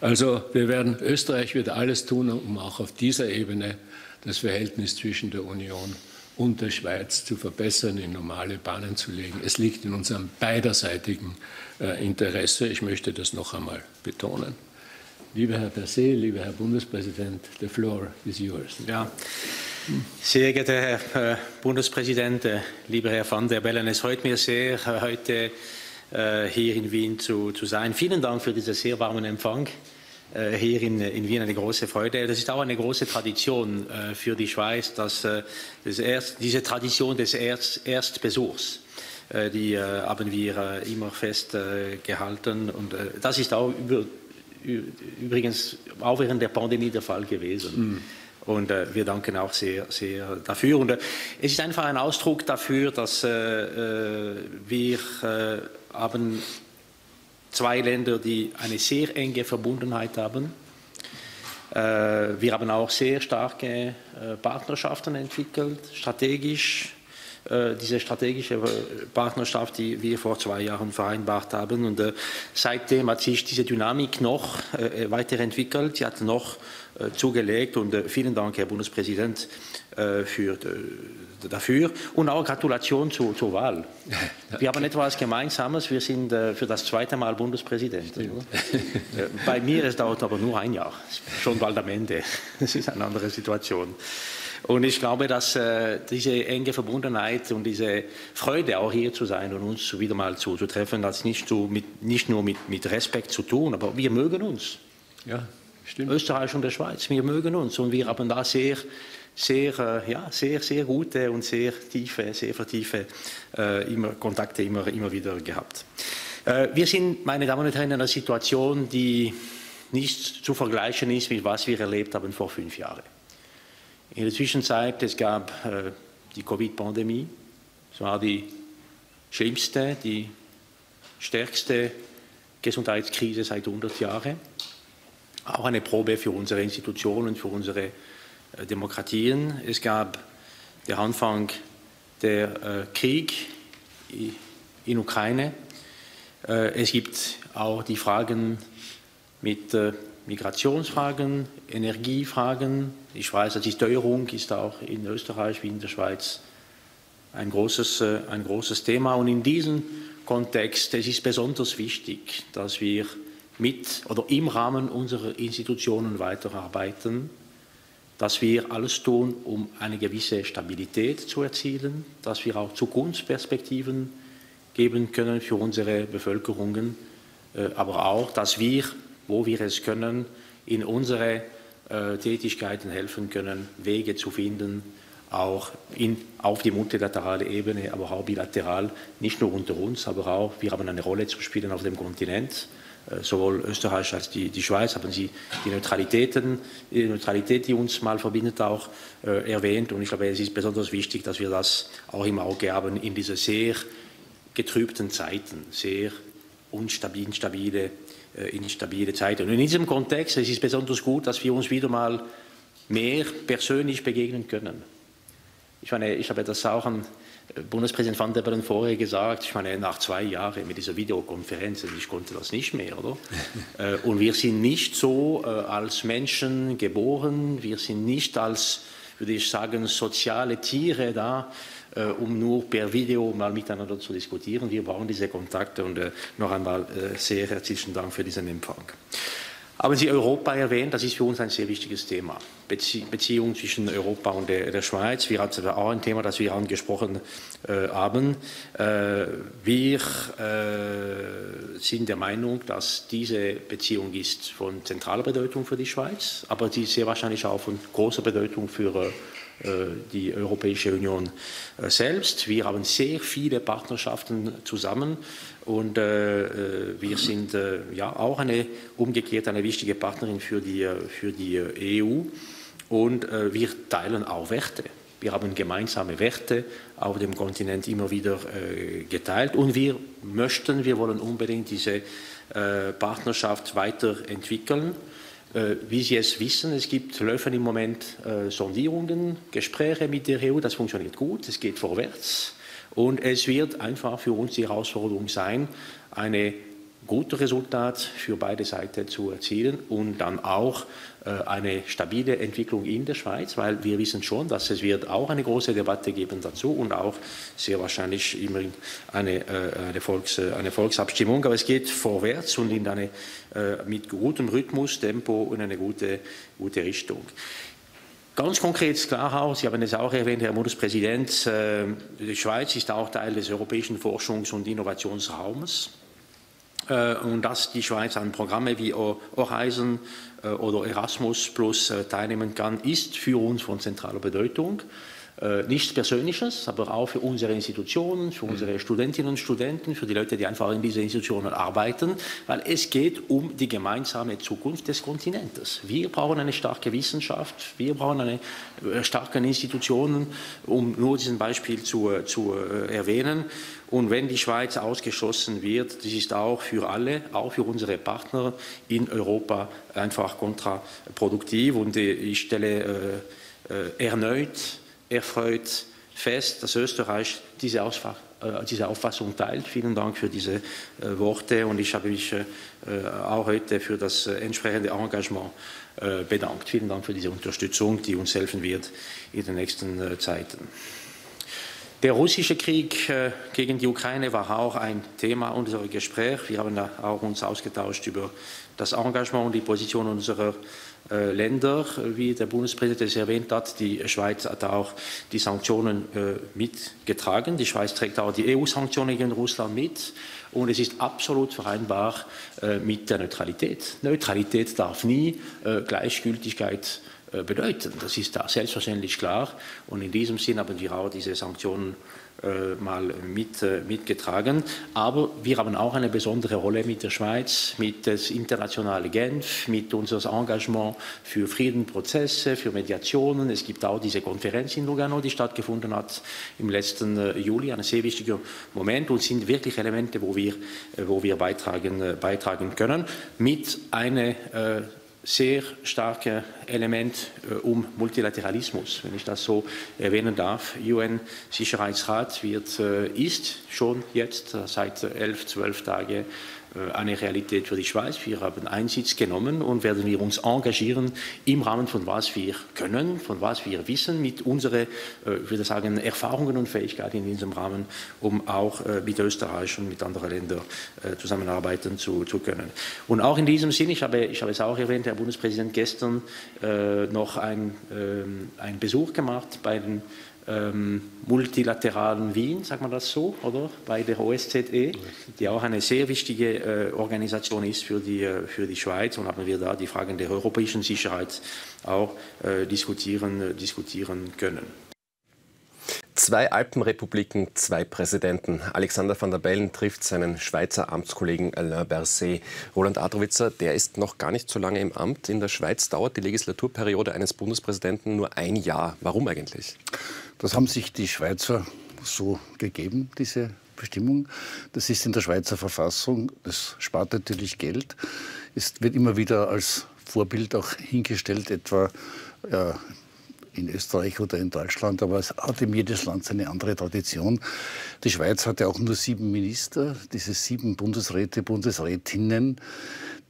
Also wir werden, Österreich wird alles tun, um auch auf dieser Ebene das Verhältnis zwischen der Union und der Schweiz zu verbessern, in normale Bahnen zu legen. Es liegt in unserem beiderseitigen äh, Interesse. Ich möchte das noch einmal betonen. Lieber Herr Berset, lieber Herr Bundespräsident, the floor is yours. Ja. Sehr geehrter Herr äh, Bundespräsident, äh, lieber Herr van der Bellen, es freut mich sehr, äh, heute hier in Wien zu, zu, sein. Vielen Dank für diesen sehr warmen Empfang hier in, in, Wien eine große Freude. Das ist auch eine große Tradition für die Schweiz, dass, das erst, diese Tradition des Erst, Erstbesuchs, die haben wir immer festgehalten. Und das ist auch über, übrigens auch während der Pandemie der Fall gewesen. Mhm. Und äh, wir danken auch sehr, sehr dafür. Und äh, es ist einfach ein Ausdruck dafür, dass äh, wir haben zwei Länder, die eine sehr enge Verbundenheit haben. Äh, wir haben auch sehr starke äh, Partnerschaften entwickelt, strategisch. Äh, diese strategische Partnerschaft, die wir vor zwei Jahren vereinbart haben. Und seitdem hat sich diese Dynamik noch weiterentwickelt. Sie hat noch zugelegt. Und vielen Dank, Herr Bundespräsident, für dafür und auch Gratulation zu, zur Wahl. Wir haben etwas Gemeinsames, wir sind äh, für das zweite Mal Bundespräsident. Äh, bei mir es dauert aber nur ein Jahr, schon bald am Ende. Das ist eine andere Situation. Und ich glaube, dass äh, diese enge Verbundenheit und diese Freude, auch hier zu sein und uns wieder mal zu, zu treffen, hat nicht, so mit, nicht nur mit, mit Respekt zu tun, aber wir mögen uns. Ja, stimmt. Österreich und der Schweiz, wir mögen uns und wir haben da sehr sehr, äh, ja, sehr, sehr gute und sehr tiefe, sehr vertiefe äh, immer, Kontakte immer, immer wieder gehabt. Äh, wir sind, meine Damen und Herren, in einer Situation, die nicht zu vergleichen ist mit was wir erlebt haben vor fünf Jahren. In der Zwischenzeit, es gab äh, die Covid-Pandemie, es war die schlimmste, die stärkste Gesundheitskrise seit 100 Jahren. Auch eine Probe für unsere Institutionen, für unsere äh, Demokratien. Es gab der Anfang der äh, Krieg in Ukraine. Äh, es gibt auch die Fragen mit Migrationsfragen, Energiefragen. Ich weiß, dass die Steuerung ist auch in Österreich wie in der Schweiz ein großes, ein großes Thema. Und in diesem Kontext es ist besonders wichtig, dass wir mit oder im Rahmen unserer Institutionen weiterarbeiten dass wir alles tun, um eine gewisse Stabilität zu erzielen, dass wir auch Zukunftsperspektiven geben können für unsere Bevölkerungen, äh, aber auch, dass wir, wo wir es können, in unsere äh, Tätigkeiten helfen können, Wege zu finden, auch in, auf die multilaterale Ebene, aber auch bilateral, nicht nur unter uns, aber auch, wir haben eine Rolle zu spielen auf dem Kontinent äh, sowohl Österreich als die, die Schweiz haben Sie die, Neutralitäten, die Neutralität, die uns mal verbindet, auch äh, erwähnt. Und ich glaube, es ist besonders wichtig, dass wir das auch im Auge haben in diese sehr getrübten Zeiten, sehr unstabile, äh, instabile Zeiten. Und in diesem Kontext es ist es besonders gut, dass wir uns wieder mal mehr persönlich begegnen können. Ich meine, ich habe das auch an Bundespräsident Van der Bellen vorher gesagt, ich meine, nach zwei Jahren mit dieser Videokonferenz, ich konnte das nicht mehr, oder? Äh, und wir sind nicht so äh, als Menschen geboren, wir sind nicht als, würde ich sagen, soziale Tiere da, äh, um nur per Video mal miteinander zu diskutieren. Wir brauchen diese Kontakte und noch einmal sehr herzlichen Dank für diesen Empfang. Haben Sie Europa erwähnt, das ist für uns ein sehr wichtiges Thema. Bezie Beziehung zwischen Europa und der, der, Schweiz. Wir hatten auch ein Thema, das wir angesprochen äh, haben. Äh, wir äh, sind der Meinung, dass diese Beziehung ist von zentraler Bedeutung für die Schweiz, aber sie ist sehr wahrscheinlich auch von großer Bedeutung für äh, die Europäische Union äh, selbst. Wir haben sehr viele Partnerschaften zusammen und äh, äh, wir sind äh, ja auch eine umgekehrt eine wichtige Partnerin für die, äh, für die EU. Und äh, wir teilen auch Werte. Wir haben gemeinsame Werte auf dem Kontinent immer wieder äh, geteilt. Und wir möchten, wir wollen unbedingt diese Partnerschaft weiterentwickeln. Wie Sie es wissen, es gibt laufen im Moment Sondierungen, Gespräche mit der EU. Das funktioniert gut, es geht vorwärts. Und es wird einfach für uns die Herausforderung sein, ein gutes Resultat für beide Seiten zu erzielen und dann auch äh, eine stabile Entwicklung in der Schweiz, weil wir wissen schon, dass es wird auch eine große Debatte geben dazu und auch sehr wahrscheinlich immerhin eine, äh, eine, Volks, eine Volksabstimmung. Aber es geht vorwärts und in eine, äh, mit gutem Rhythmus, Tempo in eine gute, gute Richtung. Ganz konkret ist klar auch, Sie haben es auch erwähnt, Herr Bundespräsident, die Schweiz ist auch Teil des europäischen Forschungs- und Innovationsraumes. Und dass die Schweiz an Programme wie Horizon oder Erasmus Plus teilnehmen kann, ist für uns von zentraler Bedeutung. Äh, nichts Persönliches, aber auch für unsere Institutionen, für unsere mhm. Studentinnen und Studenten, für die Leute, die einfach in diesen Institutionen arbeiten, weil es geht um die gemeinsame Zukunft des Kontinentes. Wir brauchen eine starke Wissenschaft, wir brauchen eine äh, starke Institutionen, um nur diesen Beispiel zu, äh, zu erwähnen. Und wenn die Schweiz ausgeschlossen wird, das ist auch für alle, auch für unsere Partner in Europa einfach kontraproduktiv. Und ich stelle äh, erneut erfreut fest, dass Österreich diese, Ausfach, äh, diese Auffassung teilt. Vielen Dank für diese äh, Worte und ich habe mich äh, auch heute für das äh, entsprechende Engagement äh, bedankt. Vielen Dank für diese Unterstützung, die uns helfen wird in den nächsten äh, Zeiten. Der russische Krieg gegen die Ukraine war auch ein Thema unserer Gespräche. Wir haben da auch uns ausgetauscht über das Engagement und die Position unserer äh, Länder, wie der Bundespräsident es erwähnt hat. Die Schweiz hat auch die Sanktionen äh, mitgetragen. Die Schweiz trägt auch die EU-Sanktionen gegen Russland mit. Und es ist absolut vereinbar äh, mit der Neutralität. Neutralität darf nie Gleichgültigkeit bedeuten. Das ist da selbstverständlich klar. Und in diesem Sinn haben wir auch diese Sanktionen äh, mal mit, äh, mitgetragen. Aber wir haben auch eine besondere Rolle mit der Schweiz, mit das internationale Genf, mit unserem Engagement für Friedenprozesse, für Mediationen. Es gibt auch diese Konferenz in Lugano, die stattgefunden hat im letzten äh, Juli, ein sehr wichtiger Moment und sind wirklich Elemente, wo wir, wo wir beitragen, beitragen können, mit einer sehr starke Element äh, um Multilateralismus, wenn ich das so erwähnen darf. UN-Sicherheitsrat wird, äh, ist schon jetzt äh, seit elf, zwölf Tagen äh, eine Realität für die Schweiz. Wir haben Einsitz genommen und werden wir uns engagieren im Rahmen von was wir können, von was wir wissen, mit unseren, äh, ich würde sagen, Erfahrungen und Fähigkeiten in diesem Rahmen, um auch äh, mit Österreich und mit anderen Ländern zusammenarbeiten zu, zu können. Und auch in diesem Sinn, ich habe, ich habe es auch erwähnt, Herr Bundespräsident gestern noch ein, ähm, einen Besuch gemacht bei den ähm, multilateralen Wien, sagt man das so, oder? Bei der OSZE, die auch eine sehr wichtige äh, Organisation ist für die, äh, für die Schweiz und haben wir da die Fragen der europäischen Sicherheit auch äh, diskutieren, äh, diskutieren können. Zwei Alpenrepubliken, zwei Präsidenten. Alexander van der Bellen trifft seinen Schweizer Amtskollegen Alain Berset. Roland Adrowitzer, der ist noch gar nicht so lange im Amt. In der Schweiz dauert die Legislaturperiode eines Bundespräsidenten nur ein Jahr. Warum eigentlich? Das haben sich die Schweizer so gegeben, diese Bestimmung. Das ist in der Schweizer Verfassung. Das spart natürlich Geld. Es wird immer wieder als Vorbild auch hingestellt, etwa ja, in Österreich oder in Deutschland, aber es hat eben jedes Land seine andere Tradition. Die Schweiz hatte auch nur sieben Minister, diese sieben Bundesräte, Bundesrätinnen,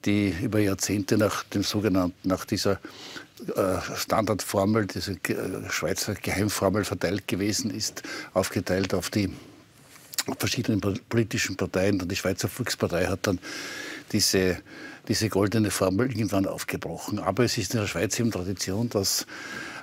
die über Jahrzehnte nach dem sogenannten, nach dieser äh, Standardformel, diese äh, Schweizer Geheimformel verteilt gewesen ist, aufgeteilt auf die verschiedenen politischen Parteien. Und die Schweizer Volkspartei hat dann diese, diese goldene Formel irgendwann aufgebrochen. Aber es ist in der Schweiz eben Tradition, dass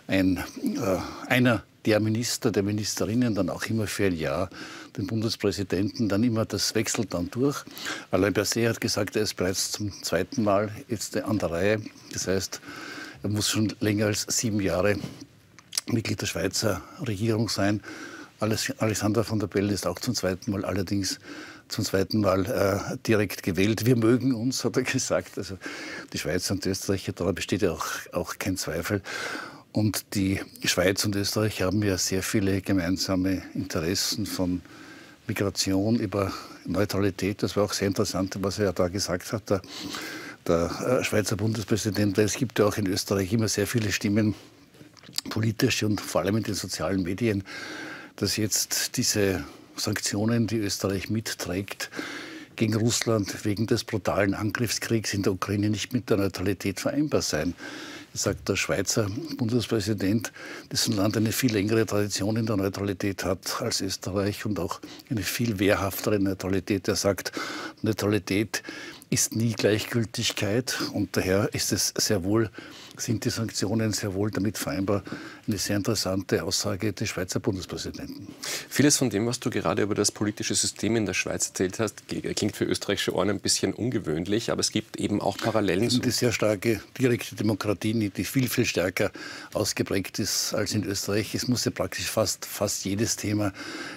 ein, äh, einer der Minister, der Ministerinnen dann auch immer für ein Jahr den Bundespräsidenten, dann immer das wechselt dann durch. Alain Berset hat gesagt, er ist bereits zum zweiten Mal jetzt an der Reihe. Das heißt, er muss schon länger als sieben Jahre Mitglied der Schweizer Regierung sein. Alexander von der Bellen ist auch zum zweiten Mal allerdings zum zweiten Mal äh, direkt gewählt. Wir mögen uns, hat er gesagt. Also die Schweiz und Österreich, daran besteht ja auch, auch kein Zweifel. Und die Schweiz und Österreich haben ja sehr viele gemeinsame Interessen von Migration über Neutralität. Das war auch sehr interessant, was er da gesagt hat, der, der äh, Schweizer Bundespräsident. Weil es gibt ja auch in Österreich immer sehr viele Stimmen, politische und vor allem in den sozialen Medien, dass jetzt diese Sanktionen, die Österreich mitträgt, gegen Russland wegen des brutalen Angriffskriegs in der Ukraine nicht mit der Neutralität vereinbar seien sagt der Schweizer Bundespräsident, dessen Land eine viel längere Tradition in der Neutralität hat als Österreich und auch eine viel wehrhaftere Neutralität. Er sagt, Neutralität ist nie Gleichgültigkeit und daher ist es sehr wohl, sind die Sanktionen sehr wohl damit vereinbar. Eine sehr interessante Aussage des Schweizer Bundespräsidenten. Vieles von dem, was du gerade über das politische System in der Schweiz erzählt hast, klingt für österreichische Ohren ein bisschen ungewöhnlich, aber es gibt eben auch Parallelen. Die sehr starke direkte Demokratie, die viel, viel stärker ausgeprägt ist als in Österreich. Es muss ja praktisch fast, fast jedes Thema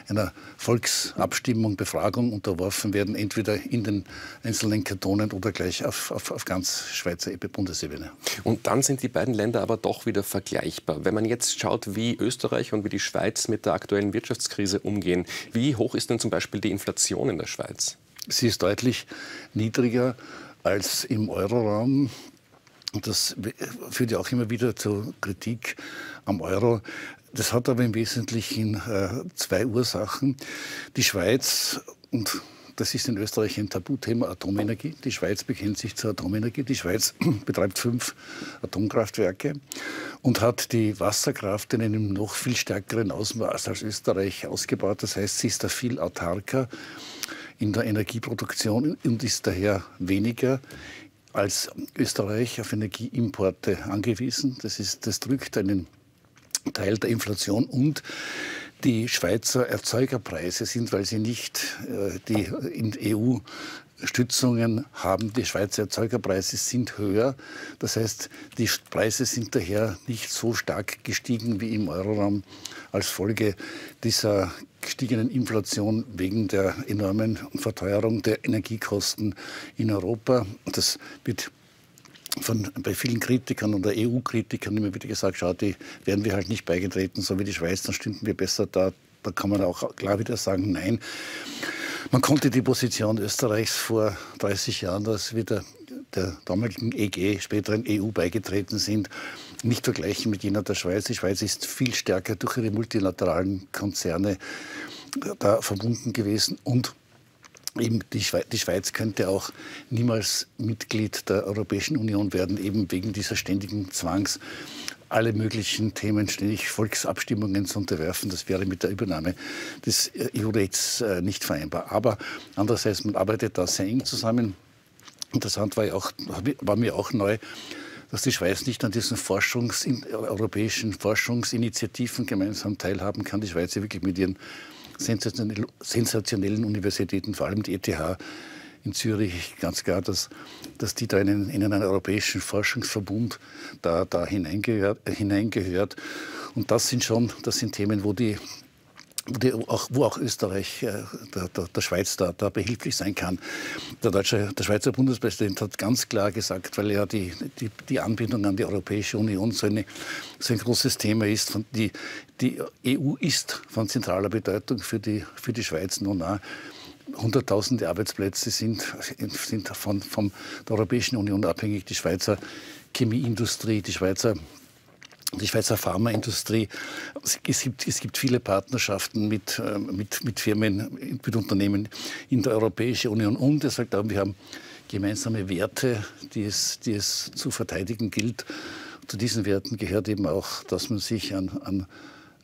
einer Volksabstimmung, Befragung unterworfen werden, entweder in den einzelnen Kantonen oder gleich auf, auf, auf ganz Schweizer Bundesebene. Und dann sind die beiden Länder aber doch wieder vergleichbar. Wenn man jetzt schaut, wie Österreich und wie die Schweiz mit der aktuellen Wirtschaftskrise umgehen, wie hoch ist denn zum Beispiel die Inflation in der Schweiz? Sie ist deutlich niedriger als im Euroraum. Das führt ja auch immer wieder zur Kritik am Euro. Das hat aber im Wesentlichen äh, zwei Ursachen. Die Schweiz und das ist in Österreich ein Tabuthema Atomenergie. Die Schweiz bekennt sich zur Atomenergie. Die Schweiz betreibt fünf Atomkraftwerke und hat die Wasserkraft in einem noch viel stärkeren Ausmaß als Österreich ausgebaut. Das heißt, sie ist da viel autarker in der Energieproduktion und ist daher weniger als Österreich auf Energieimporte angewiesen. Das, ist, das drückt einen Teil der Inflation und die Schweizer Erzeugerpreise sind, weil sie nicht äh, die in EU Stützungen haben. Die Schweizer Erzeugerpreise sind höher. Das heißt, die Preise sind daher nicht so stark gestiegen wie im Euroraum als Folge dieser gestiegenen Inflation wegen der enormen Verteuerung der Energiekosten in Europa. Das wird von, bei vielen Kritikern und der EU-Kritikern immer wieder gesagt, schau, die wären wir halt nicht beigetreten, so wie die Schweiz, dann stünden wir besser da. Da kann man auch klar wieder sagen, nein. Man konnte die Position Österreichs vor 30 Jahren, als wir der, der damaligen EG, späteren EU beigetreten sind, nicht vergleichen mit jener der Schweiz. Die Schweiz ist viel stärker durch ihre multilateralen Konzerne da verbunden gewesen und Eben die, Schweiz, die Schweiz könnte auch niemals Mitglied der Europäischen Union werden, eben wegen dieser ständigen Zwangs, alle möglichen Themen ständig Volksabstimmungen zu unterwerfen. Das wäre mit der Übernahme des EU-Rechts äh, nicht vereinbar. Aber andererseits, man arbeitet da sehr eng zusammen. Interessant war, ja auch, war mir auch neu, dass die Schweiz nicht an diesen Forschungs europäischen Forschungsinitiativen gemeinsam teilhaben kann. Die Schweiz wirklich mit ihren sensationellen Universitäten, vor allem die ETH in Zürich, ganz klar, dass, dass die da in, in einen europäischen Forschungsverbund da, da hineingehört, hineingehört. Und das sind schon, das sind Themen, wo die die auch, wo auch Österreich äh, der, der, der, Schweiz da, da behilflich sein kann. Der, deutsche, der Schweizer Bundespräsident hat ganz klar gesagt, weil ja die, die, die Anbindung an die Europäische Union so, eine, so ein großes Thema ist, von, die, die EU ist von zentraler Bedeutung für die, für die Schweiz nun auch. Hunderttausende Arbeitsplätze sind, sind von, von der Europäischen Union abhängig. Die Schweizer Chemieindustrie, die Schweizer die Schweizer Pharmaindustrie. Es gibt, es gibt viele Partnerschaften mit, ähm, mit, mit Firmen, mit Unternehmen in der Europäischen Union. Und sagt auch, wir haben gemeinsame Werte, die es, die es zu verteidigen gilt. Zu diesen Werten gehört eben auch, dass man sich an, an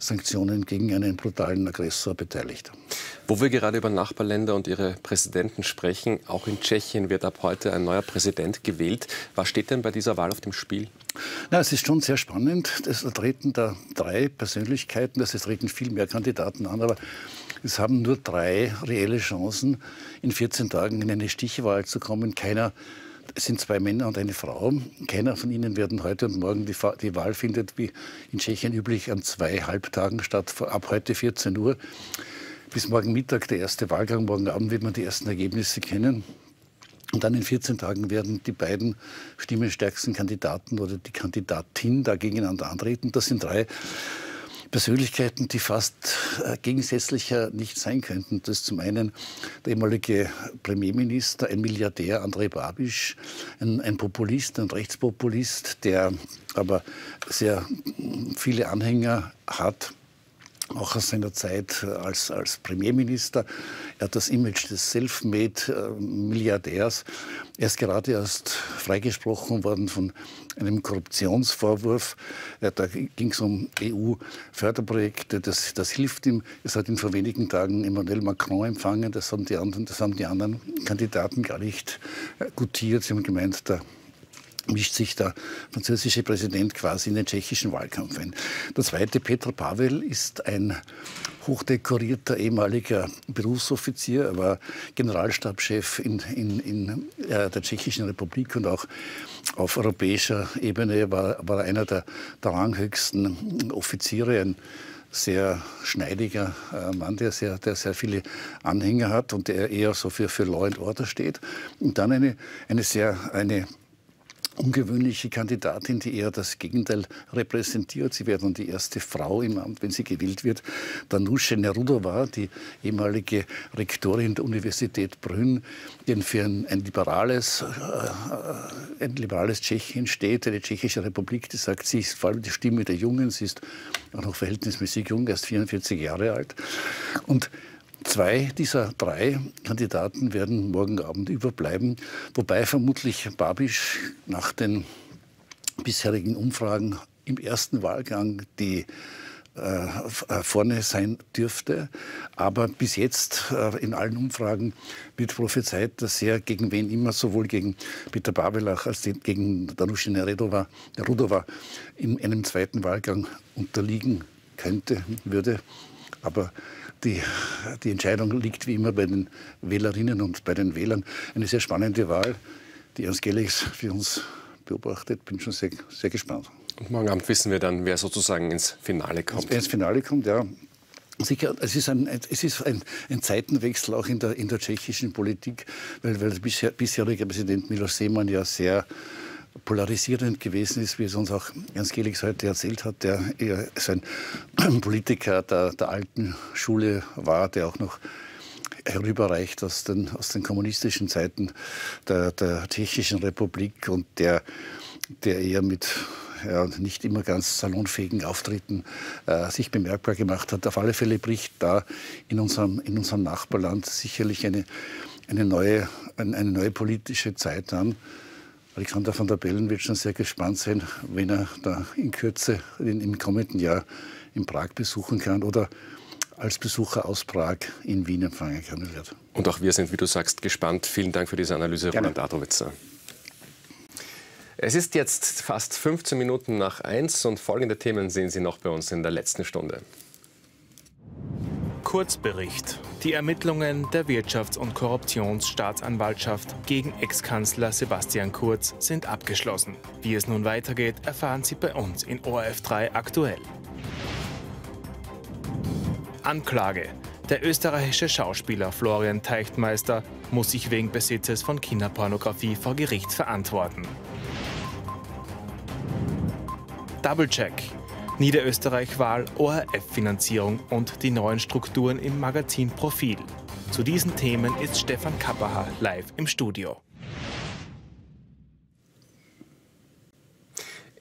Sanktionen gegen einen brutalen Aggressor beteiligt. Wo wir gerade über Nachbarländer und ihre Präsidenten sprechen, auch in Tschechien wird ab heute ein neuer Präsident gewählt. Was steht denn bei dieser Wahl auf dem Spiel? Na, es ist schon sehr spannend. Es treten da drei Persönlichkeiten, es treten viel mehr Kandidaten an, aber es haben nur drei reelle Chancen, in 14 Tagen in eine Stichwahl zu kommen. Keiner es sind zwei Männer und eine Frau. Keiner von ihnen werden heute und morgen die, die Wahl findet, wie in Tschechien üblich, an zwei Halbtagen statt. Ab heute 14 Uhr bis morgen Mittag der erste Wahlgang. Morgen Abend wird man die ersten Ergebnisse kennen. Und dann in 14 Tagen werden die beiden stimmenstärksten Kandidaten oder die Kandidatin da gegeneinander antreten. Das sind drei Persönlichkeiten, die fast äh, gegensätzlicher nicht sein könnten. Das ist zum einen der ehemalige Premierminister, ein Milliardär, Andrei Babisch, ein, ein Populist, ein Rechtspopulist, der aber sehr viele Anhänger hat auch aus seiner Zeit als, als Premierminister. Er hat das Image des Selfmade-Milliardärs. Er ist gerade erst freigesprochen worden von einem Korruptionsvorwurf. Da ging es um EU-Förderprojekte. Das, das hilft ihm. Es hat ihn vor wenigen Tagen Emmanuel Macron empfangen. Das haben die anderen, das haben die anderen Kandidaten gar nicht gutiert. Sie haben gemeint, der mischt sich der französische Präsident quasi in den tschechischen Wahlkampf ein. Der zweite, Petr Pavel, ist ein hochdekorierter ehemaliger Berufsoffizier. Er war Generalstabschef in, in, in äh, der Tschechischen Republik und auch auf europäischer Ebene war, war einer der, der ranghöchsten Offiziere. Ein, sehr schneidiger äh, Mann, der sehr, der sehr viele Anhänger hat und der eher so für, für Law and Order steht. Und dann eine, eine sehr eine ungewöhnliche Kandidatin, die eher das Gegenteil repräsentiert. Sie wäre dann die erste Frau im Amt, wenn sie gewählt wird. Danusche Nerudova, die ehemalige Rektorin der Universität Brünn, die für ein, ein liberales, äh, ein liberales Tschechien steht, eine tschechische Republik, die sagt, sie ist vor allem die Stimme der Jungen, sie ist auch noch verhältnismäßig jung, erst 44 Jahre alt. Und Zwei dieser drei Kandidaten werden morgen Abend überbleiben, wobei vermutlich Babisch nach den bisherigen Umfragen im ersten Wahlgang die äh, vorne sein dürfte. Aber bis jetzt äh, in allen Umfragen wird prophezeit, dass er gegen wen immer, sowohl gegen Peter Babelach als gegen Danuschin Neredova, Rudova in einem zweiten Wahlgang unterliegen könnte, würde. Aber die, die Entscheidung liegt wie immer bei den Wählerinnen und bei den Wählern. Eine sehr spannende Wahl, die Ernst Gellix für uns beobachtet. Bin schon sehr, sehr gespannt. Und morgen Abend wissen wir dann, wer sozusagen ins Finale kommt. Wer ins Finale kommt, ja. Sicher, es ist, ein, es ist ein, ein, Zeitenwechsel auch in der, in der tschechischen Politik, weil, weil der bisher, bisherige Präsident Miloš Seemann ja sehr polarisierend gewesen ist, wie es uns auch Ernst Gelix heute erzählt hat, der eher so ein Politiker der, der alten Schule war, der auch noch herüberreicht aus den, aus den kommunistischen Zeiten der, der Tschechischen Republik und der, der eher mit ja, nicht immer ganz salonfähigen Auftritten äh, sich bemerkbar gemacht hat. Auf alle Fälle bricht da in unserem, in unserem Nachbarland sicherlich eine, eine, neue, eine, eine neue politische Zeit an. Alexander van der Bellen wird schon sehr gespannt sein, wenn er da in Kürze in, im kommenden Jahr in Prag besuchen kann oder als Besucher aus Prag in Wien empfangen können wird. Und auch wir sind, wie du sagst, gespannt. Vielen Dank für diese Analyse, Gerne. Roland Adrowitzer. Es ist jetzt fast 15 Minuten nach eins und folgende Themen sehen Sie noch bei uns in der letzten Stunde. Kurzbericht. Die Ermittlungen der Wirtschafts- und Korruptionsstaatsanwaltschaft gegen Ex-Kanzler Sebastian Kurz sind abgeschlossen. Wie es nun weitergeht, erfahren Sie bei uns in ORF3 aktuell. Anklage. Der österreichische Schauspieler Florian Teichtmeister muss sich wegen Besitzes von Kinderpornografie vor Gericht verantworten. Doublecheck. Niederösterreich-Wahl, ORF-Finanzierung und die neuen Strukturen im Magazin Profil. Zu diesen Themen ist Stefan Kappacher live im Studio.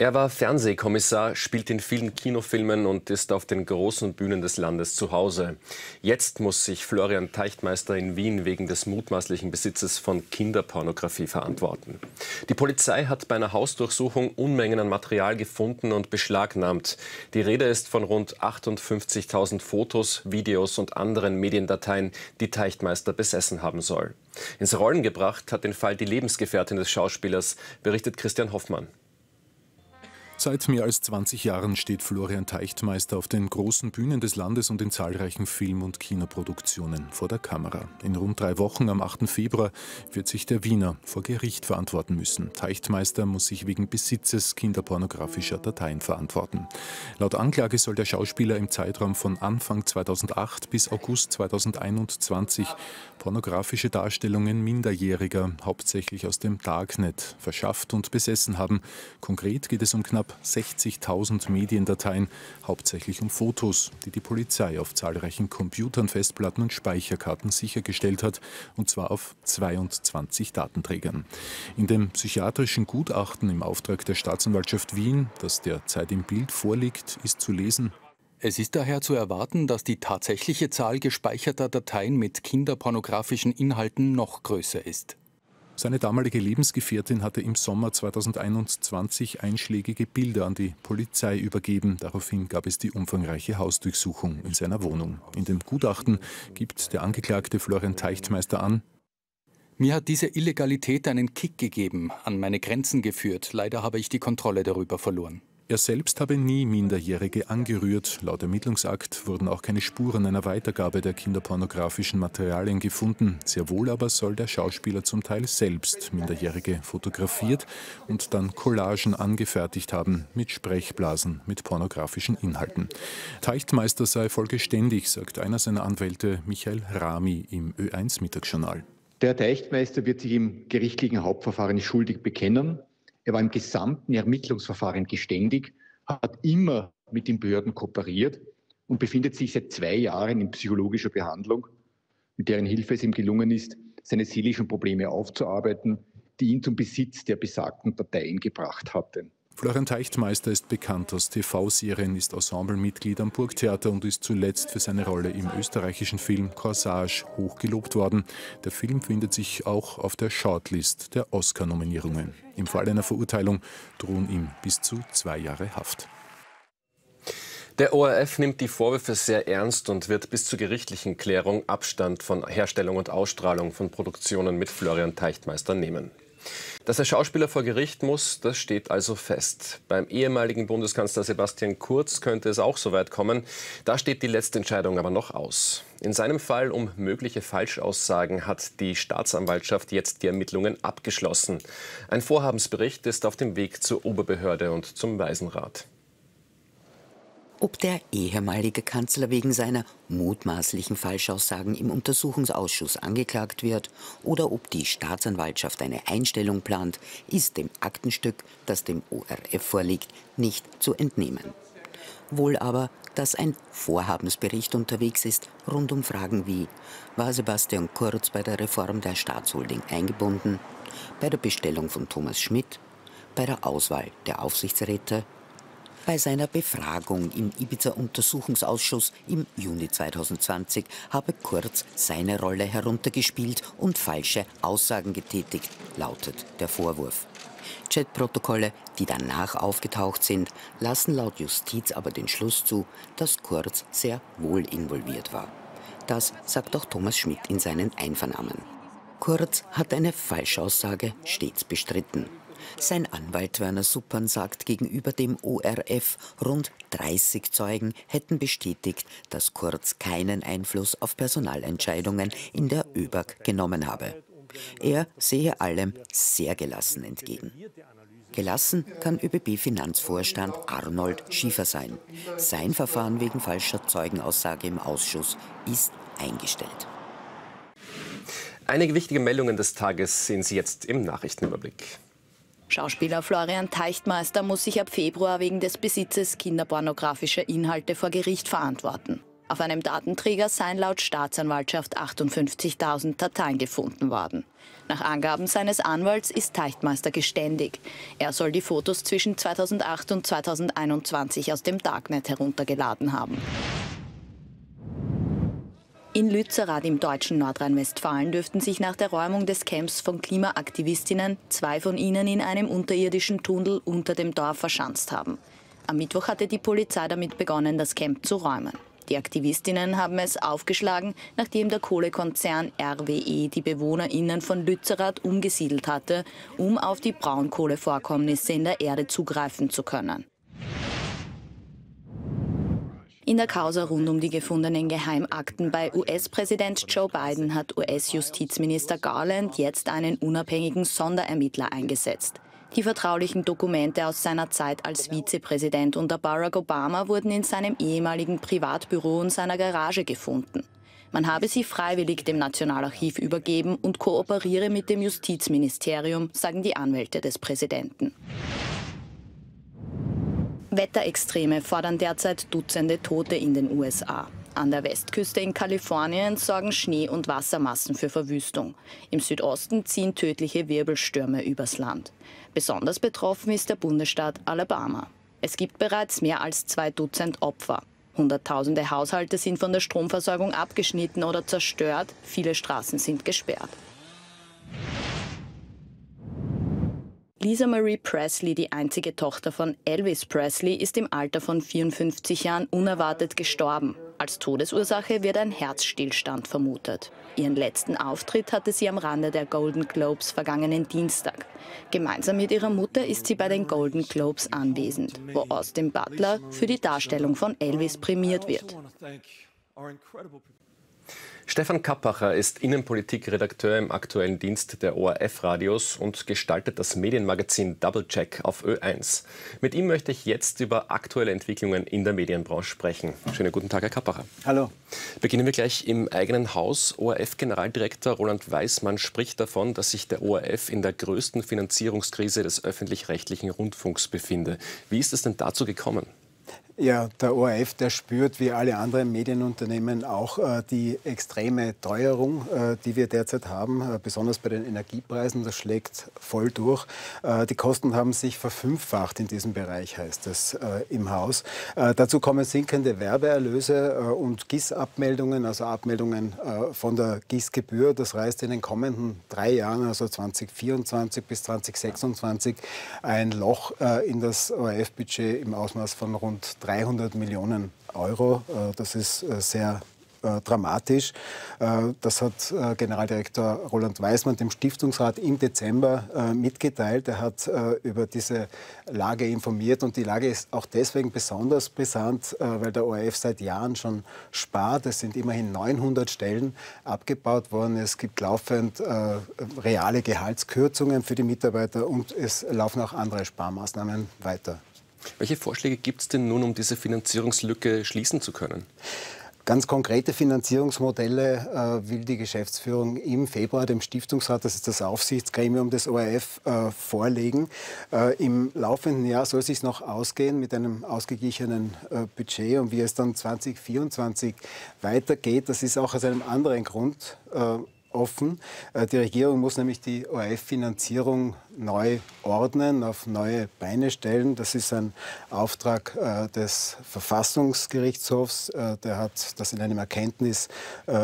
Er war Fernsehkommissar, spielt in vielen Kinofilmen und ist auf den großen Bühnen des Landes zu Hause. Jetzt muss sich Florian Teichtmeister in Wien wegen des mutmaßlichen Besitzes von Kinderpornografie verantworten. Die Polizei hat bei einer Hausdurchsuchung Unmengen an Material gefunden und beschlagnahmt. Die Rede ist von rund 58.000 Fotos, Videos und anderen Mediendateien, die Teichtmeister besessen haben soll. Ins Rollen gebracht hat den Fall die Lebensgefährtin des Schauspielers, berichtet Christian Hoffmann. Seit mehr als 20 Jahren steht Florian Teichtmeister auf den großen Bühnen des Landes und in zahlreichen Film- und Kinoproduktionen vor der Kamera. In rund drei Wochen am 8. Februar wird sich der Wiener vor Gericht verantworten müssen. Teichtmeister muss sich wegen Besitzes kinderpornografischer Dateien verantworten. Laut Anklage soll der Schauspieler im Zeitraum von Anfang 2008 bis August 2021 pornografische Darstellungen Minderjähriger, hauptsächlich aus dem Darknet, verschafft und besessen haben. Konkret geht es um knapp 60.000 Mediendateien, hauptsächlich um Fotos, die die Polizei auf zahlreichen Computern, Festplatten und Speicherkarten sichergestellt hat, und zwar auf 22 Datenträgern. In dem psychiatrischen Gutachten im Auftrag der Staatsanwaltschaft Wien, das derzeit im Bild vorliegt, ist zu lesen, Es ist daher zu erwarten, dass die tatsächliche Zahl gespeicherter Dateien mit kinderpornografischen Inhalten noch größer ist. Seine damalige Lebensgefährtin hatte im Sommer 2021 einschlägige Bilder an die Polizei übergeben. Daraufhin gab es die umfangreiche Hausdurchsuchung in seiner Wohnung. In dem Gutachten gibt der Angeklagte Florian Teichtmeister an, mir hat diese Illegalität einen Kick gegeben, an meine Grenzen geführt. Leider habe ich die Kontrolle darüber verloren. Er selbst habe nie Minderjährige angerührt. Laut Ermittlungsakt wurden auch keine Spuren einer Weitergabe der kinderpornografischen Materialien gefunden. Sehr wohl aber soll der Schauspieler zum Teil selbst Minderjährige fotografiert und dann Collagen angefertigt haben mit Sprechblasen mit pornografischen Inhalten. Teichtmeister sei folgeständig, sagt einer seiner Anwälte Michael Rami im Ö1 Mittagsjournal. Der Teichtmeister wird sich im gerichtlichen Hauptverfahren schuldig bekennen. Er war im gesamten Ermittlungsverfahren geständig, hat immer mit den Behörden kooperiert und befindet sich seit zwei Jahren in psychologischer Behandlung, mit deren Hilfe es ihm gelungen ist, seine seelischen Probleme aufzuarbeiten, die ihn zum Besitz der besagten Dateien gebracht hatten. Florian Teichtmeister ist bekannt aus TV-Serien, ist Ensemblemitglied am Burgtheater und ist zuletzt für seine Rolle im österreichischen Film Corsage hochgelobt worden. Der Film findet sich auch auf der Shortlist der Oscar-Nominierungen. Im Fall einer Verurteilung drohen ihm bis zu zwei Jahre Haft. Der ORF nimmt die Vorwürfe sehr ernst und wird bis zur gerichtlichen Klärung Abstand von Herstellung und Ausstrahlung von Produktionen mit Florian Teichtmeister nehmen. Dass der Schauspieler vor Gericht muss, das steht also fest. Beim ehemaligen Bundeskanzler Sebastian Kurz könnte es auch so weit kommen. Da steht die letzte Entscheidung aber noch aus. In seinem Fall um mögliche Falschaussagen hat die Staatsanwaltschaft jetzt die Ermittlungen abgeschlossen. Ein Vorhabensbericht ist auf dem Weg zur Oberbehörde und zum Waisenrat ob der ehemalige Kanzler wegen seiner mutmaßlichen Falschaussagen im Untersuchungsausschuss angeklagt wird oder ob die Staatsanwaltschaft eine Einstellung plant, ist dem Aktenstück, das dem ORF vorliegt, nicht zu entnehmen. Wohl aber, dass ein Vorhabensbericht unterwegs ist rund um Fragen wie war Sebastian Kurz bei der Reform der Staatsholding eingebunden, bei der Bestellung von Thomas Schmidt, bei der Auswahl der Aufsichtsräte bei seiner Befragung im Ibiza-Untersuchungsausschuss im Juni 2020 habe Kurz seine Rolle heruntergespielt und falsche Aussagen getätigt, lautet der Vorwurf. Chatprotokolle, die danach aufgetaucht sind, lassen laut Justiz aber den Schluss zu, dass Kurz sehr wohl involviert war. Das sagt auch Thomas Schmidt in seinen Einvernahmen. Kurz hat eine Falschaussage stets bestritten. Sein Anwalt Werner Suppern sagt gegenüber dem ORF, rund 30 Zeugen hätten bestätigt, dass Kurz keinen Einfluss auf Personalentscheidungen in der ÖBAG genommen habe. Er sehe allem sehr gelassen entgegen. Gelassen kann ÖBB-Finanzvorstand Arnold Schiefer sein. Sein Verfahren wegen falscher Zeugenaussage im Ausschuss ist eingestellt. Einige wichtige Meldungen des Tages sehen Sie jetzt im Nachrichtenüberblick. Schauspieler Florian Teichtmeister muss sich ab Februar wegen des Besitzes kinderpornografischer Inhalte vor Gericht verantworten. Auf einem Datenträger seien laut Staatsanwaltschaft 58.000 Dateien gefunden worden. Nach Angaben seines Anwalts ist Teichtmeister geständig. Er soll die Fotos zwischen 2008 und 2021 aus dem Darknet heruntergeladen haben. In Lützerath im deutschen Nordrhein-Westfalen dürften sich nach der Räumung des Camps von Klimaaktivistinnen zwei von ihnen in einem unterirdischen Tunnel unter dem Dorf verschanzt haben. Am Mittwoch hatte die Polizei damit begonnen, das Camp zu räumen. Die Aktivistinnen haben es aufgeschlagen, nachdem der Kohlekonzern RWE die BewohnerInnen von Lützerath umgesiedelt hatte, um auf die Braunkohlevorkommnisse in der Erde zugreifen zu können. In der Causa rund um die gefundenen Geheimakten bei US-Präsident Joe Biden hat US-Justizminister Garland jetzt einen unabhängigen Sonderermittler eingesetzt. Die vertraulichen Dokumente aus seiner Zeit als Vizepräsident unter Barack Obama wurden in seinem ehemaligen Privatbüro und seiner Garage gefunden. Man habe sie freiwillig dem Nationalarchiv übergeben und kooperiere mit dem Justizministerium, sagen die Anwälte des Präsidenten. Wetterextreme fordern derzeit Dutzende Tote in den USA. An der Westküste in Kalifornien sorgen Schnee- und Wassermassen für Verwüstung. Im Südosten ziehen tödliche Wirbelstürme übers Land. Besonders betroffen ist der Bundesstaat Alabama. Es gibt bereits mehr als zwei Dutzend Opfer. Hunderttausende Haushalte sind von der Stromversorgung abgeschnitten oder zerstört, viele Straßen sind gesperrt. Lisa Marie Presley, die einzige Tochter von Elvis Presley, ist im Alter von 54 Jahren unerwartet gestorben. Als Todesursache wird ein Herzstillstand vermutet. Ihren letzten Auftritt hatte sie am Rande der Golden Globes vergangenen Dienstag. Gemeinsam mit ihrer Mutter ist sie bei den Golden Globes anwesend, wo Austin Butler für die Darstellung von Elvis prämiert wird. Stefan Kappacher ist Innenpolitikredakteur im aktuellen Dienst der ORF-Radios und gestaltet das Medienmagazin Doublecheck auf Ö1. Mit ihm möchte ich jetzt über aktuelle Entwicklungen in der Medienbranche sprechen. Schönen guten Tag, Herr Kappacher. Hallo. Beginnen wir gleich im eigenen Haus. ORF-Generaldirektor Roland Weismann spricht davon, dass sich der ORF in der größten Finanzierungskrise des öffentlich-rechtlichen Rundfunks befinde. Wie ist es denn dazu gekommen? Ja, der ORF, der spürt wie alle anderen Medienunternehmen auch äh, die extreme Teuerung, äh, die wir derzeit haben, äh, besonders bei den Energiepreisen. Das schlägt voll durch. Äh, die Kosten haben sich verfünffacht in diesem Bereich, heißt es äh, im Haus. Äh, dazu kommen sinkende Werbeerlöse und GIS-Abmeldungen, also Abmeldungen von der GIS-Gebühr. Das reißt in den kommenden drei Jahren, also 2024 bis 2026, ein Loch in das ORF-Budget im Ausmaß von rund 300 Millionen Euro. Äh, das ist äh, sehr äh, dramatisch. Das hat Generaldirektor Roland Weismann dem Stiftungsrat im Dezember mitgeteilt. Er hat über diese Lage informiert und die Lage ist auch deswegen besonders brisant, weil der ORF seit Jahren schon spart. Es sind immerhin 900 Stellen abgebaut worden. Es gibt laufend reale Gehaltskürzungen für die Mitarbeiter und es laufen auch andere Sparmaßnahmen weiter. Welche Vorschläge gibt es denn nun, um diese Finanzierungslücke schließen zu können? Ganz konkrete Finanzierungsmodelle äh, will die Geschäftsführung im Februar dem Stiftungsrat, das ist das Aufsichtsgremium des ORF, äh, vorlegen. Äh, Im laufenden Jahr soll es sich noch ausgehen mit einem ausgeglichenen äh, Budget. Und wie es dann 2024 weitergeht, das ist auch aus einem anderen Grund äh, offen. Äh, die Regierung muss nämlich die ORF-Finanzierung neu ordnen, auf neue Beine stellen. Das ist ein Auftrag äh, des Verfassungsgerichtshofs. Äh, der hat das in einem Erkenntnis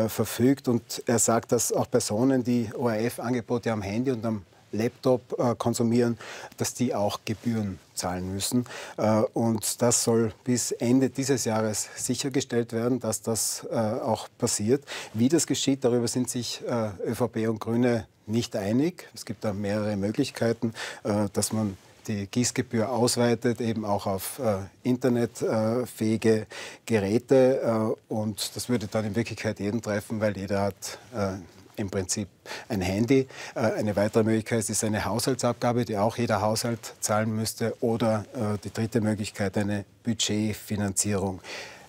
verfügt und er sagt, dass auch Personen, die ORF-Angebote am Handy und am Laptop äh, konsumieren, dass die auch Gebühren zahlen müssen. Äh, und das soll bis Ende dieses Jahres sichergestellt werden, dass das äh, auch passiert. Wie das geschieht, darüber sind sich äh, ÖVP und Grüne nicht einig. Es gibt da mehrere Möglichkeiten, äh, dass man die Gießgebühr ausweitet, eben auch auf äh, internetfähige Geräte. Äh, und das würde dann in Wirklichkeit jeden treffen, weil jeder hat äh, im Prinzip ein Handy. Äh, eine weitere Möglichkeit ist eine Haushaltsabgabe, die auch jeder Haushalt zahlen müsste. Oder äh, die dritte Möglichkeit, eine Budgetfinanzierung.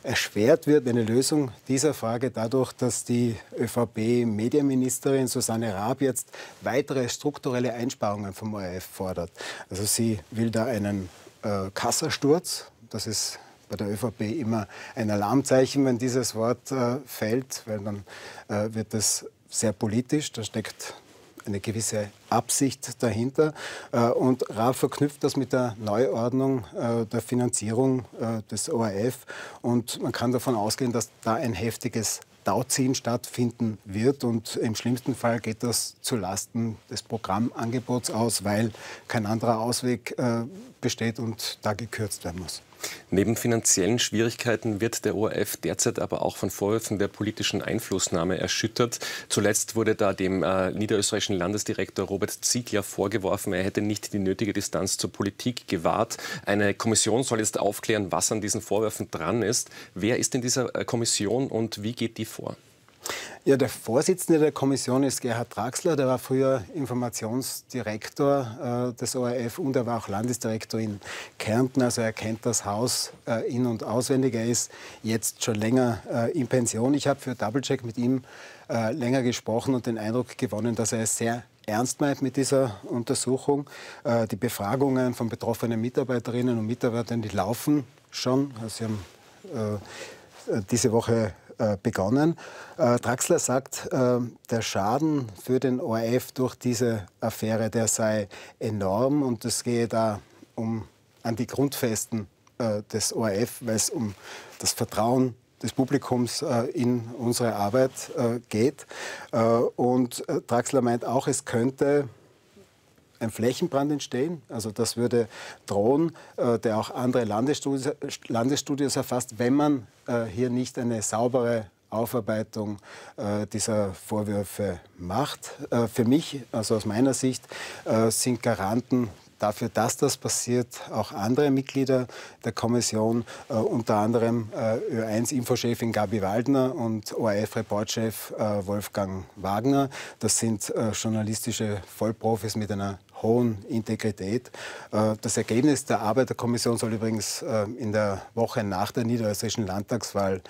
Erschwert wird eine Lösung dieser Frage dadurch, dass die ÖVP-Medienministerin Susanne Raab jetzt weitere strukturelle Einsparungen vom ORF fordert. Also sie will da einen äh, Kassasturz, das ist bei der ÖVP immer ein Alarmzeichen, wenn dieses Wort äh, fällt, weil dann äh, wird das sehr politisch, da steckt eine gewisse Absicht dahinter. Äh, und RAF verknüpft das mit der Neuordnung äh, der Finanzierung äh, des ORF. Und man kann davon ausgehen, dass da ein heftiges Tauziehen stattfinden wird. Und im schlimmsten Fall geht das zulasten des Programmangebots aus, weil kein anderer Ausweg besteht und da gekürzt werden muss. Neben finanziellen Schwierigkeiten wird der ORF derzeit aber auch von Vorwürfen der politischen Einflussnahme erschüttert. Zuletzt wurde da dem äh, niederösterreichischen Landesdirektor Robert Ziegler vorgeworfen, er hätte nicht die nötige Distanz zur Politik gewahrt. Eine Kommission soll jetzt aufklären, was an diesen Vorwürfen dran ist. Wer ist in dieser äh, Kommission und wie geht die vor? Ja, der Vorsitzende der Kommission ist Gerhard Draxler. Der war früher Informationsdirektor äh, des ORF und er war auch Landesdirektor in Kärnten. Also er kennt das Haus äh, in- und auswendig. Er ist jetzt schon länger äh, in Pension. Ich habe für Doublecheck mit ihm äh, länger gesprochen und den Eindruck gewonnen, dass er es sehr ernst meint mit dieser Untersuchung. Äh, die Befragungen von betroffenen Mitarbeiterinnen und Mitarbeitern, die laufen schon. Also sie haben äh, diese Woche begonnen. Äh, Draxler sagt, äh, der Schaden für den ORF durch diese Affäre, der sei enorm und es gehe da um an die Grundfesten äh, des ORF, weil es um das Vertrauen des Publikums äh, in unsere Arbeit äh, geht. Äh, und äh, Draxler meint auch, es könnte ein Flächenbrand entstehen. Also das würde drohen, äh, der auch andere Landesstudios, Landesstudios erfasst, wenn man äh, hier nicht eine saubere Aufarbeitung äh, dieser Vorwürfe macht. Äh, für mich, also aus meiner Sicht, äh, sind Garanten dafür, dass das passiert, auch andere Mitglieder der Kommission, äh, unter anderem äh, Ö1-Infochefin Gabi Waldner und ORF-Reportchef äh, Wolfgang Wagner. Das sind äh, journalistische Vollprofis mit einer hohen Integrität. Äh, das Ergebnis der Arbeit der Kommission soll übrigens äh, in der Woche nach der niederösterreichischen Landtagswahl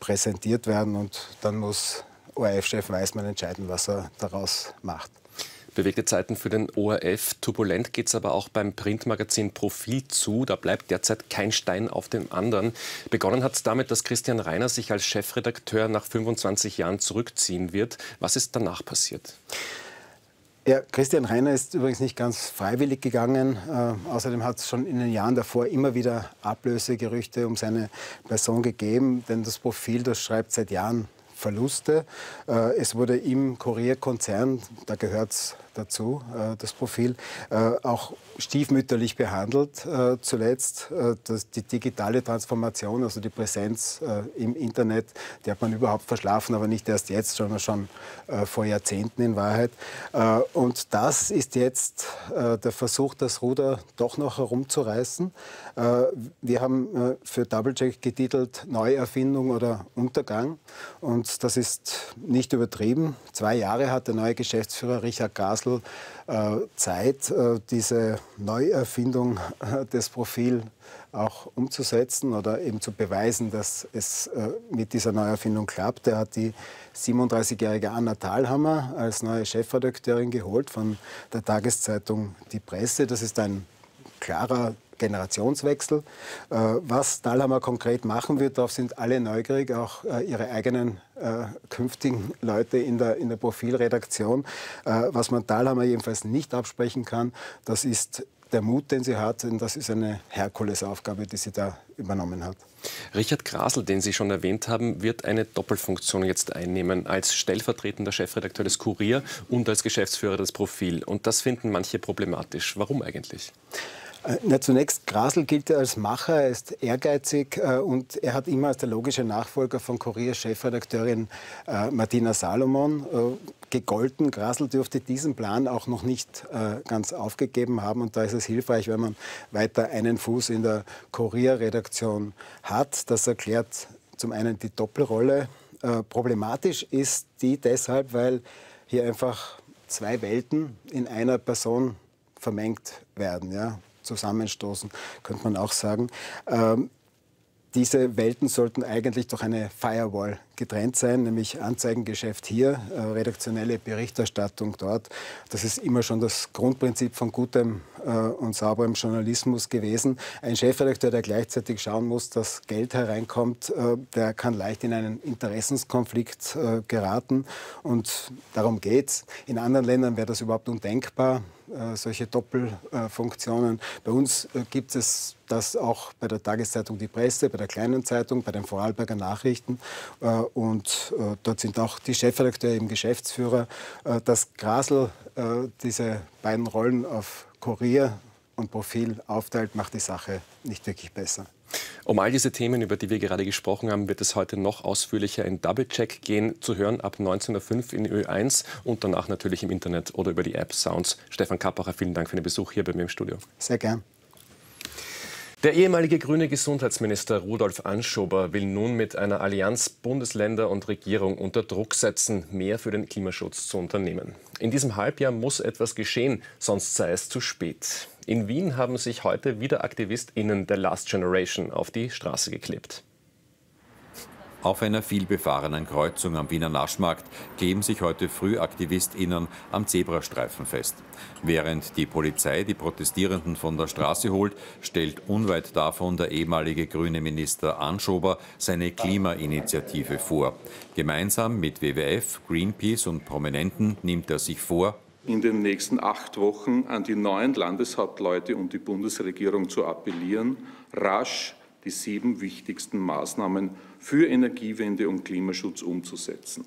präsentiert werden und dann muss ORF-Chef Weismann entscheiden, was er daraus macht. Bewegte Zeiten für den ORF. Turbulent geht es aber auch beim Printmagazin Profil zu. Da bleibt derzeit kein Stein auf dem anderen. Begonnen hat es damit, dass Christian Reiner sich als Chefredakteur nach 25 Jahren zurückziehen wird. Was ist danach passiert? Ja, Christian Reiner ist übrigens nicht ganz freiwillig gegangen. Äh, außerdem hat es schon in den Jahren davor immer wieder Ablösegerüchte um seine Person gegeben, denn das Profil, das schreibt seit Jahren Verluste. Äh, es wurde im Kurierkonzern, da gehört es dazu, äh, das Profil, äh, auch stiefmütterlich behandelt zuletzt. die digitale Transformation, also die Präsenz im Internet, die hat man überhaupt verschlafen, aber nicht erst jetzt, sondern schon vor Jahrzehnten in Wahrheit. Und das ist jetzt der Versuch, das Ruder doch noch herumzureißen. Wir haben für Doublecheck getitelt Neuerfindung oder Untergang. Und das ist nicht übertrieben. Zwei Jahre hat der neue Geschäftsführer Richard Gasl äh, Zeit, äh, diese Neuerfindung äh, des Profils auch umzusetzen oder eben zu beweisen, dass es mit dieser Neuerfindung klappt. Er hat die 37-jährige Anna Thalhammer als neue Chefredakteurin geholt von der Tageszeitung Die Presse. Das ist ein klarer Generationswechsel. Äh, was Dahlhammer konkret machen wird, darauf sind alle neugierig, auch äh, ihre eigenen äh, künftigen Leute in der, in der Profilredaktion. was man Dahlhammer jedenfalls nicht absprechen kann, das ist der Mut, den sie hat, und das ist eine Herkulesaufgabe, die sie da übernommen hat. Richard Grasel, den Sie schon erwähnt haben, wird eine Doppelfunktion jetzt einnehmen, als stellvertretender Chefredakteur des Kurier und als Geschäftsführer des Profil. Und das finden manche problematisch. Warum eigentlich? Äh, na, zunächst, Grasel gilt ja als Macher, er ist ehrgeizig äh, und er hat immer als der logische Nachfolger von Kurier-Chefredakteurin äh, Martina Salomon äh, gegolten. Grasel dürfte diesen Plan auch noch nicht äh, ganz aufgegeben haben und da ist es hilfreich, wenn man weiter einen Fuß in der Kurier-Redaktion hat. Das erklärt zum einen die Doppelrolle. Äh, problematisch ist die deshalb, weil hier einfach zwei Welten in einer Person vermengt werden. Ja? Zusammenstoßen, könnte man auch sagen. Ähm, diese Welten sollten eigentlich durch eine Firewall getrennt sein, nämlich Anzeigengeschäft hier, äh, redaktionelle Berichterstattung dort. Das ist immer schon das Grundprinzip von gutem äh, und sauberem Journalismus gewesen. Ein Chefredakteur, der gleichzeitig schauen muss, dass Geld hereinkommt, äh, der kann leicht in einen Interessenskonflikt äh, geraten. Und darum geht es. In anderen Ländern wäre das überhaupt undenkbar. Äh, solche Doppelfunktionen. Bei uns äh, gibt es das auch bei der Tageszeitung Die Presse, bei der Kleinen Zeitung, bei den Vorarlberger Nachrichten. Äh, und dort sind auch die Chefredakteure eben Geschäftsführer. Dass Grasel diese beiden Rollen auf Kurier und Profil aufteilt, macht die Sache nicht wirklich besser. Um all diese Themen, über die wir gerade gesprochen haben, wird es heute noch ausführlicher in Doublecheck gehen, zu hören ab 19.05 Uhr in Ö1 und danach natürlich im Internet oder über die App Sounds. Stefan Kappacher, vielen Dank für den Besuch hier bei mir im Studio. Sehr gern. Der ehemalige grüne Gesundheitsminister Rudolf Anschober will nun mit einer Allianz Bundesländer und Regierung unter Druck setzen, mehr für den Klimaschutz zu unternehmen. In diesem Halbjahr muss etwas geschehen, sonst sei es zu spät. In Wien haben sich heute wieder AktivistInnen der Last Generation auf die Straße geklebt. Auf einer vielbefahrenen Kreuzung am Wiener Naschmarkt kleben sich heute früh AktivistInnen am Zebrastreifen fest. Während die Polizei die Protestierenden von der Straße holt, stellt unweit davon der ehemalige grüne Minister Anschober seine Klimainitiative vor. Gemeinsam mit WWF, Greenpeace und Prominenten nimmt er sich vor, in den nächsten acht Wochen an die neuen Landeshauptleute und die Bundesregierung zu appellieren, rasch die sieben wichtigsten Maßnahmen für Energiewende und Klimaschutz umzusetzen.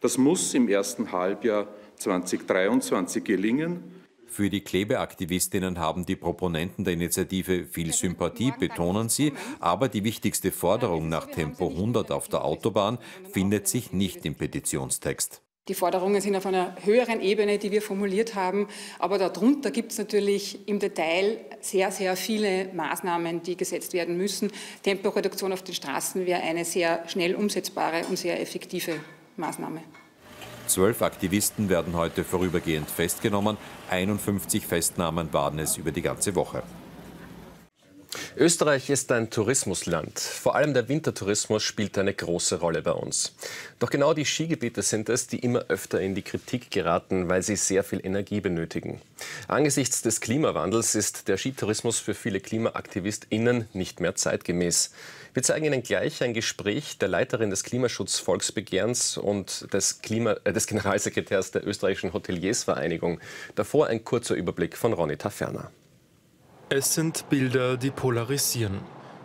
Das muss im ersten Halbjahr 2023 gelingen. Für die Klebeaktivistinnen haben die Proponenten der Initiative viel Sympathie, betonen sie, aber die wichtigste Forderung nach Tempo 100 auf der Autobahn findet sich nicht im Petitionstext. Die Forderungen sind auf einer höheren Ebene, die wir formuliert haben. Aber darunter gibt es natürlich im Detail sehr, sehr viele Maßnahmen, die gesetzt werden müssen. Temporeduktion auf den Straßen wäre eine sehr schnell umsetzbare und sehr effektive Maßnahme. Zwölf Aktivisten werden heute vorübergehend festgenommen. 51 Festnahmen waren es über die ganze Woche. Österreich ist ein Tourismusland. Vor allem der Wintertourismus spielt eine große Rolle bei uns. Doch genau die Skigebiete sind es, die immer öfter in die Kritik geraten, weil sie sehr viel Energie benötigen. Angesichts des Klimawandels ist der Skitourismus für viele KlimaaktivistInnen nicht mehr zeitgemäß. Wir zeigen Ihnen gleich ein Gespräch der Leiterin des Klimaschutz-Volksbegehrens und des, Klima äh, des Generalsekretärs der österreichischen Hoteliersvereinigung. Davor ein kurzer Überblick von Ronny Taferner. Es sind Bilder, die polarisieren.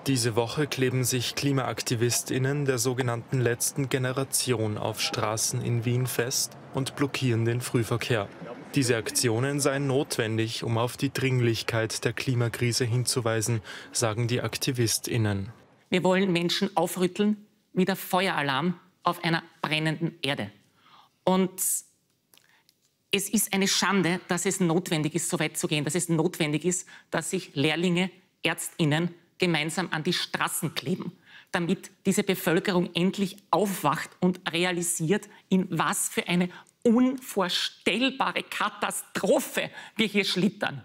Diese Woche kleben sich KlimaaktivistInnen der sogenannten letzten Generation auf Straßen in Wien fest und blockieren den Frühverkehr. Diese Aktionen seien notwendig, um auf die Dringlichkeit der Klimakrise hinzuweisen, sagen die AktivistInnen. Wir wollen Menschen aufrütteln wie der Feueralarm auf einer brennenden Erde. Und es ist eine Schande, dass es notwendig ist, so weit zu gehen, dass es notwendig ist, dass sich Lehrlinge, Ärztinnen gemeinsam an die Straßen kleben, damit diese Bevölkerung endlich aufwacht und realisiert, in was für eine unvorstellbare Katastrophe wir hier schlittern.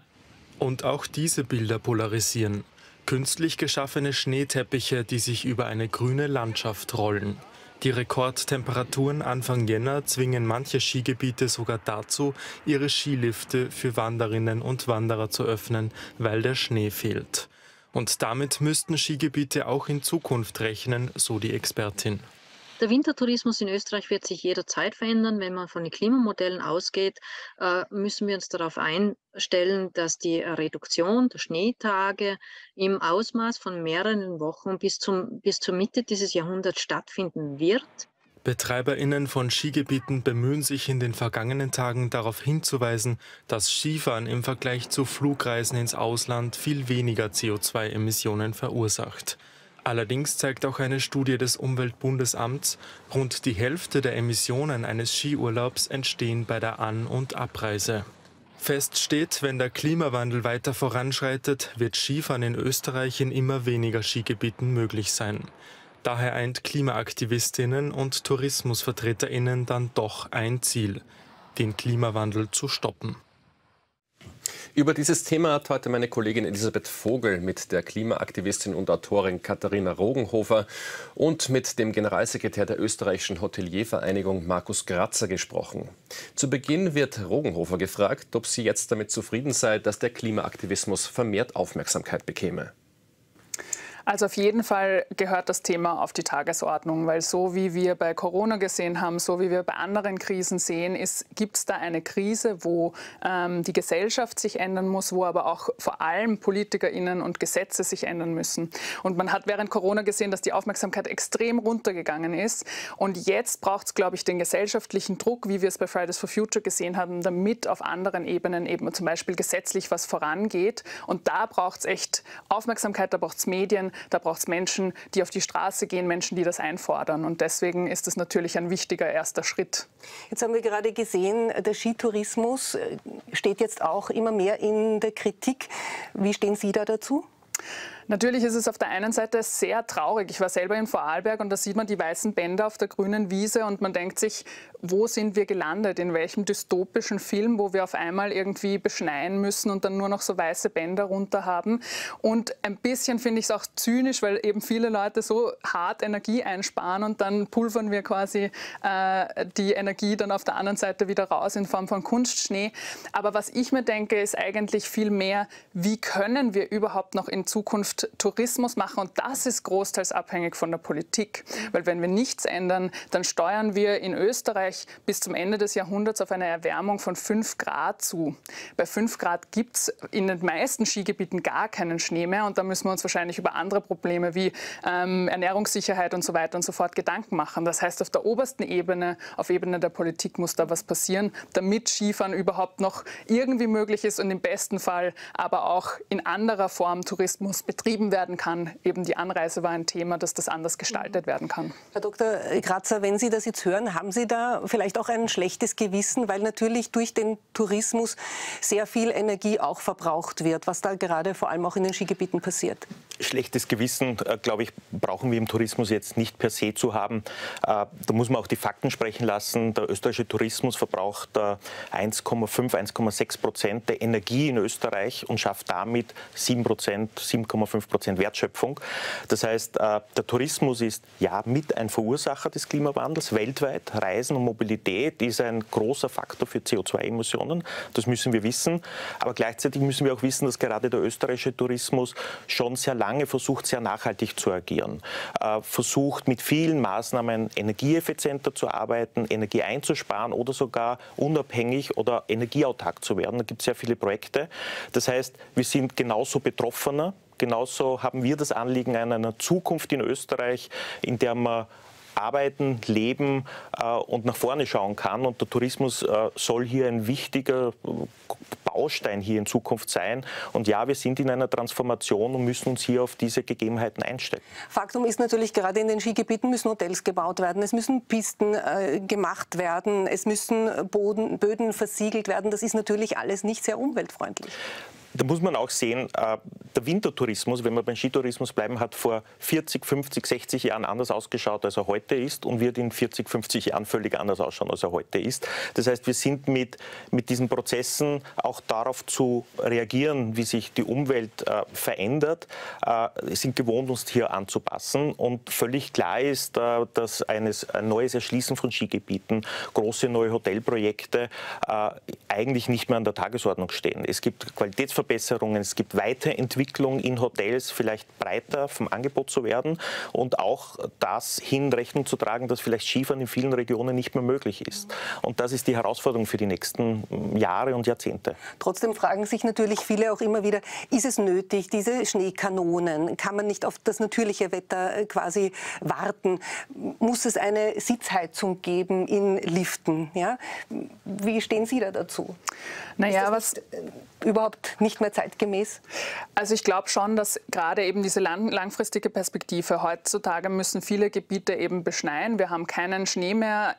Und auch diese Bilder polarisieren. Künstlich geschaffene Schneeteppiche, die sich über eine grüne Landschaft rollen. Die Rekordtemperaturen Anfang Jänner zwingen manche Skigebiete sogar dazu, ihre Skilifte für Wanderinnen und Wanderer zu öffnen, weil der Schnee fehlt. Und damit müssten Skigebiete auch in Zukunft rechnen, so die Expertin. Der Wintertourismus in Österreich wird sich jederzeit verändern. Wenn man von den Klimamodellen ausgeht, äh, müssen wir uns darauf einstellen, dass die Reduktion der Schneetage im Ausmaß von mehreren Wochen bis, zum, bis zur Mitte dieses Jahrhunderts stattfinden wird. BetreiberInnen von Skigebieten bemühen sich in den vergangenen Tagen darauf hinzuweisen, dass Skifahren im Vergleich zu Flugreisen ins Ausland viel weniger CO2-Emissionen verursacht. Allerdings zeigt auch eine Studie des Umweltbundesamts, rund die Hälfte der Emissionen eines Skiurlaubs entstehen bei der An- und Abreise. Fest steht, wenn der Klimawandel weiter voranschreitet, wird Skifahren in Österreich in immer weniger Skigebieten möglich sein. Daher eint Klimaaktivistinnen und Tourismusvertreterinnen dann doch ein Ziel, den Klimawandel zu stoppen. Über dieses Thema hat heute meine Kollegin Elisabeth Vogel mit der Klimaaktivistin und Autorin Katharina Rogenhofer und mit dem Generalsekretär der österreichischen Hoteliervereinigung Markus Grazer gesprochen. Zu Beginn wird Rogenhofer gefragt, ob sie jetzt damit zufrieden sei, dass der Klimaaktivismus vermehrt Aufmerksamkeit bekäme. Also auf jeden Fall gehört das Thema auf die Tagesordnung, weil so wie wir bei Corona gesehen haben, so wie wir bei anderen Krisen sehen, gibt es da eine Krise, wo ähm, die Gesellschaft sich ändern muss, wo aber auch vor allem PolitikerInnen und Gesetze sich ändern müssen. Und man hat während Corona gesehen, dass die Aufmerksamkeit extrem runtergegangen ist. Und jetzt braucht es, glaube ich, den gesellschaftlichen Druck, wie wir es bei Fridays for Future gesehen haben, damit auf anderen Ebenen eben zum Beispiel gesetzlich was vorangeht. Und da braucht es echt Aufmerksamkeit, da braucht es Medien, da braucht es Menschen, die auf die Straße gehen, Menschen, die das einfordern. Und deswegen ist es natürlich ein wichtiger erster Schritt. Jetzt haben wir gerade gesehen, der Skitourismus äh, steht jetzt auch immer mehr in der Kritik. Wie stehen Sie da dazu? Natürlich ist es auf der einen Seite sehr traurig. Ich war selber in Vorarlberg und da sieht man die weißen Bänder auf der grünen Wiese und man denkt sich, wo sind wir gelandet? In welchem dystopischen Film, wo wir auf einmal irgendwie beschneien müssen und dann nur noch so weiße Bänder runter haben? Und ein bisschen finde ich es auch zynisch, weil eben viele Leute so hart Energie einsparen und dann pulvern wir quasi äh, die Energie dann auf der anderen Seite wieder raus in Form von Kunstschnee. Aber was ich mir denke, ist eigentlich viel mehr, wie können wir überhaupt noch in Zukunft Tourismus machen und das ist großteils abhängig von der Politik. Weil wenn wir nichts ändern, dann steuern wir in Österreich bis zum Ende des Jahrhunderts auf eine Erwärmung von 5 Grad zu. Bei 5 Grad gibt es in den meisten Skigebieten gar keinen Schnee mehr und da müssen wir uns wahrscheinlich über andere Probleme wie ähm, Ernährungssicherheit und so weiter und so fort Gedanken machen. Das heißt, auf der obersten Ebene, auf Ebene der Politik muss da was passieren, damit Skifahren überhaupt noch irgendwie möglich ist und im besten Fall aber auch in anderer Form Tourismus betrieben werden kann. Eben die Anreise war ein Thema, dass das anders gestaltet werden kann. Herr Dr. Kratzer, wenn Sie das jetzt hören, haben Sie da vielleicht auch ein schlechtes Gewissen, weil natürlich durch den Tourismus sehr viel Energie auch verbraucht wird, was da gerade vor allem auch in den Skigebieten passiert? Schlechtes Gewissen, äh, glaube ich, brauchen wir im Tourismus jetzt nicht per se zu haben. Äh, da muss man auch die Fakten sprechen lassen. Der österreichische Tourismus verbraucht 1,5, äh, 1,6 Prozent der Energie in Österreich und schafft damit 7 Prozent, 7,5 Prozent Wertschöpfung. Das heißt, der Tourismus ist ja mit ein Verursacher des Klimawandels weltweit. Reisen und Mobilität ist ein großer Faktor für CO2-Emissionen. Das müssen wir wissen. Aber gleichzeitig müssen wir auch wissen, dass gerade der österreichische Tourismus schon sehr lange versucht, sehr nachhaltig zu agieren. Äh, versucht mit vielen Maßnahmen energieeffizienter zu arbeiten, Energie einzusparen oder sogar unabhängig oder energieautark zu werden. Da gibt es sehr viele Projekte. Das heißt, wir sind genauso Betroffener Genauso haben wir das Anliegen einer Zukunft in Österreich, in der man arbeiten, leben äh, und nach vorne schauen kann. Und der Tourismus äh, soll hier ein wichtiger äh, Baustein hier in Zukunft sein. Und ja, wir sind in einer Transformation und müssen uns hier auf diese Gegebenheiten einstellen. Faktum ist natürlich, gerade in den Skigebieten müssen Hotels gebaut werden, es müssen Pisten äh, gemacht werden, es müssen Boden, Böden versiegelt werden. Das ist natürlich alles nicht sehr umweltfreundlich. Da muss man auch sehen, äh, der Wintertourismus, wenn wir beim Skitourismus bleiben, hat vor 40, 50, 60 Jahren anders ausgeschaut, als er heute ist und wird in 40, 50 Jahren völlig anders ausschauen, als er heute ist. Das heißt, wir sind mit, mit diesen Prozessen auch darauf zu reagieren, wie sich die Umwelt äh, verändert, äh, sind gewohnt, uns hier anzupassen. Und völlig klar ist, äh, dass eines, ein neues Erschließen von Skigebieten, große neue Hotelprojekte äh, eigentlich nicht mehr an der Tagesordnung stehen. Es gibt Qualitätsverbesserungen Verbesserungen, es gibt Weiterentwicklung in Hotels, vielleicht breiter vom Angebot zu werden und auch das hin Rechnung zu tragen, dass vielleicht Skifahren in vielen Regionen nicht mehr möglich ist. Und das ist die Herausforderung für die nächsten Jahre und Jahrzehnte. Trotzdem fragen sich natürlich viele auch immer wieder, ist es nötig, diese Schneekanonen? Kann man nicht auf das natürliche Wetter äh, quasi warten? Muss es eine Sitzheizung geben in Liften? Ja? Wie stehen Sie da dazu? Naja, was äh, überhaupt nicht mehr zeitgemäß? Also ich glaube schon, dass gerade eben diese langfristige Perspektive, heutzutage müssen viele Gebiete eben beschneien. Wir haben keinen Schnee mehr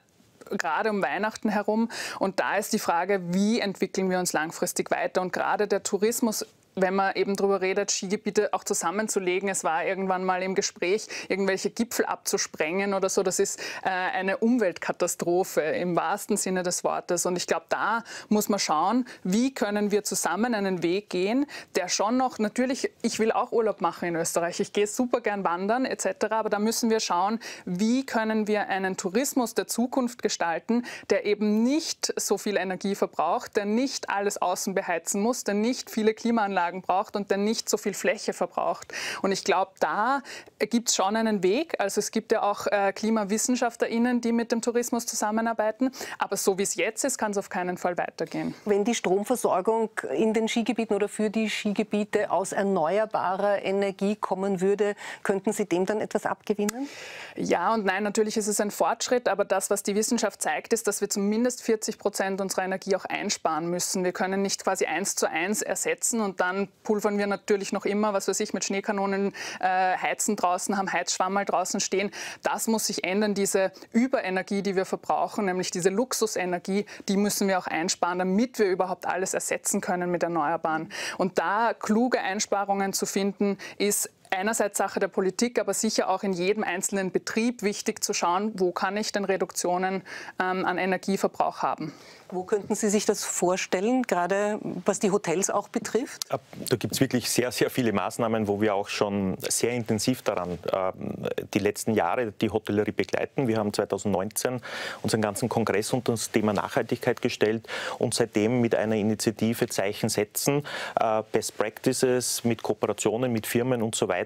gerade um Weihnachten herum. Und da ist die Frage, wie entwickeln wir uns langfristig weiter? Und gerade der Tourismus wenn man eben darüber redet, Skigebiete auch zusammenzulegen. Es war irgendwann mal im Gespräch, irgendwelche Gipfel abzusprengen oder so. Das ist äh, eine Umweltkatastrophe im wahrsten Sinne des Wortes. Und ich glaube, da muss man schauen, wie können wir zusammen einen Weg gehen, der schon noch, natürlich, ich will auch Urlaub machen in Österreich. Ich gehe super gern wandern etc. Aber da müssen wir schauen, wie können wir einen Tourismus der Zukunft gestalten, der eben nicht so viel Energie verbraucht, der nicht alles außen beheizen muss, der nicht viele Klimaanlagen Anlagen braucht und der nicht so viel Fläche verbraucht. Und ich glaube, da gibt es schon einen Weg. Also es gibt ja auch äh, KlimawissenschaftlerInnen, die mit dem Tourismus zusammenarbeiten. Aber so wie es jetzt ist, kann es auf keinen Fall weitergehen. Wenn die Stromversorgung in den Skigebieten oder für die Skigebiete aus erneuerbarer Energie kommen würde, könnten Sie dem dann etwas abgewinnen? Ja und nein, natürlich ist es ein Fortschritt, aber das, was die Wissenschaft zeigt, ist, dass wir zumindest 40 Prozent unserer Energie auch einsparen müssen. Wir können nicht quasi eins zu eins ersetzen und dann dann pulvern wir natürlich noch immer, was weiß ich, mit Schneekanonen äh, heizen draußen, haben Heizschwammerl draußen stehen. Das muss sich ändern. Diese Überenergie, die wir verbrauchen, nämlich diese Luxusenergie, die müssen wir auch einsparen, damit wir überhaupt alles ersetzen können mit Erneuerbaren. Und da kluge Einsparungen zu finden, ist einerseits Sache der Politik, aber sicher auch in jedem einzelnen Betrieb wichtig zu schauen, wo kann ich denn Reduktionen ähm, an Energieverbrauch haben. Wo könnten Sie sich das vorstellen, gerade was die Hotels auch betrifft? Da gibt es wirklich sehr, sehr viele Maßnahmen, wo wir auch schon sehr intensiv daran äh, die letzten Jahre die Hotellerie begleiten. Wir haben 2019 unseren ganzen Kongress unter das Thema Nachhaltigkeit gestellt und seitdem mit einer Initiative Zeichen setzen, äh, Best Practices mit Kooperationen mit Firmen und so weiter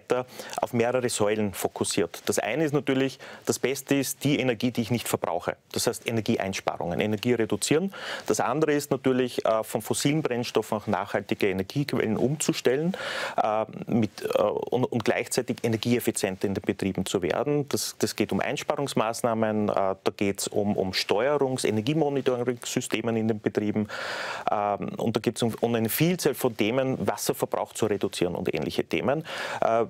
auf mehrere Säulen fokussiert. Das eine ist natürlich, das Beste ist die Energie, die ich nicht verbrauche. Das heißt Energieeinsparungen, Energie reduzieren. Das andere ist natürlich, äh, von fossilen Brennstoffen auf nachhaltige Energiequellen umzustellen äh, mit, äh, und, und, gleichzeitig energieeffizienter in den Betrieben zu werden. Das, das geht um Einsparungsmaßnahmen, da geht es um, um Steuerungs-, Energiemonitoring-Systemen in den Betrieben ähm, und da geht es um, um eine Vielzahl von Themen, Wasserverbrauch zu reduzieren und ähnliche Themen.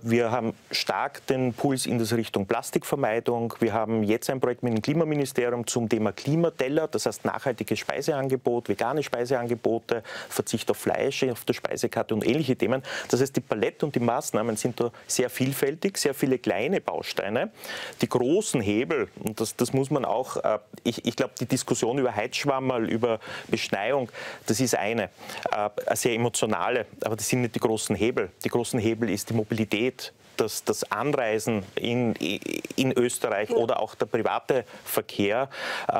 Wir haben stark den Puls in das Richtung Plastikvermeidung. Wir haben jetzt ein Projekt mit dem Klimaministerium zum Thema Klimateller, das heißt nachhaltige Speise Speiseangebot, vegane Speiseangebote, Verzicht auf Fleisch auf der Speisekarte und ähnliche Themen. Das heißt, die Palette und die Maßnahmen sind da sehr vielfältig, sehr viele kleine Bausteine. Die großen Hebel, und das, das muss man auch, äh, ich, ich glaube, die Diskussion über Heizschwammerl, über Beschneiung, das ist eine, äh, eine sehr emotionale, aber das sind nicht die großen Hebel. Die großen Hebel ist die Mobilität, eat das, das Anreisen in, in Österreich oder auch der private Verkehr, äh,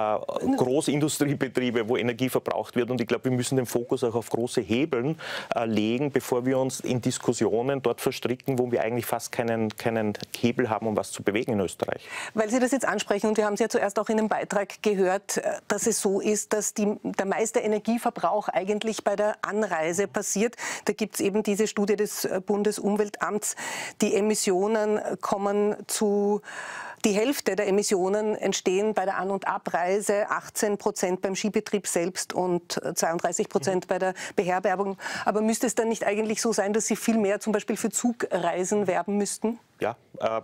Großindustriebetriebe, wo Energie verbraucht wird. Und ich glaube, wir müssen den Fokus auch auf große Hebeln äh, legen, bevor wir uns in Diskussionen dort verstricken, wo wir eigentlich fast keinen, keinen Hebel haben, um was zu bewegen in Österreich. Weil Sie das jetzt ansprechen, und wir haben es ja zuerst auch in dem Beitrag gehört, äh, dass es so ist, dass die, der meiste Energieverbrauch eigentlich bei der Anreise passiert. Da gibt es eben diese Studie des äh, Bundesumweltamts, die Emissionen kommen zu die Hälfte der Emissionen entstehen bei der An- und Abreise, 18 Prozent beim Skibetrieb selbst und 32 Prozent mhm. bei der Beherbergung. Aber müsste es dann nicht eigentlich so sein, dass Sie viel mehr zum Beispiel für Zugreisen werben müssten? Ja, äh,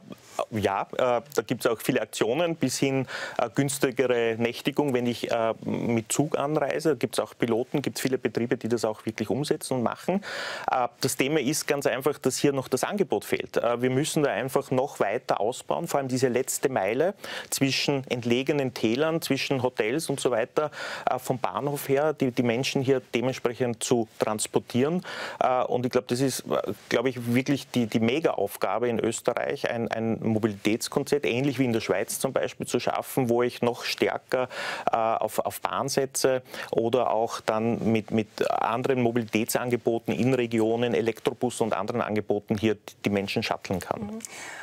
ja äh, da gibt es auch viele Aktionen bis hin äh, günstigere Nächtigung, wenn ich äh, mit Zug anreise. Da gibt es auch Piloten, gibt es viele Betriebe, die das auch wirklich umsetzen und machen. Äh, das Thema ist ganz einfach, dass hier noch das Angebot fehlt. Äh, wir müssen da einfach noch weiter ausbauen, vor allem diese letzte Meile zwischen entlegenen Tälern, zwischen Hotels und so weiter, vom Bahnhof her, die, die Menschen hier dementsprechend zu transportieren. und ich glaube, das ist, glaube ich, wirklich die, die Mega-Aufgabe in Österreich ein, ein Mobilitätskonzept, ähnlich wie in der Schweiz zum Beispiel, zu schaffen, wo ich noch stärker äh, auf, auf Bahn setze oder auch dann mit, mit anderen Mobilitätsangeboten in Regionen, Elektrobus und anderen Angeboten hier die Menschen shutteln kann. Mhm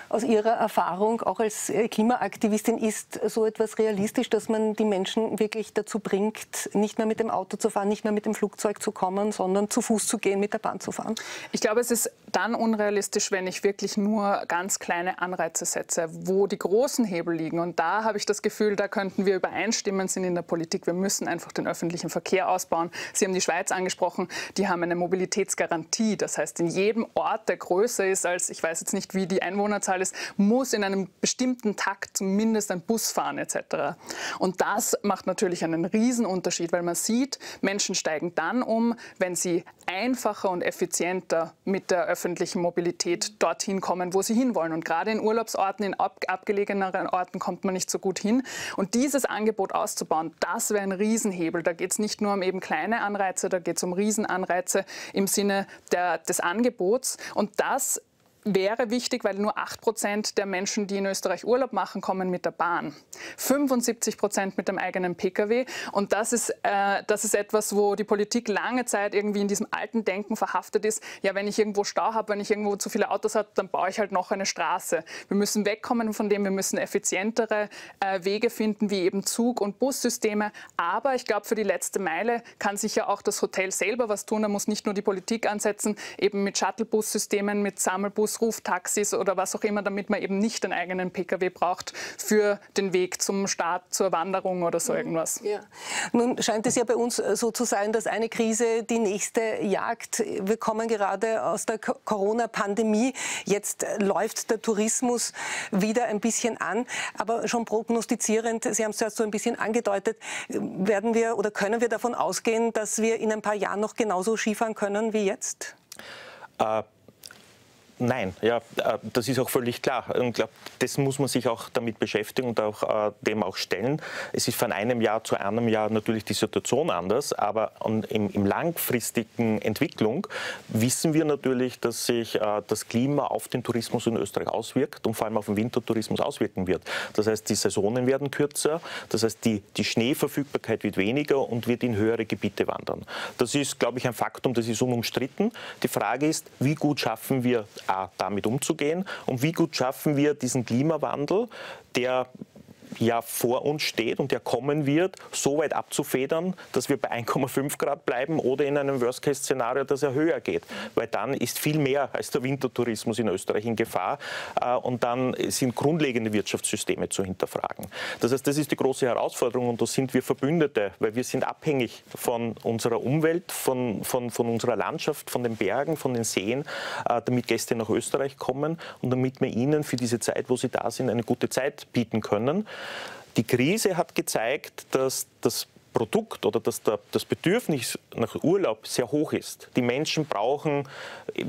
aus Ihrer Erfahrung, auch als äh, Klimaaktivistin, ist so etwas realistisch, dass man die Menschen wirklich dazu bringt, nicht mehr mit dem Auto zu fahren, nicht mehr mit dem Flugzeug zu kommen, sondern zu Fuß zu gehen, mit der Bahn zu fahren? Ich glaube, es ist dann unrealistisch, wenn ich wirklich nur ganz kleine Anreize setze, wo die großen Hebel liegen. Und da habe ich das Gefühl, da könnten wir übereinstimmen sind in der Politik. Wir müssen einfach den öffentlichen Verkehr ausbauen. Sie haben die Schweiz angesprochen, die haben eine Mobilitätsgarantie. Das heißt, in jedem Ort, der größer ist als, ich weiß jetzt nicht, wie die Einwohnerzahl alles muss in einem bestimmten Takt zumindest ein Bus fahren etc. Und das macht natürlich einen Riesenunterschied, weil man sieht, Menschen steigen dann um, wenn sie einfacher und effizienter mit der öffentlichen Mobilität dorthin kommen, wo sie hinwollen. Und gerade in Urlaubsorten, in ab abgelegeneren Orten kommt man nicht so gut hin. Und dieses Angebot auszubauen, das wäre ein Riesenhebel. Da geht es nicht nur um eben kleine Anreize, da geht es um Riesenanreize im Sinne der, des Angebots. Und das wäre wichtig, weil nur 8 Prozent der Menschen, die in Österreich Urlaub machen, kommen mit der Bahn. 75 Prozent mit dem eigenen Pkw. Und das ist, äh, das ist etwas, wo die Politik lange Zeit irgendwie in diesem alten Denken verhaftet ist. Ja, wenn ich irgendwo Stau habe, wenn ich irgendwo zu viele Autos habe, dann baue ich halt noch eine Straße. Wir müssen wegkommen von dem, wir müssen effizientere äh, Wege finden, wie eben Zug- und Bussysteme. Aber ich glaube, für die letzte Meile kann sich ja auch das Hotel selber was tun. Da muss nicht nur die Politik ansetzen, eben mit Shuttlebus-Systemen, mit Sammelbus Ruftaxis oder was auch immer, damit man eben nicht einen eigenen Pkw braucht für den Weg zum Start, zur Wanderung oder so mhm. irgendwas. Ja. Nun scheint es ja bei uns äh, so zu sein, dass eine Krise die nächste jagt. Wir kommen gerade aus der Corona-Pandemie. Jetzt läuft der Tourismus wieder ein bisschen an. Aber schon prognostizierend, Sie haben es zuerst so ein bisschen angedeutet, werden wir oder können wir davon ausgehen, dass wir in ein paar Jahren noch genauso Skifahren können wie jetzt? Äh Nein, ja, äh, das ist auch völlig klar. Und ich glaube, das muss man sich auch damit beschäftigen und auch äh, dem auch stellen. Es ist von einem Jahr zu einem Jahr natürlich die Situation anders, aber im, im langfristigen Entwicklung wissen wir natürlich, dass sich äh, das Klima auf den Tourismus in Österreich auswirkt und vor allem auf den Wintertourismus auswirken wird. Das heißt, die Saisonen werden kürzer, das heißt, die, die Schneeverfügbarkeit wird weniger und wird in höhere Gebiete wandern. Das ist, glaube ich, ein Faktum, das ist unumstritten. Die Frage ist, wie gut schaffen wir damit umzugehen. Und wie gut schaffen wir diesen Klimawandel, der ja vor uns steht und der kommen wird, so weit abzufedern, dass wir bei 1,5 Grad bleiben oder in einem Worst-Case-Szenario, dass er höher geht. Weil dann ist viel mehr als der Wintertourismus in Österreich in Gefahr äh, und dann sind grundlegende Wirtschaftssysteme zu hinterfragen. Das heißt, das ist die große Herausforderung und da sind wir Verbündete, weil wir sind abhängig von unserer Umwelt, von, von, von unserer Landschaft, von den Bergen, von den Seen, äh, damit Gäste nach Österreich kommen und damit wir ihnen für diese Zeit, wo sie da sind, eine gute Zeit bieten können. Die Krise hat gezeigt, dass das Produkt oder dass der, das Bedürfnis nach Urlaub sehr hoch ist. Die Menschen brauchen,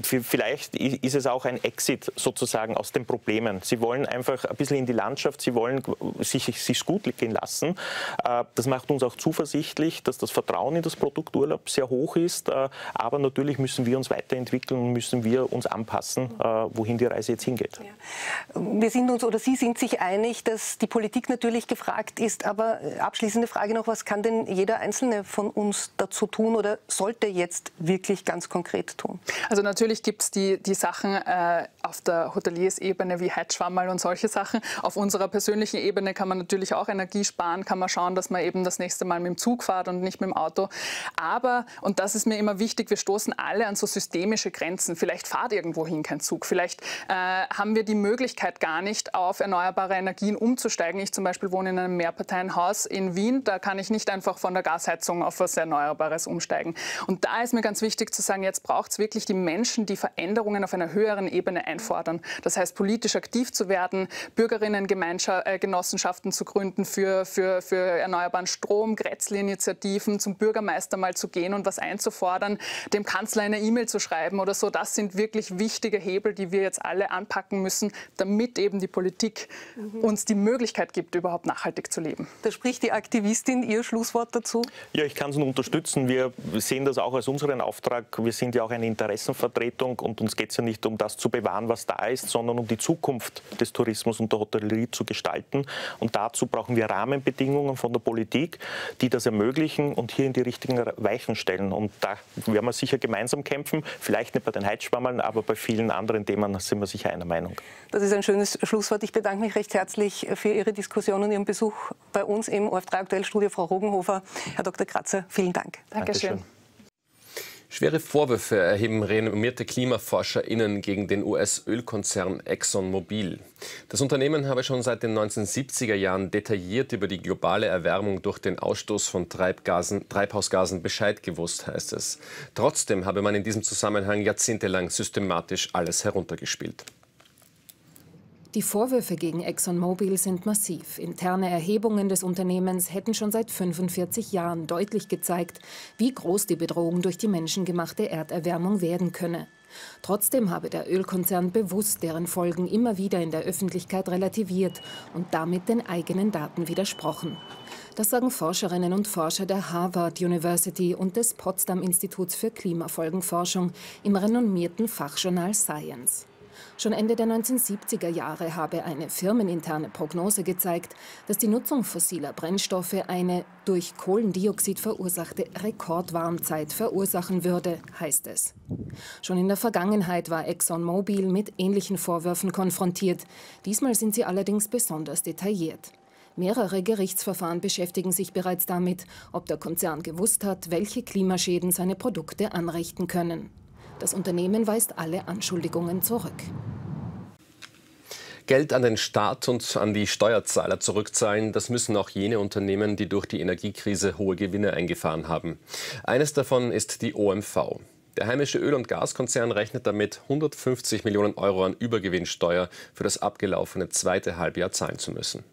vielleicht ist es auch ein Exit sozusagen aus den Problemen. Sie wollen einfach ein bisschen in die Landschaft, sie wollen sich, sich gut gehen lassen. Äh, das macht uns auch zuversichtlich, dass das Vertrauen in das Produkt Urlaub sehr hoch ist. Äh, aber natürlich müssen wir uns weiterentwickeln und müssen wir uns anpassen, äh, wohin die Reise jetzt hingeht. Ja. Wir sind uns oder Sie sind sich einig, dass die Politik natürlich gefragt ist. Aber abschließende Frage noch, was kann denn denn jeder Einzelne von uns dazu tun oder sollte jetzt wirklich ganz konkret tun? Also natürlich gibt es die, die Sachen äh, auf der Hoteliersebene wie Heizschwammerl und solche Sachen. Auf unserer persönlichen Ebene kann man natürlich auch Energie sparen, kann man schauen, dass man eben das nächste Mal mit dem Zug fährt und nicht mit dem Auto. Aber, und das ist mir immer wichtig, wir stoßen alle an so systemische Grenzen. Vielleicht fahrt irgendwo hin kein Zug. Vielleicht äh, haben wir die Möglichkeit gar nicht, auf erneuerbare Energien umzusteigen. Ich zum Beispiel wohne in einem Mehrparteienhaus in Wien. Da kann ich nicht einfach einfach von der Gasheizung auf was Erneuerbares umsteigen. Und da ist mir ganz wichtig zu sagen, jetzt braucht es wirklich die Menschen, die Veränderungen auf einer höheren Ebene einfordern. Das heißt, politisch aktiv zu werden, Bürgerinnengenossenschaften zu gründen für, für, für erneuerbaren Strom, Grätzl-Initiativen, zum Bürgermeister mal zu gehen und was einzufordern, dem Kanzler eine E-Mail zu schreiben oder so. Das sind wirklich wichtige Hebel, die wir jetzt alle anpacken müssen, damit eben die Politik mhm. uns die Möglichkeit gibt, überhaupt nachhaltig zu leben. Da spricht die Aktivistin ihr Schlusswort Schlusswort dazu? Ja, ich kann es nur unterstützen. Wir sehen das auch als unseren Auftrag. Wir sind ja auch eine Interessenvertretung und uns geht es ja nicht um das zu bewahren, was da ist, sondern um die Zukunft des Tourismus und der Hotellerie zu gestalten. Und dazu brauchen wir Rahmenbedingungen von der Politik, die das ermöglichen und hier in die richtigen Weichen stellen. Und da werden wir sicher gemeinsam kämpfen. Vielleicht nicht bei den Heizschwammeln, aber bei vielen anderen Themen sind wir sicher einer Meinung. Das ist ein schönes Schlusswort. Ich bedanke mich recht herzlich für Ihre Diskussion und Ihren Besuch bei uns im OF3 Aktuell Studio, Frau Rogenhofer. Hofer. Herr Dr. Kratzer, vielen Dank. Dankeschön. Dankeschön. Schwere Vorwürfe erheben renommierte KlimaforscherInnen gegen den US-Ölkonzern ExxonMobil. Das Unternehmen habe schon seit den 1970er Jahren detailliert über die globale Erwärmung durch den Ausstoß von Treibgasen, Treibhausgasen Bescheid gewusst, heißt es. Trotzdem habe man in diesem Zusammenhang jahrzehntelang systematisch alles heruntergespielt. Die Vorwürfe gegen ExxonMobil sind massiv. Interne Erhebungen des Unternehmens hätten schon seit 45 Jahren deutlich gezeigt, wie groß die Bedrohung durch die menschengemachte Erderwärmung werden könne. Trotzdem habe der Ölkonzern bewusst deren Folgen immer wieder in der Öffentlichkeit relativiert und damit den eigenen Daten widersprochen. Das sagen Forscherinnen und Forscher der Harvard University und des Potsdam Instituts für Klimafolgenforschung im renommierten Fachjournal Science. Schon Ende der 1970er Jahre habe eine firmeninterne Prognose gezeigt, dass die Nutzung fossiler Brennstoffe eine durch Kohlendioxid verursachte Rekordwarmzeit verursachen würde, heißt es. Schon in der Vergangenheit war ExxonMobil mit ähnlichen Vorwürfen konfrontiert. Diesmal sind sie allerdings besonders detailliert. Mehrere Gerichtsverfahren beschäftigen sich bereits damit, ob der Konzern gewusst hat, welche Klimaschäden seine Produkte anrichten können. Das Unternehmen weist alle Anschuldigungen zurück. Geld an den Staat und an die Steuerzahler zurückzahlen, das müssen auch jene Unternehmen, die durch die Energiekrise hohe Gewinne eingefahren haben. Eines davon ist die OMV. Der heimische Öl- und Gaskonzern rechnet damit 150 Millionen Euro an Übergewinnsteuer für das abgelaufene zweite Halbjahr zahlen zu müssen.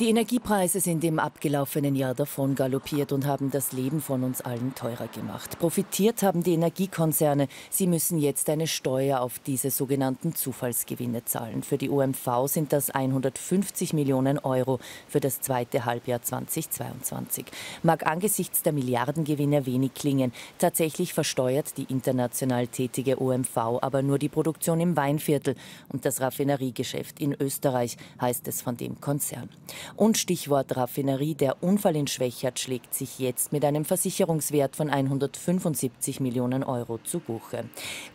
Die Energiepreise sind im abgelaufenen Jahr davon galoppiert und haben das Leben von uns allen teurer gemacht. Profitiert haben die Energiekonzerne. Sie müssen jetzt eine Steuer auf diese sogenannten Zufallsgewinne zahlen. Für die OMV sind das 150 Millionen Euro für das zweite Halbjahr 2022. Mag angesichts der Milliardengewinne wenig klingen. Tatsächlich versteuert die international tätige OMV aber nur die Produktion im Weinviertel und das Raffineriegeschäft in Österreich, heißt es von dem Konzern. Und Stichwort Raffinerie, der Unfall in Schwächert schlägt sich jetzt mit einem Versicherungswert von 175 Millionen Euro zu Buche.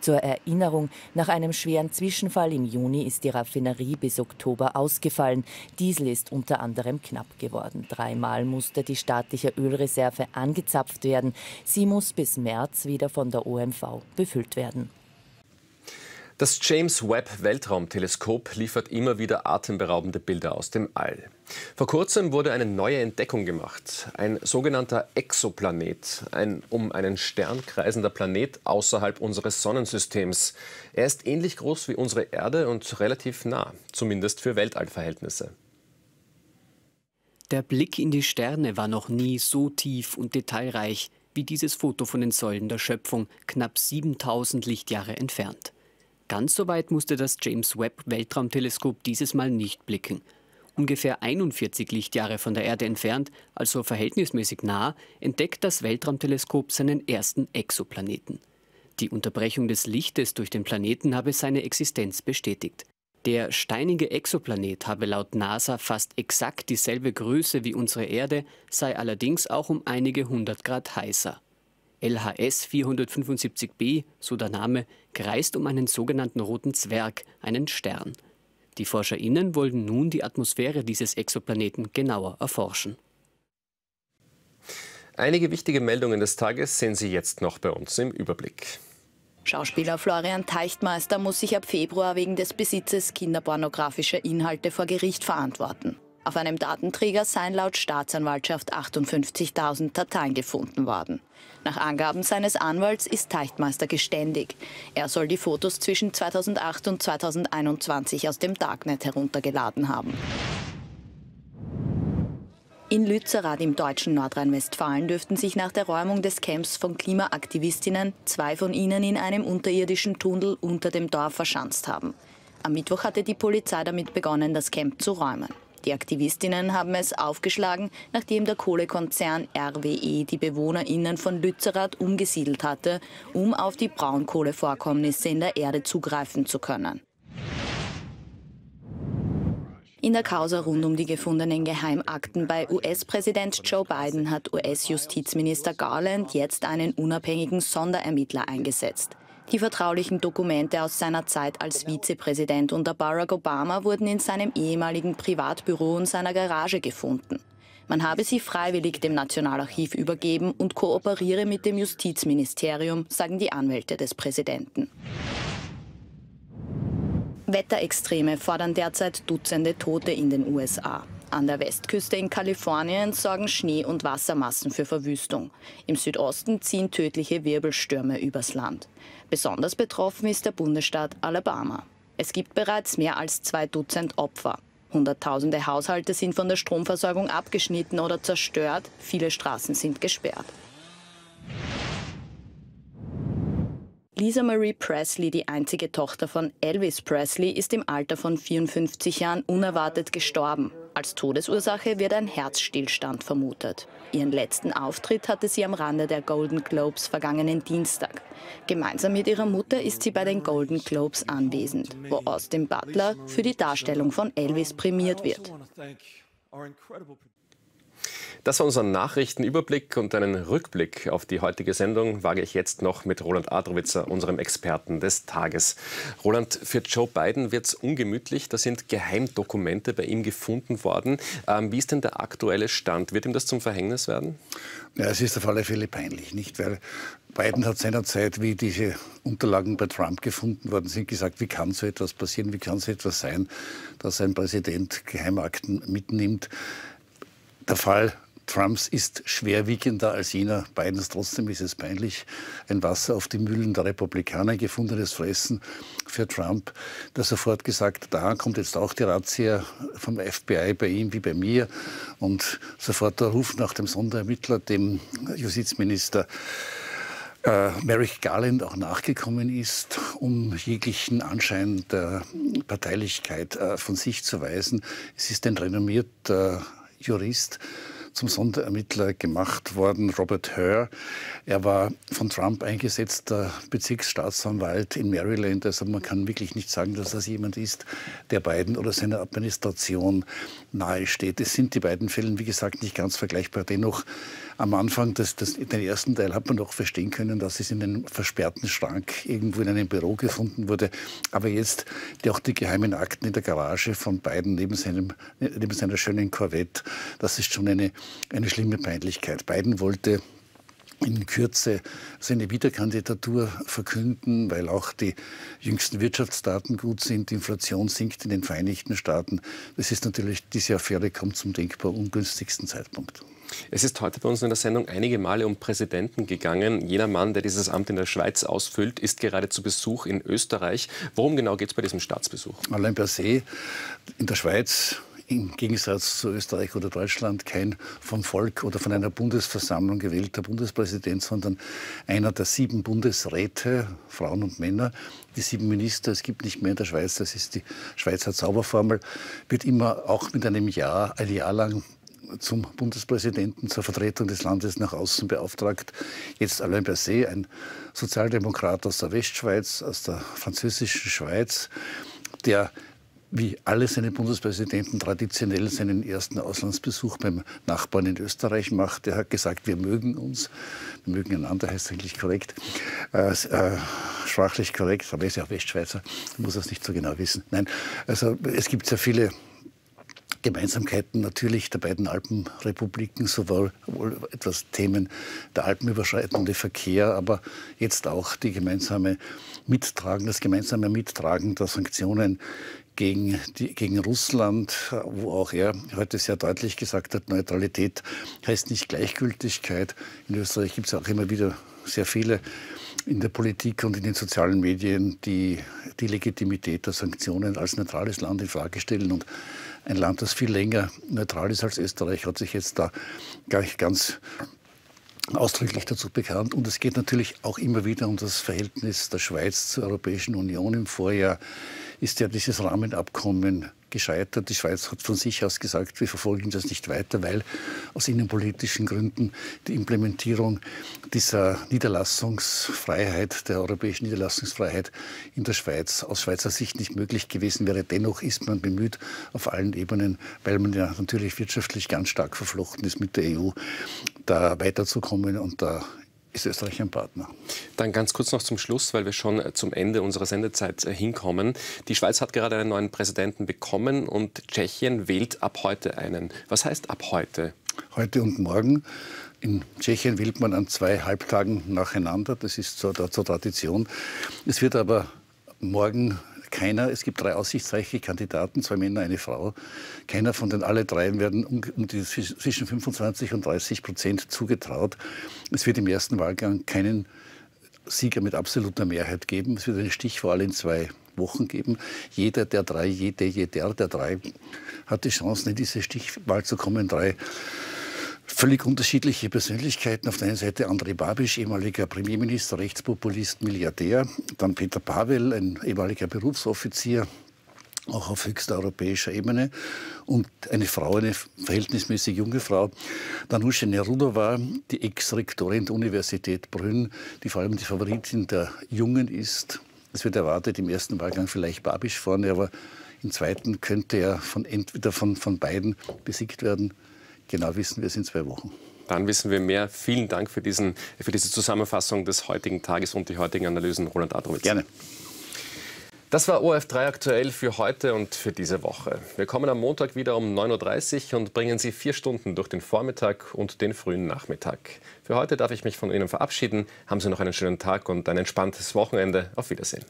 Zur Erinnerung, nach einem schweren Zwischenfall im Juni ist die Raffinerie bis Oktober ausgefallen. Diesel ist unter anderem knapp geworden. Dreimal musste die staatliche Ölreserve angezapft werden. Sie muss bis März wieder von der OMV befüllt werden. Das James Webb Weltraumteleskop liefert immer wieder atemberaubende Bilder aus dem All. Vor kurzem wurde eine neue Entdeckung gemacht. Ein sogenannter Exoplanet, ein um einen Stern kreisender Planet außerhalb unseres Sonnensystems. Er ist ähnlich groß wie unsere Erde und relativ nah, zumindest für Weltallverhältnisse. Der Blick in die Sterne war noch nie so tief und detailreich wie dieses Foto von den Säulen der Schöpfung, knapp 7000 Lichtjahre entfernt. Ganz so weit musste das James Webb Weltraumteleskop dieses Mal nicht blicken. Ungefähr 41 Lichtjahre von der Erde entfernt, also verhältnismäßig nah, entdeckt das Weltraumteleskop seinen ersten Exoplaneten. Die Unterbrechung des Lichtes durch den Planeten habe seine Existenz bestätigt. Der steinige Exoplanet habe laut NASA fast exakt dieselbe Größe wie unsere Erde, sei allerdings auch um einige hundert Grad heißer. LHS 475b, so der Name, kreist um einen sogenannten roten Zwerg, einen Stern. Die ForscherInnen wollen nun die Atmosphäre dieses Exoplaneten genauer erforschen. Einige wichtige Meldungen des Tages sehen Sie jetzt noch bei uns im Überblick. Schauspieler Florian Teichtmeister muss sich ab Februar wegen des Besitzes kinderpornografischer Inhalte vor Gericht verantworten. Auf einem Datenträger seien laut Staatsanwaltschaft 58.000 Dateien gefunden worden. Nach Angaben seines Anwalts ist Teichtmeister geständig. Er soll die Fotos zwischen 2008 und 2021 aus dem Darknet heruntergeladen haben. In Lützerath im deutschen Nordrhein-Westfalen dürften sich nach der Räumung des Camps von Klimaaktivistinnen zwei von ihnen in einem unterirdischen Tunnel unter dem Dorf verschanzt haben. Am Mittwoch hatte die Polizei damit begonnen, das Camp zu räumen. Die Aktivistinnen haben es aufgeschlagen, nachdem der Kohlekonzern RWE die BewohnerInnen von Lützerath umgesiedelt hatte, um auf die Braunkohlevorkommnisse in der Erde zugreifen zu können. In der Causa rund um die gefundenen Geheimakten bei US-Präsident Joe Biden hat US-Justizminister Garland jetzt einen unabhängigen Sonderermittler eingesetzt. Die vertraulichen Dokumente aus seiner Zeit als Vizepräsident unter Barack Obama wurden in seinem ehemaligen Privatbüro und seiner Garage gefunden. Man habe sie freiwillig dem Nationalarchiv übergeben und kooperiere mit dem Justizministerium, sagen die Anwälte des Präsidenten. Wetterextreme fordern derzeit Dutzende Tote in den USA. An der Westküste in Kalifornien sorgen Schnee- und Wassermassen für Verwüstung. Im Südosten ziehen tödliche Wirbelstürme übers Land. Besonders betroffen ist der Bundesstaat Alabama. Es gibt bereits mehr als zwei Dutzend Opfer. Hunderttausende Haushalte sind von der Stromversorgung abgeschnitten oder zerstört. Viele Straßen sind gesperrt. Lisa Marie Presley, die einzige Tochter von Elvis Presley, ist im Alter von 54 Jahren unerwartet gestorben. Als Todesursache wird ein Herzstillstand vermutet. Ihren letzten Auftritt hatte sie am Rande der Golden Globes vergangenen Dienstag. Gemeinsam mit ihrer Mutter ist sie bei den Golden Globes anwesend, wo Austin Butler für die Darstellung von Elvis prämiert wird. Das war unser Nachrichtenüberblick und einen Rückblick auf die heutige Sendung wage ich jetzt noch mit Roland Adrowitzer, unserem Experten des Tages. Roland, für Joe Biden wird es ungemütlich. Da sind Geheimdokumente bei ihm gefunden worden. Ähm, wie ist denn der aktuelle Stand? Wird ihm das zum Verhängnis werden? Ja, es ist auf alle Fälle peinlich, nicht? Weil Biden hat seinerzeit, wie diese Unterlagen bei Trump gefunden worden sind, gesagt, wie kann so etwas passieren, wie kann so etwas sein, dass ein Präsident Geheimakten mitnimmt. Der Fall Trumps ist schwerwiegender als jener Bidens. Trotzdem ist es peinlich, ein Wasser auf die Mühlen der Republikaner gefundenes Fressen für Trump, der sofort gesagt, da kommt jetzt auch die Razzia vom FBI bei ihm wie bei mir und sofort der Ruf nach dem Sonderermittler, dem Justizminister äh, Merrick Garland auch nachgekommen ist, um jeglichen Anschein der Parteilichkeit äh, von sich zu weisen. Es ist ein renommierter Jurist, zum Sonderermittler gemacht worden, Robert Hur. Er war von Trump eingesetzter Bezirksstaatsanwalt in Maryland. Also man kann wirklich nicht sagen, dass das jemand ist, der Biden oder seiner Administration nahesteht. Es sind die beiden Fälle, wie gesagt, nicht ganz vergleichbar. Dennoch am Anfang, das, das, den ersten Teil hat man doch verstehen können, dass es in einem versperrten Schrank irgendwo in einem Büro gefunden wurde. Aber jetzt die, auch die geheimen Akten in der Garage von Biden neben, seinem, neben seiner schönen Corvette, das ist schon eine eine schlimme Peinlichkeit. Biden wollte in Kürze seine Wiederkandidatur verkünden, weil auch die jüngsten Wirtschaftsdaten gut sind. Die Inflation sinkt in den Vereinigten Staaten. Das ist natürlich, diese Affäre kommt zum denkbar ungünstigsten Zeitpunkt. Es ist heute bei uns in der Sendung einige Male um Präsidenten gegangen. Jener Mann, der dieses Amt in der Schweiz ausfüllt, ist gerade zu Besuch in Österreich. Worum genau geht es bei diesem Staatsbesuch? Alain Berset in der Schweiz im Gegensatz zu Österreich oder Deutschland kein vom Volk oder von einer Bundesversammlung gewählter Bundespräsident, sondern einer der sieben Bundesräte, Frauen und Männer, die sieben Minister. Es gibt nicht mehr in der Schweiz, das ist die Schweizer Zauberformel, wird immer auch mit einem Jahr, ein Jahr lang zum Bundespräsidenten, zur Vertretung des Landes nach außen beauftragt. Jetzt Alain Berset, ein Sozialdemokrat aus der Westschweiz, aus der französischen Schweiz, der wie alle seine Bundespräsidenten traditionell seinen ersten Auslandsbesuch beim Nachbarn in Österreich macht. Er hat gesagt, wir mögen uns, wir mögen einander, heißt eigentlich korrekt, äh, äh, sprachlich korrekt, aber er ist ja auch Westschweizer, muss das nicht so genau wissen. Nein, also es gibt sehr viele Gemeinsamkeiten natürlich der beiden Alpenrepubliken, sowohl etwas Themen der alpenüberschreitende Verkehr, aber jetzt auch die gemeinsame Mittragen, das gemeinsame Mittragen der Sanktionen gegen, die, gegen Russland, wo auch er heute sehr deutlich gesagt hat, Neutralität heißt nicht Gleichgültigkeit. In Österreich gibt es auch immer wieder sehr viele in der Politik und in den sozialen Medien, die die Legitimität der Sanktionen als neutrales Land in Frage stellen. Und ein Land, das viel länger neutral ist als Österreich, hat sich jetzt da gleich ganz ausdrücklich dazu bekannt. Und es geht natürlich auch immer wieder um das Verhältnis der Schweiz zur Europäischen Union. Im Vorjahr ist ja dieses Rahmenabkommen gescheitert. Die Schweiz hat von sich aus gesagt, wir verfolgen das nicht weiter, weil aus innenpolitischen Gründen die Implementierung dieser Niederlassungsfreiheit, der europäischen Niederlassungsfreiheit in der Schweiz aus Schweizer Sicht nicht möglich gewesen wäre. Dennoch ist man bemüht auf allen Ebenen, weil man ja natürlich wirtschaftlich ganz stark verflochten ist mit der EU, da weiterzukommen und da ist Österreich ein Partner. Dann ganz kurz noch zum Schluss, weil wir schon äh, zum Ende unserer Sendezeit äh, hinkommen. Die Schweiz hat gerade einen neuen Präsidenten bekommen und Tschechien wählt ab heute einen. Was heißt ab heute? Heute und morgen. In Tschechien wählt man an zwei Halbtagen nacheinander. Das ist zur, zur Tradition. Es wird aber morgen keiner, es gibt drei aussichtsreiche Kandidaten, zwei Männer, eine Frau. Keiner von den alle dreien werden um, um die, zwischen 25 und 30 Prozent zugetraut. Es wird im ersten Wahlgang keinen Sieger mit absoluter Mehrheit geben. Es wird eine Stichwahl in zwei Wochen geben. Jeder der drei, jede, jeder der drei hat die Chance, in diese Stichwahl zu kommen. Drei völlig unterschiedliche Persönlichkeiten. Auf der einen Seite André Babiš, ehemaliger Premierminister, Rechtspopulist, Milliardär. Dann Peter Pavel, ein ehemaliger Berufsoffizier, auch auf höchster europäischer Ebene. Und eine Frau, eine verhältnismäßig junge Frau, Danusche Nerudova, die Ex-Rektorin der Universität Brünn, die vor allem die Favoritin der Jungen ist. Es wird erwartet, im ersten Wahlgang vielleicht Babisch vorne, aber im zweiten könnte er von entweder von, von beiden besiegt werden. Genau wissen wir es in zwei Wochen. Dann wissen wir mehr. Vielen Dank für, diesen, für diese Zusammenfassung des heutigen Tages und die heutigen Analysen, Roland Adrowitz. Gerne. Das war OF3 aktuell für heute und für diese Woche. Wir kommen am Montag wieder um 9.30 Uhr und bringen Sie vier Stunden durch den Vormittag und den frühen Nachmittag. Für heute darf ich mich von Ihnen verabschieden. Haben Sie noch einen schönen Tag und ein entspanntes Wochenende. Auf Wiedersehen.